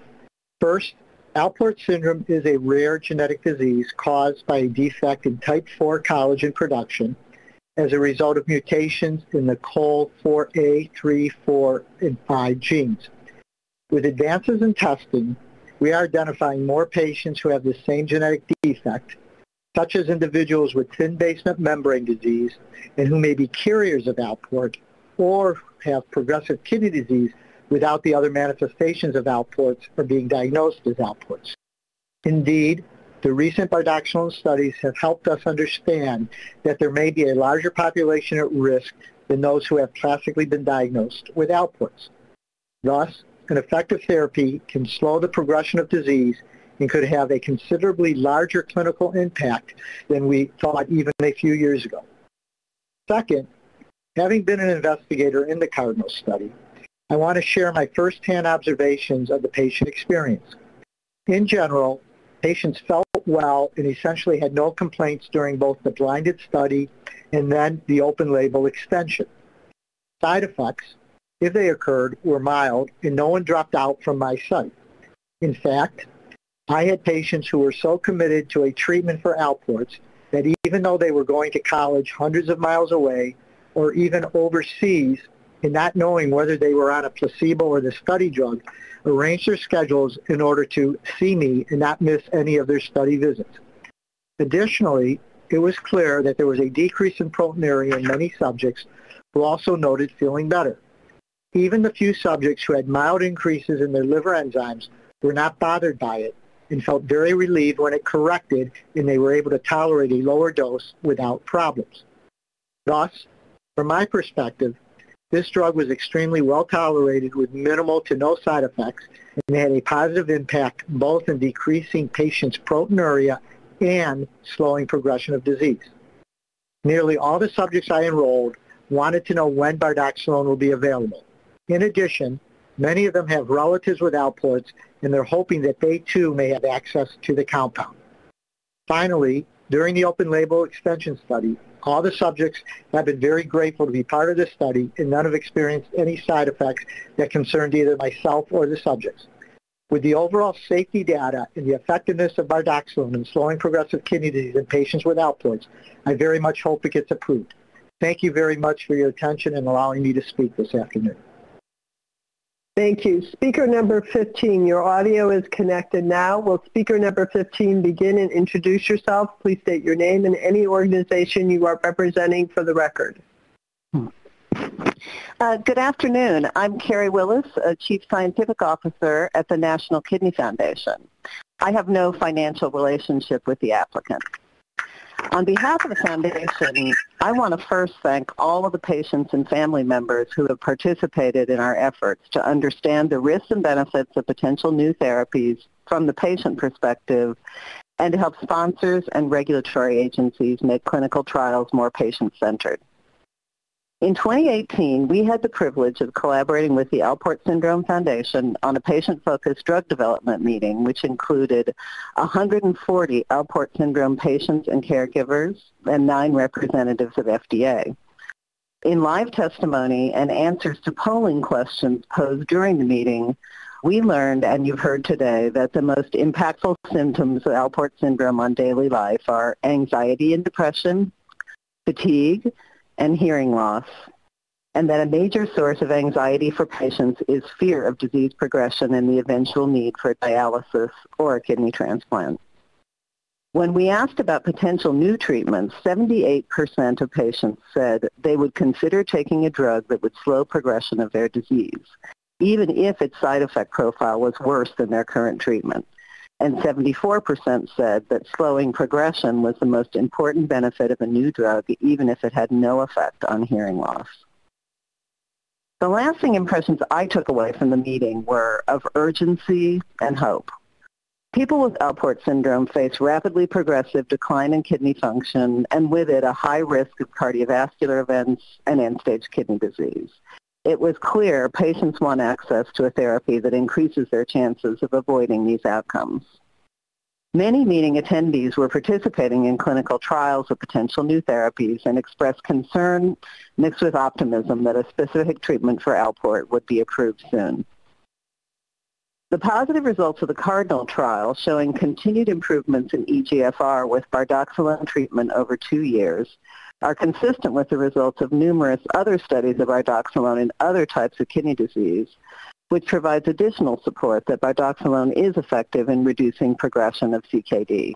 First, Alport syndrome is a rare genetic disease caused by a defect in type 4 collagen production as a result of mutations in the COL4A, 3, 4, and 5 genes. With advances in testing, we are identifying more patients who have the same genetic defect, such as individuals with thin basement membrane disease and who may be carriers of Alport or have progressive kidney disease without the other manifestations of Alports or being diagnosed as Alports. Indeed, the recent bardoxolone studies have helped us understand that there may be a larger population at risk than those who have classically been diagnosed with Alports. Thus, an effective therapy can slow the progression of disease and could have a considerably larger clinical impact than we thought even a few years ago. Second, having been an investigator in the Cardinal study, I want to share my firsthand observations of the patient experience. In general, patients felt well and essentially had no complaints during both the blinded study and then the open label extension. Side effects, if they occurred, were mild and no one dropped out from my site. In fact, I had patients who were so committed to a treatment for Alports that even though they were going to college hundreds of miles away or even overseas and not knowing whether they were on a placebo or the study drug, arranged their schedules in order to see me and not miss any of their study visits. Additionally, it was clear that there was a decrease in proteinuria in many subjects who also noted feeling better. Even the few subjects who had mild increases in their liver enzymes were not bothered by it and felt very relieved when it corrected and they were able to tolerate a lower dose without problems. Thus, from my perspective, this drug was extremely well tolerated with minimal to no side effects and had a positive impact both in decreasing patients' proteinuria and slowing progression of disease. Nearly all the subjects I enrolled wanted to know when bardoxolone will be available. In addition, many of them have relatives with Alports and they're hoping that they too may have access to the compound. Finally, during the open label extension study, all the subjects have been very grateful to be part of this study and none have experienced any side effects that concerned either myself or the subjects. With the overall safety data and the effectiveness of bardoxolone in slowing progressive kidney disease in patients with Alports, I very much hope it gets approved. Thank you very much for your attention and allowing me to speak this afternoon. Thank you. Speaker number 15, your audio is connected now. Will speaker number 15 begin and introduce yourself? Please state your name and any organization you are representing for the record. Uh, good afternoon. I'm Kerry Willis, a Chief Scientific Officer at the National Kidney Foundation. I have no financial relationship with the applicant. On behalf of the Foundation, I want to first thank all of the patients and family members who have participated in our efforts to understand the risks and benefits of potential new therapies from the patient perspective and to help sponsors and regulatory agencies make clinical trials more patient-centered. In 2018, we had the privilege of collaborating with the Alport Syndrome Foundation on a patient-focused drug development meeting, which included 140 Alport syndrome patients and caregivers and nine representatives of FDA. In live testimony and answers to polling questions posed during the meeting, we learned, and you've heard today, that the most impactful symptoms of Alport syndrome on daily life are anxiety and depression, fatigue, and hearing loss, and that a major source of anxiety for patients is fear of disease progression and the eventual need for dialysis or a kidney transplant. When we asked about potential new treatments, 78% of patients said they would consider taking a drug that would slow progression of their disease, even if its side effect profile was worse than their current treatment and 74% said that slowing progression was the most important benefit of a new drug, even if it had no effect on hearing loss. The lasting impressions I took away from the meeting were of urgency and hope. People with Alport syndrome face rapidly progressive decline in kidney function and with it a high risk of cardiovascular events and end-stage kidney disease. It was clear patients want access to a therapy that increases their chances of avoiding these outcomes. Many meeting attendees were participating in clinical trials of potential new therapies and expressed concern mixed with optimism that a specific treatment for Alport would be approved soon. The positive results of the Cardinal trial showing continued improvements in eGFR with bardoxolone treatment over two years are consistent with the results of numerous other studies of bardoxolone in other types of kidney disease, which provides additional support that bardoxolone is effective in reducing progression of CKD.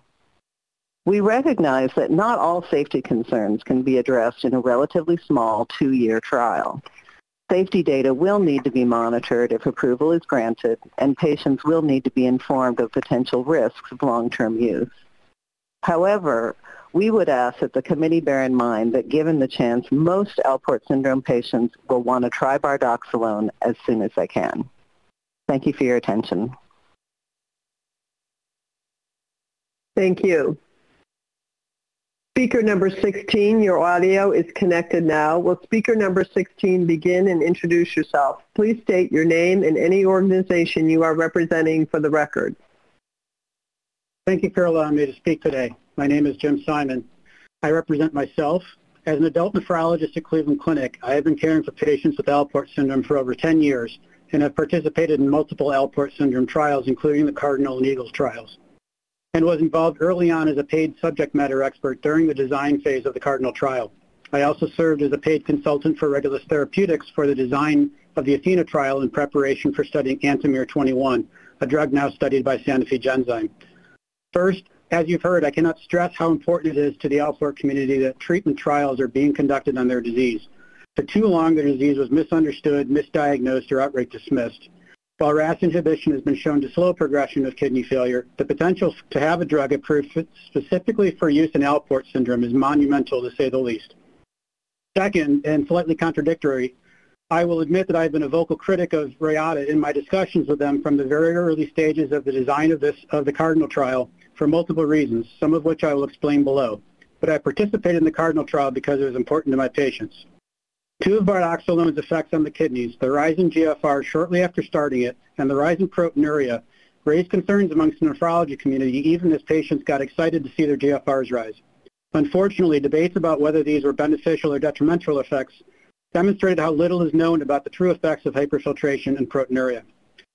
We recognize that not all safety concerns can be addressed in a relatively small two-year trial. Safety data will need to be monitored if approval is granted, and patients will need to be informed of potential risks of long-term use. However, we would ask that the committee bear in mind that given the chance, most Alport syndrome patients will want to try bardoxolone as soon as they can. Thank you for your attention. Thank you. Speaker number 16, your audio is connected now. Will speaker number 16 begin and introduce yourself? Please state your name and any organization you are representing for the record. Thank you for allowing me to speak today. My name is Jim Simon. I represent myself. As an adult nephrologist at Cleveland Clinic, I have been caring for patients with Alport syndrome for over 10 years and have participated in multiple Alport syndrome trials, including the Cardinal and Eagles trials and was involved early on as a paid subject matter expert during the design phase of the Cardinal trial. I also served as a paid consultant for Regulus Therapeutics for the design of the Athena trial in preparation for studying Antimir 21, a drug now studied by Sanofi Genzyme. First, as you've heard, I cannot stress how important it is to the Alport community that treatment trials are being conducted on their disease. For too long, their disease was misunderstood, misdiagnosed, or outright dismissed. While RAS inhibition has been shown to slow progression of kidney failure, the potential to have a drug approved specifically for use in Alport syndrome is monumental to say the least. Second, and slightly contradictory, I will admit that I've been a vocal critic of Reata in my discussions with them from the very early stages of the design of this of the Cardinal trial for multiple reasons, some of which I will explain below. But I participated in the Cardinal trial because it was important to my patients. Two of bardoxolone's effects on the kidneys, the rise in GFR shortly after starting it and the rise in proteinuria, raised concerns amongst the nephrology community even as patients got excited to see their GFRs rise. Unfortunately, debates about whether these were beneficial or detrimental effects demonstrated how little is known about the true effects of hyperfiltration and proteinuria.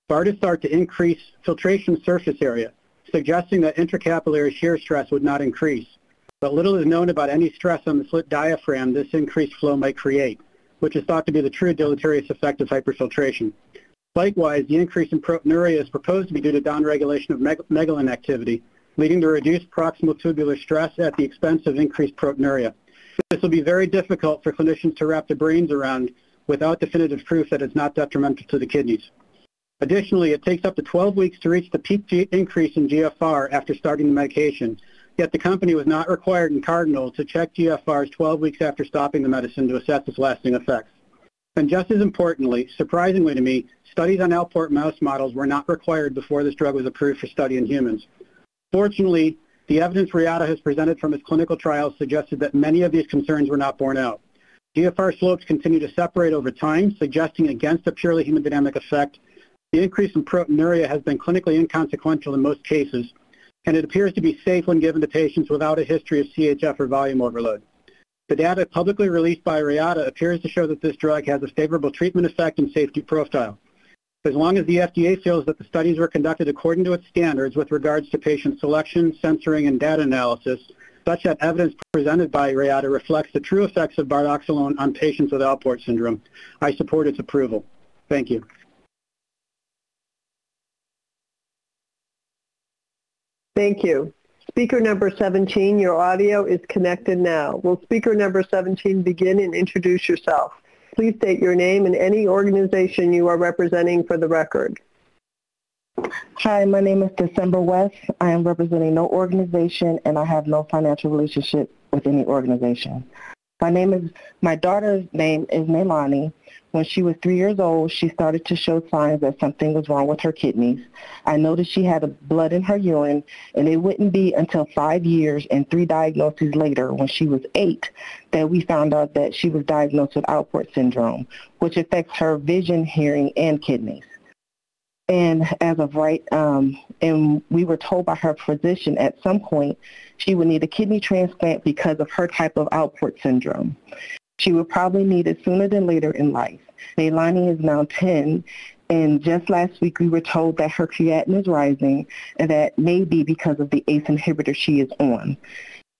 BARDA start to increase filtration surface area, suggesting that intracapillary shear stress would not increase. But little is known about any stress on the slit diaphragm this increased flow might create which is thought to be the true deleterious effect of hyperfiltration. Likewise, the increase in proteinuria is proposed to be due to downregulation of meg megalin activity, leading to reduced proximal tubular stress at the expense of increased proteinuria. This will be very difficult for clinicians to wrap their brains around without definitive proof that it's not detrimental to the kidneys. Additionally, it takes up to 12 weeks to reach the peak G increase in GFR after starting the medication, Yet the company was not required in Cardinal to check GFRs 12 weeks after stopping the medicine to assess its lasting effects. And just as importantly, surprisingly to me, studies on Alport mouse models were not required before this drug was approved for study in humans. Fortunately, the evidence Reata has presented from its clinical trials suggested that many of these concerns were not borne out. GFR slopes continue to separate over time, suggesting against a purely hemodynamic effect. The increase in proteinuria has been clinically inconsequential in most cases, and it appears to be safe when given to patients without a history of CHF or volume overload. The data publicly released by Reata appears to show that this drug has a favorable treatment effect and safety profile. As long as the FDA feels that the studies were conducted according to its standards with regards to patient selection, censoring, and data analysis, such that evidence presented by Reata reflects the true effects of bardoxolone on patients with Alport syndrome, I support its approval. Thank you. Thank you. Speaker number 17, your audio is connected now. Will speaker number 17 begin and introduce yourself? Please state your name and any organization you are representing for the record. Hi, my name is December West. I am representing no organization and I have no financial relationship with any organization. My name is my daughter's name is Leilani. When she was three years old, she started to show signs that something was wrong with her kidneys. I noticed she had blood in her urine, and it wouldn't be until five years and three diagnoses later, when she was eight, that we found out that she was diagnosed with Alport syndrome, which affects her vision, hearing, and kidneys. And as of right, um, and we were told by her physician at some point she would need a kidney transplant because of her type of Alport syndrome. She would probably need it sooner than later in life. Leilani is now 10, and just last week we were told that her creatinine is rising, and that may be because of the ACE inhibitor she is on.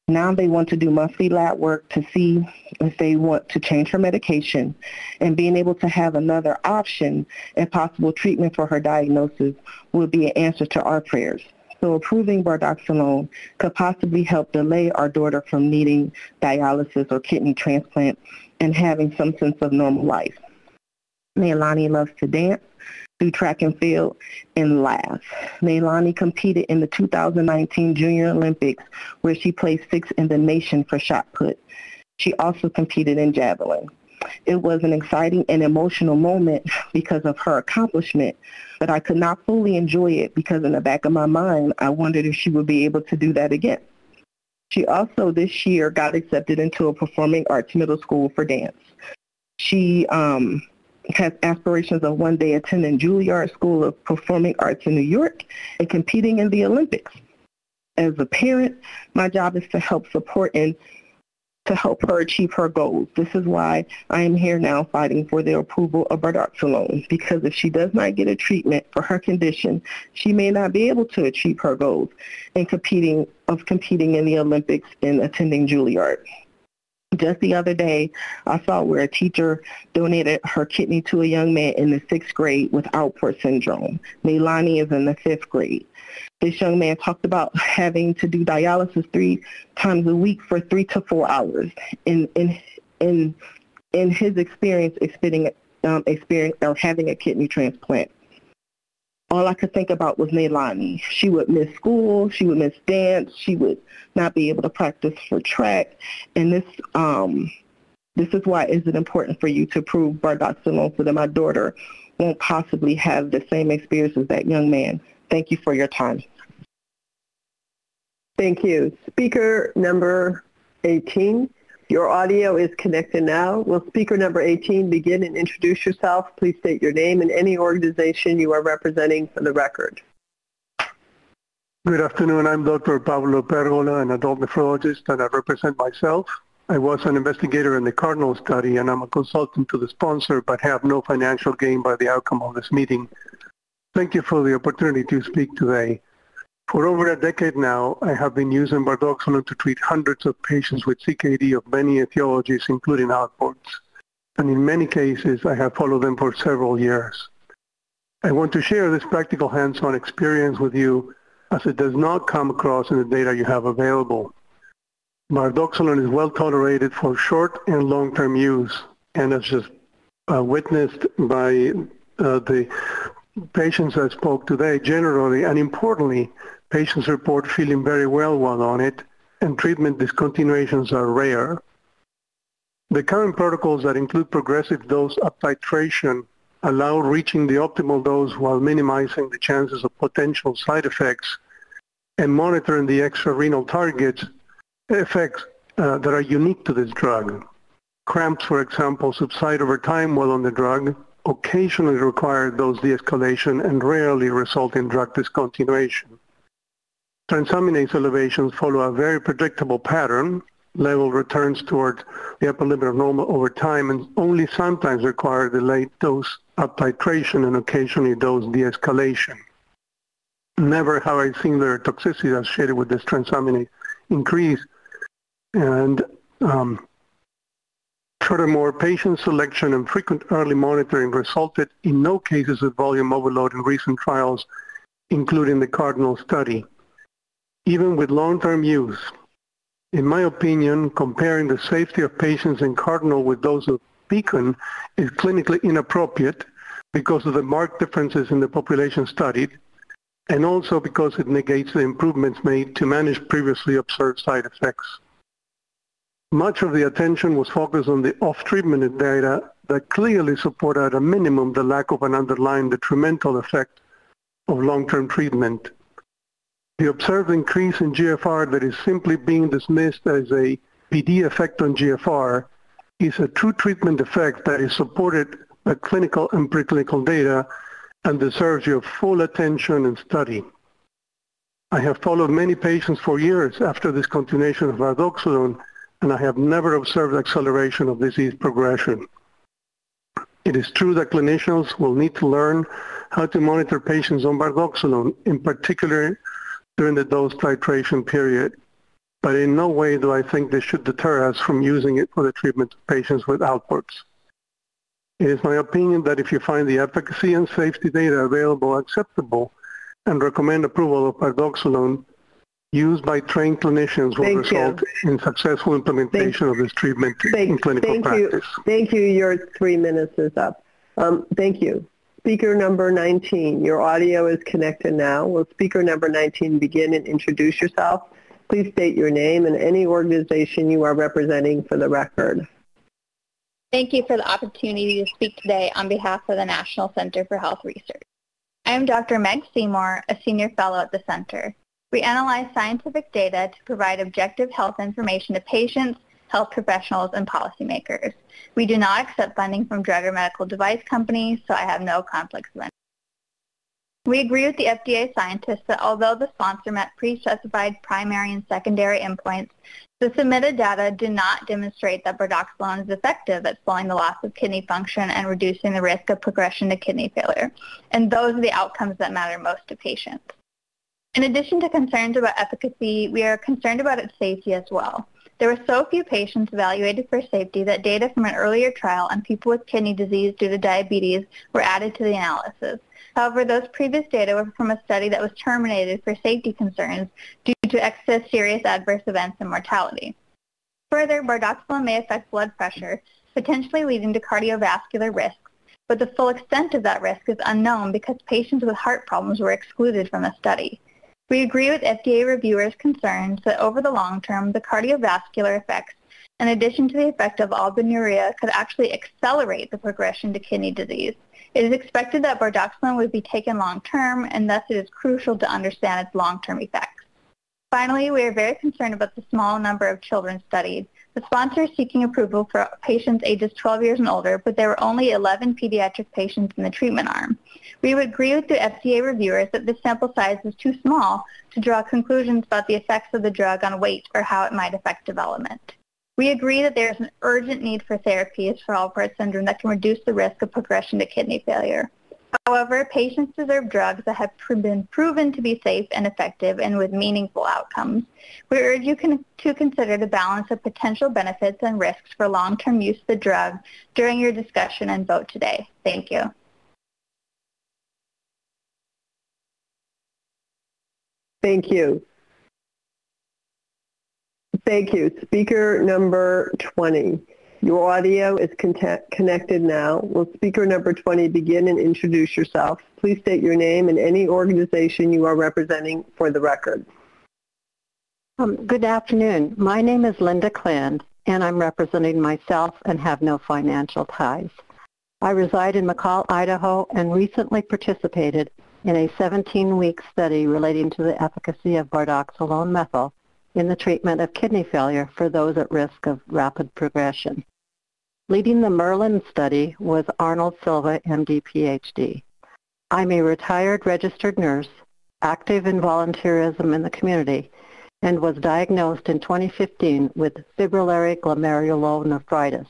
Now they want to do monthly lab work to see if they want to change her medication and being able to have another option and possible treatment for her diagnosis will be an answer to our prayers. So approving bardoxolone could possibly help delay our daughter from needing dialysis or kidney transplant and having some sense of normal life. Leilani loves to dance, do track and field, and last. Leilani competed in the 2019 Junior Olympics where she placed sixth in the nation for shot put. She also competed in javelin. It was an exciting and emotional moment because of her accomplishment, but I could not fully enjoy it because in the back of my mind, I wondered if she would be able to do that again. She also this year got accepted into a performing arts middle school for dance. She um, has aspirations of one day attending Juilliard School of Performing Arts in New York and competing in the Olympics. As a parent, my job is to help support and to help her achieve her goals. This is why I am here now fighting for the approval of bardoxolone because if she does not get a treatment for her condition, she may not be able to achieve her goals in competing of competing in the Olympics and attending Juilliard. Just the other day, I saw where a teacher donated her kidney to a young man in the sixth grade with Alport syndrome. Leilani is in the fifth grade. This young man talked about having to do dialysis three times a week for three to four hours. In in in in his experience, experience, um, experience or having a kidney transplant all I could think about was Leilani. She would miss school, she would miss dance, she would not be able to practice for track. And this um, this is why is it important for you to prove bardoxolone so that my daughter won't possibly have the same experience as that young man. Thank you for your time. Thank you. Speaker number 18. Your audio is connected now. Will speaker number 18 begin and introduce yourself? Please state your name and any organization you are representing for the record. Good afternoon. I'm Dr. Pablo Pergola, an adult nephrologist, and I represent myself. I was an investigator in the Cardinal study, and I'm a consultant to the sponsor, but have no financial gain by the outcome of this meeting. Thank you for the opportunity to speak today. For over a decade now, I have been using bardoxolone to treat hundreds of patients with CKD of many etiologies, including Alports. And in many cases, I have followed them for several years. I want to share this practical hands-on experience with you as it does not come across in the data you have available. Bardoxolone is well tolerated for short and long-term use, and as just uh, witnessed by uh, the patients I spoke today generally, and importantly, patients report feeling very well while on it, and treatment discontinuations are rare. The current protocols that include progressive dose uptitration allow reaching the optimal dose while minimizing the chances of potential side effects and monitoring the extrarenal targets effects uh, that are unique to this drug. Cramps, for example, subside over time while on the drug, occasionally require dose de-escalation and rarely result in drug discontinuation. Transaminase elevations follow a very predictable pattern. Level returns toward the upper limit of normal over time and only sometimes require delayed dose up titration and occasionally dose de-escalation. Never have I seen their toxicity associated with this transaminase increase. And um, Furthermore, patient selection and frequent early monitoring resulted in no cases of volume overload in recent trials, including the Cardinal study. Even with long-term use, in my opinion, comparing the safety of patients in Cardinal with those of Beacon is clinically inappropriate because of the marked differences in the population studied, and also because it negates the improvements made to manage previously observed side effects. Much of the attention was focused on the off-treatment data that clearly support at a minimum the lack of an underlying detrimental effect of long-term treatment. The observed increase in GFR that is simply being dismissed as a PD effect on GFR is a true treatment effect that is supported by clinical and preclinical data and deserves your full attention and study. I have followed many patients for years after discontinuation of bardoxolone, and I have never observed acceleration of disease progression. It is true that clinicians will need to learn how to monitor patients on bardoxolone, in particular during the dose titration period. But in no way do I think this should deter us from using it for the treatment of patients with Alports. It is my opinion that if you find the efficacy and safety data available acceptable and recommend approval of bardoxolone, used by trained clinicians will Thank result you. in successful implementation of this treatment in clinical thank practice. You. Thank you. Your three minutes is up. Um, thank you. Speaker number 19, your audio is connected now. Will speaker number 19 begin and introduce yourself? Please state your name and any organization you are representing for the record. Thank you for the opportunity to speak today on behalf of the National Center for Health Research. I am Dr. Meg Seymour, a senior fellow at the center. We analyze scientific data to provide objective health information to patients, health professionals, and policymakers. We do not accept funding from drug or medical device companies, so I have no conflicts of interest. We agree with the FDA scientists that although the sponsor met pre-specified primary and secondary endpoints, the submitted data do not demonstrate that bardoxolone is effective at slowing the loss of kidney function and reducing the risk of progression to kidney failure. And those are the outcomes that matter most to patients. In addition to concerns about efficacy, we are concerned about its safety as well. There were so few patients evaluated for safety that data from an earlier trial on people with kidney disease due to diabetes were added to the analysis. However, those previous data were from a study that was terminated for safety concerns due to excess serious adverse events and mortality. Further, bardoxolone may affect blood pressure, potentially leading to cardiovascular risks, but the full extent of that risk is unknown because patients with heart problems were excluded from the study. We agree with FDA reviewers' concerns that over the long term, the cardiovascular effects, in addition to the effect of albuminuria, could actually accelerate the progression to kidney disease. It is expected that bardoxolone would be taken long term, and thus it is crucial to understand its long-term effects. Finally, we are very concerned about the small number of children studied. The sponsor is seeking approval for patients ages 12 years and older, but there were only 11 pediatric patients in the treatment arm. We would agree with the FDA reviewers that this sample size is too small to draw conclusions about the effects of the drug on weight or how it might affect development. We agree that there is an urgent need for therapies for Alport syndrome that can reduce the risk of progression to kidney failure. However, patients deserve drugs that have been proven to be safe and effective and with meaningful outcomes. We urge you to consider the balance of potential benefits and risks for long-term use of the drug during your discussion and vote today. Thank you. Thank you. Thank you. Speaker number 20. Your audio is connected now. Will speaker number 20 begin and introduce yourself? Please state your name and any organization you are representing for the record. Um, good afternoon. My name is Linda Kland, and I'm representing myself and have no financial ties. I reside in McCall, Idaho, and recently participated in a 17-week study relating to the efficacy of bardoxolone methyl in the treatment of kidney failure for those at risk of rapid progression. Leading the Merlin study was Arnold Silva, MD, PhD. I'm a retired registered nurse, active in volunteerism in the community, and was diagnosed in 2015 with fibrillary glomerulonephritis,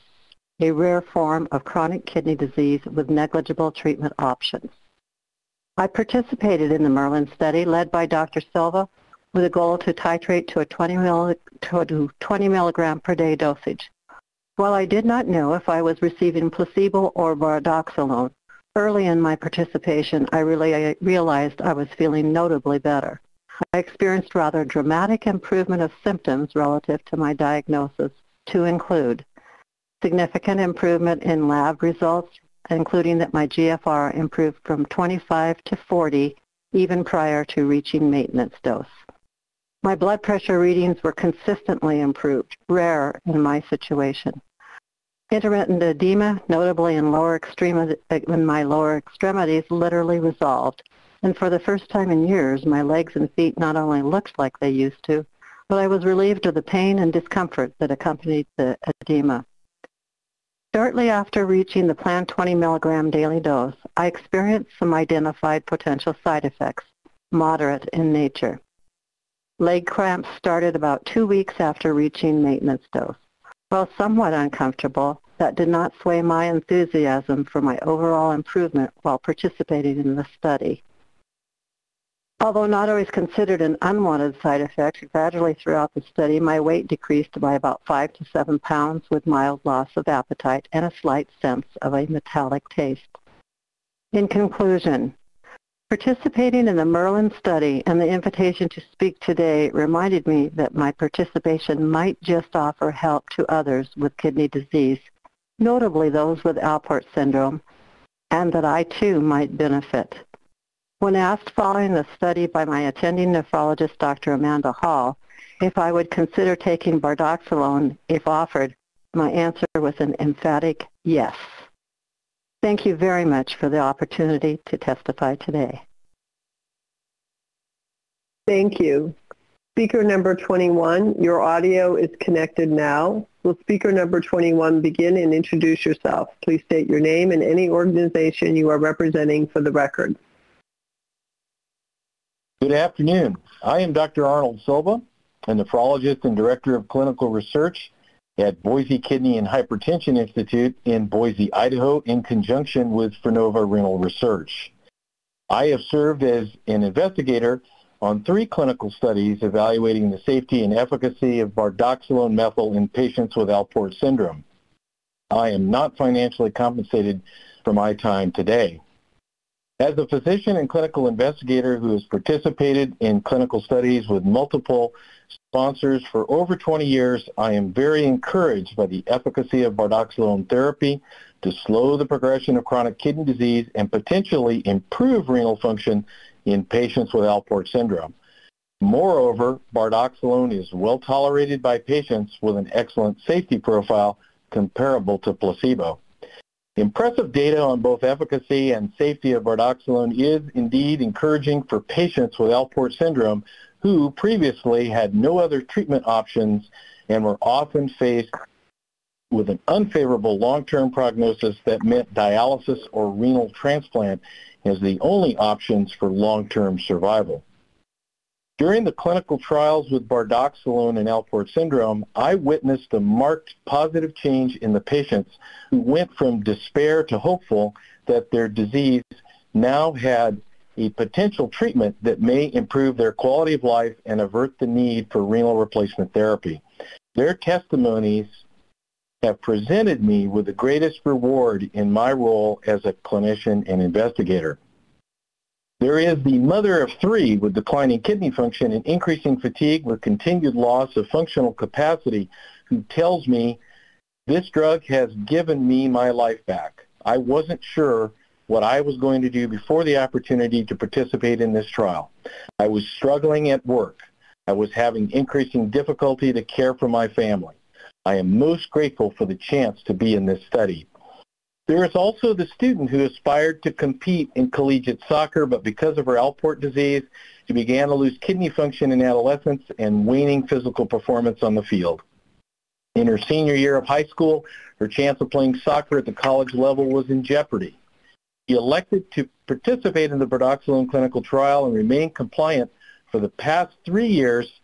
a rare form of chronic kidney disease with negligible treatment options. I participated in the Merlin study led by Dr. Silva with a goal to titrate to a 20, milli, to 20 milligram per day dosage. While I did not know if I was receiving placebo or bardoxolone, early in my participation I really realized I was feeling notably better. I experienced rather dramatic improvement of symptoms relative to my diagnosis to include significant improvement in lab results, including that my GFR improved from 25 to 40 even prior to reaching maintenance dose My blood pressure readings were consistently improved, rare in my situation. Intermittent edema, notably in, lower in my lower extremities, literally resolved. And for the first time in years, my legs and feet not only looked like they used to, but I was relieved of the pain and discomfort that accompanied the edema. Shortly after reaching the planned 20 milligram daily dose, I experienced some identified potential side effects, moderate in nature. Leg cramps started about two weeks after reaching maintenance dose. While somewhat uncomfortable, that did not sway my enthusiasm for my overall improvement while participating in the study. Although not always considered an unwanted side effect, gradually throughout the study my weight decreased by about 5 to 7 pounds with mild loss of appetite and a slight sense of a metallic taste. In conclusion, participating in the Merlin study and the invitation to speak today reminded me that my participation might just offer help to others with kidney disease, notably those with Alport syndrome, and that I too might benefit. When asked following the study by my attending nephrologist, Dr. Amanda Hall, if I would consider taking bardoxolone if offered, my answer was an emphatic yes. Thank you very much for the opportunity to testify today. Thank you. Speaker number 21, your audio is connected now. Will speaker number 21 begin and introduce yourself? Please state your name and any organization you are representing for the record. Good afternoon. I am Dr. Arnold Silva, a nephrologist and director of clinical research at Boise Kidney and Hypertension Institute in Boise, Idaho, in conjunction with Frenova Renal Research. I have served as an investigator on three clinical studies evaluating the safety and efficacy of bardoxolone methyl in patients with Alport syndrome. I am not financially compensated for my time today. As a physician and clinical investigator who has participated in clinical studies with multiple sponsors for over 20 years, I am very encouraged by the efficacy of bardoxolone therapy to slow the progression of chronic kidney disease and potentially improve renal function in patients with Alport syndrome. Moreover, bardoxolone is well tolerated by patients with an excellent safety profile comparable to placebo. Impressive data on both efficacy and safety of bardoxolone is indeed encouraging for patients with Alport syndrome who previously had no other treatment options and were often faced with an unfavorable long-term prognosis that meant dialysis or renal transplant as the only options for long-term survival. During the clinical trials with bardoxolone and Alport syndrome, I witnessed a marked positive change in the patients who went from despair to hopeful that their disease now had a potential treatment that may improve their quality of life and avert the need for renal replacement therapy. Their testimonies have presented me with the greatest reward in my role as a clinician and investigator. There is the mother of three with declining kidney function and increasing fatigue with continued loss of functional capacity who tells me this drug has given me my life back. I wasn't sure what I was going to do before the opportunity to participate in this trial. I was struggling at work. I was having increasing difficulty to care for my family. I am most grateful for the chance to be in this study. There is also the student who aspired to compete in collegiate soccer, but because of her Alport disease, she began to lose kidney function in adolescence and waning physical performance on the field. In her senior year of high school, her chance of playing soccer at the college level was in jeopardy. She elected to participate in the bardoxolone clinical trial and remain compliant for the past three years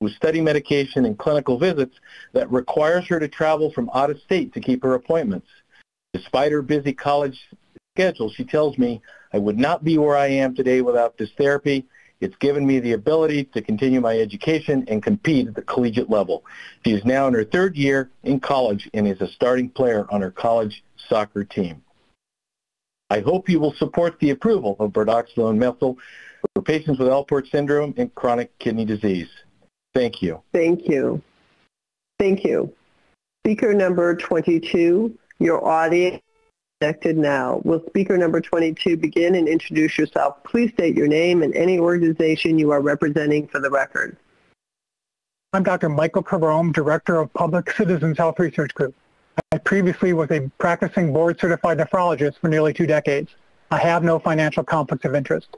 with study medication and clinical visits that requires her to travel from out of state to keep her appointments. Despite her busy college schedule, she tells me, I would not be where I am today without this therapy. It's given me the ability to continue my education and compete at the collegiate level. She is now in her third year in college and is a starting player on her college soccer team. I hope you will support the approval of bardoxolone methyl for patients with Alport syndrome and chronic kidney disease. Thank you. Thank you. Thank you. Speaker number 22, your audience connected now. Will speaker number 22 begin and introduce yourself? Please state your name and any organization you are representing for the record. I'm Dr. Michael Carome, Director of Public Citizens Health Research Group. I previously was a practicing board-certified nephrologist for nearly two decades. I have no financial conflicts of interest.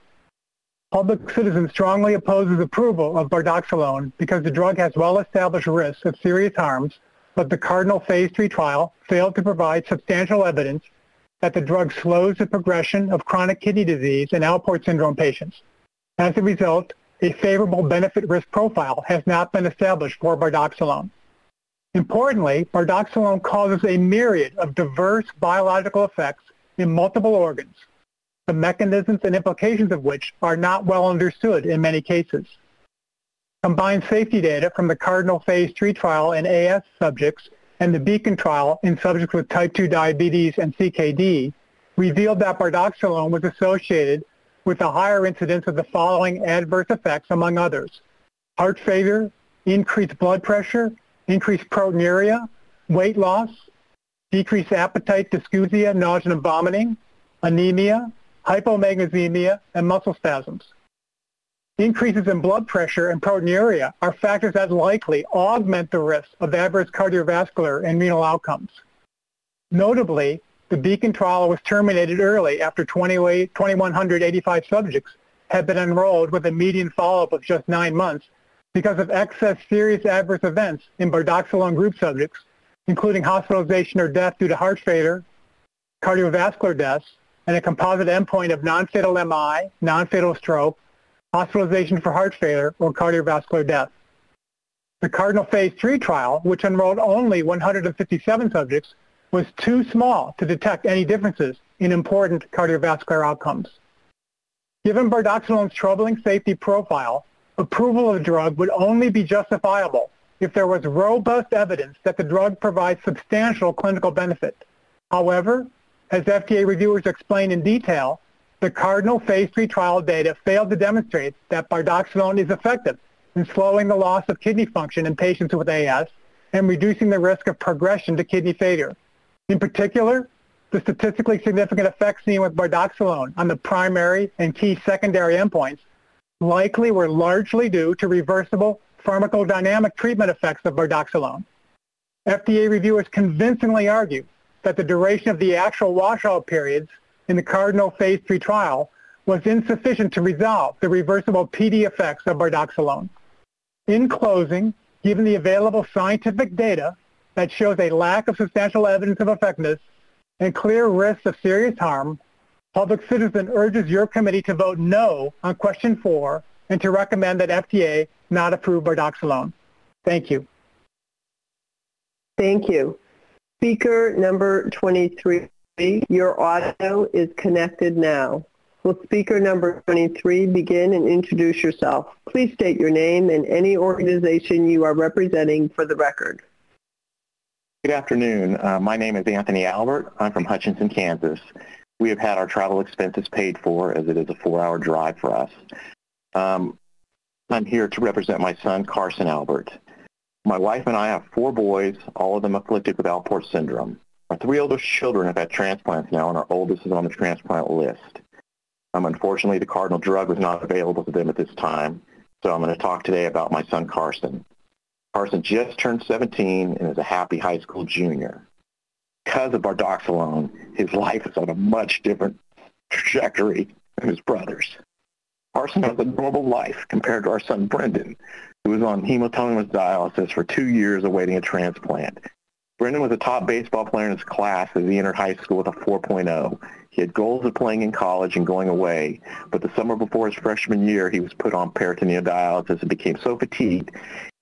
Public Citizen strongly opposes approval of bardoxolone because the drug has well-established risks of serious harms, but the Cardinal Phase 3 trial failed to provide substantial evidence that the drug slows the progression of chronic kidney disease in Alport syndrome patients. As a result, a favorable benefit-risk profile has not been established for bardoxolone. Importantly, bardoxolone causes a myriad of diverse biological effects in multiple organs, the mechanisms and implications of which are not well understood in many cases. Combined safety data from the Cardinal Phase 3 trial in AS subjects and the Beacon trial in subjects with type 2 diabetes and CKD revealed that bardoxolone was associated with a higher incidence of the following adverse effects, among others. Heart failure, increased blood pressure, increased proteinuria, weight loss, decreased appetite, dysgeusia, nausea and vomiting, anemia, hypomagnesemia, and muscle spasms. Increases in blood pressure and proteinuria are factors that likely augment the risk of adverse cardiovascular and renal outcomes. Notably, the Beacon trial was terminated early after 2,185 subjects had been enrolled with a median follow-up of just nine months because of excess serious adverse events in bardoxolone group subjects, including hospitalization or death due to heart failure, cardiovascular deaths, and a composite endpoint of non-fatal MI, non-fatal stroke, hospitalization for heart failure, or cardiovascular death. The Cardinal Phase 3 trial, which enrolled only 157 subjects, was too small to detect any differences in important cardiovascular outcomes. Given bardoxolone's troubling safety profile, approval of the drug would only be justifiable if there was robust evidence that the drug provides substantial clinical benefit. However, as FDA reviewers explained in detail, the Cardinal Phase 3 trial data failed to demonstrate that bardoxolone is effective in slowing the loss of kidney function in patients with AS and reducing the risk of progression to kidney failure. In particular, the statistically significant effects seen with bardoxolone on the primary and key secondary endpoints likely were largely due to reversible pharmacodynamic treatment effects of bardoxolone. FDA reviewers convincingly argue that the duration of the actual washout periods in the Cardinal Phase 3 trial was insufficient to resolve the reversible PD effects of bardoxolone. In closing, given the available scientific data that shows a lack of substantial evidence of effectiveness and clear risks of serious harm, Public Citizen urges your committee to vote no on question four and to recommend that FDA not approve bardoxolone. Thank you. Thank you. Speaker number 23, your audio is connected now. Will speaker number 23 begin and introduce yourself? Please state your name and any organization you are representing for the record. Good afternoon. Uh, my name is Anthony Albert. I'm from Hutchinson, Kansas we have had our travel expenses paid for as it is a four-hour drive for us. Um, I'm here to represent my son, Carson Albert. My wife and I have four boys, all of them afflicted with Alport syndrome. Our three oldest children have had transplants now, and our oldest is on the transplant list. Um, unfortunately, the Cardinal drug was not available to them at this time, so I'm going to talk today about my son, Carson. Carson just turned 17 and is a happy high school junior because of bardoxolone, his life is on a much different trajectory than his brother's. Carson has a normal life compared to our son Brendan, who was on hematogenous dialysis for two years awaiting a transplant. Brendan was a top baseball player in his class as he entered high school with a 4.0. He had goals of playing in college and going away, but the summer before his freshman year, he was put on peritoneal dialysis and became so fatigued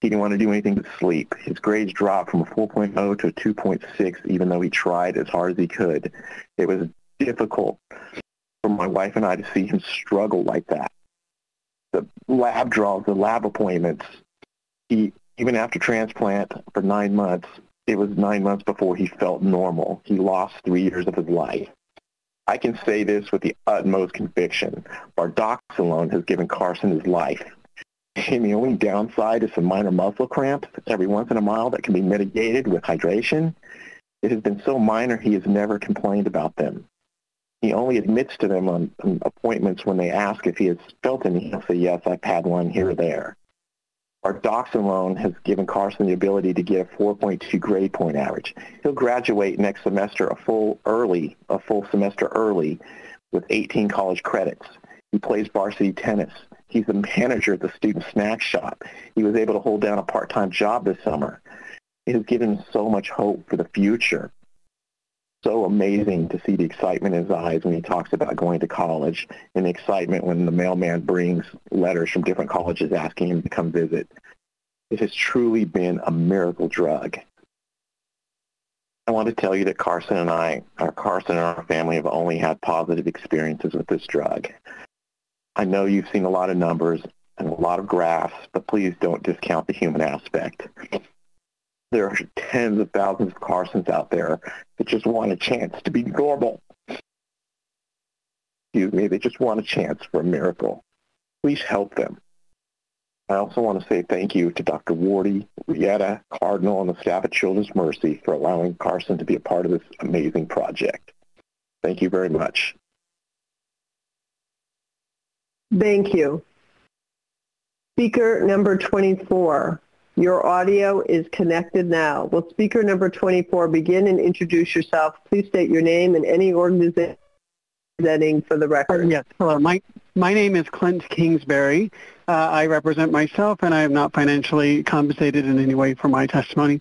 he didn't want to do anything but sleep. His grades dropped from a 4.0 to a 2.6, even though he tried as hard as he could. It was difficult for my wife and I to see him struggle like that. The lab draws, the lab appointments, he, even after transplant for nine months, it was nine months before he felt normal. He lost three years of his life. I can say this with the utmost conviction. Bardoxolone has given Carson his life. And the only downside is some minor muscle cramps every once in a while that can be mitigated with hydration. It has been so minor he has never complained about them. He only admits to them on, on appointments when they ask if he has felt any. He'll say, yes, I've had one here or there. Bardoxolone has given Carson the ability to get a 4.2 grade point average. He'll graduate next semester a full early, a full semester early with 18 college credits. He plays varsity tennis. He's the manager of the student snack shop. He was able to hold down a part-time job this summer. It has given so much hope for the future. So amazing to see the excitement in his eyes when he talks about going to college and the excitement when the mailman brings letters from different colleges asking him to come visit. It has truly been a miracle drug. I want to tell you that Carson and I, our Carson and our family have only had positive experiences with this drug. I know you've seen a lot of numbers and a lot of graphs, but please don't discount the human aspect. There are tens of thousands of Carsons out there that just want a chance to be normal. Excuse me, they just want a chance for a miracle. Please help them. I also want to say thank you to Dr. Warady, Reata, Cardinal, and the staff at Children's Mercy for allowing Carson to be a part of this amazing project. Thank you very much. Thank you. Speaker number 24, your audio is connected now. Will speaker number 24 begin and introduce yourself? Please state your name and any organization presenting for the record. Yes, hello. My, my name is Clint Kingsbury. Uh, I represent myself and I am not financially compensated in any way for my testimony.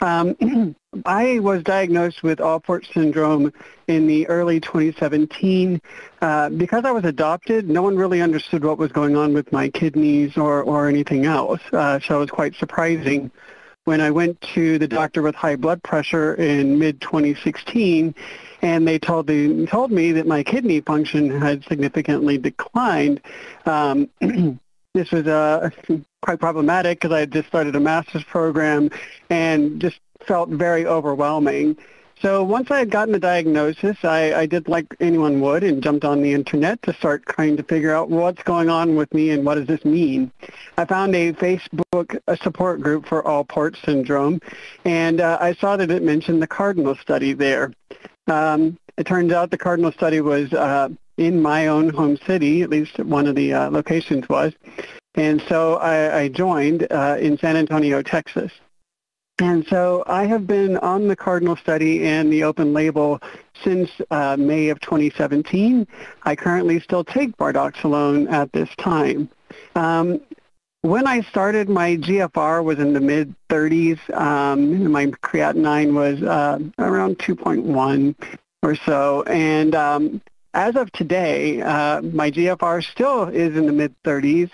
Um, I was diagnosed with Alport syndrome in the early 2017. Uh, because I was adopted, no one really understood what was going on with my kidneys or, or anything else. Uh, so it was quite surprising when I went to the doctor with high blood pressure in mid-2016 and they told me, told me that my kidney function had significantly declined. Um, this was uh, quite problematic because I had just started a master's program and just felt very overwhelming. So once I had gotten the diagnosis, I, I did like anyone would and jumped on the internet to start trying to figure out what's going on with me and what does this mean. I found a Facebook a support group for Alport syndrome, and uh, I saw that it mentioned the Cardinal study there. Um, it turns out the Cardinal study was uh, in my own home city, at least one of the uh, locations was, and so I, I joined uh, in San Antonio, Texas. And so I have been on the Cardinal study and the open label since uh, May of 2017. I currently still take bardoxolone at this time. Um, when I started, my GFR was in the mid-30s. Um, my creatinine was uh, around 2.1 or so. And um, as of today, uh, my GFR still is in the mid-30s.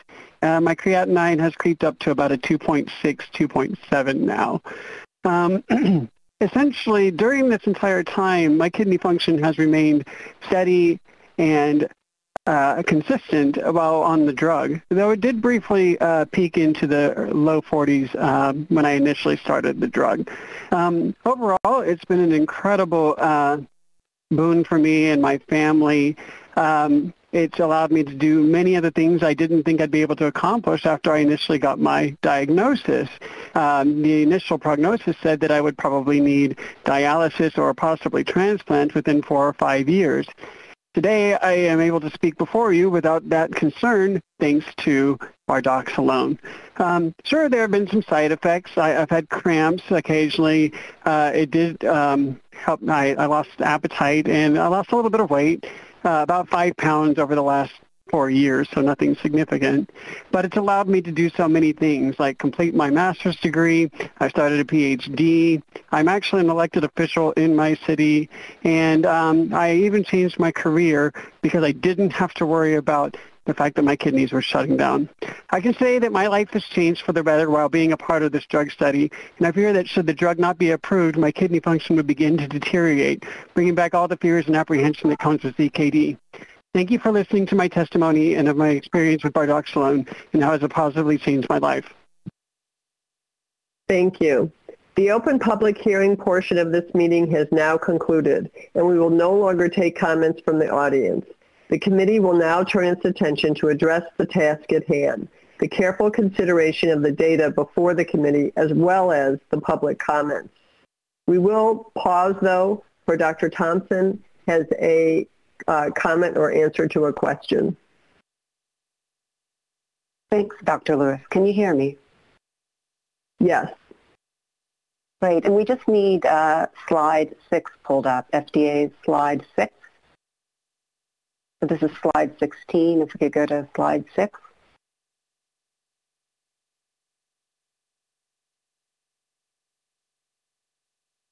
Uh, my creatinine has creeped up to about a 2.6, 2.7 now. Um, essentially, during this entire time, my kidney function has remained steady and uh, consistent while on the drug, though it did briefly uh, peak into the low 40s um, when I initially started the drug. Um, overall, it's been an incredible uh, boon for me and my family. Um, it's allowed me to do many of the things I didn't think I'd be able to accomplish after I initially got my diagnosis. Um, the initial prognosis said that I would probably need dialysis or possibly transplant within four or five years. Today, I am able to speak before you without that concern thanks to bardoxolone. Um, sure, there have been some side effects. I, have had cramps occasionally. Uh, it did um, help. I, I lost appetite and I lost a little bit of weight uh, about five pounds over the last four years, so nothing significant. But it's allowed me to do so many things, like complete my master's degree. I started a PhD. I'm actually an elected official in my city, and um, I even changed my career because I didn't have to worry about the fact that my kidneys were shutting down. I can say that my life has changed for the better while being a part of this drug study, and I fear that should the drug not be approved, my kidney function would begin to deteriorate, bringing back all the fears and apprehension that comes with CKD. Thank you for listening to my testimony and of my experience with bardoxolone and how it has positively changed my life. Thank you. The open public hearing portion of this meeting has now concluded, and we will no longer take comments from the audience. The committee will now turn its attention to address the task at hand, the careful consideration of the data before the committee as well as the public comments. We will pause though for Dr. Thompson has a uh, comment or answer to a question. Thanks, Dr. Lewis. Can you hear me? Yes. Great. And we just need uh, slide six pulled up, FDA slide six. This is slide 16. If we could go to slide six.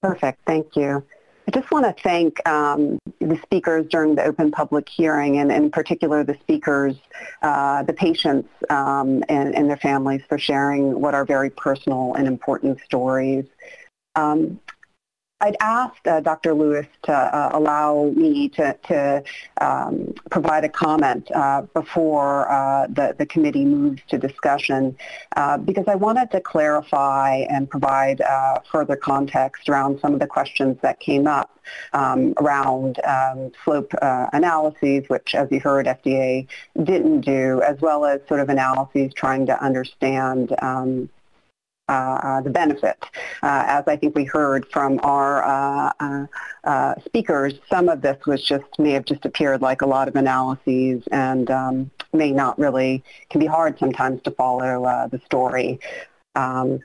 Perfect. Thank you. I just want to thank um, the speakers during the open public hearing and in particular the speakers, uh, the patients um, and, and, their families for sharing what are very personal and important stories. Um, I'd asked uh, Dr. Lewis to uh, allow me to, to um, provide a comment uh, before uh, the, the committee moves to discussion uh, because I wanted to clarify and provide uh, further context around some of the questions that came up um, around um, slope analyses, which as you heard FDA didn't do, as well as sort of analyses trying to understand um, the benefit. Uh, as I think we heard from our speakers, some of this was just may have just appeared like a lot of analyses and um, may not really, can be hard sometimes to follow the story. Um,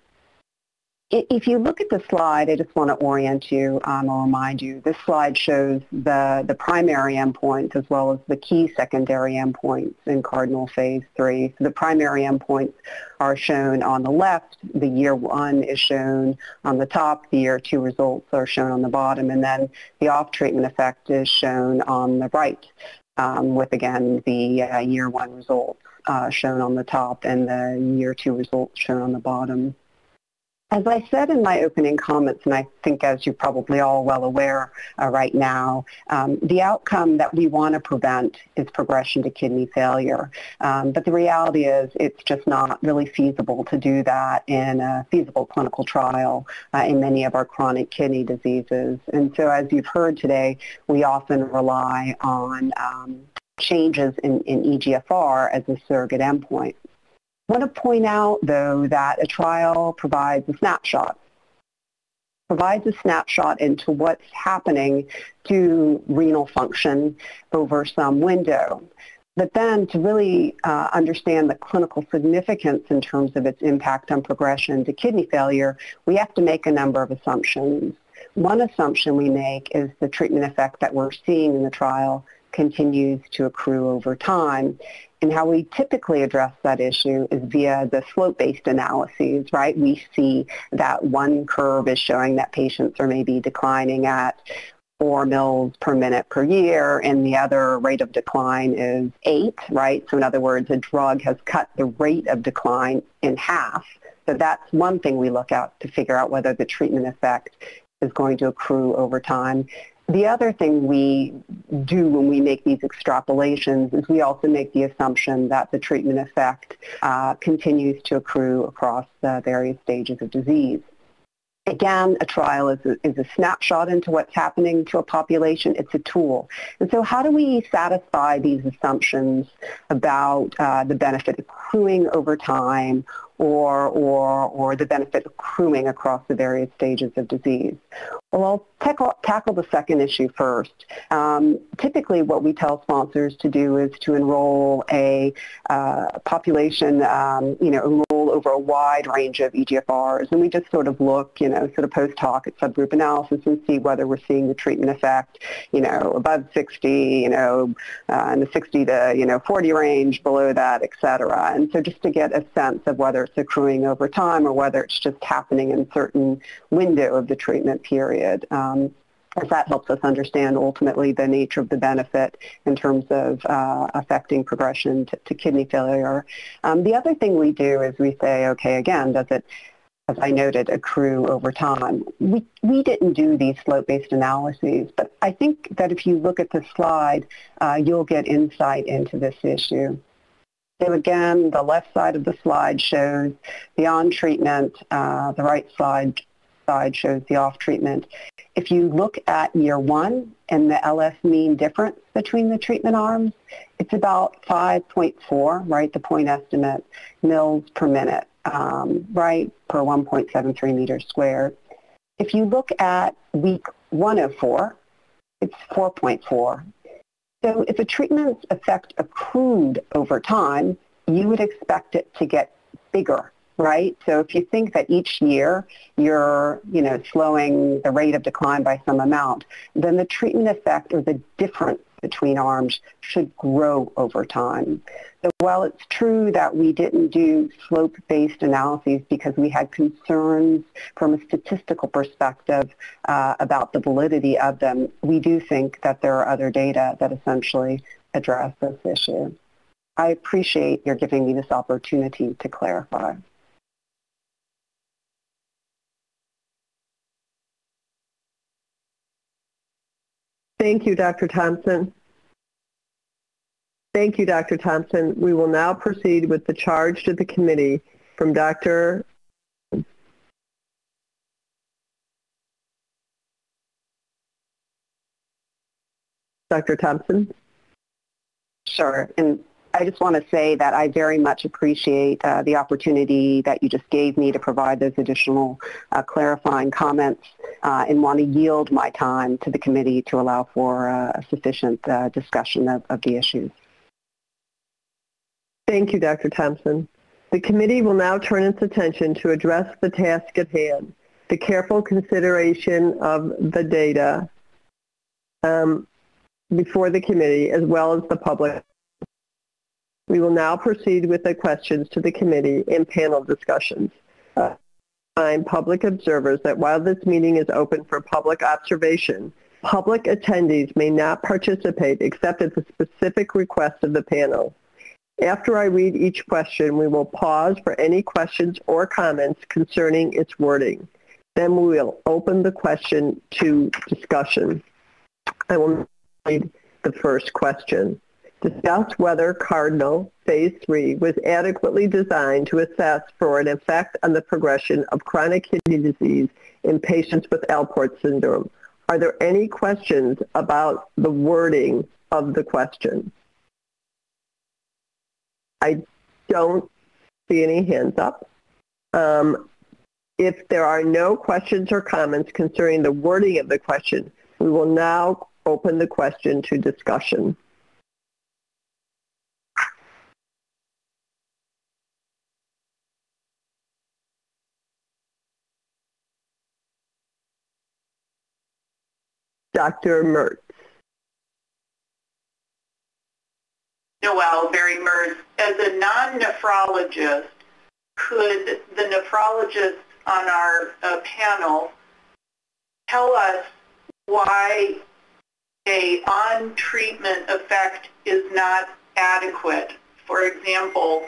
if you look at the slide, I just want to orient you um, or remind you, this slide shows the, the primary endpoints as well as the key secondary endpoints in Cardinal Phase 3. So the primary endpoints are shown on the left, the year one is shown on the top, the year two results are shown on the bottom, and then the off-treatment effect is shown on the right um, with, again, the uh, year one results uh, shown on the top and the year two results shown on the bottom. As I said in my opening comments, and I think as you're probably all well aware uh, right now, um, the outcome that we want to prevent is progression to kidney failure. Um, but the reality is it's just not really feasible to do that in a feasible clinical trial uh, in many of our chronic kidney diseases. And so as you've heard today, we often rely on um, changes in, in EGFR as a surrogate endpoint. I want to point out, though, that a trial provides a snapshot, provides a snapshot into what's happening to renal function over some window. But then to really uh, understand the clinical significance in terms of its impact on progression to kidney failure, we have to make a number of assumptions. One assumption we make is the treatment effect that we're seeing in the trial continues to accrue over time. And how we typically address that issue is via the slope-based analyses, right? We see that one curve is showing that patients are maybe declining at 4 mils per minute per year, and the other rate of decline is 8, right? So in other words, a drug has cut the rate of decline in half. So that's one thing we look at to figure out whether the treatment effect is going to accrue over time. The other thing we do when we make these extrapolations is we also make the assumption that the treatment effect uh, continues to accrue across the various stages of disease. Again, a trial is a, is a snapshot into what's happening to a population. It's a tool. And so how do we satisfy these assumptions about uh, the benefit accruing over time or, or, or the benefit accruing across the various stages of disease? Well, I'll tackle, tackle the second issue first. Um, typically what we tell sponsors to do is to enroll a uh, population, um, you know, enroll over a wide range of EGFRs. And we just sort of look, you know, sort of post hoc at subgroup analysis and see whether we're seeing the treatment effect, you know, above 60, you know, uh, in the 60 to, you know, 40 range, below that, et cetera. And so just to get a sense of whether it's accruing over time or whether it's just happening in certain window of the treatment period. Um, as that helps us understand ultimately the nature of the benefit in terms of uh, affecting progression to, to kidney failure. Um, the other thing we do is we say, okay, again, does it, as I noted, accrue over time? We, we didn't do these slope-based analyses, but I think that if you look at the slide, uh, you'll get insight into this issue. So again, the left side of the slide shows the on-treatment, uh, the right side side shows the off-treatment. If you look at year one and the LS mean difference between the treatment arms, it's about 5.4, right, the point estimate, mils per minute, um, right, per 1.73 meters squared. If you look at week 104, it's 4.4. So if a treatment's effect accrued over time, you would expect it to get bigger right? So if you think that each year you're, you know, slowing the rate of decline by some amount, then the treatment effect or the difference between arms should grow over time. So while it's true that we didn't do slope-based analyses because we had concerns from a statistical perspective uh, about the validity of them, we do think that there are other data that essentially address this issue. I appreciate your giving me this opportunity to clarify. Thank you, Dr. Thompson. Thank you, Dr. Thompson. We will now proceed with the charge to the committee from Dr. Dr. Thompson. Sure. And I just want to say that I very much appreciate uh, the opportunity that you just gave me to provide those additional uh, clarifying comments uh, and want to yield my time to the committee to allow for uh, a sufficient uh, discussion of, of the issues. Thank you, Dr. Thompson. The committee will now turn its attention to address the task at hand, the careful consideration of the data um, before the committee as well as the public we will now proceed with the questions to the committee and panel discussions. Uh, remind public observers that while this meeting is open for public observation, public attendees may not participate except at the specific request of the panel. After I read each question, we will pause for any questions or comments concerning its wording. Then we will open the question to discussion. I will read the first question discuss whether Cardinal Phase 3 was adequately designed to assess for an effect on the progression of chronic kidney disease in patients with Alport syndrome. Are there any questions about the wording of the question? I don't see any hands up. Um, if there are no questions or comments concerning the wording of the question, we will now open the question to discussion. Dr. Merz. Noel, Bairey Merz. As a non-nephrologist, could the nephrologist on our uh, panel tell us why a on-treatment effect is not adequate? For example,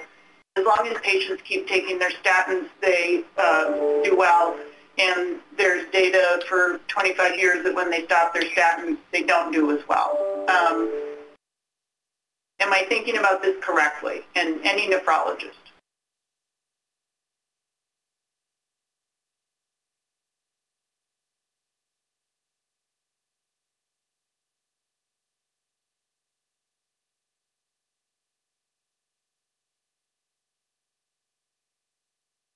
as long as patients keep taking their statins, they uh, do well and there's data for 25 years that when they stop their statins, they don't do as well. Um, am I thinking about this correctly? And any nephrologist?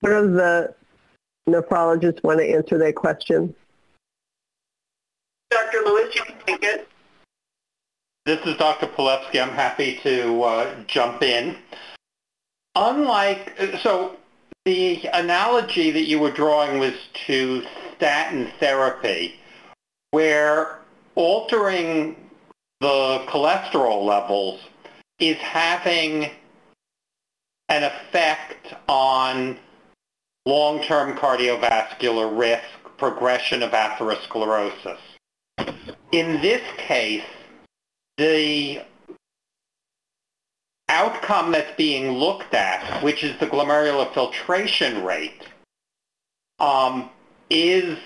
What are the nephrologists want to answer that question? Dr. Lewis, you can take it. This is Dr. Palevsky. I'm happy to uh, jump in. Unlike, so the analogy that you were drawing was to statin therapy, where altering the cholesterol levels is having an effect on long-term cardiovascular risk, progression of atherosclerosis. In this case, the outcome that's being looked at, which is the glomerular filtration rate, um, is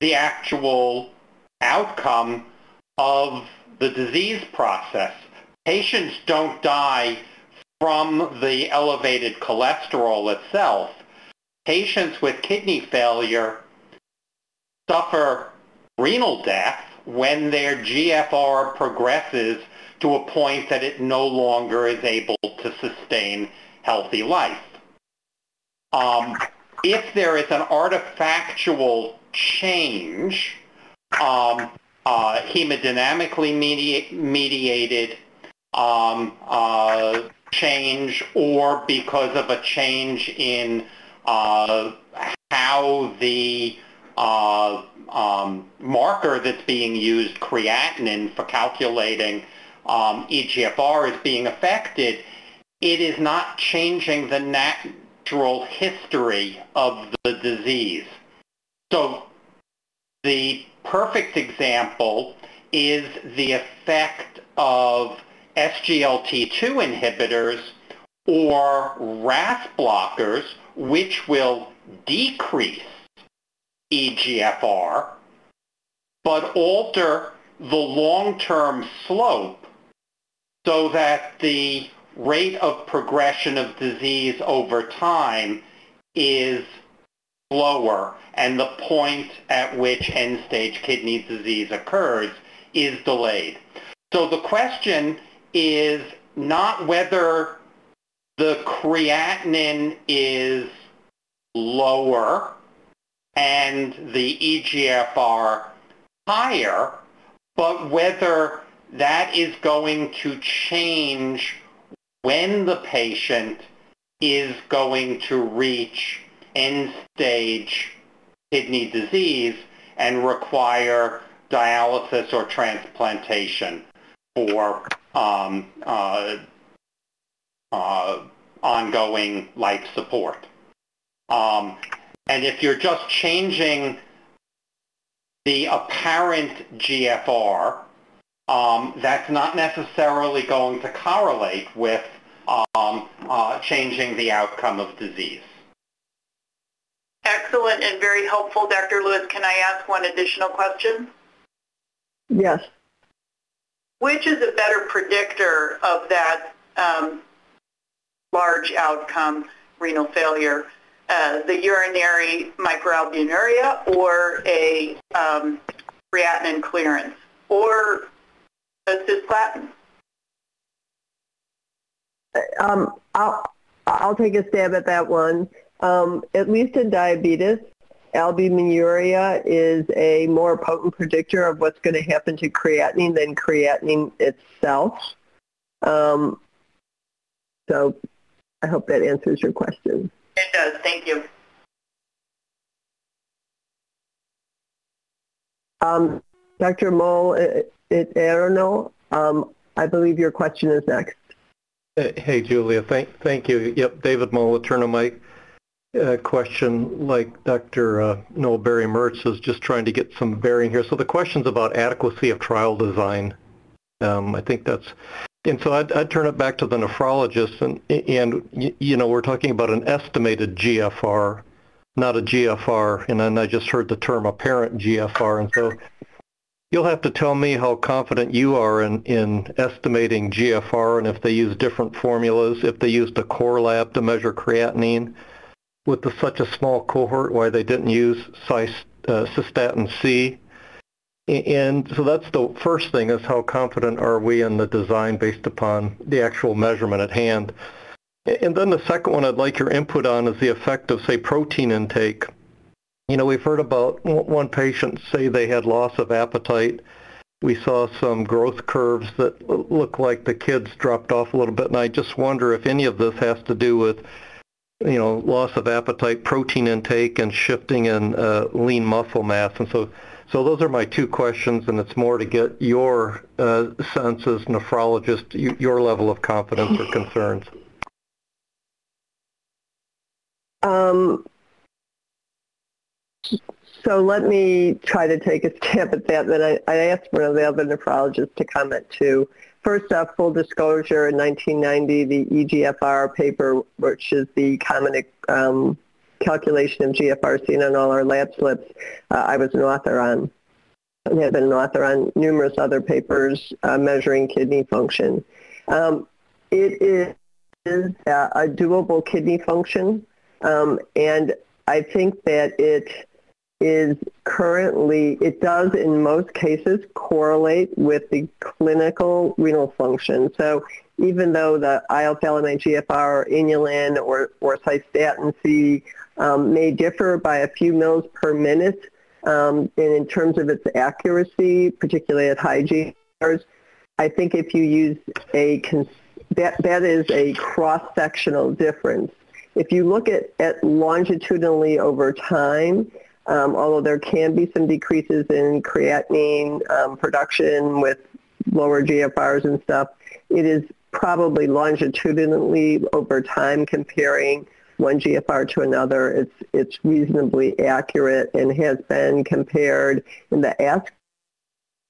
the actual outcome of the disease process. Patients don't die from the elevated cholesterol itself patients with kidney failure suffer renal death when their GFR progresses to a point that it no longer is able to sustain healthy life. Um, if there is an artifactual change, um, uh, hemodynamically mediated, um, uh, change or because of a change in uh, how the uh, um, marker that's being used, creatinine, for calculating um, EGFR is being affected, it is not changing the natural history of the disease. So the perfect example is the effect of SGLT2 inhibitors or RAS blockers, which will decrease EGFR, but alter the long-term slope so that the rate of progression of disease over time is slower and the point at which end-stage kidney disease occurs is delayed. So the question is not whether the creatinine is lower and the EGFR higher, but whether that is going to change when the patient is going to reach end-stage kidney disease and require dialysis or transplantation for um, uh, uh, ongoing life support. Um, and if you're just changing the apparent GFR, um, that's not necessarily going to correlate with um, uh, changing the outcome of disease. Excellent and very helpful, Dr. Lewis. Can I ask one additional question? Yes. Which is a better predictor of that um, large outcome, renal failure, uh, the urinary microalbuminuria or a um, creatinine clearance or a cystatin? Um, I'll, I'll take a stab at that one. Um, at least in diabetes, albuminuria is a more potent predictor of what's going to happen to creatinine than creatinine itself. Um, so I hope that answers your question. It does. Thank you. Um, Dr. Mole, it, it, I don't know. Um, I believe your question is next. Hey, Julia. Thank, thank you. Yep, David Mole, Turner Mike uh, question like Dr. Uh, Noel Bairey Merz is just trying to get some bearing here. So the question's about adequacy of trial design. Um, I think that's, and so I'd, I'd, turn it back to the nephrologist and, and, you know, we're talking about an estimated GFR, not a GFR, and then I just heard the term apparent GFR, and so you'll have to tell me how confident you are in, in estimating GFR and if they use different formulas, if they used a core lab to measure creatinine, with the, such a small cohort why they didn't use cis, uh, cystatin C. And so that's the first thing is how confident are we in the design based upon the actual measurement at hand. And then the second one I'd like your input on is the effect of, say, protein intake. You know, we've heard about one patient say they had loss of appetite. We saw some growth curves that look like the kids dropped off a little bit, and I just wonder if any of this has to do with you know, loss of appetite, protein intake, and shifting in uh, lean muscle mass. And so, so those are my two questions, and it's more to get your uh, sense as nephrologist, your level of confidence or concerns. Um, so let me try to take a stab at that. Then I, I asked one of the other nephrologists to comment too. First off, full disclosure, in 1990, the EGFR paper, which is the common um, calculation of GFR seen on all our lab slips, uh, I was an author on. I have been an author on numerous other papers uh, measuring kidney function. Um, it is a, a, doable kidney function, um, and I think that it is currently, it does in most cases correlate with the clinical renal function. So even though the iothalamate GFR or inulin or, or cystatin C um, may differ by a few mils per minute, um, and in terms of its accuracy, particularly at high GFRs, I think if you use a that, that is a cross-sectional difference. If you look at, at longitudinally over time, um, although there can be some decreases in creatinine um, production with lower GFRs and stuff, it is probably longitudinally over time comparing one GFR to another. It's, it's reasonably accurate and has been compared in the AASK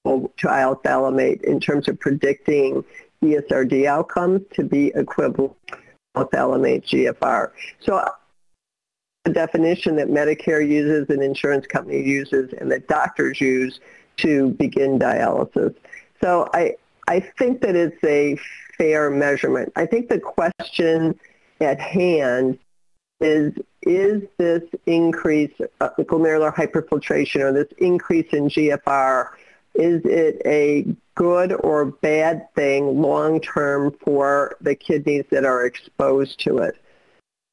to iothalamate in terms of predicting ESRD outcomes to be equivalent to iothalamate GFR. So the definition that Medicare uses and insurance company uses and that doctors use to begin dialysis. So I, I think that it's a fair measurement. I think the question at hand is, is this increase, uh, glomerular hyperfiltration or this increase in GFR, is it a good or bad thing long term for the kidneys that are exposed to it?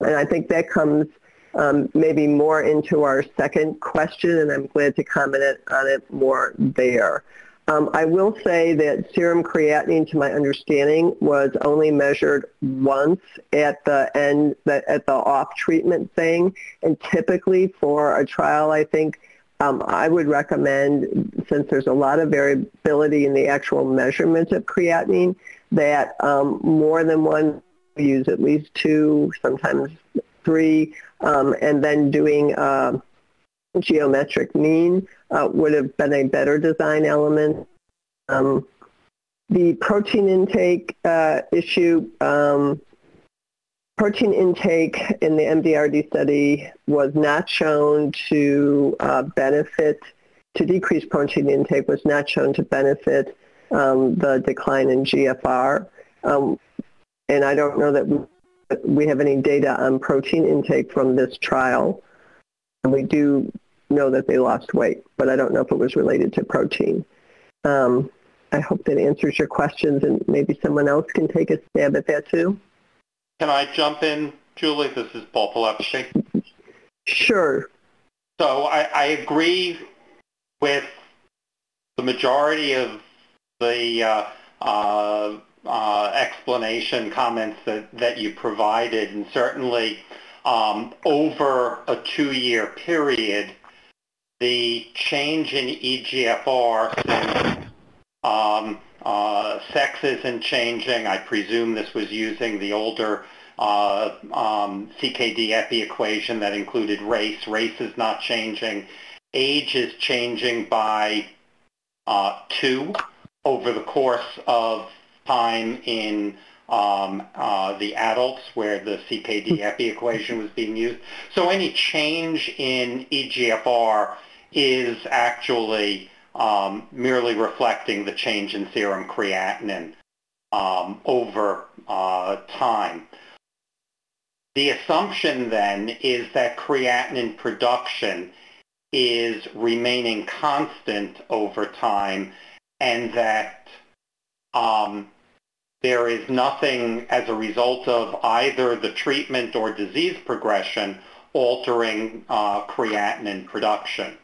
And I think that comes um, maybe more into our second question, and I'm glad to comment on it more there. Um, I will say that serum creatinine, to my understanding, was only measured once at the end, at the off treatment thing. And typically for a trial, I think um, I would recommend, since there's a lot of variability in the actual measurement of creatinine, that um, more than one use at least two, sometimes three, um, and then doing uh, geometric mean uh, would have been a better design element. Um, the protein intake uh, issue, um, protein intake in the MDRD study was not shown to uh, benefit, to decrease protein intake was not shown to benefit um, the decline in GFR. Um, and I don't know that we, we have any data on protein intake from this trial. And we do know that they lost weight, but I don't know if it was related to protein. Um, I hope that answers your questions and maybe someone else can take a stab at that too. Can I jump in, Julie? This is Paul Palevsky. Sure. So I, I agree with the majority of the uh, uh, uh, explanation comments that, that you provided, and certainly um, over a two-year period, the change in EGFR since um, uh, sex isn't changing. I presume this was using the older uh, um, CKD-EPI equation that included race. Race is not changing. Age is changing by uh, two over the course of time in um, uh, the adults where the CKD-EPI equation was being used. So any change in EGFR is actually um, merely reflecting the change in serum creatinine um, over uh, time. The assumption then is that creatinine production is remaining constant over time and that um, there is nothing as a result of either the treatment or disease progression altering uh, creatinine production.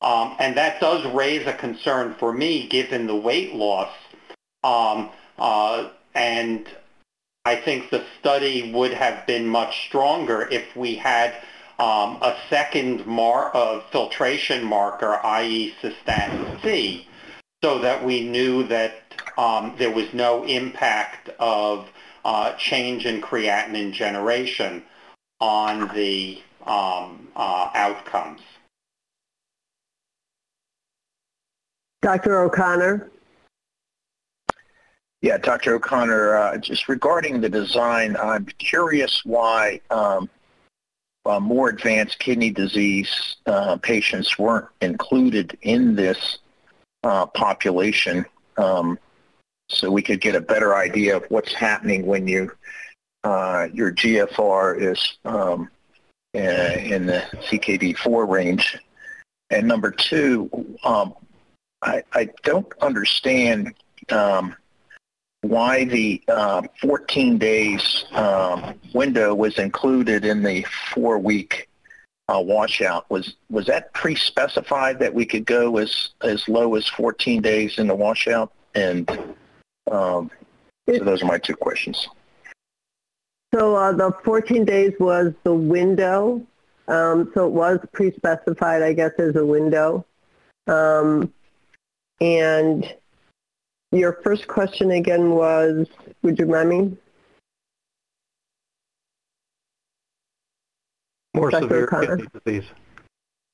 Um, and that does raise a concern for me given the weight loss. Um, uh, and I think the study would have been much stronger if we had um, a second mar- uh, filtration marker, i.e. cystatin C, so that we knew that um, there was no impact of uh, change in creatinine generation on the um, uh, outcomes. Dr. O'Connor? Yeah, Dr. O'Connor, uh, just regarding the design, I'm curious why um, uh, more advanced kidney disease uh, patients weren't included in this uh, population um, so we could get a better idea of what's happening when you uh, your GFR is um, in the CKD4 range. And number two, um, I, I don't understand um, why the uh, 14 days um, window was included in the four-week uh, washout. Was was that pre-specified that we could go as as low as 14 days in the washout? And um, So those are my two questions. So uh, the 14 days was the window. Um, so it was pre-specified, I guess, as a window. Um, and your first question again was, would you remind me? More Dr. severe O'Connor? kidney disease.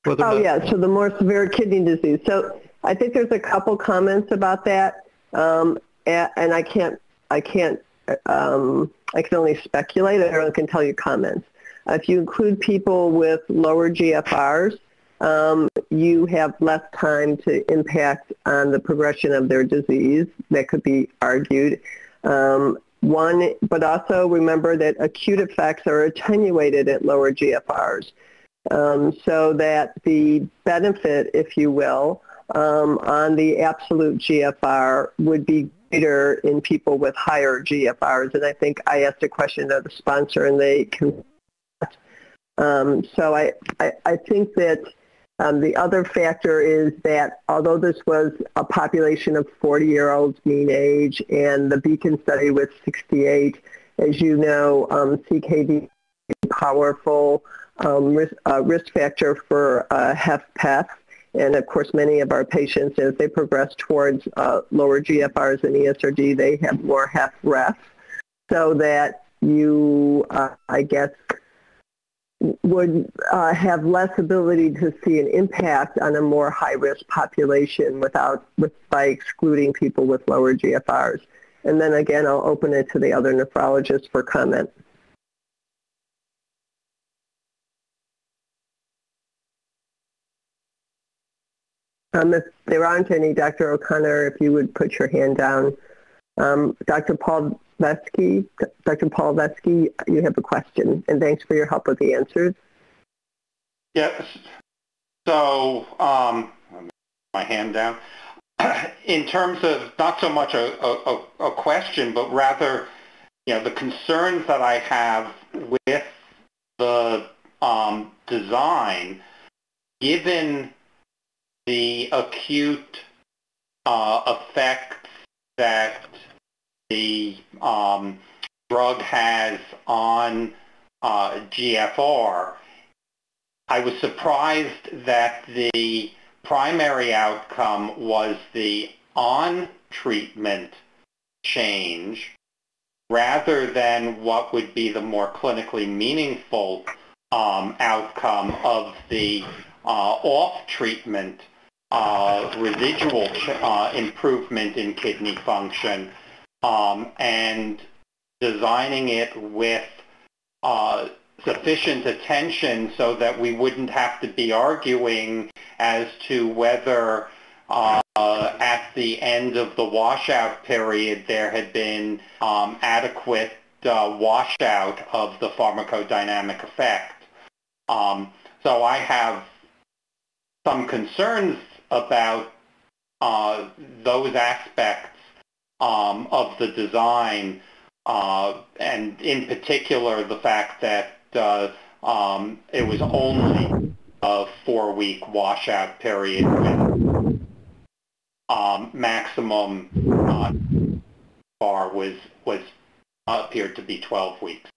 Whether Oh, yeah, so the more severe kidney disease. So I think there's a couple comments about that, um, a- and I can't, I can't, um, I can only speculate. I can tell you comments. If you include people with lower GFRs, um, you have less time to impact on the progression of their disease. That could be argued. Um, one, but also remember that acute effects are attenuated at lower GFRs um, so that the benefit, if you will, um, on the absolute GFR would be greater in people with higher GFRs. And I think I asked a question of the sponsor and they can. Um, so I, I, I think that um, the other factor is that although this was a population of 40-year-olds mean age and the Beacon study was 68, as you know, um, CKD is a powerful um, risk, uh, risk factor for uh, HFpEF. And of course, many of our patients, as they progress towards uh, lower GFRs and ESRD, they have more HFrEF. So that you, uh, I guess, would uh, have less ability to see an impact on a more high-risk population without, with, by excluding people with lower GFRs. And then again, I'll open it to the other nephrologists for comment. Um, if there aren't any, Dr. O'Connor, if you would put your hand down. Um, Dr. Paul Vesky, Dr. Palevsky, you have a question, and thanks for your help with the answers. Yes. So, um, my hand down. In terms of not so much a, a, a question, but rather, you know, the concerns that I have with the um, design, given the acute uh, effects that the um, drug has on uh, GFR, I was surprised that the primary outcome was the on-treatment change rather than what would be the more clinically meaningful um, outcome of the uh, off-treatment uh, residual uh, improvement in kidney function um, and designing it with uh, sufficient attention so that we wouldn't have to be arguing as to whether uh, at the end of the washout period there had been um, adequate uh, washout of the pharmacodynamic effect. Um, so I have some concerns about uh, those aspects um, of the design, uh, and in particular the fact that uh, um, it was only a four-week washout period with um, maximum uh, bar was was appeared to be 12 weeks.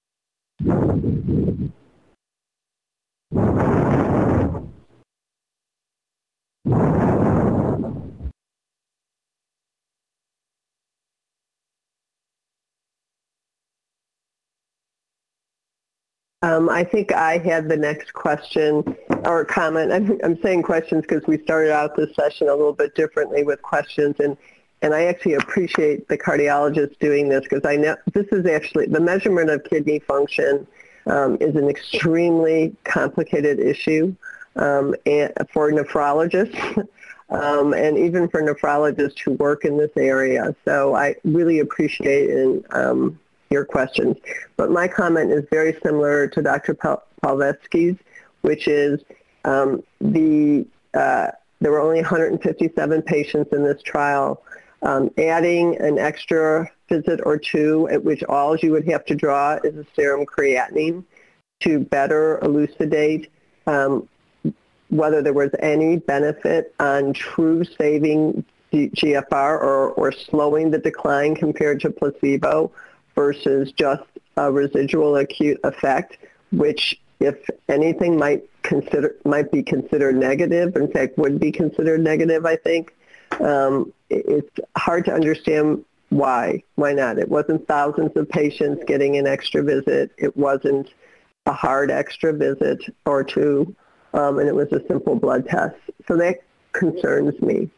Um, I think I had the next question or comment. I'm, I'm saying questions because we started out this session a little bit differently with questions, and and I actually appreciate the cardiologist doing this because I know this is actually the measurement of kidney function um, is an extremely complicated issue um, and for nephrologists. Um, and even for nephrologists who work in this area. So I really appreciate and um, your questions. But my comment is very similar to Dr. Palevsky's, which is um, the uh, there were only 157 patients in this trial. Um, adding an extra visit or two at which all you would have to draw is a serum creatinine to better elucidate um, whether there was any benefit on true saving GFR or, or slowing the decline compared to placebo versus just a residual acute effect, which if anything might consider might be considered negative. In fact, would be considered negative. I think um, it's hard to understand why. Why not? It wasn't thousands of patients getting an extra visit. It wasn't a hard extra visit or two, um, and it was a simple blood test. So that concerns me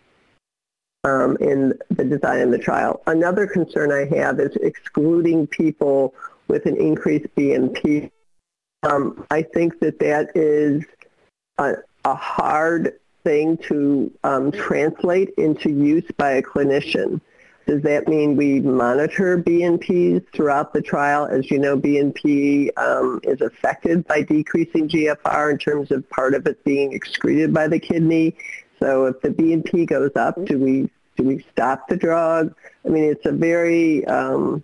um, in the design of the trial. Another concern I have is excluding people with an increased BNP. Um, I think that that is a, a hard thing to um, translate into use by a clinician. Does that mean we monitor BNPs throughout the trial? As you know, BNP um, is affected by decreasing GFR in terms of part of it being excreted by the kidney. So if the BNP goes up, do we do we stop the drug? I mean, it's a very um,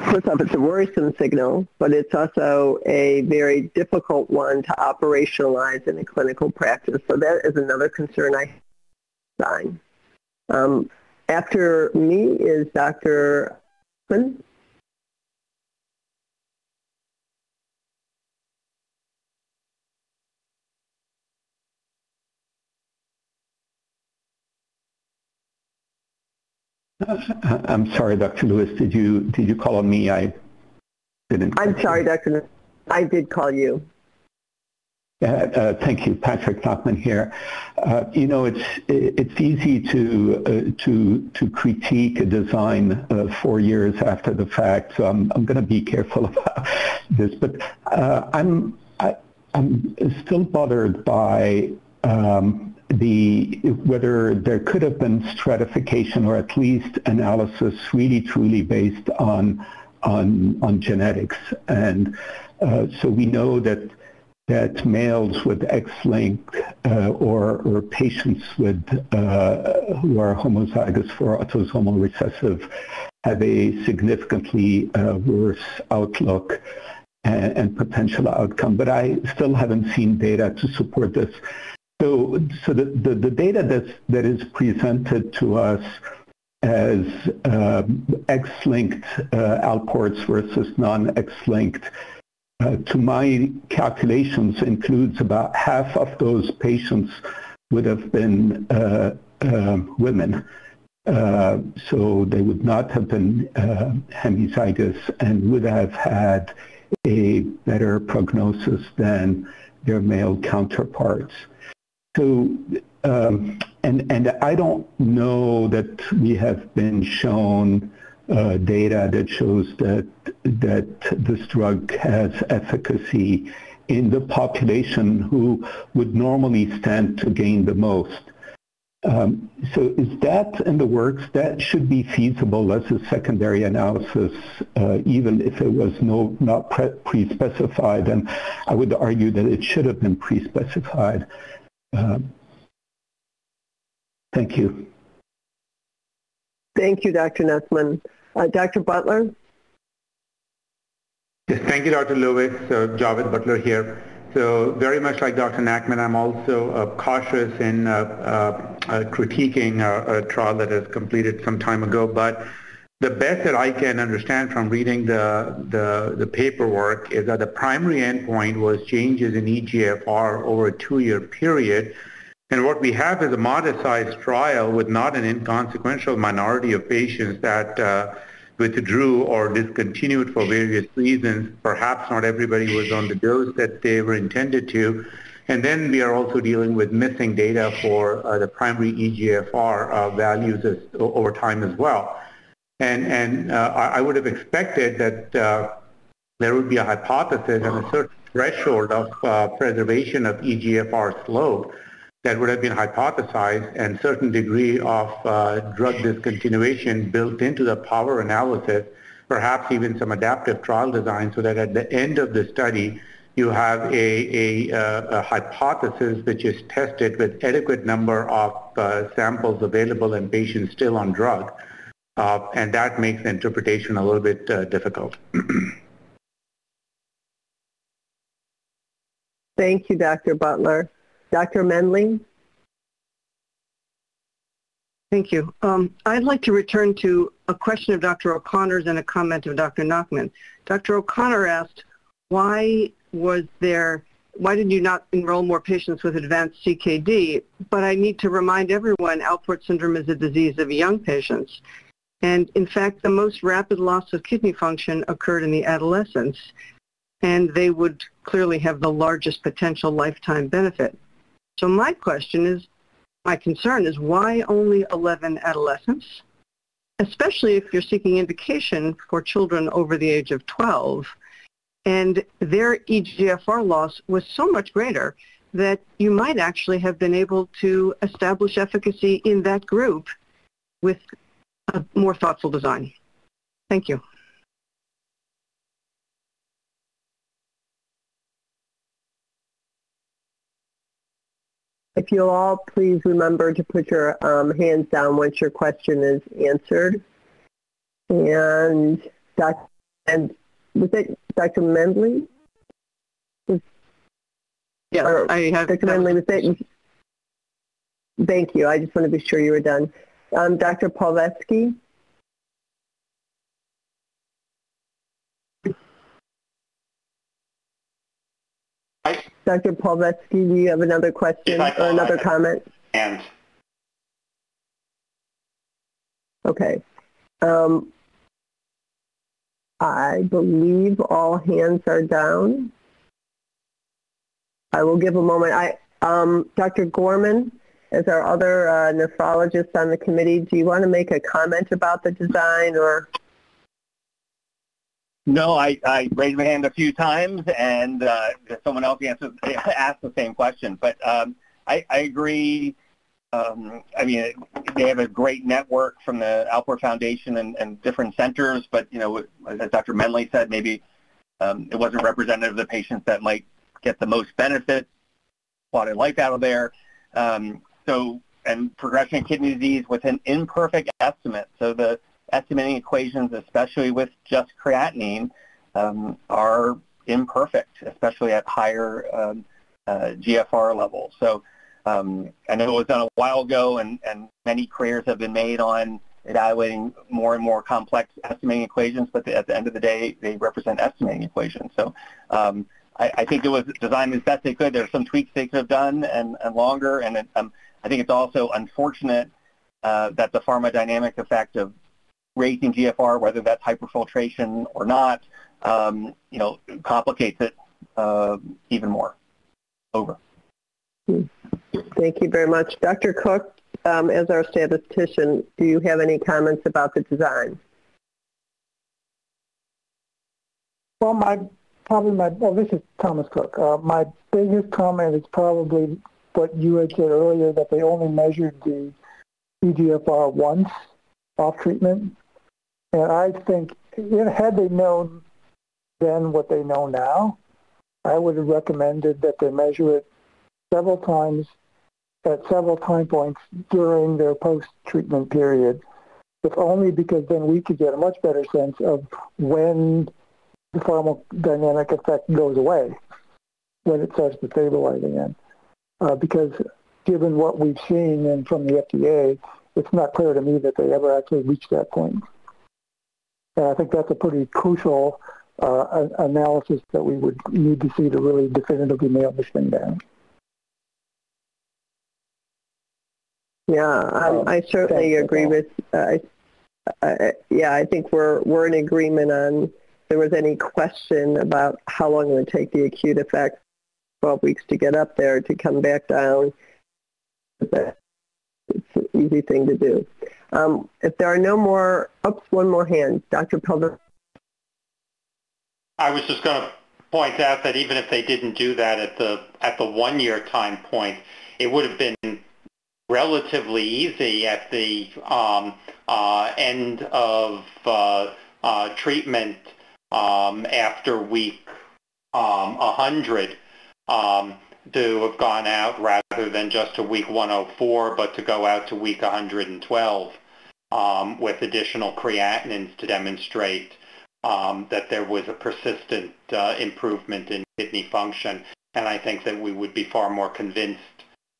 first off, it's a worrisome signal, but it's also a very difficult one to operationalize in a clinical practice. So that is another concern I have. Um, after me is Dr. I'm sorry, Dr. Lewis. Did you did you call on me? I didn't. I'm sorry, Dr. I did call you. Uh, uh, thank you, Patrick Nachman here. Uh, you know, it's it's easy to uh, to to critique a design uh, four years after the fact. So I'm I'm going to be careful about this, but uh, I'm I, am i am still bothered by. Um, the whether there could have been stratification or at least analysis really truly based on on on genetics and uh, so we know that that males with X-linked uh, or, or patients with uh, who are homozygous for autosomal recessive have a significantly uh, worse outlook and, and potential outcome. But I still haven't seen data to support this. So, so the, the, the data that's, that is presented to us as um, X-linked uh, Alports versus non-X-linked, uh, to my calculations, includes about half of those patients would have been uh, um, women. Uh, so they would not have been uh, hemizygous and would have had a better prognosis than their male counterparts. So, um, and, and I don't know that we have been shown uh, data that shows that, that this drug has efficacy in the population who would normally stand to gain the most. Um, so is that in the works? That should be feasible as a secondary analysis, uh, even if it was no, not pre-specified. And I would argue that it should have been pre-specified. Uh, thank you. Thank you, Dr. Nachman. Uh, Dr. Butler? Yes, thank you, Dr. Lewis. So, Javed Butler here. So very much like Dr. Nachman, I'm also uh, cautious in uh, uh, critiquing a, a, trial that has completed some time ago. But the best that I can understand from reading the, the, the paperwork is that the primary endpoint was changes in EGFR over a two-year period. And what we have is a modest-sized trial with not an inconsequential minority of patients that uh, withdrew or discontinued for various reasons. Perhaps not everybody was on the dose that they were intended to. And then we are also dealing with missing data for uh, the primary EGFR uh, values as, over time as well. And, and uh, I would have expected that uh, there would be a hypothesis and a certain threshold of uh, preservation of EGFR slope that would have been hypothesized and certain degree of uh, drug discontinuation built into the power analysis, perhaps even some adaptive trial design so that at the end of the study you have a, a, uh, a hypothesis which is tested with adequate number of uh, samples available and patients still on drug. Uh, and that makes the interpretation a little bit uh, difficult. Thank you, Dr. Butler. Dr. Mendley? Thank you. Um, I'd like to return to a question of Dr. O'Connor's and a comment of Dr. Nachman. Dr. O'Connor asked, why was there, why did you not enroll more patients with advanced CKD? But I need to remind everyone Alport syndrome is a disease of young patients. And in fact, the most rapid loss of kidney function occurred in the adolescents, and they would clearly have the largest potential lifetime benefit. So my question is, my concern is why only 11 adolescents, especially if you're seeking indication for children over the age of 12, and their EGFR loss was so much greater that you might actually have been able to establish efficacy in that group with a more thoughtful design. Thank you. If you'll all please remember to put your um, hands down once your question is answered. And Dr. And was it Dr. Mendley? Yeah, I have. Dr. Mendley, was it? Thank you. I just want to be sure you were done. Um, Dr. Palevsky? Dr. Palevsky, do you have another question or another comment? And Okay. Um, I believe all hands are down. I will give a moment. I, um, Dr. Gorman, as our other uh, on the committee, do you want to make a comment about the design or? No, I, I raised my hand a few times and uh, someone else answered, asked the same question. But um, I, I agree. Um, I mean, they have a great network from the Alport Foundation and, and different centers, but, you know, as Dr. Mendley said, maybe um, it wasn't representative of the patients that might get the most benefit, quality of life out of there. Um, so, and progression of kidney disease with an imperfect estimate. So the estimating equations, especially with just creatinine, um, are imperfect, especially at higher um, uh, GFR levels. So um, I know it was done a while ago, and, and many careers have been made on evaluating more and more complex estimating equations, but at the end of the day, they represent estimating equations. So um, I, I, think it was designed as best they could. There are some tweaks they could have done and, and longer, and um, I think it's also unfortunate uh, that the pharmacodynamic effect of raising GFR, whether that's hyperfiltration or not, um, you know, complicates it uh, even more. Over. Thank you very much. Dr. Cook, um, as our statistician, do you have any comments about the design? Well, my probably my, well, this is Thomas Cook. Uh, my biggest comment is probably what you had said earlier, that they only measured the EGFR once off treatment. And I think had they known then what they know now, I would have recommended that they measure it several times at several time points during their post-treatment period, if only because then we could get a much better sense of when the pharmacodynamic effect goes away, when it starts to stabilize again. Uh, because given what we've seen and from the FDA, it's not clear to me that they ever actually reached that point. And I think that's a pretty crucial uh, analysis that we would need to see to really definitively nail this thing down. Yeah, um, I certainly agree with. Uh, uh, yeah, I think we're we're in agreement on. There was any question about how long it would take the acute effect, 12 weeks to get up there to come back down. It's an easy thing to do. Um, if there are no more, oops, one more hand, Dr. Pilder. I was just going to point out that even if they didn't do that at the at the one year time point, it would have been relatively easy at the um, uh, end of uh, uh, treatment um, after week um, 100 um, to have gone out rather than just to week 104, but to go out to week 112 um, with additional creatinines to demonstrate um, that there was a persistent uh, improvement in kidney function. And I think that we would be far more convinced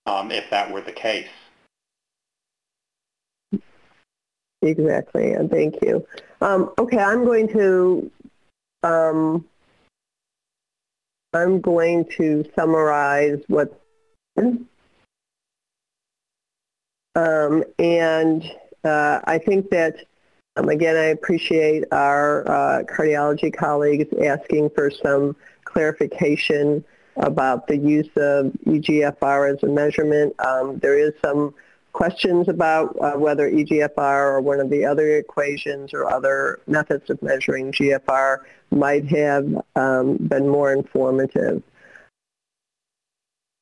um, if that were the case. Exactly, and thank you. Um, okay, I'm going to um, I'm going to summarize what um, and uh, I think that um, again I appreciate our uh, cardiology colleagues asking for some clarification about the use of EGFR as a measurement. Um, there is some questions about uh, whether EGFR or one of the other equations or other methods of measuring GFR might have um, been more informative.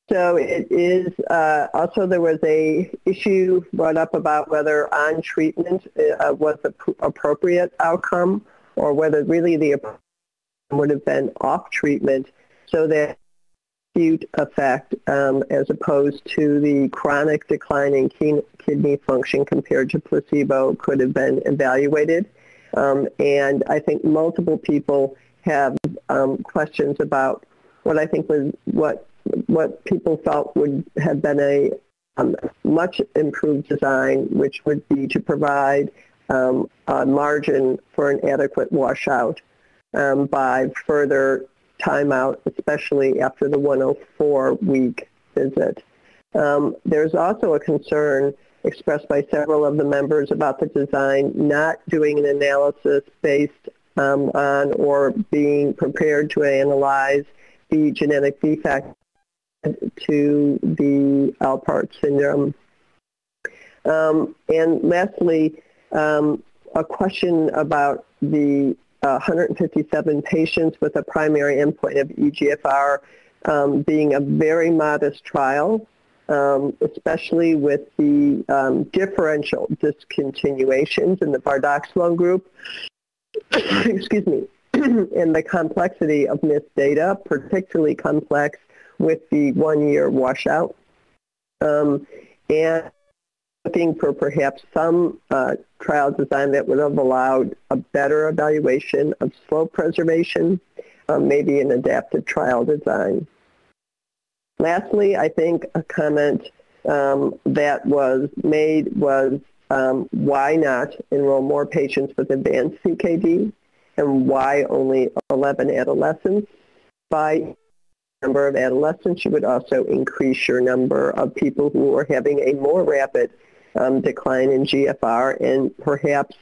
So it is uh, also there was a issue brought up about whether on treatment uh, was the appropriate outcome or whether really the would have been off treatment so that acute effect um, as opposed to the chronic declining kidney function compared to placebo could have been evaluated. Um, and I think multiple people have um, questions about what I think was what what people felt would have been a um, much improved design, which would be to provide um, a margin for an adequate washout um, by further timeout, especially after the 104 week visit. Um, there's also a concern expressed by several of the members about the design not doing an analysis based um, on or being prepared to analyze the genetic defect to the Alport syndrome. Um, and lastly, um, a question about the 157 patients with a primary endpoint of EGFR um, being a very modest trial, um, especially with the um, differential discontinuations in the bardoxolone group, excuse me, and the complexity of missed data, particularly complex with the one-year washout. Um, and looking for perhaps some uh, trial design that would have allowed a better evaluation of slope preservation, um, maybe an adaptive trial design. Lastly, I think a comment um, that was made was um, why not enroll more patients with advanced CKD and why only 11 adolescents by number of adolescents, you would also increase your number of people who are having a more rapid um, decline in GFR and perhaps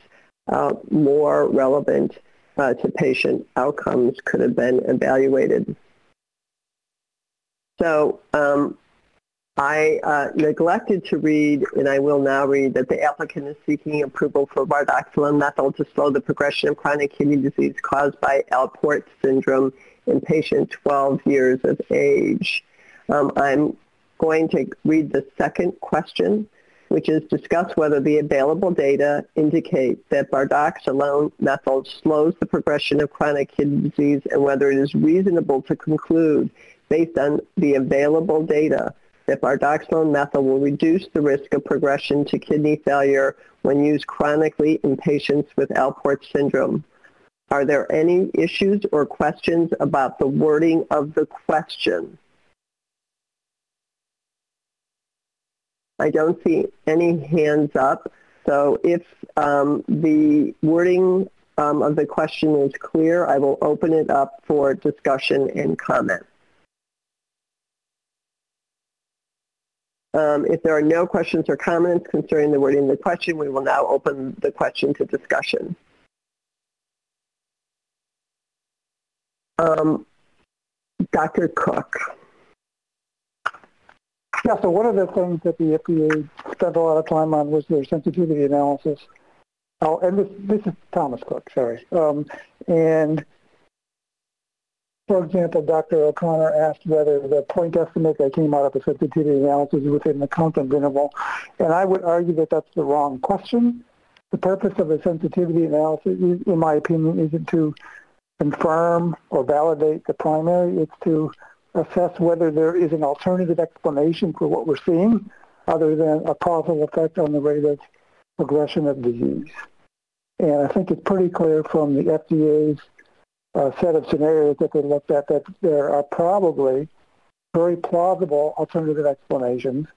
uh, more relevant uh, to patient outcomes could have been evaluated. So um, I uh, neglected to read, and I will now read, that the applicant is seeking approval for bardoxolone methyl to slow the progression of chronic kidney disease caused by Alport syndrome in patient 12 years of age. Um, I'm going to read the second question which is discuss whether the available data indicate that bardoxolone methyl slows the progression of chronic kidney disease and whether it is reasonable to conclude based on the available data that bardoxolone methyl will reduce the risk of progression to kidney failure when used chronically in patients with Alport syndrome. Are there any issues or questions about the wording of the question? I don't see any hands up. So if um, the wording um, of the question is clear, I will open it up for discussion and comment. Um, if there are no questions or comments concerning the wording of the question, we will now open the question to discussion. Um, Dr. Cook. Yeah, so one of the things that the FDA spent a lot of time on was their sensitivity analysis. Oh, and this, this is Thomas Cook, sorry. Um, and for example, Dr. O'Connor asked whether the point estimate that came out of the sensitivity analysis is within the confidence interval. And I would argue that that's the wrong question. The purpose of a sensitivity analysis, in my opinion, isn't to confirm or validate the primary. It's to assess whether there is an alternative explanation for what we're seeing other than a causal effect on the rate of progression of disease. And I think it's pretty clear from the FDA's uh, set of scenarios that they looked at that there are probably very plausible alternative explanations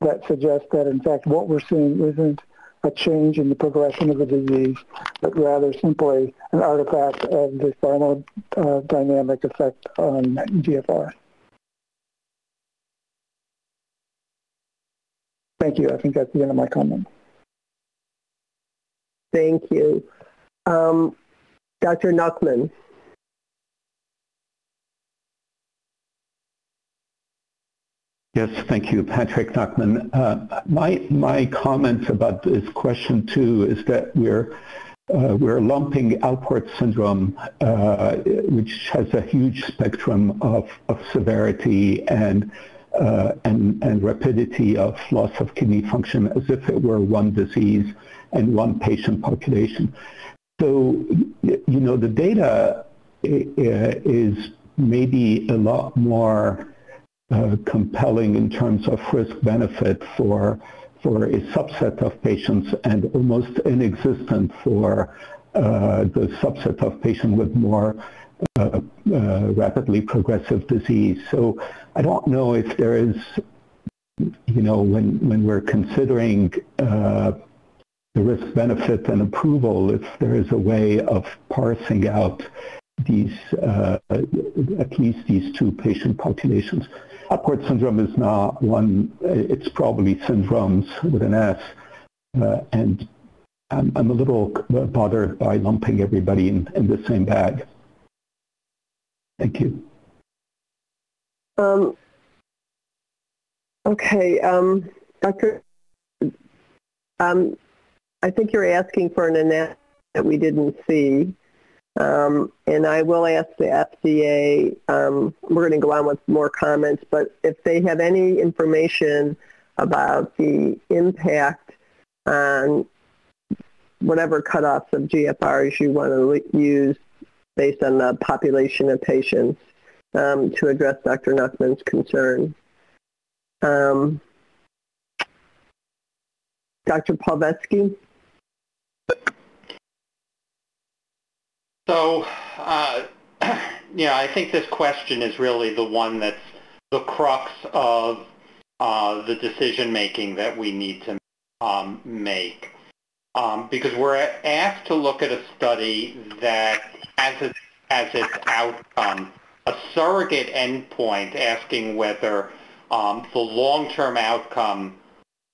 that suggest that in fact what we're seeing isn't a change in the progression of the disease, but rather simply an artifact of the pharmacodynamic effect on GFR. Thank you. I think that's the end of my comment. Thank you. Um, Dr. Nachman. Yes, thank you, Patrick Nachman. Uh, my, my comments about this question too is that we're, uh, we're lumping Alport syndrome, uh, which has a huge spectrum of, of severity and, uh, and, and rapidity of loss of kidney function as if it were one disease and one patient population. So, you know, the data is maybe a lot more uh, compelling in terms of risk benefit for for a subset of patients and almost inexistent for uh, the subset of patients with more uh, uh, rapidly progressive disease. So I don't know if there is, you know, when when we're considering uh, the risk benefit and approval, if there is a way of parsing out these at least these two patient populations. Alport syndrome is not one, it's probably syndromes with an S. Uh, and I'm, I'm, a little bothered by lumping everybody in, in the same bag. Thank you. Um, okay, um, Dr. Um, I think you're asking for an analysis that we didn't see. Um, and I will ask the FDA, um, we're going to go on with more comments, but if they have any information about the impact on whatever cutoffs of GFRs you want to use based on the population of patients um, to address Dr. Nachman's concern. Um, Dr. Palevsky? So, uh, yeah, I think this question is really the one that's the crux of uh, the decision making that we need to um, make. Um, because we're asked to look at a study that has its, as its outcome a surrogate endpoint asking whether um, the long-term outcome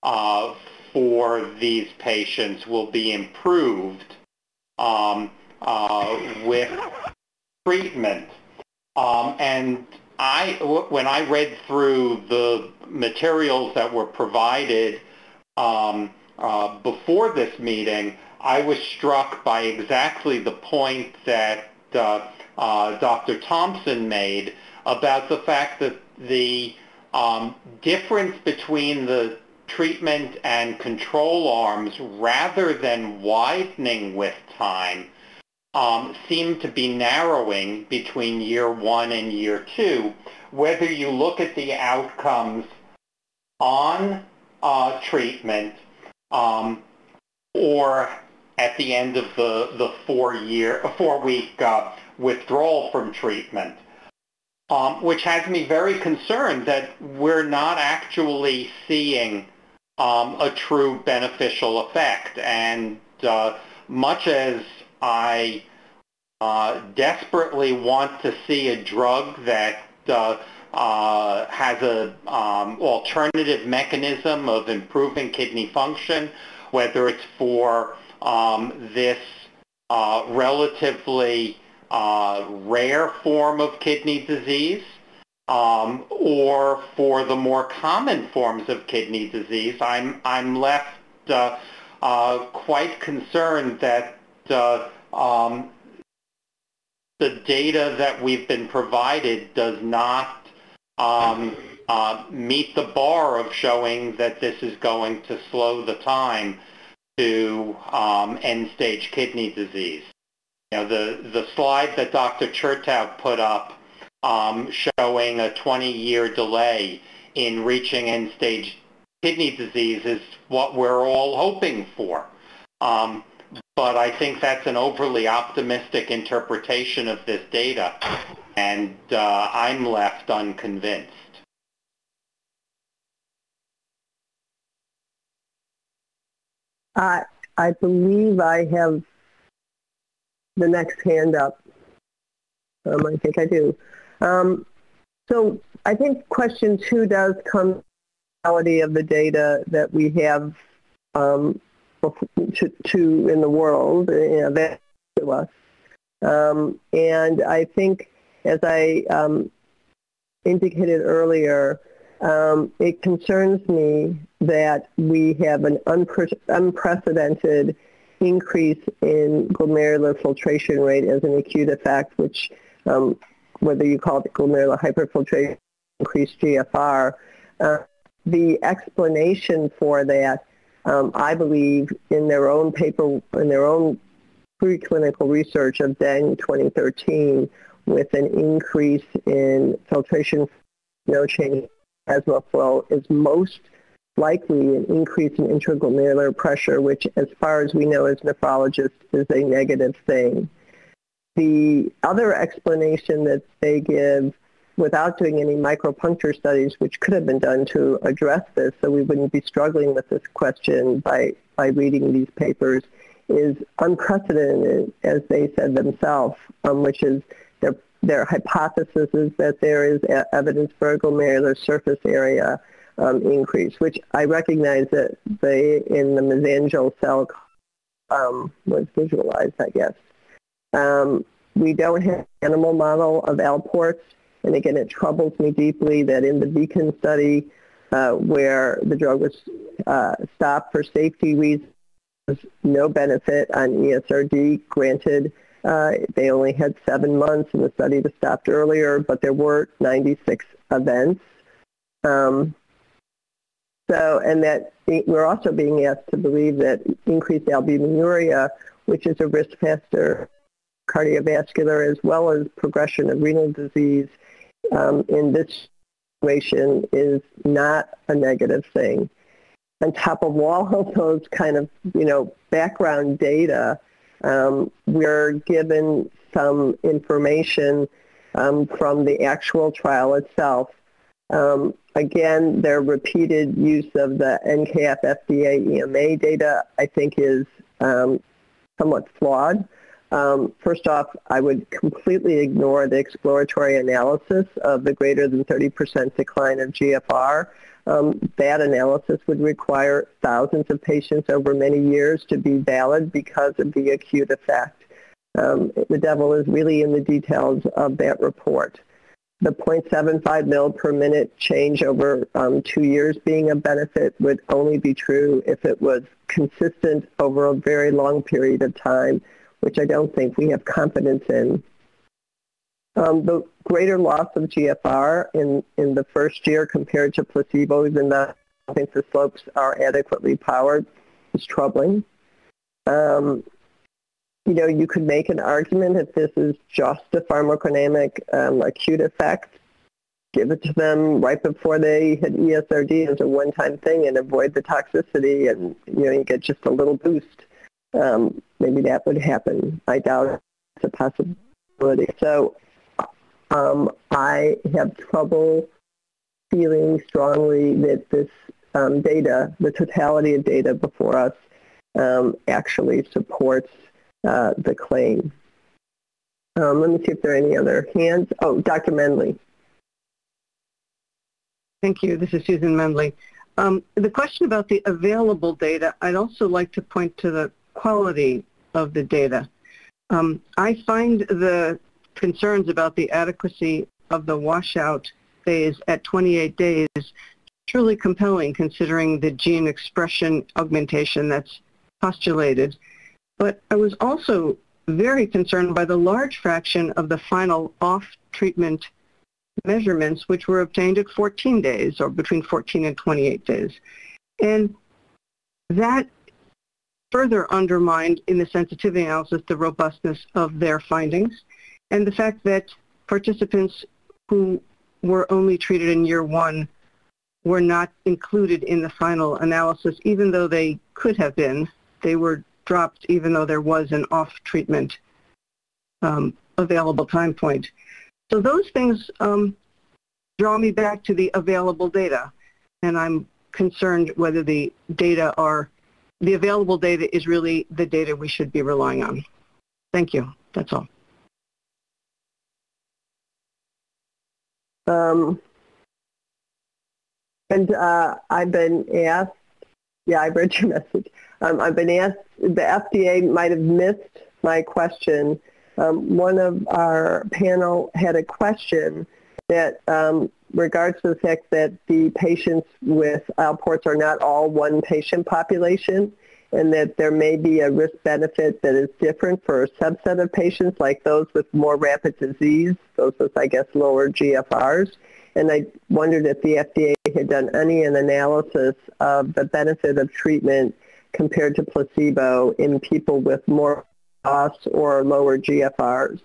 uh, for these patients will be improved um, with treatment. Um, and I, when I read through the materials that were provided um, uh, before this meeting, I was struck by exactly the point that uh, uh, Dr. Thompson made about the fact that the um, difference between the treatment and control arms, rather than widening with time, um, seem to be narrowing between year one and year two, whether you look at the outcomes on uh, treatment um, or at the end of the, the four year, four week uh, withdrawal from treatment, um, which has me very concerned that we're not actually seeing um, a true beneficial effect. And uh, much as I uh, desperately want to see a drug that uh, uh, has an um, alternative mechanism of improving kidney function, whether it's for um, this uh, relatively uh, rare form of kidney disease um, or for the more common forms of kidney disease, I'm, I'm left uh, quite concerned that um, the data that we've been provided does not um, uh, meet the bar of showing that this is going to slow the time to um, end-stage kidney disease. You know, the, the slide that Dr. Chertow put up um, showing a 20-year delay in reaching end-stage kidney disease is what we're all hoping for. Um, but I think that's an overly optimistic interpretation of this data, and uh, I'm left unconvinced. I, I believe I have the next hand up. Um, I think I do. Um, so I think question two does come quality of the data that we have um, to, to, in the world, you know, that to us. Um, and I think, as I um, indicated earlier, um, it concerns me that we have an unpre- unprecedented increase in glomerular filtration rate as an acute effect, which um, whether you call it glomerular hyperfiltration, increased GFR, uh, the explanation for that, um, I believe, in their own paper, in their own preclinical research of then 2013, with an increase in filtration, no change plasma flow, is most likely an increase in intraglomerular pressure, which, as far as we know as nephrologists, is a negative thing. The other explanation that they give without doing any micropuncture studies, which could have been done to address this so we wouldn't be struggling with this question by, by reading these papers, is unprecedented, as they said themselves, um, which is their, their hypothesis is that there is evidence for glomerular surface area um, increase, which I recognize that they, in the mesangial cell um, was visualized, I guess. Um, we don't have animal model of Alports, and again, it troubles me deeply that in the Beacon study, uh, where the drug was uh, stopped for safety reasons, no benefit on ESRD. Granted, uh, they only had seven months, and the study was stopped earlier, but there were 96 events. Um, so, and that we're also being asked to believe that increased albuminuria, which is a risk factor cardiovascular as well as progression of renal disease um, in this situation is not a negative thing. On top of all of those kind of, you know, background data, um, we're given some information um, from the actual trial itself. Um, again, their repeated use of the NKF FDA EMA data, I think, is um, somewhat flawed. Um, first off, I would completely ignore the exploratory analysis of the greater than 30% decline of GFR. Um, that analysis would require thousands of patients over many years to be valid because of the acute effect. Um, the devil is really in the details of that report. The 0.75 mil per minute change over um, two years being a benefit would only be true if it was consistent over a very long period of time which I don't think we have confidence in. Um, the greater loss of GFR in, in the first year compared to placebo, even though I think the slopes are adequately powered, is troubling. Um, you know, you could make an argument if this is just a pharmacodynamic um, acute effect, give it to them right before they hit ESRD as a one-time thing and avoid the toxicity and, you know, you get just a little boost um, maybe that would happen. I doubt it's a possibility. So um, I have trouble feeling strongly that this um, data, the totality of data before us, um, actually supports uh, the claim. Um, let me see if there are any other hands. Oh, Dr. Mendley. Thank you. This is Susan Mendley. Um, the question about the available data, I'd also like to point to the quality of the data. Um, I find the concerns about the adequacy of the washout phase at 28 days truly compelling considering the gene expression augmentation that's postulated. But I was also very concerned by the large fraction of the final off-treatment measurements which were obtained at 14 days or between 14 and 28 days. And that further undermined in the sensitivity analysis the robustness of their findings and the fact that participants who were only treated in year one were not included in the final analysis, even though they could have been. They were dropped even though there was an off-treatment um, available time point. So those things um, draw me back to the available data, and I'm concerned whether the data are the available data is really the data we should be relying on. Thank you. That's all. Um, and uh, I've been asked, yeah, I read your message. Um, I've been asked, the FDA might have missed my question. Um, one of our panel had a question that um, regards to the fact that the patients with Alports are not all one patient population and that there may be a risk benefit that is different for a subset of patients like those with more rapid disease, those with, I guess, lower GFRs. And I wondered if the FDA had done any analysis of the benefit of treatment compared to placebo in people with more costs or lower GFRs.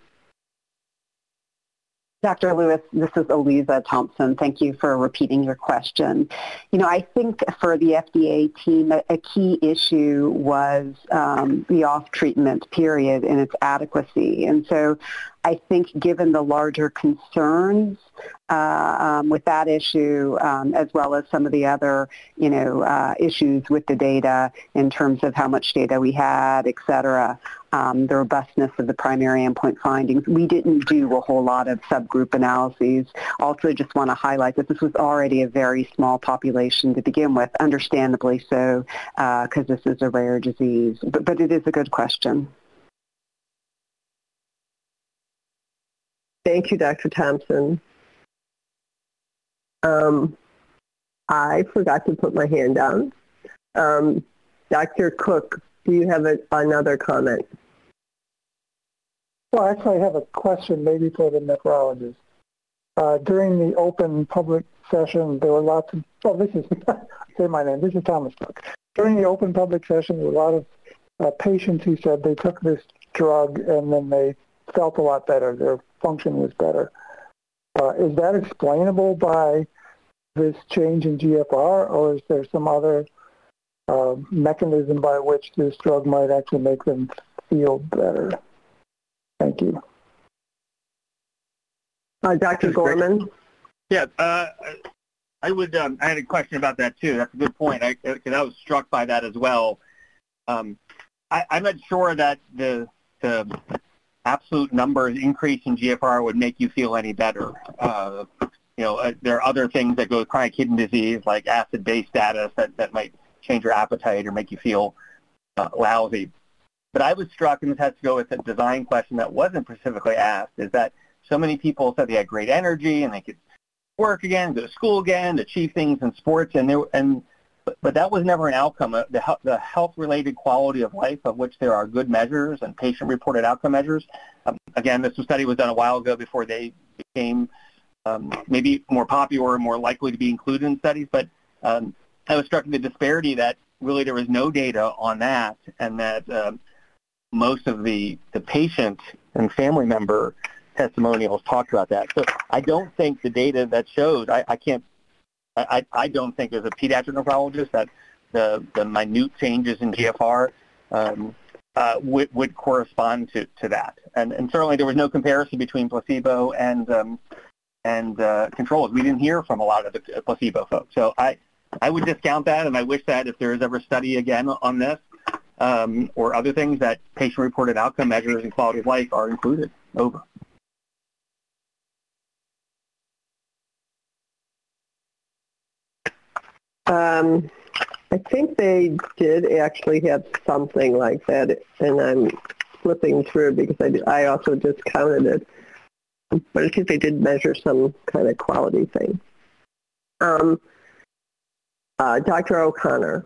Dr. Lewis, this is Aliza Thompson. Thank you for repeating your question. You know, I think for the FDA team, a, key issue was um, the off-treatment period and its adequacy. And so I think given the larger concerns uh, um, with that issue, um, as well as some of the other, you know, uh, issues with the data in terms of how much data we had, et cetera, um, the robustness of the primary endpoint findings. We didn't do a whole lot of subgroup analyses. Also just want to highlight that this was already a very small population to begin with, understandably so, because uh, this is a rare disease. But, but it is a good question. Thank you, Dr. Thompson. Um, I forgot to put my hand down. Um, Dr. Cook, do you have a, another comment? Well, actually, I have a question maybe for the nephrologist. Uh, during the open public session, there were lots of, oh, this is, say my name, this is Thomas Cook. During the open public session, there were a lot of uh, patients who said they took this drug and then they felt a lot better. Their function was better. Uh, is that explainable by this change in GFR, or is there some other uh, mechanism by which this drug might actually make them feel better? Thank you. Uh, Dr. Gorman? Yeah, uh, I would. Um, I had a question about that too. That's a good point. I, I was struck by that as well. Um, I, I'm not sure that the the absolute numbers increase in GFR would make you feel any better. Uh, you know, uh, there are other things that go with chronic kidney disease, like acid-base status, that, that might change your appetite or make you feel uh, lousy. But I was struck, and this has to go with a design question that wasn't specifically asked, is that so many people said they had great energy and they could work again, go to school again, achieve things in sports, and, there, and but, but that was never an outcome. Uh, the, the health-related quality of life, of which there are good measures and patient-reported outcome measures. Um, again, this study was done a while ago before they became um, maybe more popular or more likely to be included in studies. But um, I was struck with the disparity that really there was no data on that, and that um, most of the the patient and family member testimonials talked about that. So I don't think the data that shows, I, I can't I, I don't think as a pediatric nephrologist that the, the minute changes in GFR um, uh, would, would correspond to, to that. And, and certainly there was no comparison between placebo and, um, and uh, controls. We didn't hear from a lot of the placebo folks. So I, I would discount that, and I wish that if there is ever a study again on this um, or other things, that patient-reported outcome measures and quality of life are included. Over. Um, I think they did actually have something like that, and I'm flipping through because I, I also discounted it. But I think they did measure some kind of quality thing. Um, uh, Dr. O'Connor.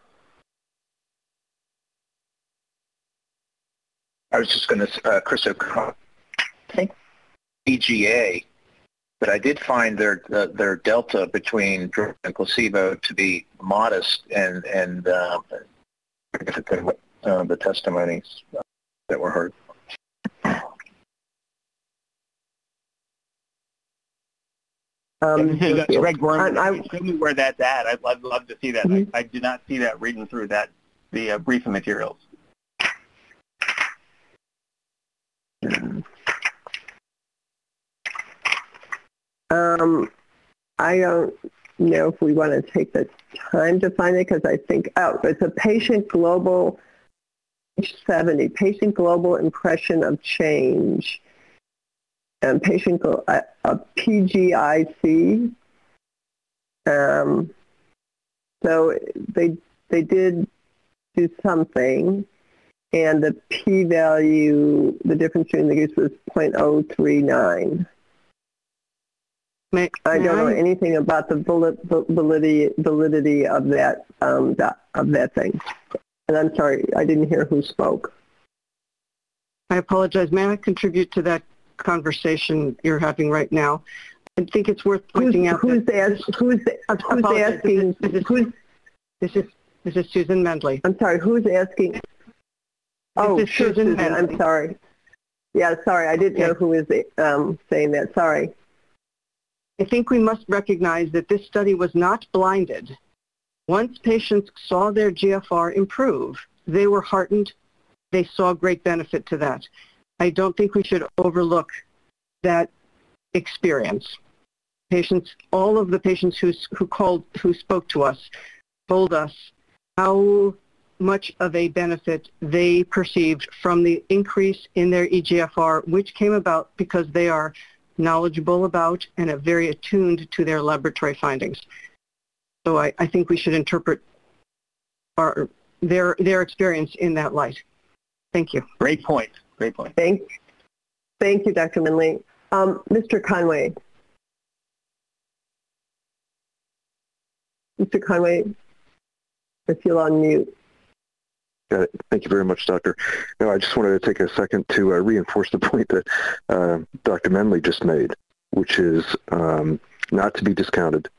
I was just going to, uh, Chris O'Connor, I think EGA but I did find their uh, their delta between drug and placebo to be modest, and and uh, uh, the testimonies that were heard. Um, Greg Gorman, I, show me where that's at. I'd, I'd love to see that. Mm-hmm. I, I, did not see that reading through that the uh, briefing materials. Um, I don't know if we want to take the time to find it because I think, oh, it's a patient global, page 70, patient global impression of change. And patient, glo- uh, a PGIC. Um, so they, they did do something and the p-value, the difference between the groups was 0.039. May, I don't know anything about the validity validity of that um, that, of that thing. And I'm sorry, I didn't hear who spoke. I apologize. May I contribute to that conversation you're having right now? I think it's worth pointing out who's that ask, who's who's asking? This is, who's, this is this is Susan Mendley. I'm sorry, who's asking? Oh, is sure, Susan Susan. I'm sorry. Yeah, sorry, I didn't know who was um, saying that. Sorry. I think we must recognize that this study was not blinded. Once patients saw their GFR improve, they were heartened. They saw great benefit to that. I don't think we should overlook that experience. Patients, all of the patients who, who called, who spoke to us, told us how much of a benefit they perceived from the increase in their EGFR, which came about because they are knowledgeable about and are very attuned to their laboratory findings. So I, I think we should interpret our, their, their experience in that light. Thank you. Great point. Great point. Thank, thank you, Dr. Mendley. Um, Mr. Conway. Mr. Conway, if you'll unmute. Got it. Thank you very much, Doctor. No, I just wanted to take a second to uh, reinforce the point that uh, Dr. Mendley just made, which is um, not to be discounted.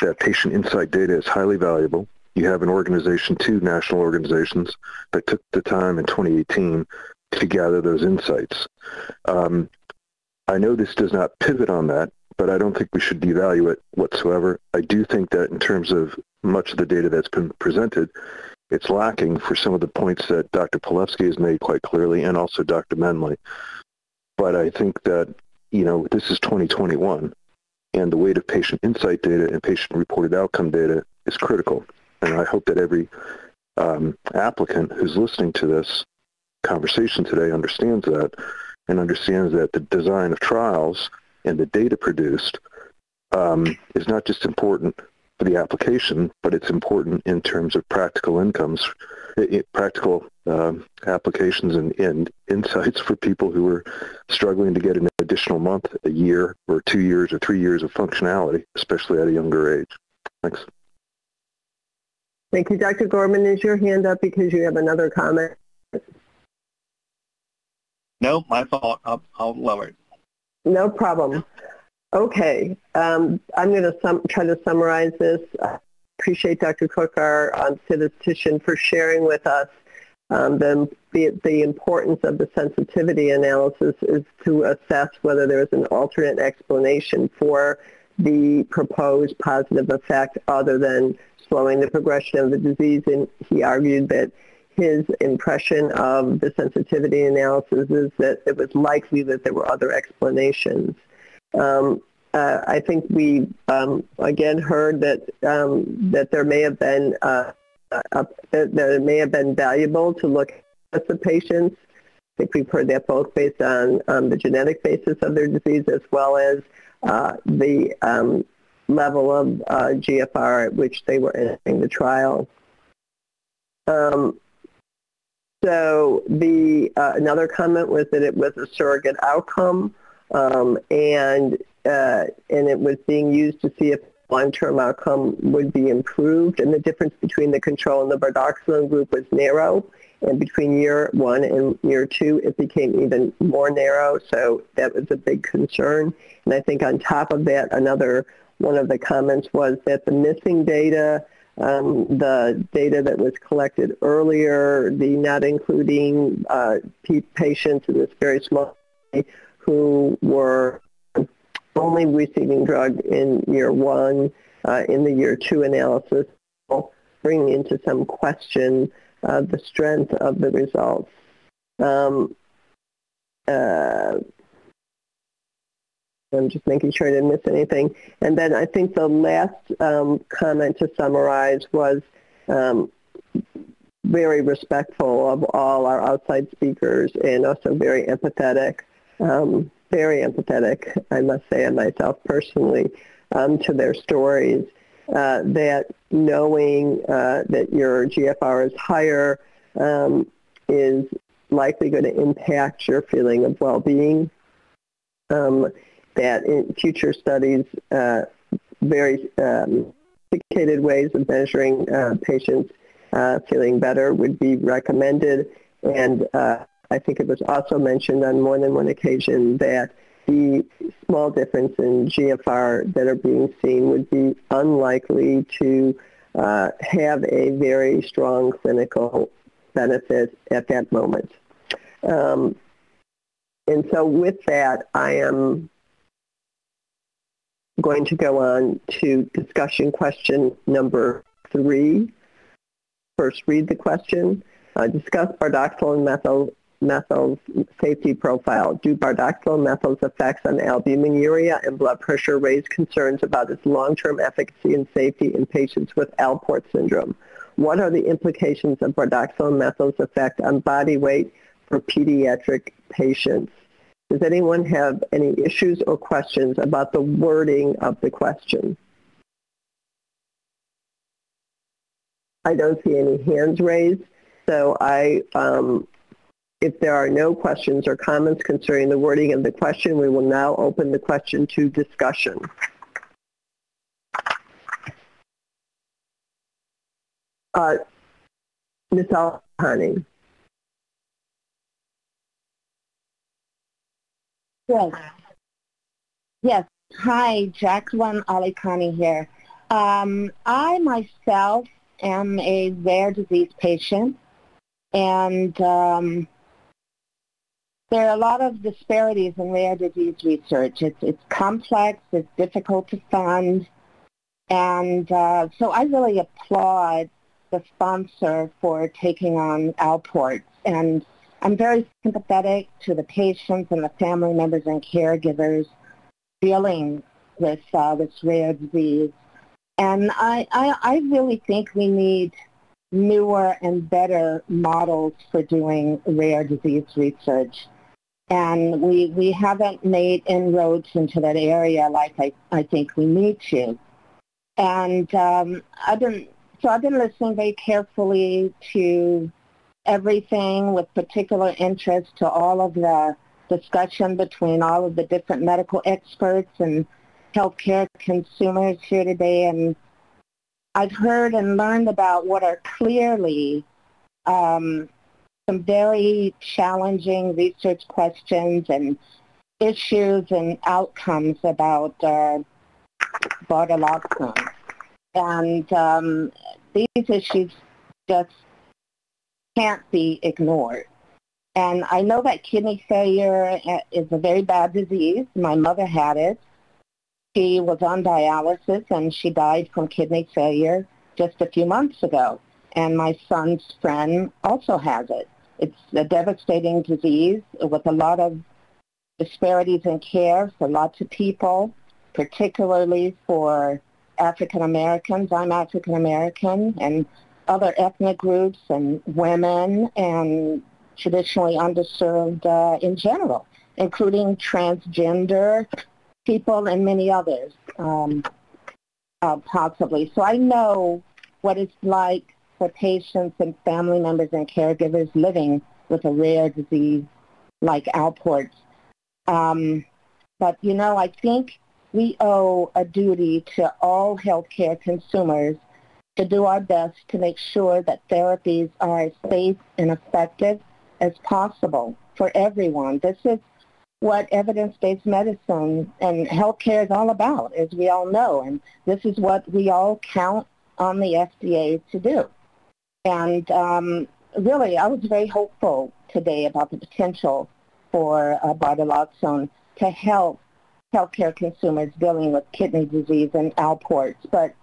That patient insight data is highly valuable. You have an organization, two national organizations, that took the time in 2018 to gather those insights. Um, I know this does not pivot on that, but I don't think we should devalue it whatsoever. I do think that in terms of much of the data that's been presented, it's lacking for some of the points that Dr. Palevsky has made quite clearly and also Dr. Mendley. But I think that, you know, this is 2021 and the weight of patient insight data and patient reported outcome data is critical. And I hope that every um, applicant who's listening to this conversation today understands that and understands that the design of trials and the data produced um, is not just important for the application, but it's important in terms of practical incomes, i- i- practical um, applications and, and insights for people who are struggling to get an additional month, a year, or two years, or three years of functionality, especially at a younger age. Thanks. Thank you. Dr. Gorman, is your hand up because you have another comment? No, my fault. I'll, I'll lower it. No problem. Okay, um, I'm going to sum- try to summarize this. I appreciate Dr. Cook, our um, statistician, for sharing with us um, the, the, the importance of the sensitivity analysis is to assess whether there is an alternate explanation for the proposed positive effect other than slowing the progression of the disease. And he argued that his impression of the sensitivity analysis is that it was likely that there were other explanations. Um, uh, I think we um, again heard that um, that there may have been uh, that that it may have been valuable to look at the patients. I think we've heard that both based on um, the genetic basis of their disease as well as uh, the um, level of uh, GFR at which they were entering the trial. Um, so the uh, another comment was that it was a surrogate outcome, um, and uh, and it was being used to see if long-term outcome would be improved. And the difference between the control and the bardoxolone group was narrow, and between year one and year two, it became even more narrow. So that was a big concern. And I think on top of that, another one of the comments was that the missing data um, the data that was collected earlier, the not including uh, patients in this very small study who were only receiving drug in year one, uh, in the year two analysis, bringing into some question uh, the strength of the results. Um, uh, I'm just making sure I didn't miss anything. And then I think the last um, comment to summarize was um, very respectful of all our outside speakers and also very empathetic, um, very empathetic, I must say, of myself personally, um, to their stories. Uh, that knowing uh, that your GFR is higher um, is likely going to impact your feeling of well-being. Um, that in future studies, uh, very um, sophisticated ways of measuring uh, patients uh, feeling better would be recommended. And uh, I think it was also mentioned on more than one occasion that the small difference in GFR that are being seen would be unlikely to uh, have a very strong clinical benefit at that moment. Um, and so with that, I am going to go on to discussion question number three. First, read the question. Uh, discuss bardoxolone methyl methyl's safety profile. Do bardoxolone and methyl's effects on albuminuria and blood pressure raise concerns about its long-term efficacy and safety in patients with Alport syndrome? What are the implications of bardoxolone and methyl's effect on body weight for pediatric patients? Does anyone have any issues or questions about the wording of the question? I don't see any hands raised, so I um, if there are no questions or comments concerning the wording of the question, we will now open the question to discussion. Uh, Ms. Alikhaani. Yes. Yes. Hi, Jacqueline Alikhaani here. Um, I myself am a rare disease patient, and um, there are a lot of disparities in rare disease research. It's, it's complex, it's difficult to fund, and uh, so I really applaud the sponsor for taking on Alport. And I'm very sympathetic to the patients and the family members and caregivers dealing with uh, this rare disease. And I, I, I really think we need newer and better models for doing rare disease research and we we haven't made inroads into that area like I, I think we need to. And um, I've been so I've been listening very carefully to everything with particular interest to all of the discussion between all of the different medical experts and healthcare consumers here today. And I've heard and learned about what are clearly um, some very challenging research questions and issues and outcomes about uh, bardoxolone. And um, these issues just can't be ignored. And I know that kidney failure uh, is a very bad disease. My mother had it. She was on dialysis and she died from kidney failure just a few months ago. And my son's friend also has it. It's a devastating disease with a lot of disparities in care for lots of people, particularly for African Americans. I'm African American and other ethnic groups and women and traditionally underserved uh, in general, including transgender people and many others, um, uh, possibly. So I know what it's like for patients and family members and caregivers living with a rare disease like Alport's. Um, but, you know, I think we owe a duty to all healthcare consumers to do our best to make sure that therapies are as safe and effective as possible for everyone. This is what evidence-based medicine and healthcare is all about, as we all know. And this is what we all count on the FDA to do. And um, really, I was very hopeful today about the potential for uh, bardoxolone to help healthcare consumers dealing with kidney disease and Alports. But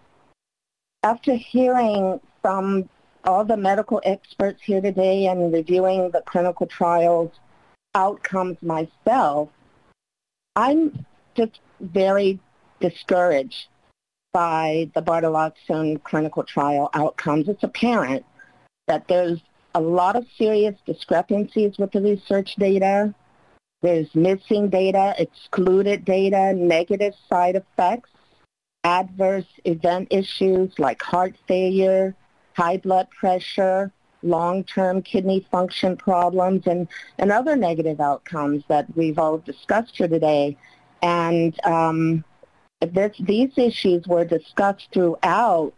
after hearing from all the medical experts here today and reviewing the clinical trials outcomes myself, I'm just very discouraged by the Bartoloxone clinical trial outcomes. It's apparent that there's a lot of serious discrepancies with the research data. There's missing data, excluded data, negative side effects, adverse event issues like heart failure, high blood pressure, long-term kidney function problems, and, and other negative outcomes that we've all discussed here today. And um, this, these issues were discussed throughout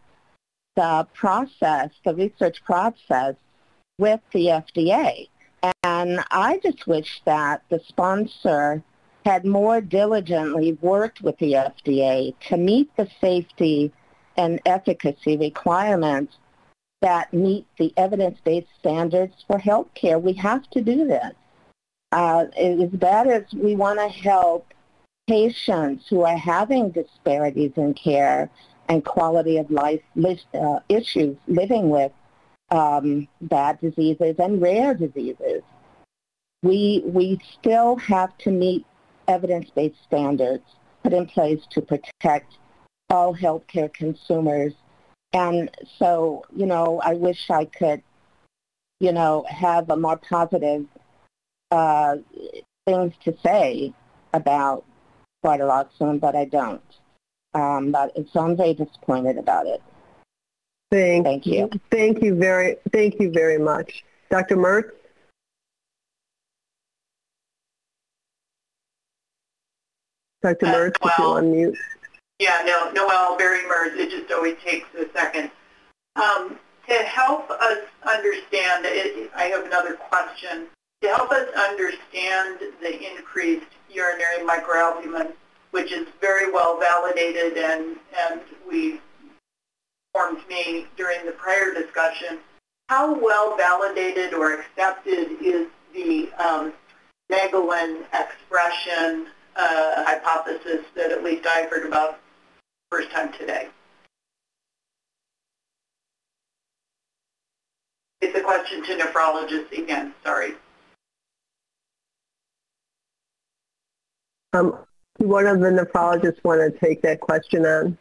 the process, the research process with the FDA. And I just wish that the sponsor had more diligently worked with the FDA to meet the safety and efficacy requirements that meet the evidence-based standards for healthcare. We have to do this. Uh, as bad as we want to help patients who are having disparities in care and quality of life uh, issues living with um, bad diseases and rare diseases, we, we still have to meet evidence-based standards put in place to protect all healthcare consumers. And so, you know, I wish I could, you know, have a more positive uh, things to say about Bartoloxone, but I don't. Um, but so I'm very disappointed about it. Thank, thank you. Thank you very, thank you very much. Dr. Merz? Dr. Uh, Merz, if you're on mute. Yeah, no, Noel, Bairey Merz, it just always takes a second. Um, to help us understand, it, I have another question. To help us understand the increased urinary microalbumin, which is very well validated and, and we informed me during the prior discussion, how well validated or accepted is the um, expression uh, hypothesis that at least I've heard about first time today? It's a question to nephrologists again, sorry. Um, one of the nephrologists want to take that question on.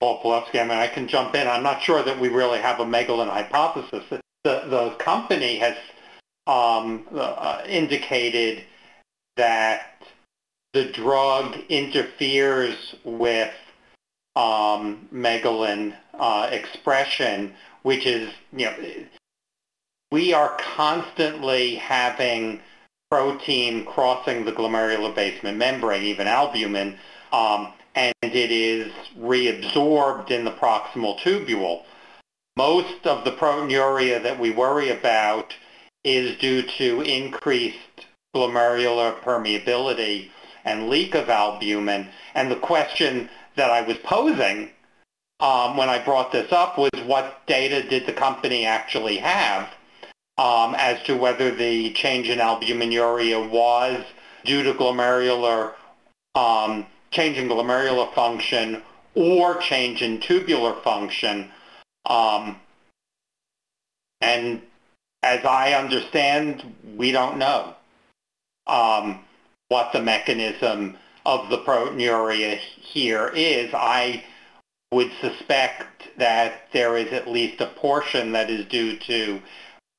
Paul Palevsky, I mean, I can jump in. I'm not sure that we really have a Megalin hypothesis. The, the company has um, uh, indicated that the drug interferes with um, Megalin uh, expression, which is, you know, we are constantly having protein crossing the glomerular basement membrane, even albumin, um, and it is reabsorbed in the proximal tubule. Most of the proteinuria that we worry about is due to increased glomerular permeability and leak of albumin. And the question that I was posing um, when I brought this up was what data did the company actually have um, as to whether the change in albuminuria was due to glomerular um, change in glomerular function or change in tubular function. Um, and as I understand, we don't know um, what the mechanism of the proteinuria here is. I would suspect that there is at least a portion that is due to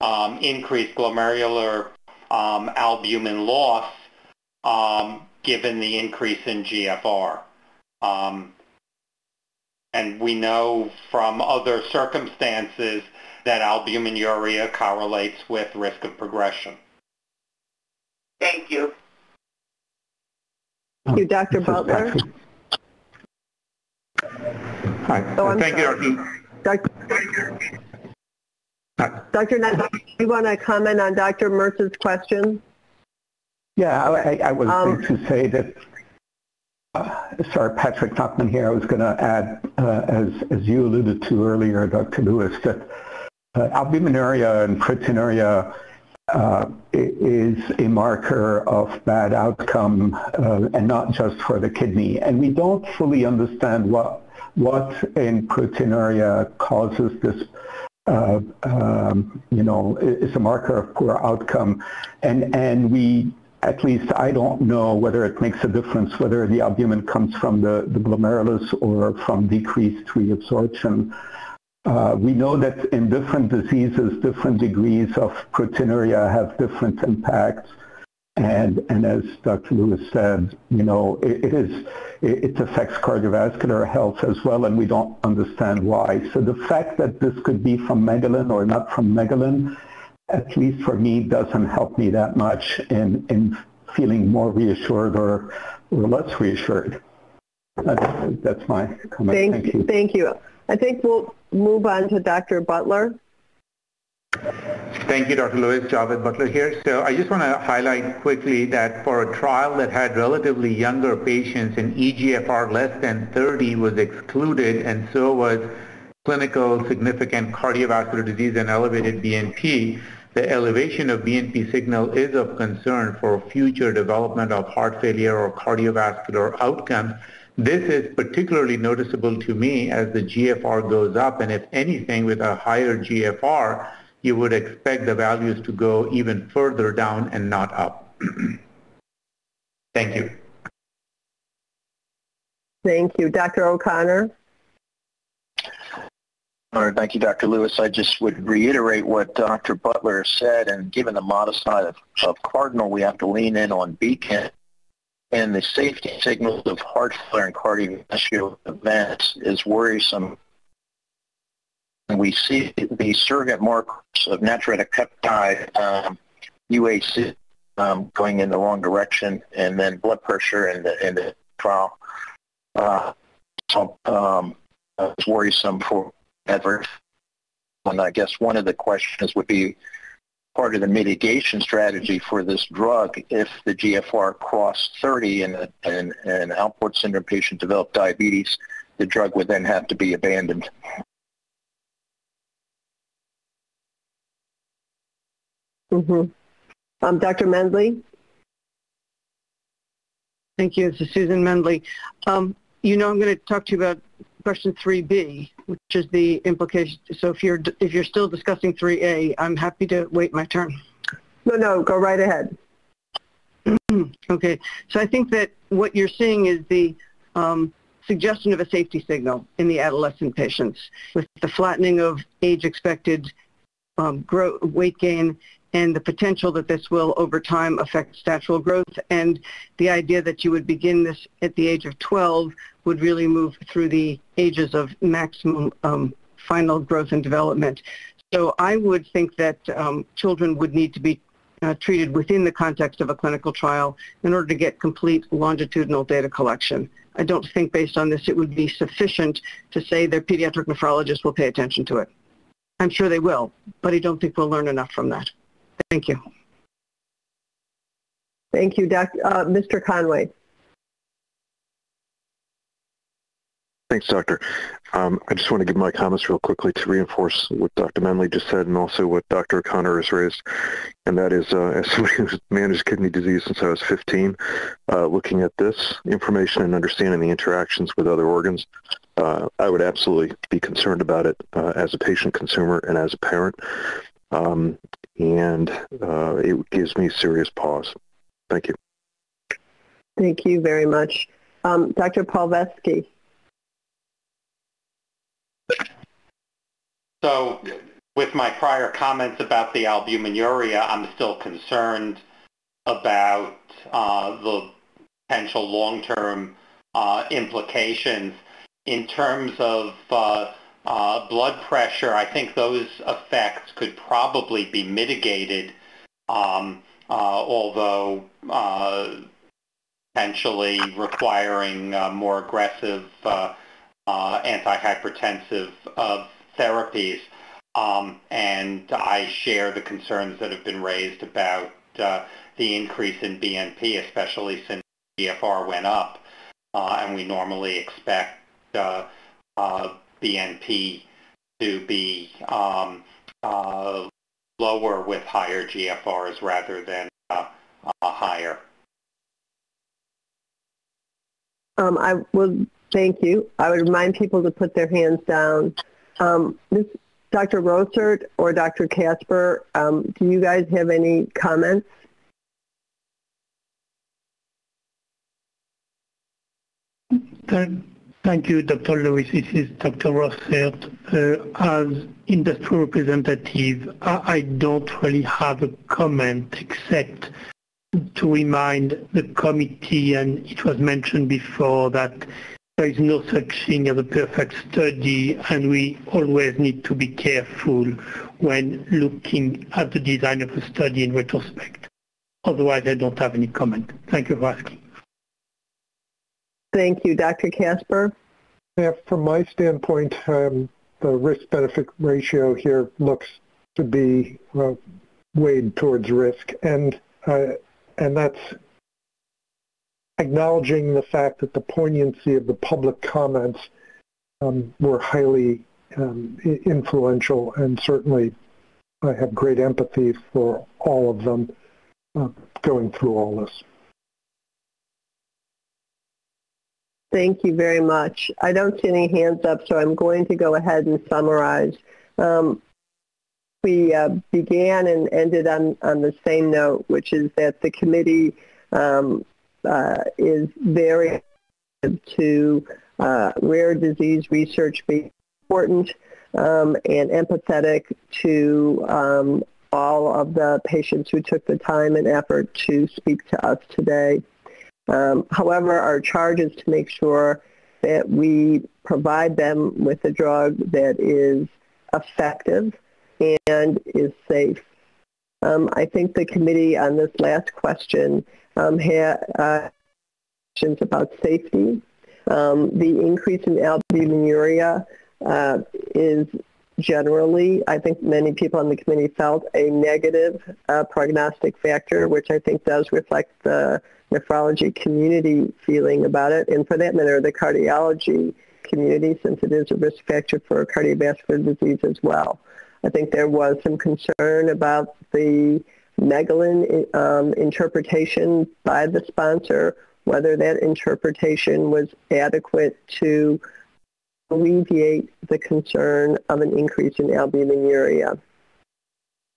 um, increased glomerular um, albumin loss um, given the increase in GFR. Um, and we know from other circumstances that albuminuria correlates with risk of progression. Thank you. Thank you, Dr. Butler. Hi. Oh, I'm Thank sorry. you, Dr. Dr. Dr. Nutt, do you want to comment on Dr. Merz's question? Yeah, I, I was Um, going to say that, uh, sorry, Patrick Nachman here. I was going to add, uh, as, as you alluded to earlier, Dr. Lewis, that uh, albuminuria and proteinuria uh, is a marker of bad outcome uh, and not just for the kidney. And we don't fully understand what, what in proteinuria causes this uh, um, you know, is a marker of poor outcome. And, and we, at least I don't know whether it makes a difference whether the albumin comes from the, the glomerulus or from decreased reabsorption. Uh, we know that in different diseases, different degrees of proteinuria have different impacts. And, and as Dr. Lewis said, you know, it, it is, it, it, affects cardiovascular health as well, and we don't understand why. So the fact that this could be from megalin or not from megalin, at least for me, doesn't help me that much in, in feeling more reassured or, or less reassured. That's, that's my comment. Thank, thank you. Thank you. I think we'll move on to Dr. Butler. Thank you, Dr. Lewis. Javed Butler here. So I just want to highlight quickly that for a trial that had relatively younger patients and EGFR less than 30 was excluded and so was clinical significant cardiovascular disease and elevated BNP, the elevation of BNP signal is of concern for future development of heart failure or cardiovascular outcomes. This is particularly noticeable to me as the GFR goes up and if anything with a higher GFR, you would expect the values to go even further down and not up. Thank you. Thank you. Dr. O'Connor? Thank you, Dr. Lewis. I just would reiterate what Dr. Butler said, and given the modest size of, of Cardinal, we have to lean in on Beacon. And the safety signals of heart failure and cardiovascular events is worrisome and we see the surrogate markers of natriuretic peptide, um, UAC, um, going in the wrong direction, and then blood pressure in the, in the trial. Uh, so um, it's worrisome for adverse. And I guess one of the questions would be part of the mitigation strategy for this drug if the GFR crossed 30 and an, an Alport syndrome patient developed diabetes, the drug would then have to be abandoned. Mm-hmm. Um, Dr. Mendley? Thank you. This is Susan Mendley. Um, you know I'm going to talk to you about question 3B, which is the implication. So if you're if you're still discussing 3A, I'm happy to wait my turn. No, no, go right ahead. okay. So I think that what you're seeing is the um, suggestion of a safety signal in the adolescent patients with the flattening of age expected um, weight gain and the potential that this will over time affect statural growth and the idea that you would begin this at the age of 12 would really move through the ages of maximum um, final growth and development. So I would think that um, children would need to be uh, treated within the context of a clinical trial in order to get complete longitudinal data collection. I don't think based on this it would be sufficient to say their pediatric nephrologist will pay attention to it. I'm sure they will, but I don't think we'll learn enough from that. Thank you. Thank you, Dr. Uh, Mr. Conway. Thanks, Doctor. Um, I just want to give my comments real quickly to reinforce what Dr. Mendley just said and also what Dr. O'Connor has raised. And that is, uh, as somebody who's managed kidney disease since I was 15, uh, looking at this information and understanding the interactions with other organs, uh, I would absolutely be concerned about it uh, as a patient consumer and as a parent. Um, and uh, it gives me serious pause. Thank you. Thank you very much. Um, Dr. Palevsky. So with my prior comments about the albuminuria, I'm still concerned about uh, the potential long-term uh, implications in terms of uh, uh, blood pressure, I think those effects could probably be mitigated, um, uh, although uh, potentially requiring uh, more aggressive uh, uh, antihypertensive therapies. Um, and I share the concerns that have been raised about the increase in BNP, especially since GFR went up, and we normally expect BNP to be um, uh, lower with higher GFRs rather than uh, uh, higher. Um, I will thank you. I would remind people to put their hands down. Um, Ms. Dr. Rosert or Dr. Kasper, um, do you guys have any comments? Thank, thank you, Dr. Lewis. This is Dr. Rosert. Uh, as industry representative, I, I don't really have a comment except to remind the committee, and it was mentioned before, that there is no such thing as a perfect study, and we always need to be careful when looking at the design of a study in retrospect. Otherwise, I don't have any comment. Thank you for asking. Thank you. Dr. Kasper? Yeah, from my standpoint, um, the risk-benefit ratio here looks to be uh, weighed towards risk, and uh, and that's acknowledging the fact that the poignancy of the public comments um, were highly um, influential, and certainly I have great empathy for all of them uh, going through all this. Thank you very much. I don't see any hands up, so I'm going to go ahead and summarize. Um, we uh, began and ended on, on the same note, which is that the committee um, uh, is very to uh, rare disease research being important um, and empathetic to um, all of the patients who took the time and effort to speak to us today. Um, however, our charge is to make sure that we provide them with a drug that is effective and is safe. Um, I think the committee on this last question um, had uh, questions about safety. Um, the increase in albuminuria uh, is generally, I think many people on the committee felt a negative uh, prognostic factor, which I think does reflect the nephrology community feeling about it, and for that matter, the cardiology community, since it is a risk factor for cardiovascular disease as well. I think there was some concern about the Megalin um, interpretation by the sponsor, whether that interpretation was adequate to alleviate the concern of an increase in albuminuria.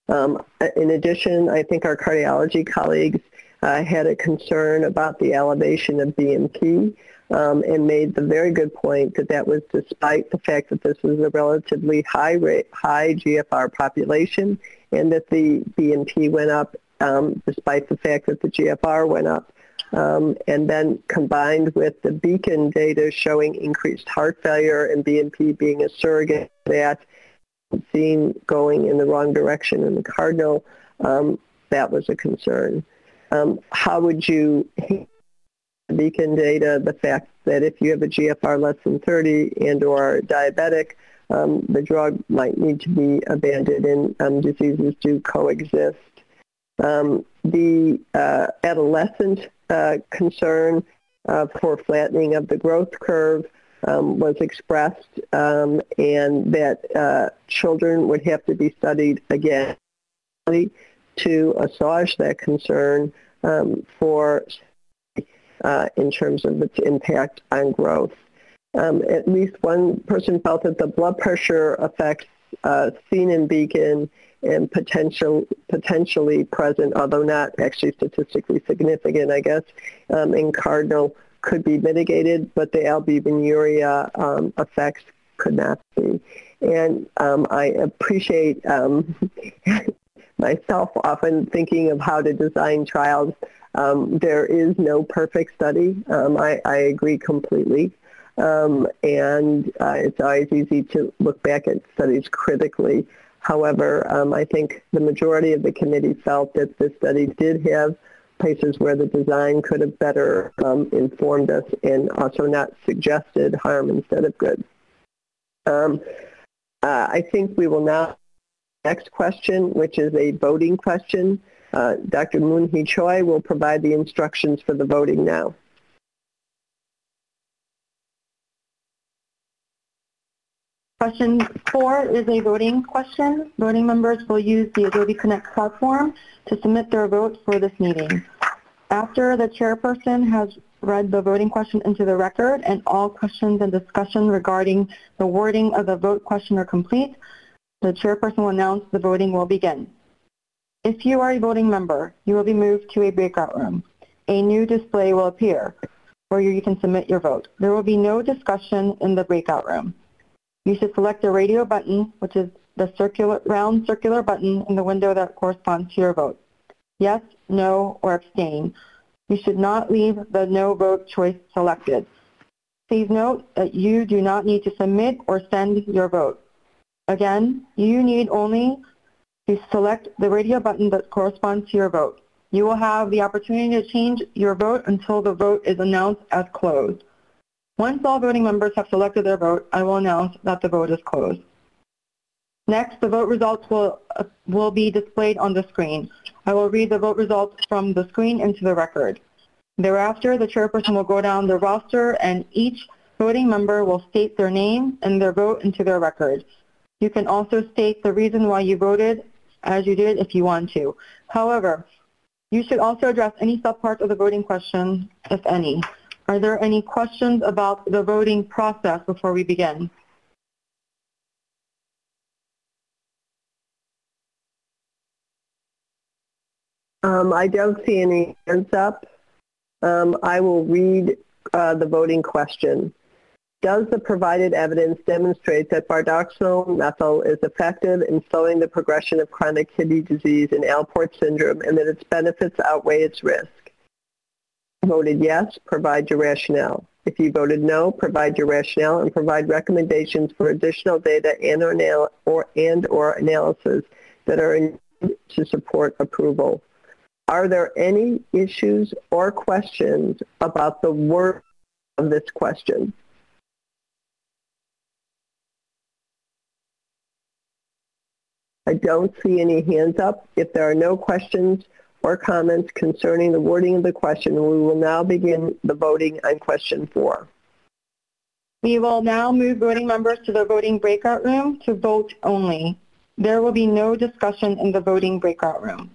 Um, in addition, I think our cardiology colleagues uh, had a concern about the elevation of BNP um, and made the very good point that that was despite the fact that this was a relatively high rate, high GFR population and that the BNP went up um, despite the fact that the GFR went up. Um, and then combined with the beacon data showing increased heart failure and BNP being a surrogate that seen going in the wrong direction in the cardinal, um, that was a concern. Um, how would you beacon data, the fact that if you have a GFR less than 30 and or diabetic, um, the drug might need to be abandoned and um, diseases do coexist. Um, the uh, adolescent uh, concern uh, for flattening of the growth curve um, was expressed um, and that uh, children would have to be studied again to assuage that concern um, for uh, in terms of its impact on growth. Um, at least one person felt that the blood pressure effects uh, seen in Beacon and potential, potentially present, although not actually statistically significant, I guess, um, in Cardinal could be mitigated, but the albuminuria um, effects could not be. And um, I appreciate um, myself often thinking of how to design trials um, there is no perfect study. Um, I, I, agree completely. Um, and uh, it's always easy to look back at studies critically. However, um, I think the majority of the committee felt that this study did have places where the design could have better um, informed us and also not suggested harm instead of good. Um, uh, I think we will now next question, which is a voting question. Uh, Dr. Moon Hee Choi will provide the instructions for the voting now. Question four is a voting question. Voting members will use the Adobe Connect platform to submit their vote for this meeting. After the chairperson has read the voting question into the record and all questions and discussion regarding the wording of the vote question are complete, the chairperson will announce the voting will begin. If you are a voting member, you will be moved to a breakout room. A new display will appear where you can submit your vote. There will be no discussion in the breakout room. You should select the radio button, which is the circular, round circular button in the window that corresponds to your vote. Yes, no, or abstain. You should not leave the no vote choice selected. Please note that you do not need to submit or send your vote. Again, you need only to select the radio button that corresponds to your vote. You will have the opportunity to change your vote until the vote is announced as closed. Once all voting members have selected their vote, I will announce that the vote is closed. Next, the vote results will, uh, will be displayed on the screen. I will read the vote results from the screen into the record. Thereafter, the chairperson will go down the roster and each voting member will state their name and their vote into their record. You can also state the reason why you voted as you did if you want to. However, you should also address any subparts of the voting question, if any. Are there any questions about the voting process before we begin? Um, I don't see any hands up. Um, I will read uh, the voting question. Does the provided evidence demonstrate that bardoxolone methyl is effective in slowing the progression of chronic kidney disease and Alport syndrome and that its benefits outweigh its risk? Voted yes, provide your rationale. If you voted no, provide your rationale and provide recommendations for additional data and or, or, and or analysis that are in to support approval. Are there any issues or questions about the word of this question? I don't see any hands up. If there are no questions or comments concerning the wording of the question, we will now begin the voting on question four. We will now move voting members to the voting breakout room to vote only. There will be no discussion in the voting breakout room.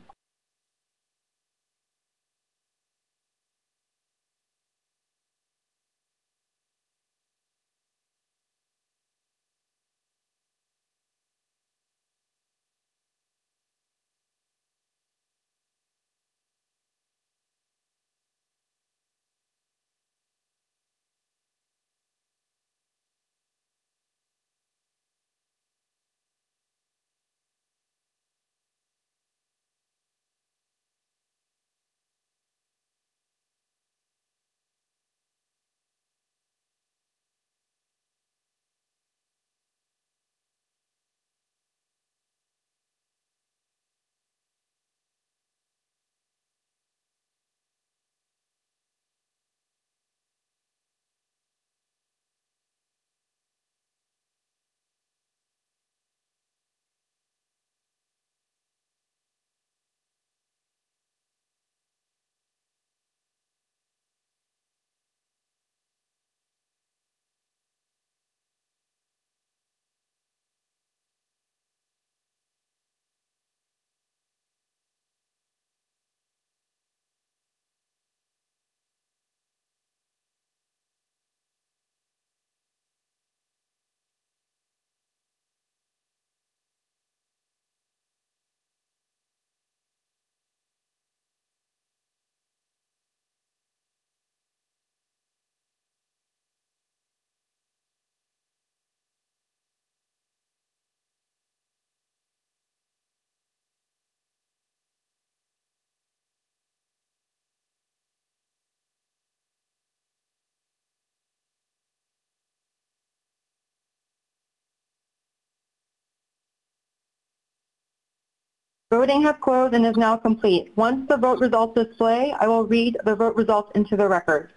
Voting has closed and is now complete. Once the vote results display, I will read the vote results into the record.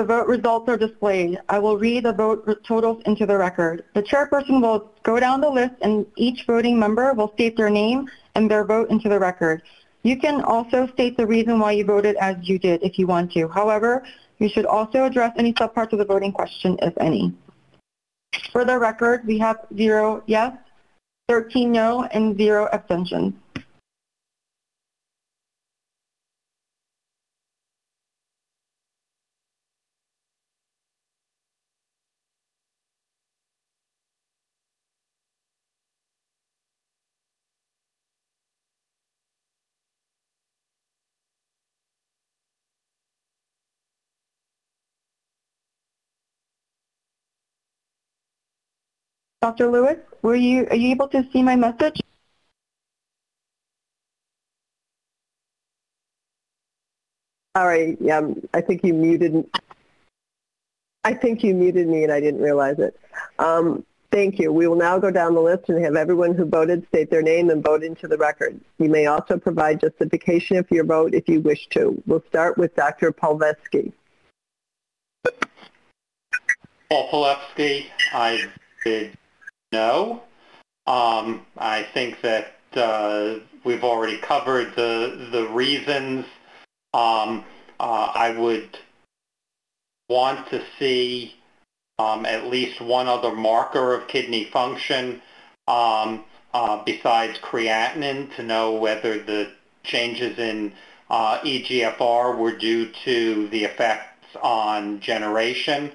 The vote results are displayed. I will read the vote totals into the record. The chairperson will go down the list and each voting member will state their name and their vote into the record. You can also state the reason why you voted as you did if you want to. However, you should also address any subparts of the voting question, if any. For the record, we have zero yes, 13 no, and zero abstentions. Dr. Lewis, were you, are you able to see my message? All right, yeah, I think you muted, I think you muted me and I didn't realize it. Um, thank you. We will now go down the list and have everyone who voted state their name and vote into the record. You may also provide justification of your vote if you wish to. We'll start with Dr. Palevsky. Paul Palevsky, I did no. Um, I think that uh, we've already covered the the reasons. Um, uh, I would want to see um, at least one other marker of kidney function um, uh, besides creatinine to know whether the changes in uh, EGFR were due to the effects on generation.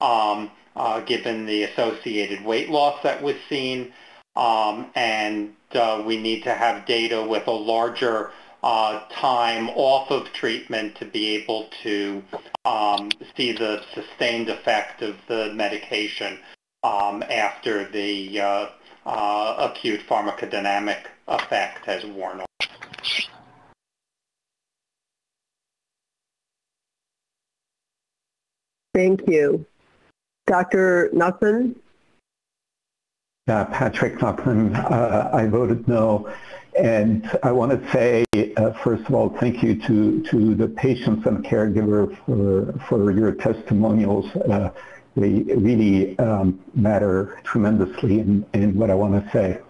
Um, uh, given the associated weight loss that was seen. Um, and uh, we need to have data with a larger uh, time off of treatment to be able to um, see the sustained effect of the medication um, after the uh, uh, acute pharmacodynamic effect has worn off. Thank you. Dr. Nachman? Yeah, Patrick Nachman, uh, I voted no. And I want to say, uh, first of all, thank you to, to the patients and caregiver for, for your testimonials. Uh, they really um, matter tremendously in, in what I want to say.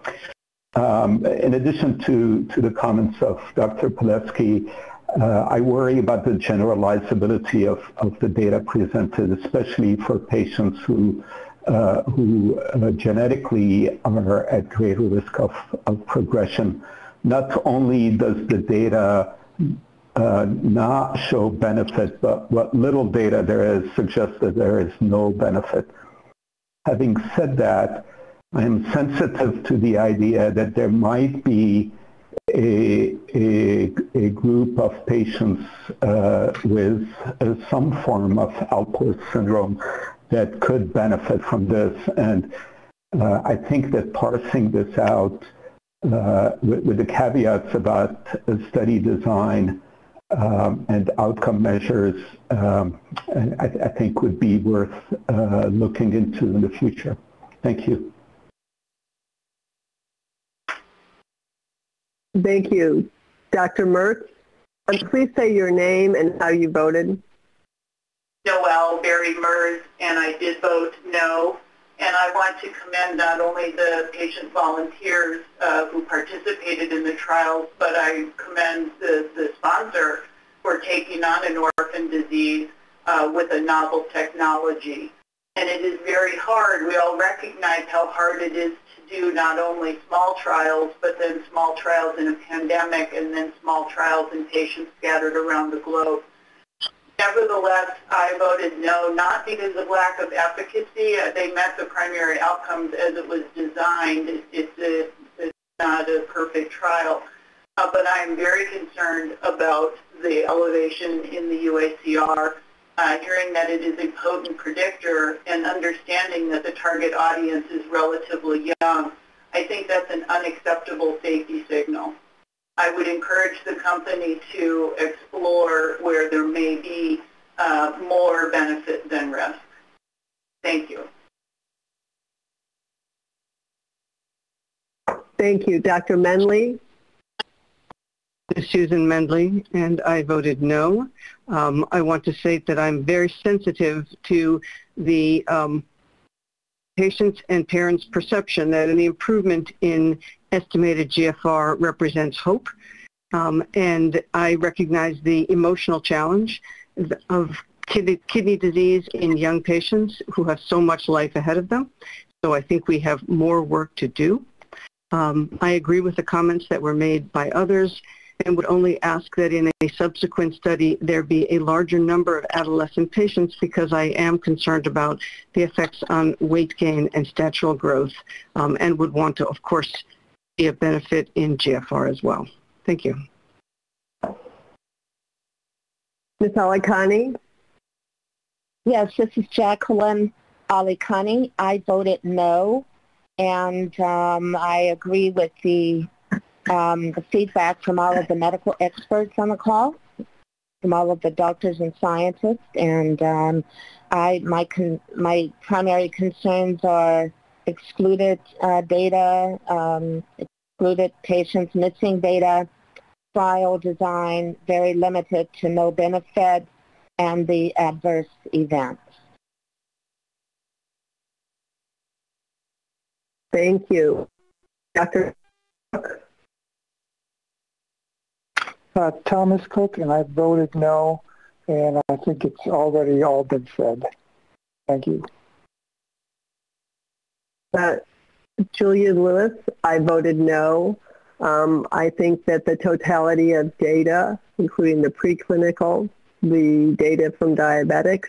Um, in addition to, to the comments of Dr. Palevsky, uh, I worry about the generalizability of, of the data presented, especially for patients who, uh, who uh, genetically are at greater risk of, of progression. Not only does the data uh, not show benefit, but what little data there is suggests that there is no benefit. Having said that, I am sensitive to the idea that there might be a, a, a group of patients uh, with uh, some form of Alport syndrome that could benefit from this. And uh, I think that parsing this out uh, with, with, the caveats about study design um, and outcome measures, um, I, I, think would be worth uh, looking into in the future. Thank you. Thank you. Dr. Merz, please say your name and how you voted. Noel Bairey Merz, and I did vote no. And I want to commend not only the patient volunteers uh, who participated in the trials, but I commend the, the sponsor for taking on an orphan disease uh, with a novel technology. And it is very hard. We all recognize how hard it is do not only small trials, but then small trials in a pandemic and then small trials in patients scattered around the globe. Nevertheless, I voted no, not because of lack of efficacy. They met the primary outcomes as it was designed. It's, a, it's, not a perfect trial. Uh, but I am very concerned about the elevation in the UACR uh, hearing that it is a potent predictor and understanding that the target audience is relatively young, I think that's an unacceptable safety signal. I would encourage the company to explore where there may be uh, more benefit than risk. Thank you. Thank you. Dr. Mendley? is Susan Mendley, and I voted no. Um, I want to say that I'm very sensitive to the um, patients' and parents' perception that any improvement in estimated GFR represents hope. Um, and I recognize the emotional challenge of kidney, kidney disease in young patients who have so much life ahead of them. So I think we have more work to do. Um, I agree with the comments that were made by others and would only ask that in a subsequent study there be a larger number of adolescent patients because I am concerned about the effects on weight gain and statural growth um, and would want to, of course, see a benefit in GFR as well. Thank you. Ms. Alikhaani? Yes, this is Jacqueline Alikhaani. I voted no, and um, I agree with the, um, the feedback from all of the medical experts on the call, from all of the doctors and scientists, and um, I my con- my primary concerns are excluded uh, data, um, excluded patients missing data, trial design very limited to no benefit, and the adverse events. Thank you. Dr. Uh, Thomas Cook, and I voted no, and I think it's already all been said. Thank you. Uh, Julia Lewis, I voted no. Um, I think that the totality of data, including the preclinical, the data from diabetics,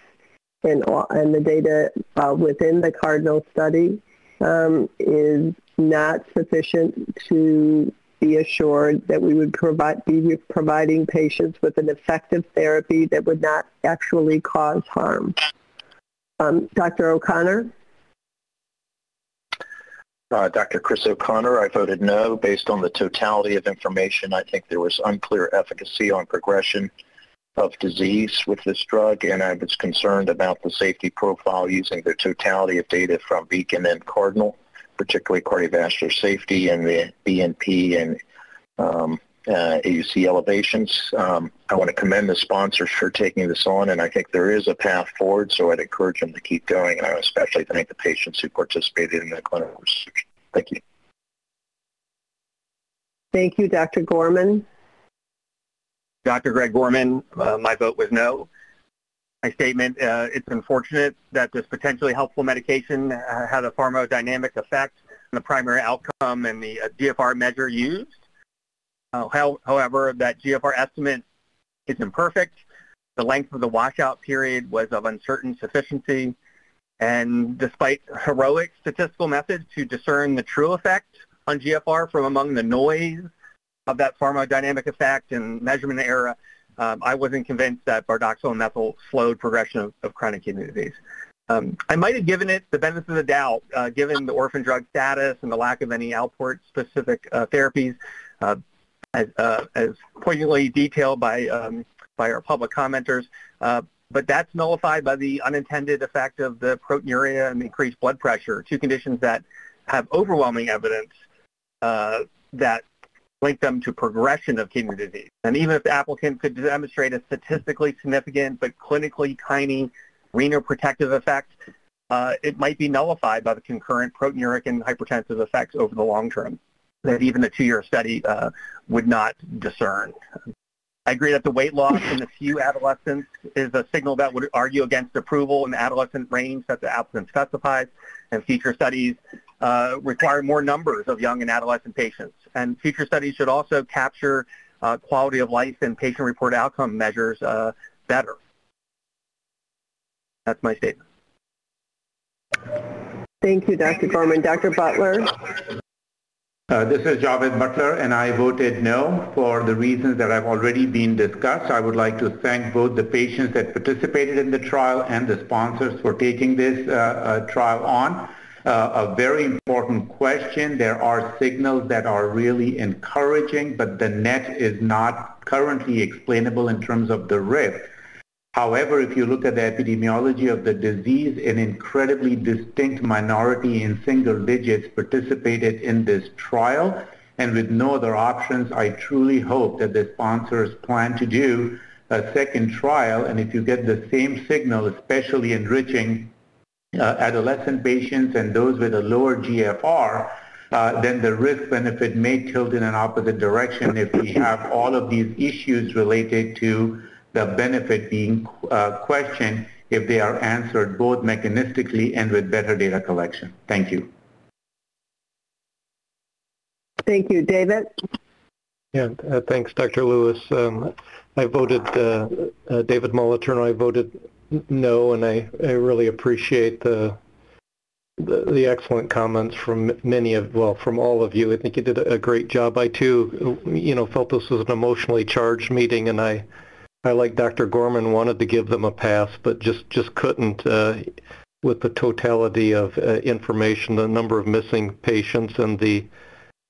and, and the data uh, within the Cardinal study um, is not sufficient to be assured that we would provide, be providing patients with an effective therapy that would not actually cause harm. Um, Dr. O'Connor? Uh, Dr. Chris O'Connor, I voted no based on the totality of information. I think there was unclear efficacy on progression of disease with this drug, and I was concerned about the safety profile using the totality of data from Beacon and Cardinal, particularly cardiovascular safety and the BNP and um, uh, AUC elevations. Um, I want to commend the sponsors for taking this on, and I think there is a path forward, so I'd encourage them to keep going, and I especially thank the patients who participated in the clinical research. Thank you. Thank you, Dr. Gorman. Dr. Greg Gorman, uh, my vote was no. My statement, uh, it's unfortunate that this potentially helpful medication uh, had a pharmacodynamic effect on the primary outcome and the uh, GFR measure used. Uh, however, that GFR estimate is imperfect. The length of the washout period was of uncertain sufficiency. And despite heroic statistical methods to discern the true effect on GFR from among the noise of that pharmacodynamic effect and measurement error, um, I wasn't convinced that bardoxolone methyl slowed progression of, of chronic kidney disease. Um, I might have given it the benefit of the doubt, uh, given the orphan drug status and the lack of any Alport-specific uh, therapies. Uh, as, uh, as poignantly detailed by, um, by our public commenters. Uh, but that's nullified by the unintended effect of the proteinuria and increased blood pressure, two conditions that have overwhelming evidence uh, that link them to progression of kidney disease. And even if the applicant could demonstrate a statistically significant but clinically tiny renal protective effect, uh, it might be nullified by the concurrent proteinuric and hypertensive effects over the long term that even a two-year study uh, would not discern. I agree that the weight loss in a few adolescents is a signal that would argue against approval in the adolescent range that the applicant specifies, and future studies uh, require more numbers of young and adolescent patients. And future studies should also capture uh, quality of life and patient-reported outcome measures uh, better. That's my statement. Thank you, Dr. Gorman. Dr. Butler? Uh, this is Javed Butler, and I voted no for the reasons that have already been discussed. I would like to thank both the patients that participated in the trial and the sponsors for taking this uh, uh, trial on. Uh, a very important question. There are signals that are really encouraging, but the net is not currently explainable in terms of the risk. However, if you look at the epidemiology of the disease, an incredibly distinct minority in single digits participated in this trial. and with no other options, I truly hope that the sponsors plan to do a second trial. And if you get the same signal, especially enriching adolescent patients and those with a lower GFR, uh, then the risk-benefit may tilt in an opposite direction if we have all of these issues related to the benefit being uh, questioned if they are answered both mechanistically and with better data collection. Thank you. Thank you. David? Yeah, uh, thanks, Dr. Lewis. Um, I voted, uh, uh, David Moliterno, I voted no, and I, I really appreciate the, the, the excellent comments from many of, well, from all of you. I think you did a great job. I too, you know, felt this was an emotionally charged meeting, and I, I like Dr. Gorman wanted to give them a pass, but just just couldn't uh, with the totality of uh, information, the number of missing patients, and the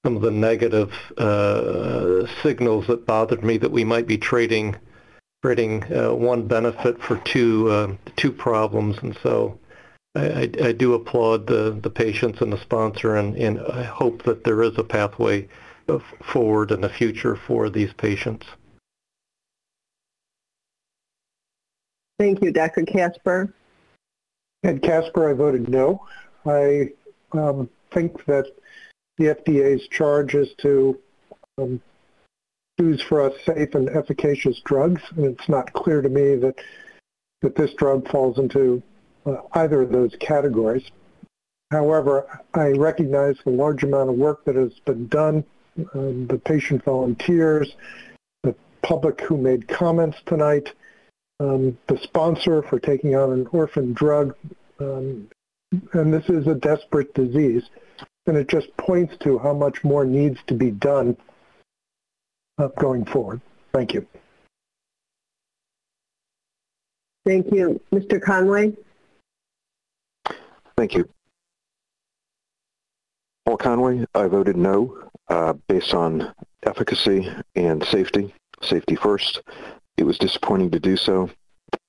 some of the negative uh, signals that bothered me that we might be trading trading uh, one benefit for two uh, two problems, and so I, I, I, do applaud the the patients and the sponsor, and, and I hope that there is a pathway forward in the future for these patients. Thank you, Dr. Kasper. Ed Kasper, I voted no. I um, think that the FDA's charge is to um, choose for us safe and efficacious drugs, and it's not clear to me that that this drug falls into uh, either of those categories. However, I recognize the large amount of work that has been done, um, the patient volunteers, the public who made comments tonight, um, the sponsor for taking on an orphan drug, um, and this is a desperate disease and it just points to how much more needs to be done going forward. Thank you. Thank you. Mr. Conway? Thank you. Paul Conway, I voted no uh, based on efficacy and safety. Safety first. It was disappointing to do so.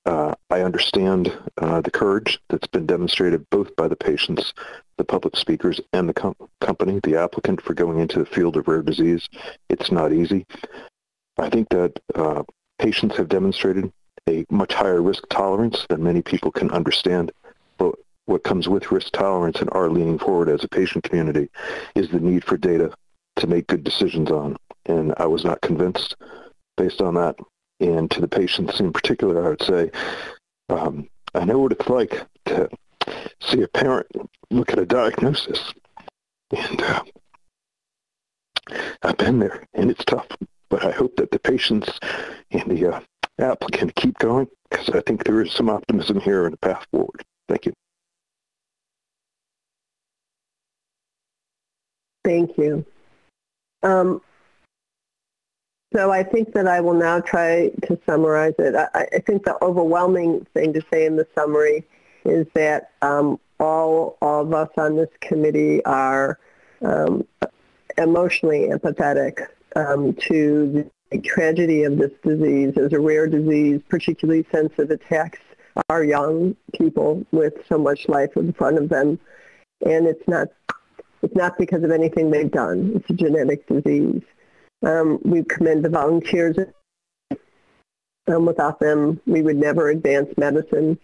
Uh, I understand uh, the courage that's been demonstrated both by the patients, the public speakers, and the com- company, the applicant, for going into the field of rare disease. It's not easy. I think that uh, patients have demonstrated a much higher risk tolerance than many people can understand. But what comes with risk tolerance and our leaning forward as a patient community is the need for data to make good decisions on. And I was not convinced based on that. And to the patients in particular, I would say, um, I know what it's like to see a parent look at a diagnosis. And uh, I've been there, and it's tough. But I hope that the patients and the uh, applicant keep going because I think there is some optimism here and a path forward. Thank you. Thank you. Um, so I think that I will now try to summarize it. I, I think the overwhelming thing to say in the summary is that um, all, all of us on this committee are um, emotionally empathetic um, to the tragedy of this disease as a rare disease, particularly since it attacks our young people with so much life in front of them. And it's not, it's not because of anything they've done. It's a genetic disease. Um, we commend the volunteers. Um, without them, we would never advance medicine.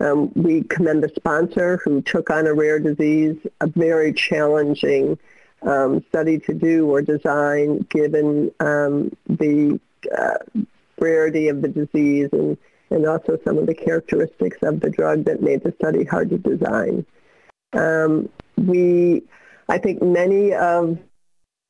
Um, we commend the sponsor who took on a rare disease, a very challenging um, study to do or design given um, the uh, rarity of the disease and, and also some of the characteristics of the drug that made the study hard to design. Um, we, I think many of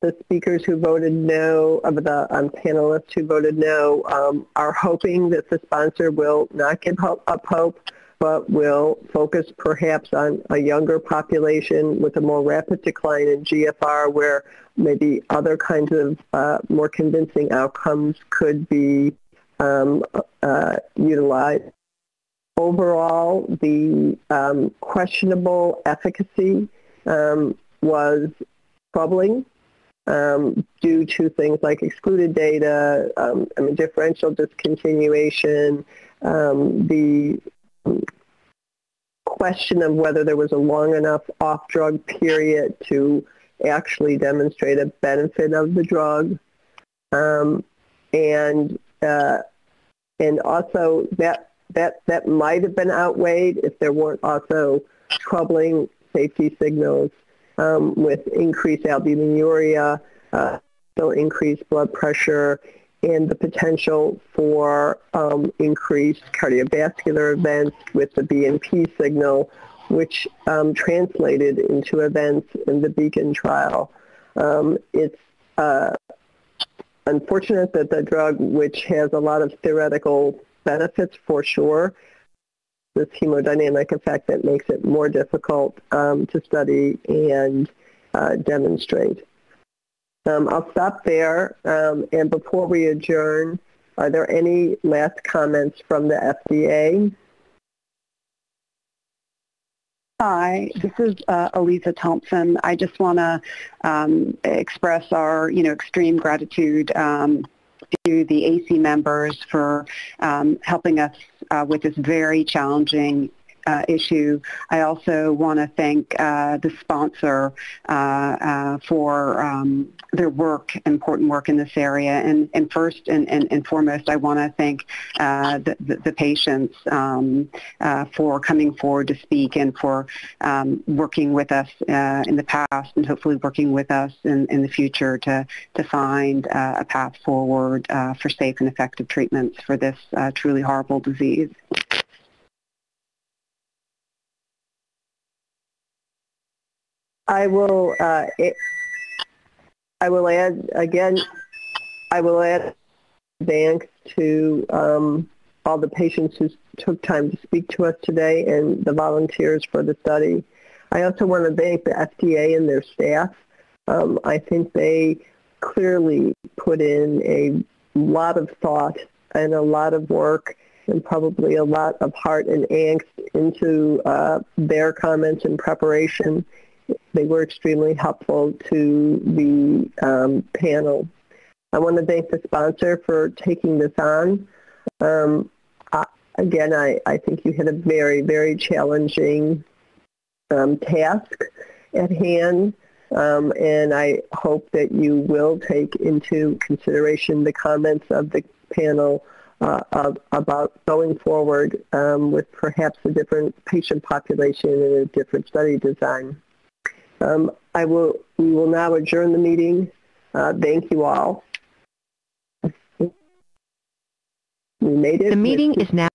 the speakers who voted no, of the um, panelists who voted no, um, are hoping that the sponsor will not give up hope, but will focus perhaps on a younger population with a more rapid decline in GFR where maybe other kinds of uh, more convincing outcomes could be um, uh, utilized. Overall, the um, questionable efficacy um, was troubling um, due to things like excluded data, um, I mean, differential discontinuation, um, the question of whether there was a long enough off-drug period to actually demonstrate a benefit of the drug. Um, and uh, and also that that that might have been outweighed if there weren't also troubling safety signals um, with increased albuminuria, uh, so increased blood pressure, and the potential for um, increased cardiovascular events with the BNP signal, which um, translated into events in the Beacon trial. Um, it's uh, unfortunate that the drug, which has a lot of theoretical benefits for sure, this hemodynamic effect that makes it more difficult um, to study and uh, demonstrate. Um, I'll stop there. Um, and before we adjourn, are there any last comments from the FDA? Hi, this is uh, Thompson. I just want to um, express our, you know, extreme gratitude um, to the AC members for um, helping us uh, with this very challenging uh, issue. I also want to thank uh, the sponsor uh, uh, for um, their work, important work in this area. And, and first and, and, and foremost, I want to thank uh, the, the, the, patients um, for coming forward to speak and for um, working with us in the past and hopefully working with us in, in the future to, to find a path forward for safe and effective treatments for this truly horrible disease. I will. Uh, it, I will add again. I will add thanks to um, all the patients who took time to speak to us today and the volunteers for the study. I also want to thank the FDA and their staff. Um, I think they clearly put in a lot of thought and a lot of work and probably a lot of heart and angst into uh, their comments and preparation they were extremely helpful to the um, panel. I want to thank the sponsor for taking this on. Um, I, again, I, I think you had a very, very challenging um, task at hand, um, and I hope that you will take into consideration the comments of the panel uh, of, about going forward um, with perhaps a different patient population and a different study design. Um, I will, we will now adjourn the meeting. Uh, thank you all. We made it. The meeting is now